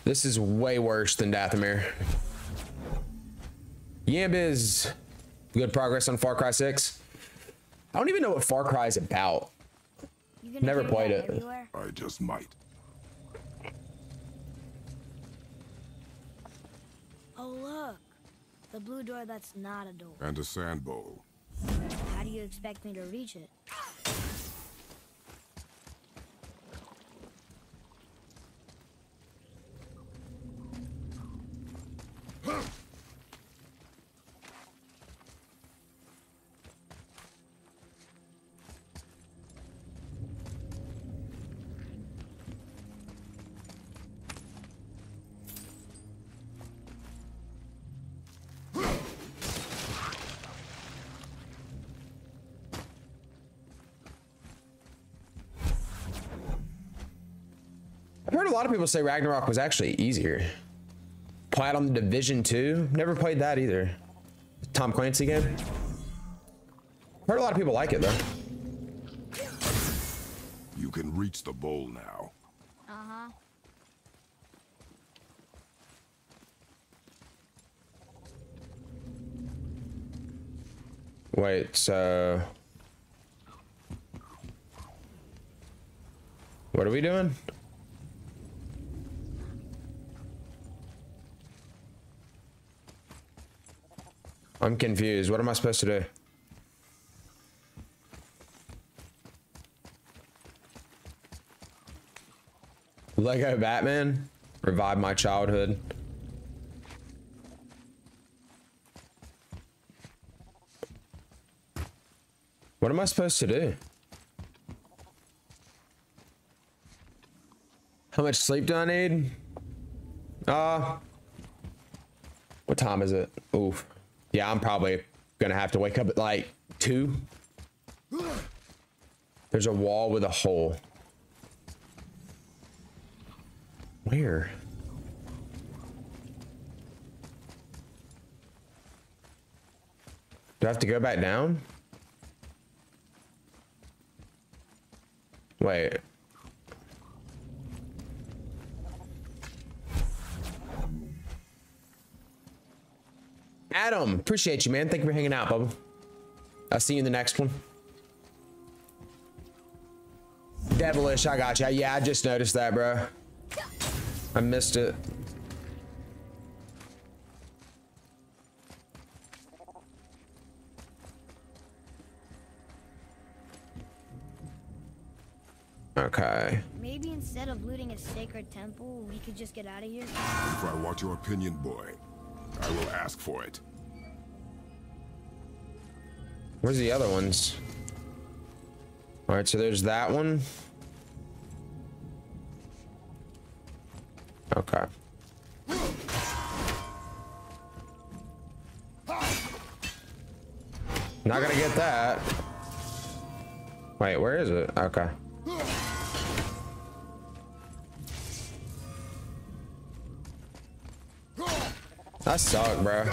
This is way worse than Dathomir. Yambiz, good progress on Far Cry 6. I don't even know what Far Cry is about. Never played it. Everywhere? I just might. Oh look, the blue door that's not a door. And a sand bowl. How do you expect me to reach it? I've heard a lot of people say Ragnarok was actually easier. The Division 2. Never played that either. Tom Clancy game. Heard a lot of people like it though. You can reach the bowl now. Uh-huh. Wait, so what are we doing? I'm confused. What am I supposed to do? Lego Batman? Revive my childhood. What am I supposed to do? How much sleep do I need? Uh, what time is it? Oof. Yeah, I'm probably gonna have to wake up at like two. There's a wall with a hole. Where? Do I have to go back down? Wait. Adam, appreciate you, man. Thank you for hanging out, Bubba. I'll see you in the next one. Devilish, I got you. Yeah, I just noticed that, bro. I missed it. Okay. Maybe instead of looting a sacred temple, we could just get out of here? If I want your opinion, boy, I will ask for it. Where's the other ones? All right, so there's that one. Okay. Not gonna get that. Wait, where is it? Okay. That sucked, bro.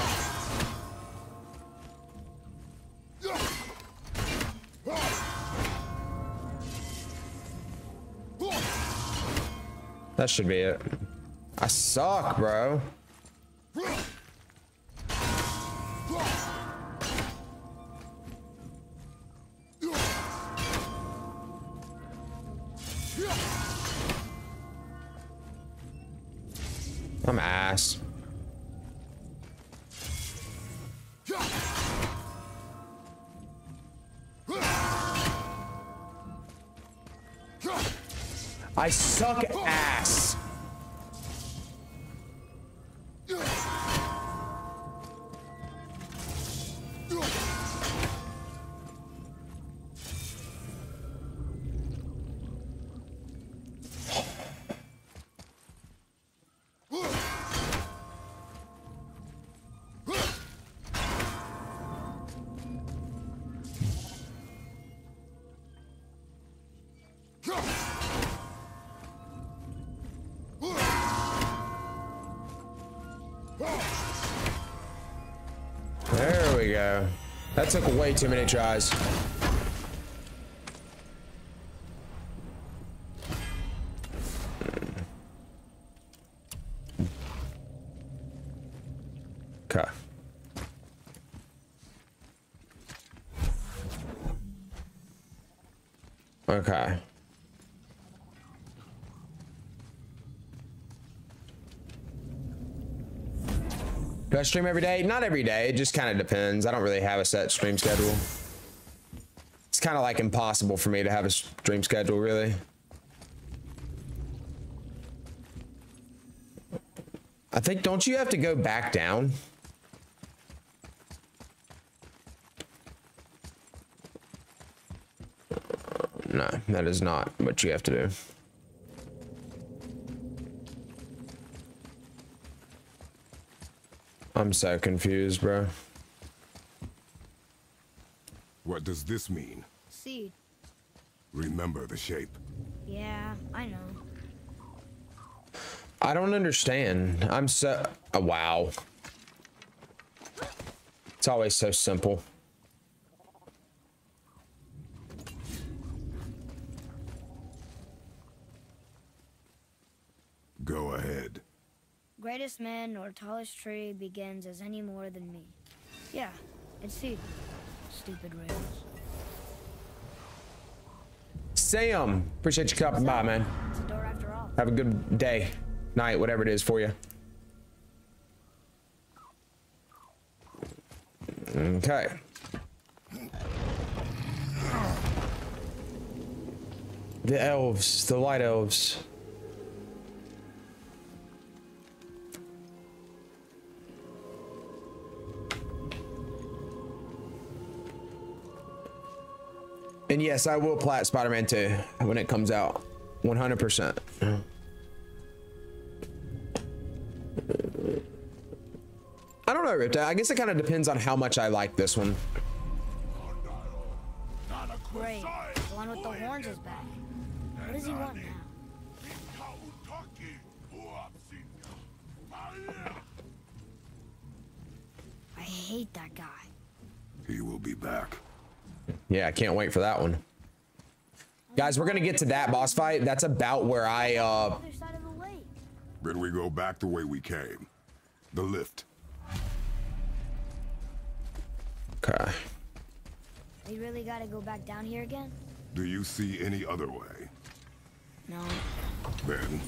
That should be it. I suck, bro. That took way too many tries. Okay. Okay. Do I stream every day? Not every day. It just kind of depends. I don't really have a set stream schedule. It's kind of like impossible for me to have a stream schedule, really. I think, don't you have to go back down? No, that is not what you have to do. I'm so confused, bro. What does this mean? Seed. Remember the shape. Yeah, I know. I don't understand. I'm so. Oh, wow. It's always so simple. Go ahead. Greatest man or tallest tree begins as any more than me. Yeah, it's Seed. Stupid rails. Sam, appreciate you coming by, man. A door after all. Have a good day, night, whatever it is for you. Okay. The elves, the light elves. And yes, I will plat Spider-Man 2 when it comes out. 100%. I don't know, Ripta. I guess it kind of depends on how much I like this one. Can't wait for that one. Guys, we're going to get to that boss fight. That's about where I, uh, Other side of the lake. Then we go back the way we came. The lift. okay. We really gotta go back down here again? Do you see any other way? No. Then,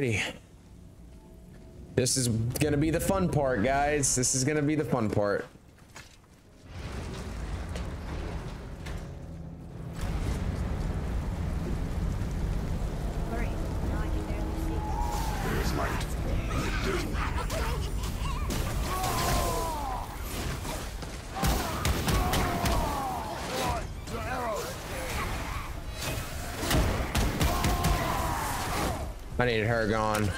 Alrighty. This is gonna be the fun part, guys. This is gonna be the fun part. Needed her gone.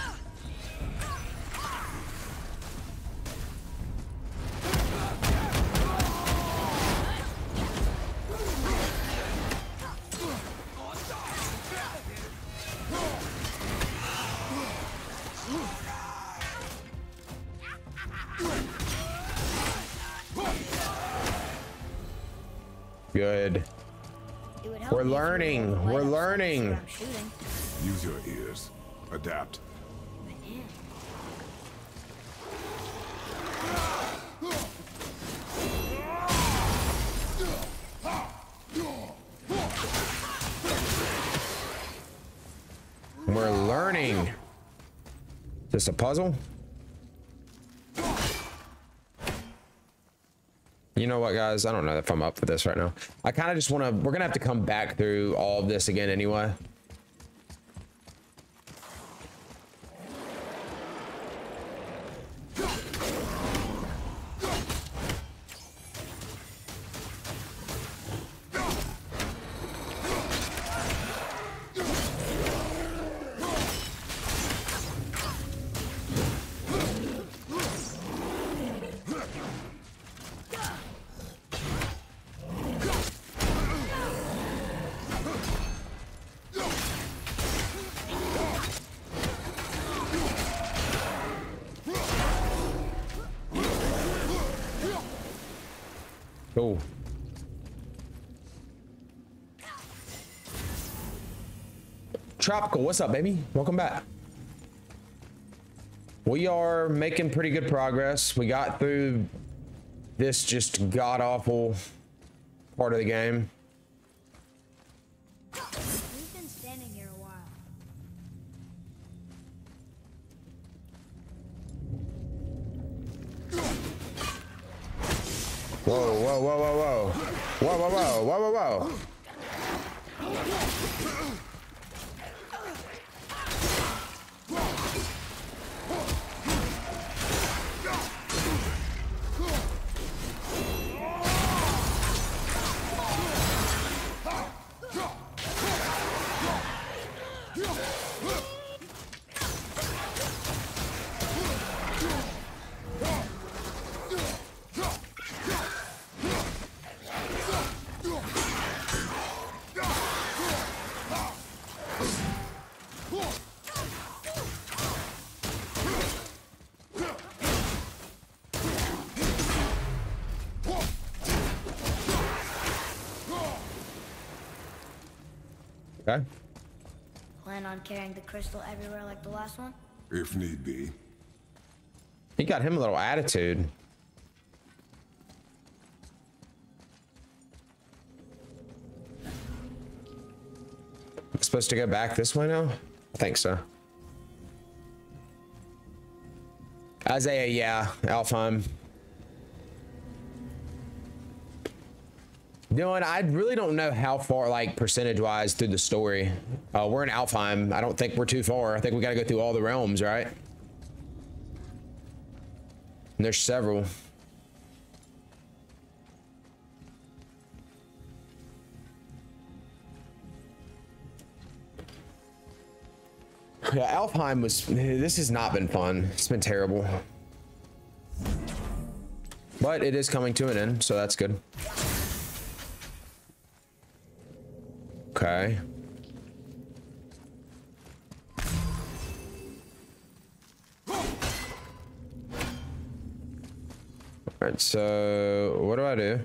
Good. It would help We're me if you learning. We're up so I see learning. where I'm shooting. Use your ears. Adapt. We're learning. Is this a puzzle? You know what, guys? I don't know if I'm up for this right now. I kind of just want to... We're going to have to come back through all of this again anyway. Tropical, what's up, baby? Welcome back. We are making pretty good progress. We got through this just god-awful part of the game. Carrying the crystal everywhere like the last one? If need be. He got him a little attitude. Supposed to go back this way now? I think so. Isaiah, yeah, Alfheim. Dylan, I really don't know how far, like, percentage-wise through the story. Uh, we're in Alfheim. I don't think we're too far. I think we got to go through all the realms, right? And there's several. Yeah, Alfheim was. This has not been fun. It's been terrible. But it is coming to an end, so that's good. Okay. Alright, so what do I do?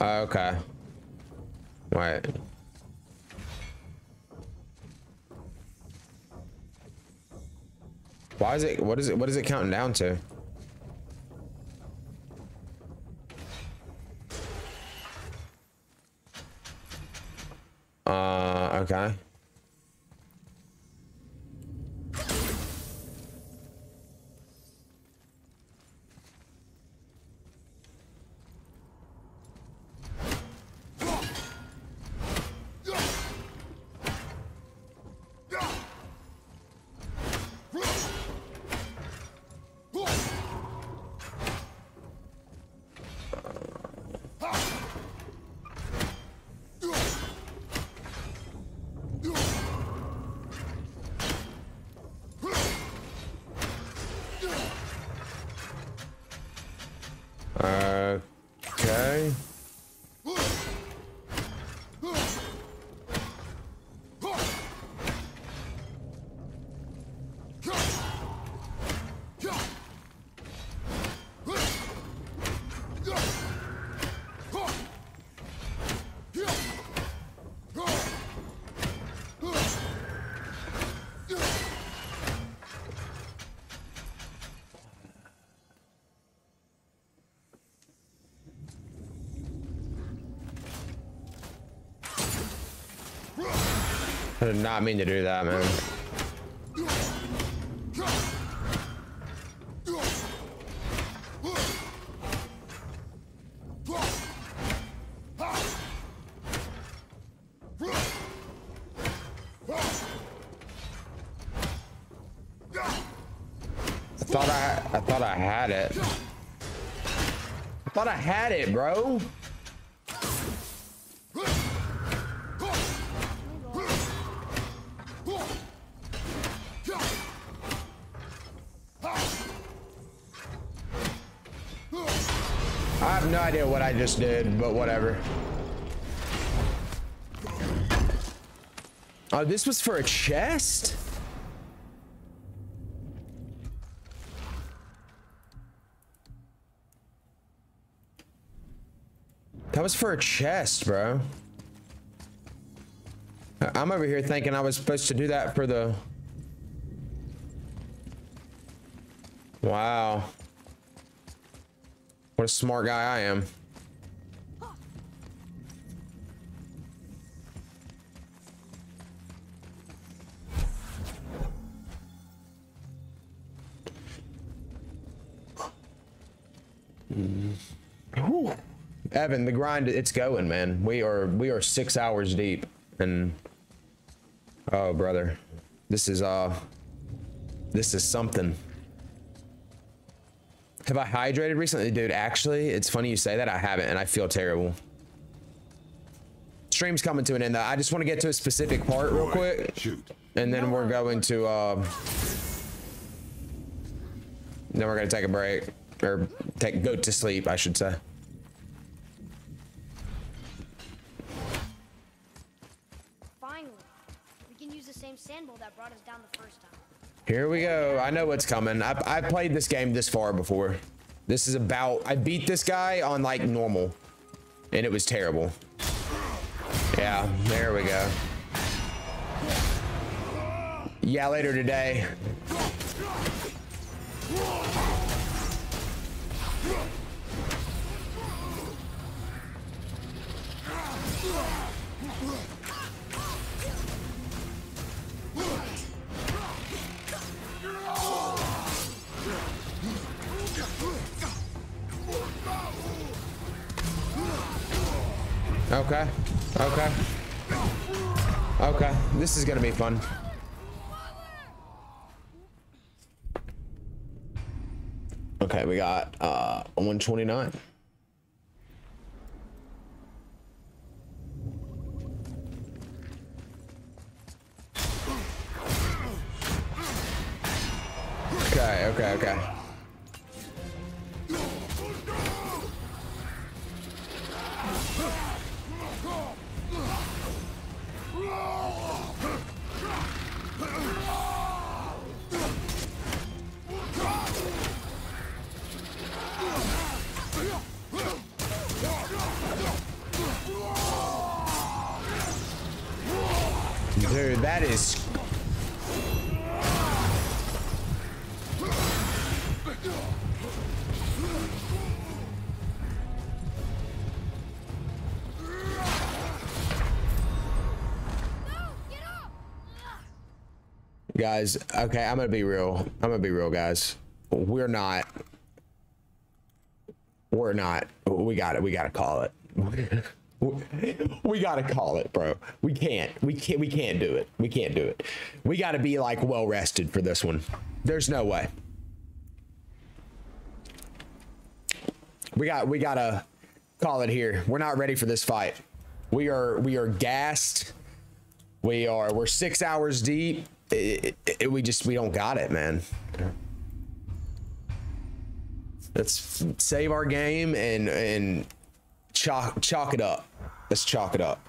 Uh, okay. Wait. Why is it? What is it? What is it counting down to? Uh, okay. Did not mean to do that, man. Thought I, I thought I had it. I thought I had it, bro. Just did, but whatever. Oh, this was for a chest? That was for a chest, bro. I'm over here thinking I was supposed to do that for the... Wow. What a smart guy I am. Evan, the grind, it's going, man. We are we are six hours deep, and oh, brother, this is uh, this is something. Have I hydrated recently, dude? Actually, it's funny you say that. I haven't, and I feel terrible. Stream's coming to an end, though. I just want to get to a specific part real quick, Shoot. and then we're going to uh, then we're gonna take a break or take go to sleep, I should say. Finally, we can use the same sand bowl that brought us down the first time. Here we go. I know what's coming. I, I played this game this far before. This is about, I beat this guy on like normal and it was terrible. Yeah, there we go. Yeah, later today. Gonna be fun. Okay, we got uh 129. Guys. Okay i'm gonna be real. I'm gonna be real guys. We're not we're not we got it we gotta call it. We gotta call it bro. We can't we can't we can't do it. We can't do it. We gotta be like well rested for this one. There's no way. We got we gotta call it here. We're not ready for this fight. We are we are gassed. We are we're six hours deep it, it- we just we don't got it man. Let's save our game and and chalk chalk it up. Let's chalk it up.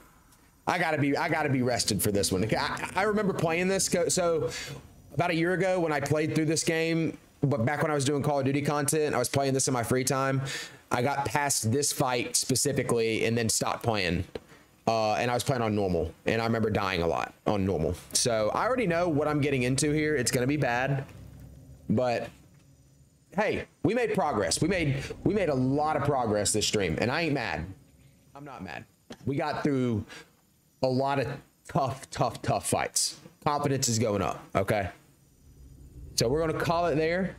I gotta be i gotta be rested for this one. I, I remember playing this. So about a year ago when i played through this game but back when i was doing call of duty content i was playing this in my free time. I got past this fight specifically and then stopped playing uh, and I was playing on normal, and I remember dying a lot on normal. So I already know what I'm getting into here. It's gonna be bad, but hey, we made progress. We made we made a lot of progress this stream, and I ain't mad. I'm not mad. We got through a lot of tough, tough, tough fights. Confidence is going up. Okay. So we're gonna call it there.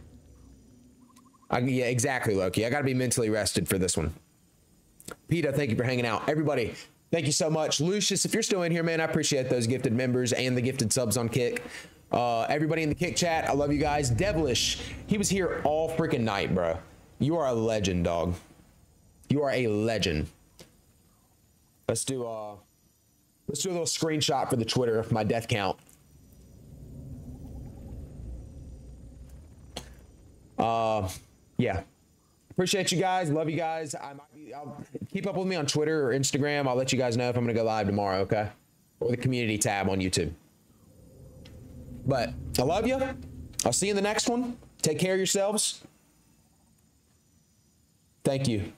I, yeah, exactly, Loki. I got to be mentally rested for this one. Peter, thank you for hanging out. Everybody, thank you so much. Lucius, if you're still in here, man, I appreciate those gifted members and the gifted subs on Kick. Uh, everybody in the Kick chat, I love you guys. Devilish, he was here all freaking night, bro. You are a legend, dog. You are a legend. Let's do uh let's do a little screenshot for the Twitter of my death count. Uh yeah. Appreciate you guys. Love you guys. I might be, I'll keep up with me on Twitter or Instagram. I'll let you guys know if I'm gonna go live tomorrow, okay? Or the community tab on YouTube. But I love you. I'll see you in the next one. Take care of yourselves. Thank you.